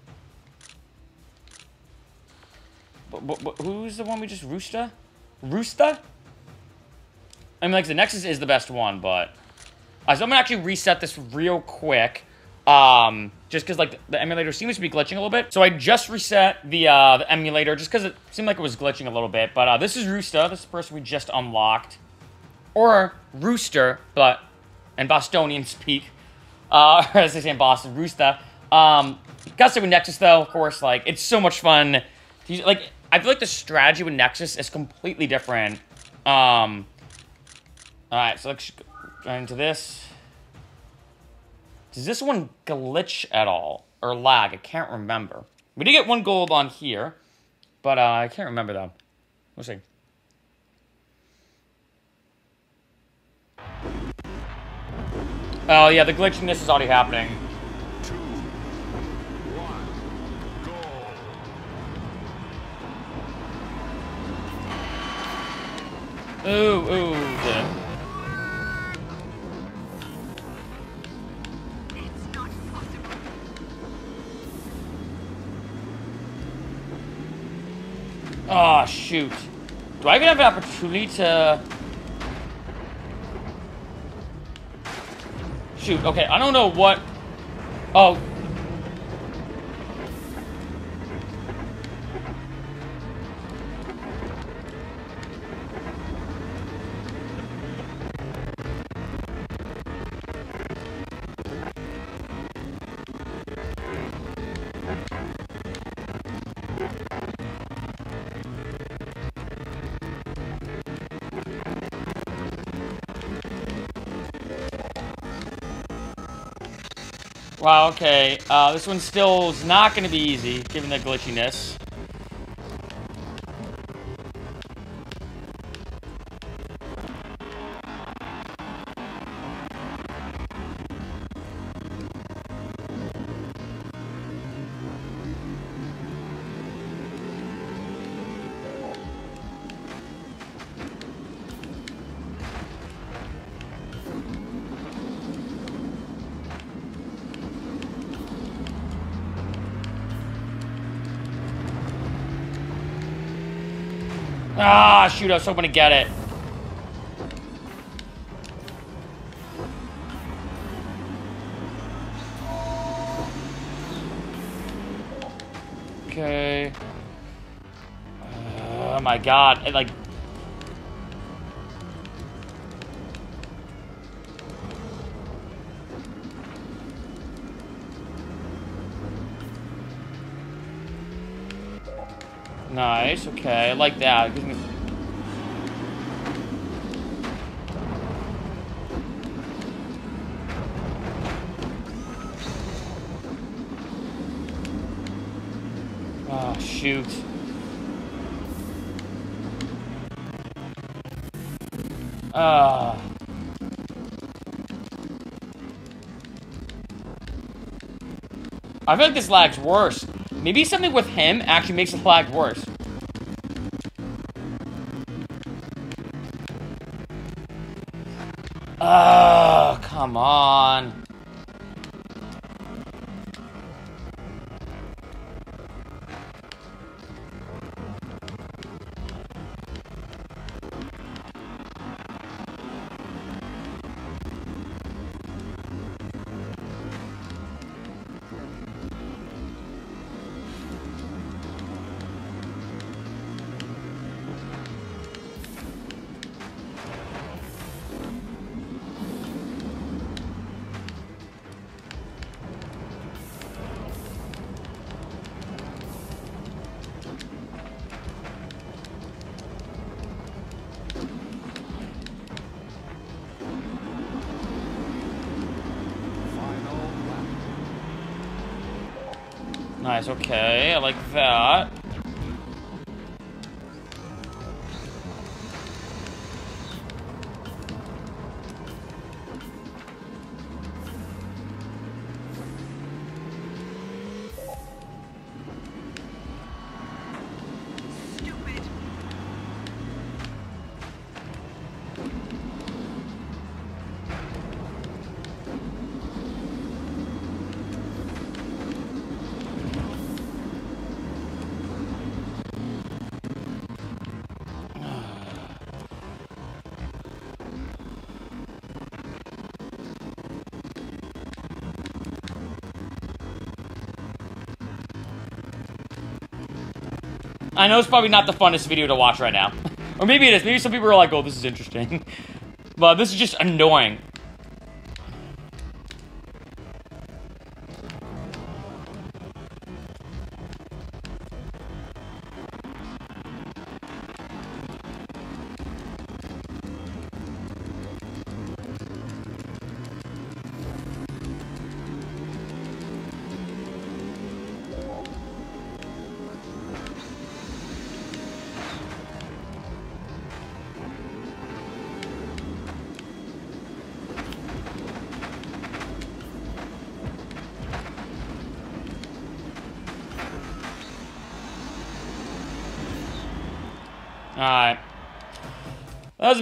But, but, but who's the one we just Roosta? Roosta? I mean, like the Nexus is the best one, but uh, so I'm gonna actually reset this real quick. Um, just because like the, emulator seems to be glitching a little bit. So I just reset the uh, the emulator just because it seemed like it was glitching a little bit. But uh, this is Roosta. This is the person we just unlocked, or Rooster, but in Bostonian speak, uh, as they say in Boston, Roosta. Um, gotta say with Nexus though, of course, like it's so much fun. use- Like I feel like the strategy with Nexus is completely different. Um, all right, so let's go into this. Does this one glitch at all? Or lag? I can't remember. We did get one gold on here. But uh, I can't remember though. We'll see. Oh yeah, the glitchiness is already happening. Two. One. Ooh, ooh. Oh, shoot. Do I even have an opportunity to... Shoot, okay, I don't know what... Oh. Wow, okay. Uh, this one still is not going to be easy, given the glitchiness. Shoot, I was hoping to get it. Okay. Oh my god, it, like... Nice, okay, I like that. It gives me... shoot. Ah. I feel like this lag's worse. Maybe something with him actually makes the lag worse. Oh, come on. Nice, okay, I know it's probably not the funnest video to watch right now. or maybe it is. Maybe some people are like, oh, this is interesting. but this is just annoying.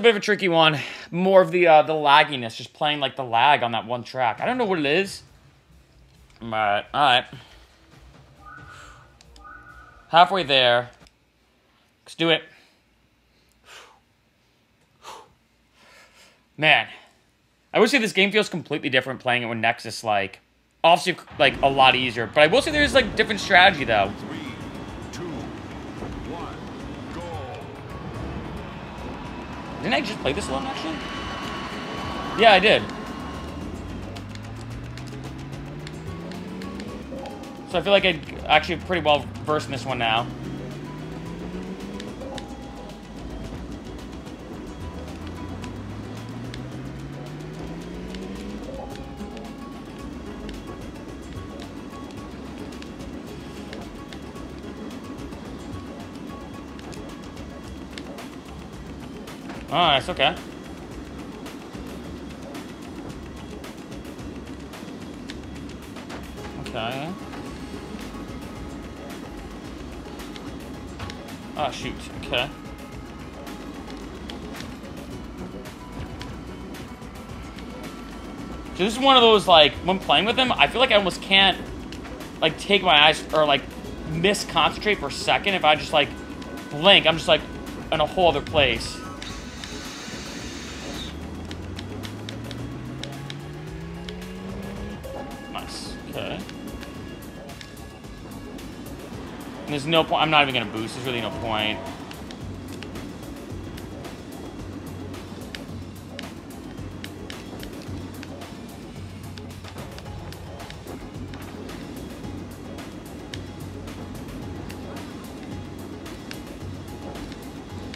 A bit of a tricky one. More of the uh, the lagginess, just playing like the lag on that one track. I don't know what it is. But, alright. Halfway there. Let's do it. Man. I would say this game feels completely different playing it with Nexus, like, obviously, like, a lot easier. But I will say there's, like, different strategy, though. Didn't I just play this one, actually? Yeah, I did. So I feel like I'm actually pretty well versed in this one now. Okay. Okay. Oh, shoot. Okay. So this is one of those, like, when playing with him, I feel like I almost can't, like, take my eyes, or, like, misconcentrate for a second if I just, like, blink. I'm just like, in a whole other place. No point. I'm not even gonna boost. There's really no point.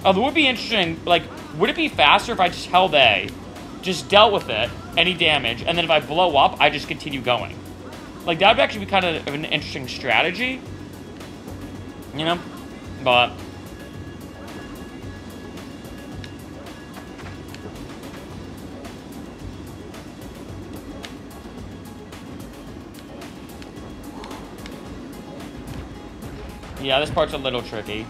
Oh, that would be interesting. Like, would it be faster if I just held A, just dealt with it, any damage, and then if I blow up, I just continue going? Like, that would actually be kind of an interesting strategy. You know? But... Yeah, this part's a little tricky.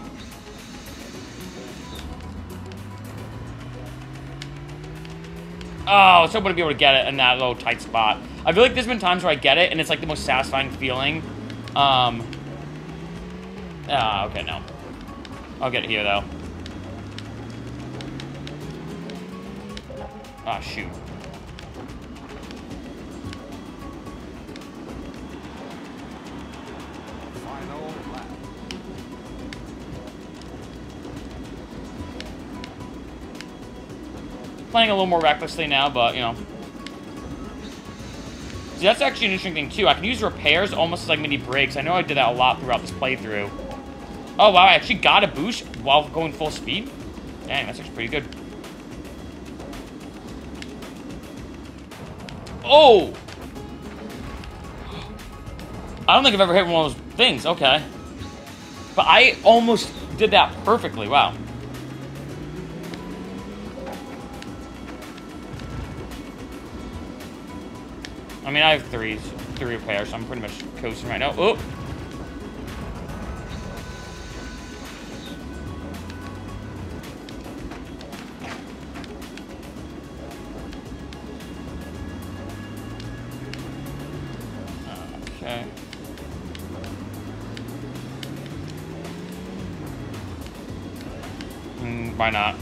Oh, I was hoping to be able to get it in that little tight spot. I feel like there's been times where I get it, and it's like the most satisfying feeling. Um. Ah, okay, no. I'll get it here, though. Ah, shoot. Playing a little more recklessly now, but, you know. See, that's actually an interesting thing, too. I can use repairs almost as like mini brakes. I know I did that a lot throughout this playthrough. Oh, wow, I actually got a boost while going full speed? Dang, that's actually pretty good. Oh! I don't think I've ever hit one of those things. Okay. But I almost did that perfectly. Wow. I mean, I have three, three repairs, so I'm pretty much coasting right now. Oh! Why not?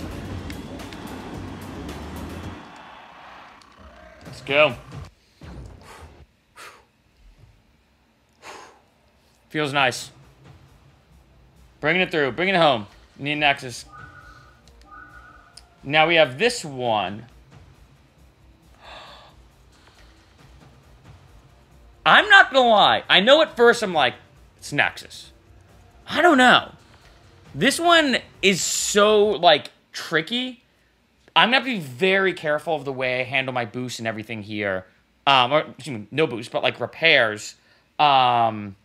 Let's go. Feels nice. Bringing it through. Bringing it home. Need Nexus. Now we have this one. I'm not gonna lie. I know at first I'm like, it's Nexus. I don't know. This one is so like tricky. I'm gonna have to be very careful of the way I handle my boost and everything here. Um, or excuse me, no boost, but like repairs. Um,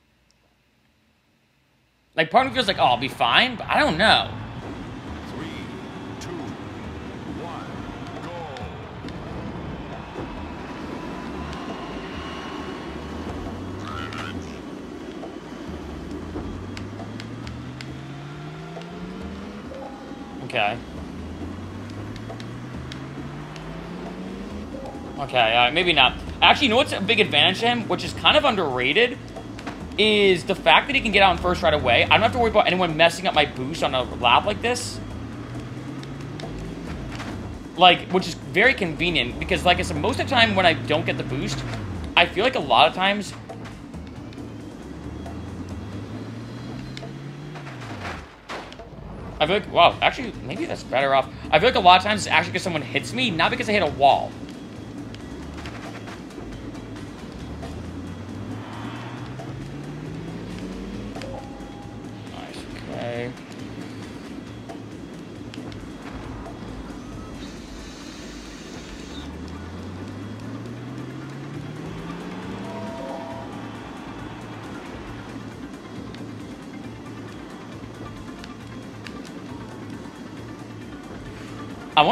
like part of me feels like, oh, I'll be fine, but I don't know. Three, two, one, go. Okay. Okay, maybe not. Actually, you know what's a big advantage to him, which is kind of underrated, is the fact that he can get out in first right away. I don't have to worry about anyone messing up my boost on a lap like this. Like, which is very convenient, because like I said, most of the time when I don't get the boost, I feel like a lot of times... I feel like, wow, actually, maybe that's better off. I feel like a lot of times it's actually because someone hits me, not because I hit a wall.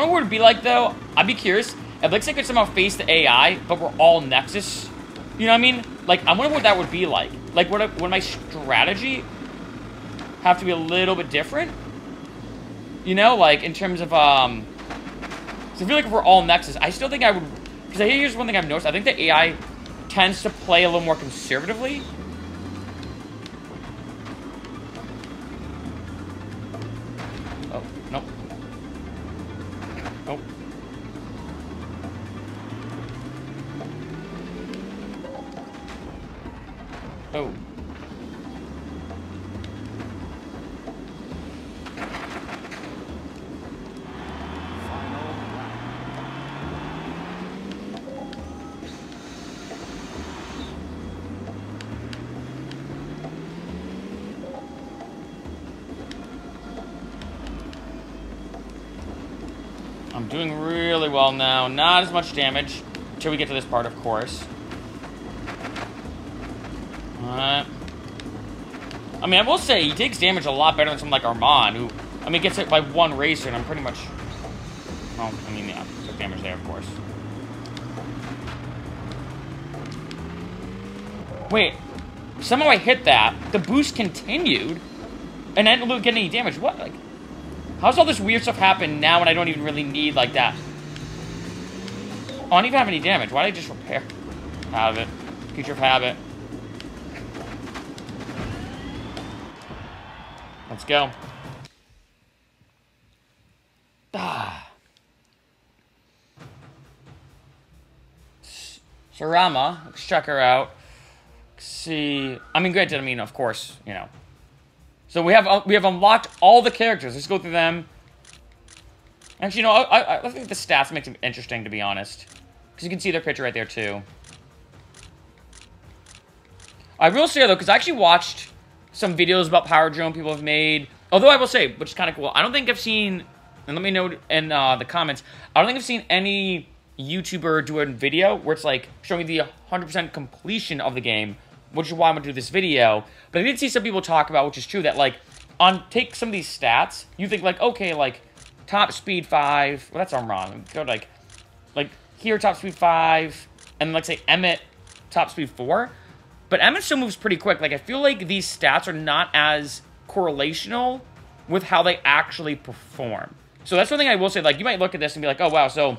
Wonder what it'd be like though. I'd be curious It if Lexi could somehow face the AI, but we're all Nexus. You know what I mean? Like, I wonder what that would be like. Like, would, would my strategy have to be a little bit different? You know, like in terms of um. So I feel like if we're all Nexus, I still think I would. Because here's one thing I've noticed. I think the AI tends to play a little more conservatively. Not as much damage until we get to this part, of course. Alright. I mean, I will say, he takes damage a lot better than someone like Armand, who, I mean, gets hit by one racer, and I'm pretty much... Well, I mean, yeah, took damage there, of course. Wait, somehow I hit that, the boost continued, and I didn't get any damage. What, like... How's all this weird stuff happen now when I don't even really need, like, that? I don't even have any damage. Why did I just repair? Have it. Creature of habit. Let's go. Ah. Sarama, let's check her out. See, I mean, granted, I mean, of course, you know. So we have uh, we have unlocked all the characters. Let's go through them. Actually, you know, I, I, I think the stats makes it interesting, to be honest. Because you can see their picture right there, too. I will say, though, because I actually watched some videos about Power Drome people have made. Although I will say, which is kind of cool, I don't think I've seen, and let me know in uh, the comments, I don't think I've seen any YouTuber do a video where it's like showing the 100% completion of the game, which is why I'm going to do this video. But I did see some people talk about, which is true, that like, on take some of these stats, you think like, okay, like, top speed 5, well, that's I'm wrong. Go like, like, here, top speed 5, and like, say, Emmett, top speed 4. But Emmett still moves pretty quick. Like, I feel like these stats are not as correlational with how they actually perform. So that's one thing I will say. Like, you might look at this and be like, oh, wow, so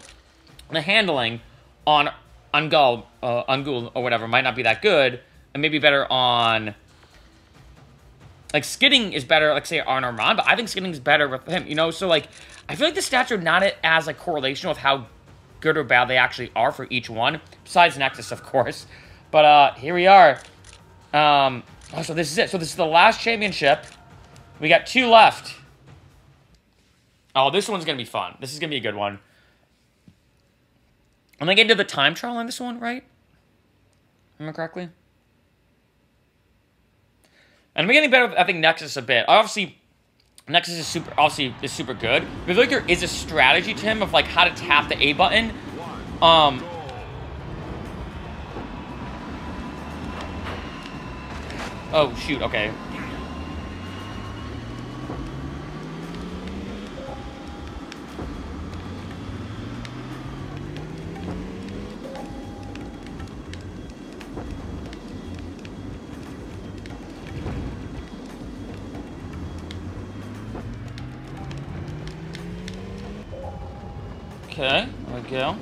the handling on Ungul, uh, Ungul or whatever might not be that good, and maybe better on... Like, skidding is better, like, say, on Armand, but I think skidding is better with him, you know? So, like, I feel like the stats are not as, a correlation with how good or bad they actually are for each one, besides Nexus, of course. But uh, here we are. Um, oh, so this is it. So this is the last championship. We got two left. Oh, this one's going to be fun. This is going to be a good one. Am I getting to the time trial on this one, right? Remember correctly? And I'm getting better I think, Nexus a bit. I Obviously, Nexus is super, obviously, is super good. But I feel like there is a strategy to him of, like, how to tap the A button. Um, Oh, shoot, okay. Okay, go.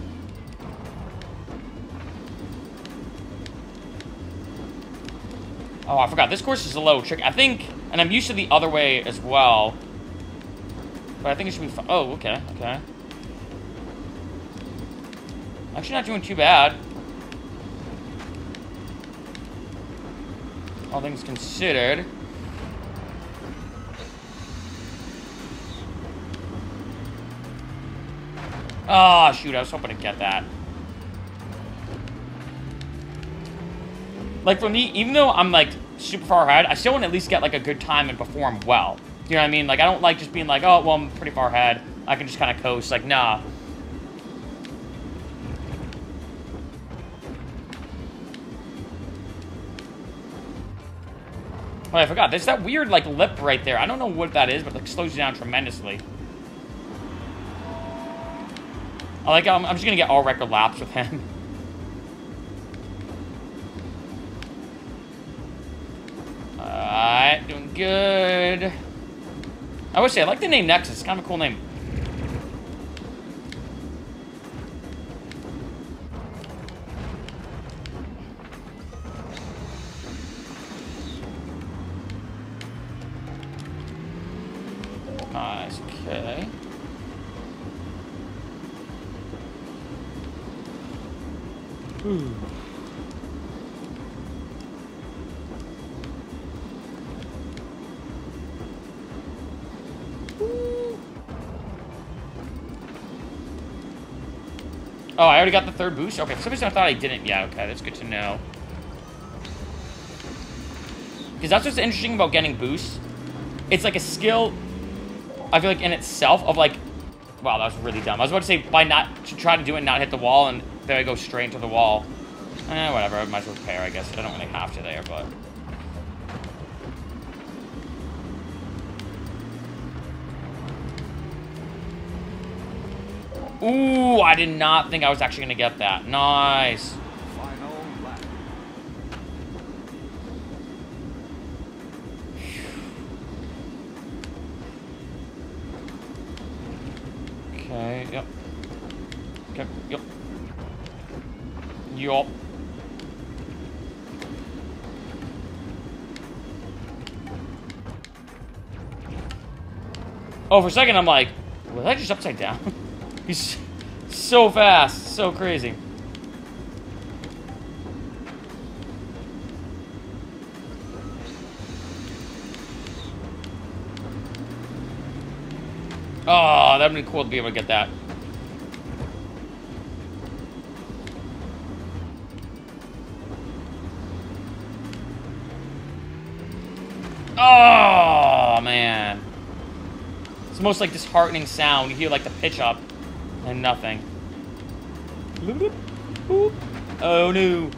Oh, I forgot. This course is a little tricky. I think, and I'm used to the other way as well. But I think it should be. Oh, okay, okay. Actually not doing too bad. All things considered. Oh, shoot, I was hoping to get that. Like, for me, even though I'm, like, super far ahead, I still want to at least get, like, a good time and perform well. You know what I mean? Like, I don't like just being like, oh, well, I'm pretty far ahead. I can just kind of coast. Like, nah. Oh, I forgot. There's that weird, like, lip right there. I don't know what that is, but, like, slows you down tremendously. I like, I'm, I'm just gonna get all record laps with him. Alright, doing good. I would say, I like the name Nexus. It's kind of a cool name. Nice. Okay. Ooh. Oh, I already got the third boost? Okay, for some reason I thought I didn't. Yeah, okay, that's good to know. Because that's what's interesting about getting boosts. It's like a skill, I feel like, in itself of like... Wow, that was really dumb. I was about to say, by not... To try to do it and not hit the wall, and then I go straight into the wall. Eh, whatever, I might as well repair, I guess. I don't really have to there, but... Ooh, I did not think I was actually going to get that. Nice. Okay, yep. Okay, yep. Yup. Oh, for a second I'm like, was I just upside down? He's so fast, so crazy. Ah, oh, that'd be cool to be able to get that. Oh, man. It's the most, like, disheartening sound. You hear, like, the pitch up and nothing. Oh, no.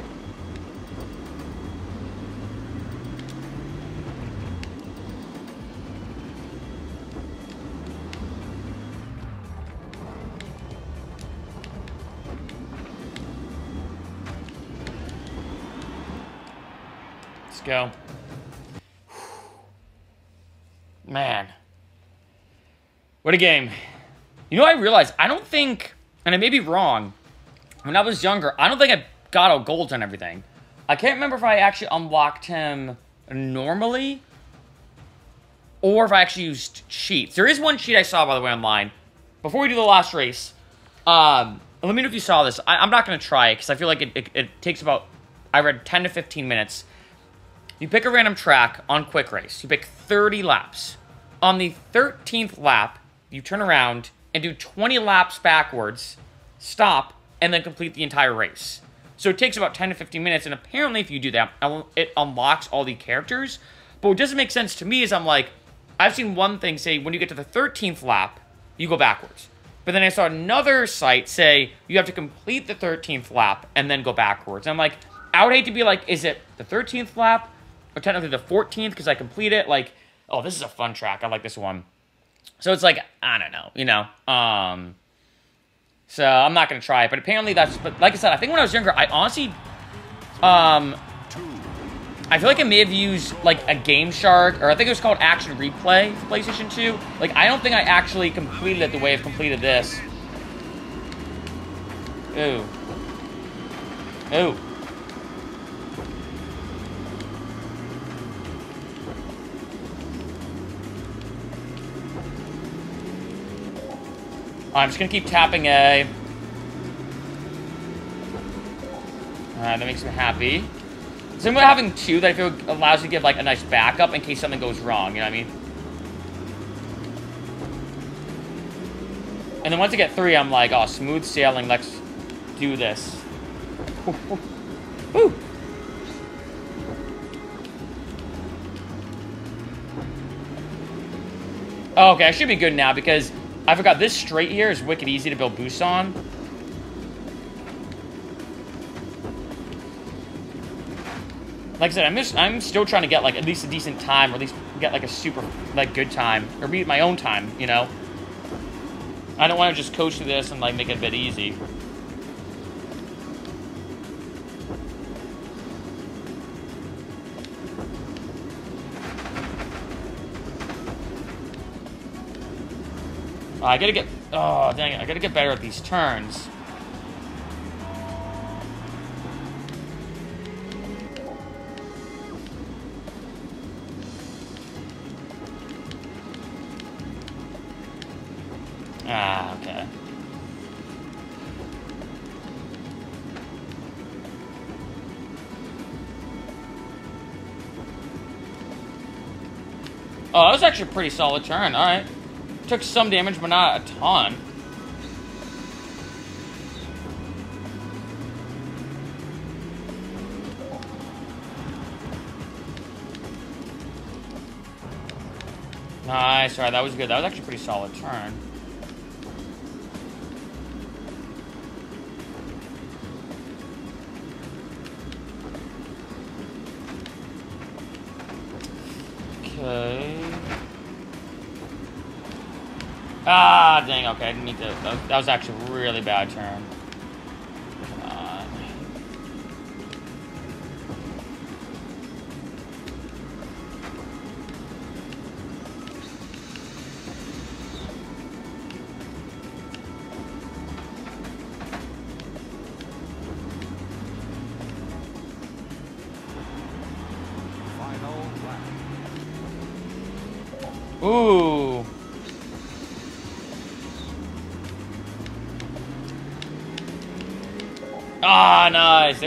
Let's go. Man. What a game. You know, I realized I don't think, and I may be wrong, when I was younger, I don't think I got all golds on everything. I can't remember if I actually unlocked him normally or if I actually used cheats. There is one cheat I saw, by the way, online. Before we do the last race, um, let me know if you saw this. I, am not going to try it because I feel like it, it, it takes about, I read 10 to 15 minutes. You pick a random track on quick race. You pick 30 laps. On the 13th lap, you turn around and do 20 laps backwards, stop, and then complete the entire race. So it takes about 10 to 15 minutes, and apparently if you do that, it unlocks all the characters. But what doesn't make sense to me is I'm like, I've seen one thing say when you get to the 13th lap, you go backwards. But then I saw another site say you have to complete the 13th lap and then go backwards. And I'm like, I would hate to be like, is it the 13th lap or technically the 14th because I complete it? Like, oh, this is a fun track. I like this one. So it's like, I don't know, you know. Um, so I'm not going to try it. But apparently that's, but like I said, I think when I was younger, I honestly, um, I feel like I may have used like a Game Shark, or I think it was called Action Replay for PlayStation 2. Like, I don't think I actually completed it the way I've completed this. Ooh. Ooh. I'm just gonna keep tapping A. Alright, that makes me happy. So about having two that I feel allows you to give like a nice backup in case something goes wrong, you know what I mean? And then once I get three, I'm like, oh, smooth sailing, let's do this. Okay, I should be good now because I forgot this straight here is wicked easy to build boosts on. Like I said, I'm just I'm still trying to get like at least a decent time, or at least get like a super like good time, or beat my own time, you know. I don't want to just coach through this and like make it a bit easy. Uh, I gotta get. Oh dang it! I gotta get better at these turns. Ah, okay. Oh, that was actually a pretty solid turn. All right. Took some damage, but not a ton. Nice. All right, that was good. That was actually pretty solid turn. Dang. Okay, I didn't need to. That, that was actually a really bad turn.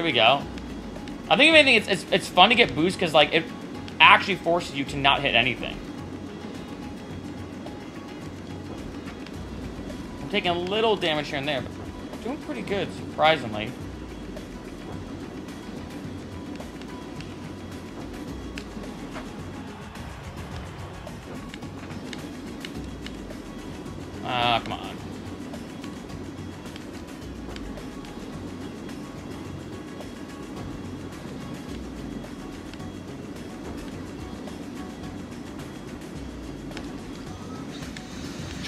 There we go. I think if anything, it's, it's, it's fun to get boost because, like, it actually forces you to not hit anything. I'm taking a little damage here and there, but doing pretty good, surprisingly.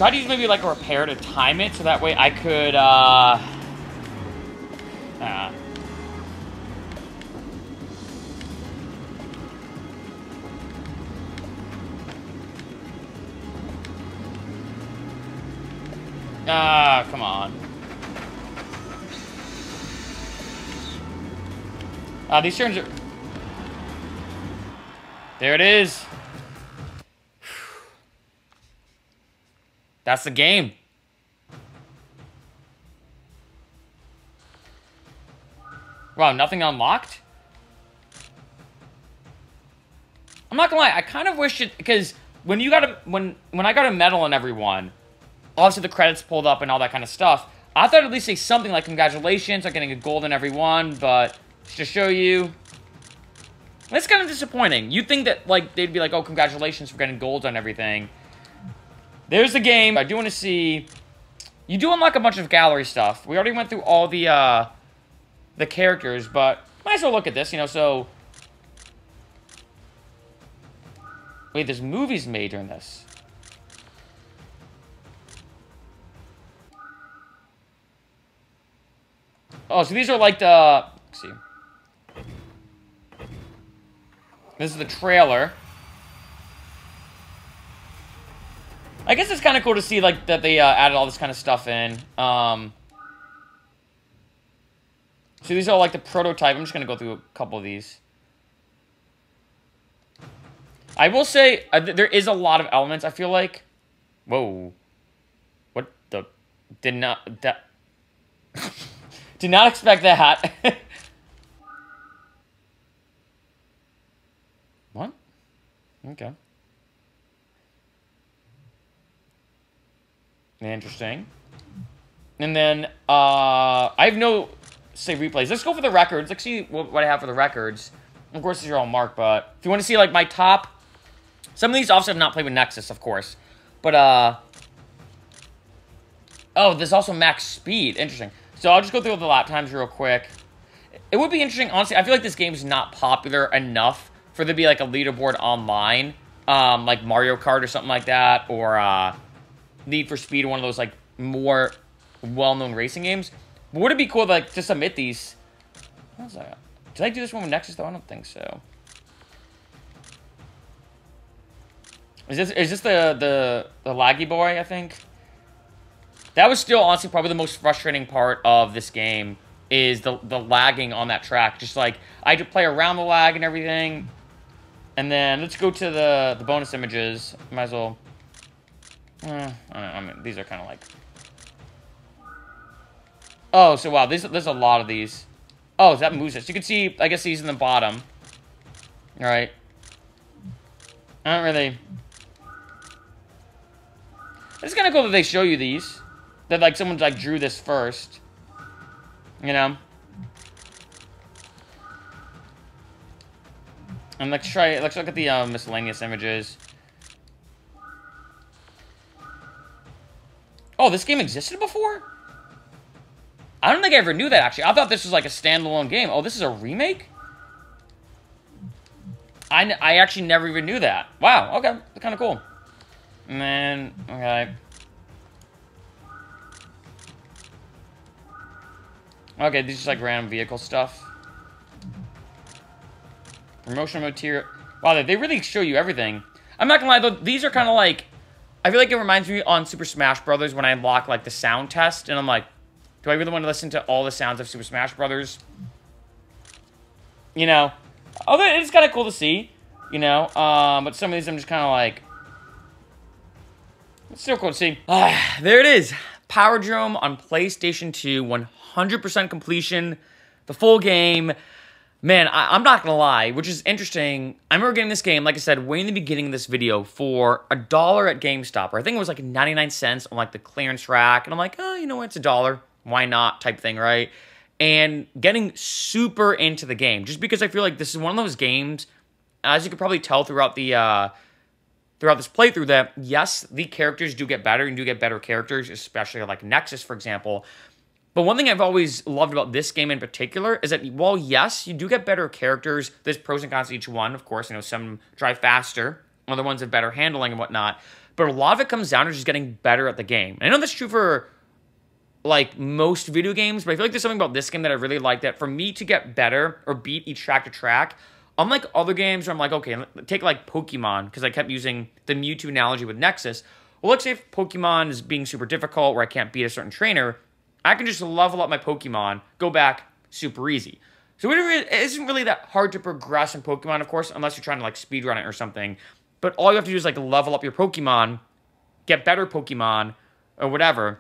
Try to use maybe like a repair to time it so that way I could, uh... Ah. Ah, come on. Ah, these turns are... There it is. That's the game. Wow, nothing unlocked? I'm not gonna lie, I kind of wish it because when you got a when when I got a medal on everyone, obviously the credits pulled up and all that kind of stuff. I thought at least say something like congratulations on getting a gold in every one, but just to show you, it's kind of disappointing. You'd think that like they'd be like, oh, congratulations for getting gold on everything. There's the game. I do want to see. You do unlock a bunch of gallery stuff. We already went through all the uh, the characters, but might as well look at this. You know, so wait, there's movies made during this. Oh, so these are like the. See. This is the trailer. I guess it's kind of cool to see like that they uh, added all this kind of stuff in. Um, so these are like the prototype. I'm just gonna go through a couple of these. I will say uh, th- there is a lot of elements. I feel like, whoa, what the did not that did not expect that. what? Okay. Interesting. And then, uh, I have no, say, replays. Let's go for the records. Let's see what, what I have for the records. Of course, these are all marked, but if you want to see, like, my top... Some of these also have not played with Nexus, of course. But, uh... Oh, there's also max speed. Interesting. So I'll just go through the lap times real quick. It would be interesting, honestly. I feel like this game is not popular enough for there to be, like, a leaderboard online. Um, like Mario Kart or something like that. Or, uh... Need for Speed, one of those like more well-known racing games. But would it be cool like to submit these? Did I do this one with Nexus though? I don't think so. Is this is this the the the laggy boy? I think. That was still honestly probably the most frustrating part of this game is the the lagging on that track. Just like I had to play around the lag and everything. And then let's go to the the bonus images. Might as well Uh, I, mean, these are kind of like. Oh, so wow, there's there's a lot of these. Oh, that moves So you can see, I guess he's in the bottom. All right. I don't really. It's kind of cool that they show you these. That like someone like drew this first. You know. And let's try. Let's look at the uh, miscellaneous images. Oh, this game existed before? I don't think I ever knew that, actually. I thought this was like a standalone game. Oh, this is a remake? I, I actually never even knew that. Wow, okay. Kind of cool. And then, okay. Okay, these are like random vehicle stuff. Promotional material. Wow, they, they really show you everything. I'm not gonna lie though, these are kind of like, I feel like it reminds me on Super Smash Brothers when I unlock like the sound test, and I'm like, do I really want to listen to all the sounds of Super Smash Brothers? You know, although it's kind of cool to see, you know, um, but some of these I'm just kind of like, it's still cool to see. Ah, there it is. Powerdrome on PlayStation 2, 100% completion, the full game. Man, I, am not gonna lie, which is interesting. I remember getting this game, like I said, way in the beginning of this video, for a dollar at GameStop, or I think it was like 99 cents on like the clearance rack, and I'm like, oh, you know what, it's a dollar, why not, type thing, right? And getting super into the game, just because I feel like this is one of those games, as you could probably tell throughout the uh, throughout this playthrough, that yes, the characters do get better and do get better characters, especially like Nexus, for example. But one thing I've always loved about this game in particular is that while yes, you do get better characters, there's pros and cons to each one. Of course, you know some drive faster, other ones have better handling and whatnot. But a lot of it comes down to just getting better at the game. And I know that's true for like most video games, but I feel like there's something about this game that I really like that for me to get better or beat each track to track, unlike other games where I'm like, okay, take like Pokemon, because I kept using the Mewtwo analogy with Nexus. Well, let's say if Pokemon is being super difficult where I can't beat a certain trainer, I can just level up my Pokemon, go back, super easy. So it isn't really that hard to progress in Pokemon, of course, unless you're trying to like speedrun it or something. But all you have to do is like level up your Pokemon, get better Pokemon, or whatever,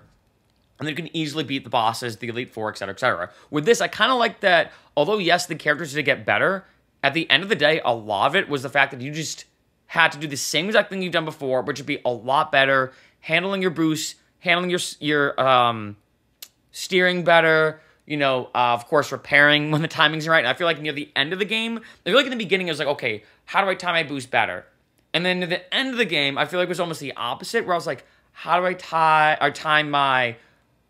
and then you can easily beat the bosses, the Elite Four, etc., etc. With this, I kind of like that, although yes, the characters did get better, at the end of the day, a lot of it was the fact that you just had to do the same exact thing you've done before, but you'd be a lot better handling your boosts, handling your your um steering better, you know, uh, of course, repairing when the timing's right. And I feel like near the end of the game, I feel like in the beginning, it was like, okay, how do I time my boost better? And then at the end of the game, I feel like it was almost the opposite, where I was like, how do I tie or time my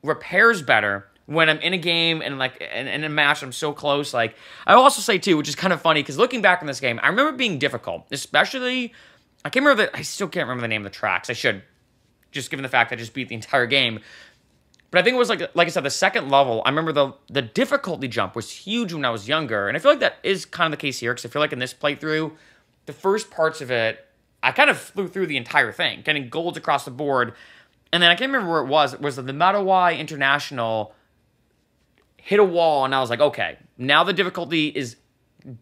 repairs better when I'm in a game and like in, in a match, I'm so close. Like I also say too, which is kind of funny because looking back on this game, I remember being difficult, especially. I can't remember the. I still can't remember the name of the tracks. I should, just given the fact I just beat the entire game. But I think it was like like I said, the second level. I remember the the difficulty jump was huge when I was younger, and I feel like that is kind of the case here because I feel like in this playthrough, the first parts of it, I kind of flew through the entire thing, getting golds across the board, and then I can't remember where it was. It was the Matawai International hit a wall, and I was like, okay, now the difficulty is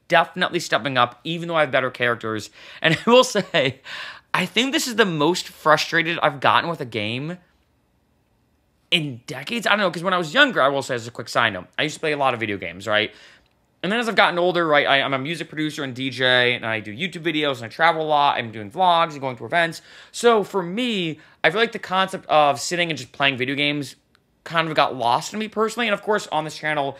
definitely stepping up, even though I have better characters. And I will say, I think this is the most frustrated I've gotten with a game in decades. I don't know, because when I was younger, I will say as a quick side note, I used to play a lot of video games, right? And then as I've gotten older, right, I, am a music producer and DJ, and I do YouTube videos, and I travel a lot. I'm doing vlogs and going to events. So for me, I feel like the concept of sitting and just playing video games kind of got lost in me personally. And of course, on this channel,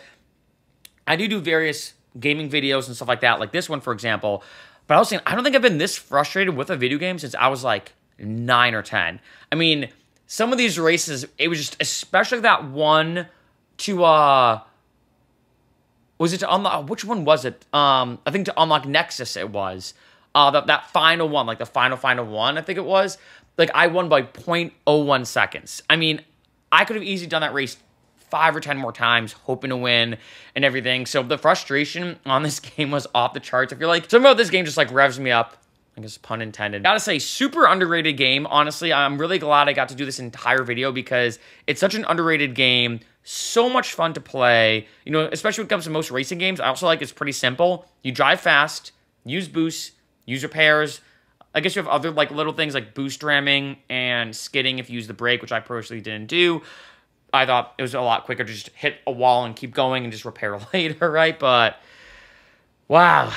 I do do various gaming videos and stuff like that, like this one, for example. But I was saying, I don't think I've been this frustrated with a video game since I was like nine or 10. I mean, some of these races, it was just, especially that one to, uh, was it to unlock, which one was it? Um, I think to unlock Nexus it was. Uh, that, that final one, like the final, final one, I think it was. Like, I won by 0.01 seconds. I mean, I could have easily done that race five or ten more times, hoping to win and everything. So the frustration on this game was off the charts. I feel like about this game just like revs me up I guess pun intended. Gotta say, super underrated game. Honestly, I'm really glad I got to do this entire video because it's such an underrated game. So much fun to play. You know, especially when it comes to most racing games. I also like it's pretty simple. You drive fast, use boosts, use repairs. I guess you have other like little things like boost ramming and skidding if you use the brake, which I personally didn't do. I thought it was a lot quicker to just hit a wall and keep going and just repair later, right? But wow,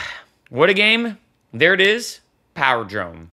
what a game. There it is, Power Drome.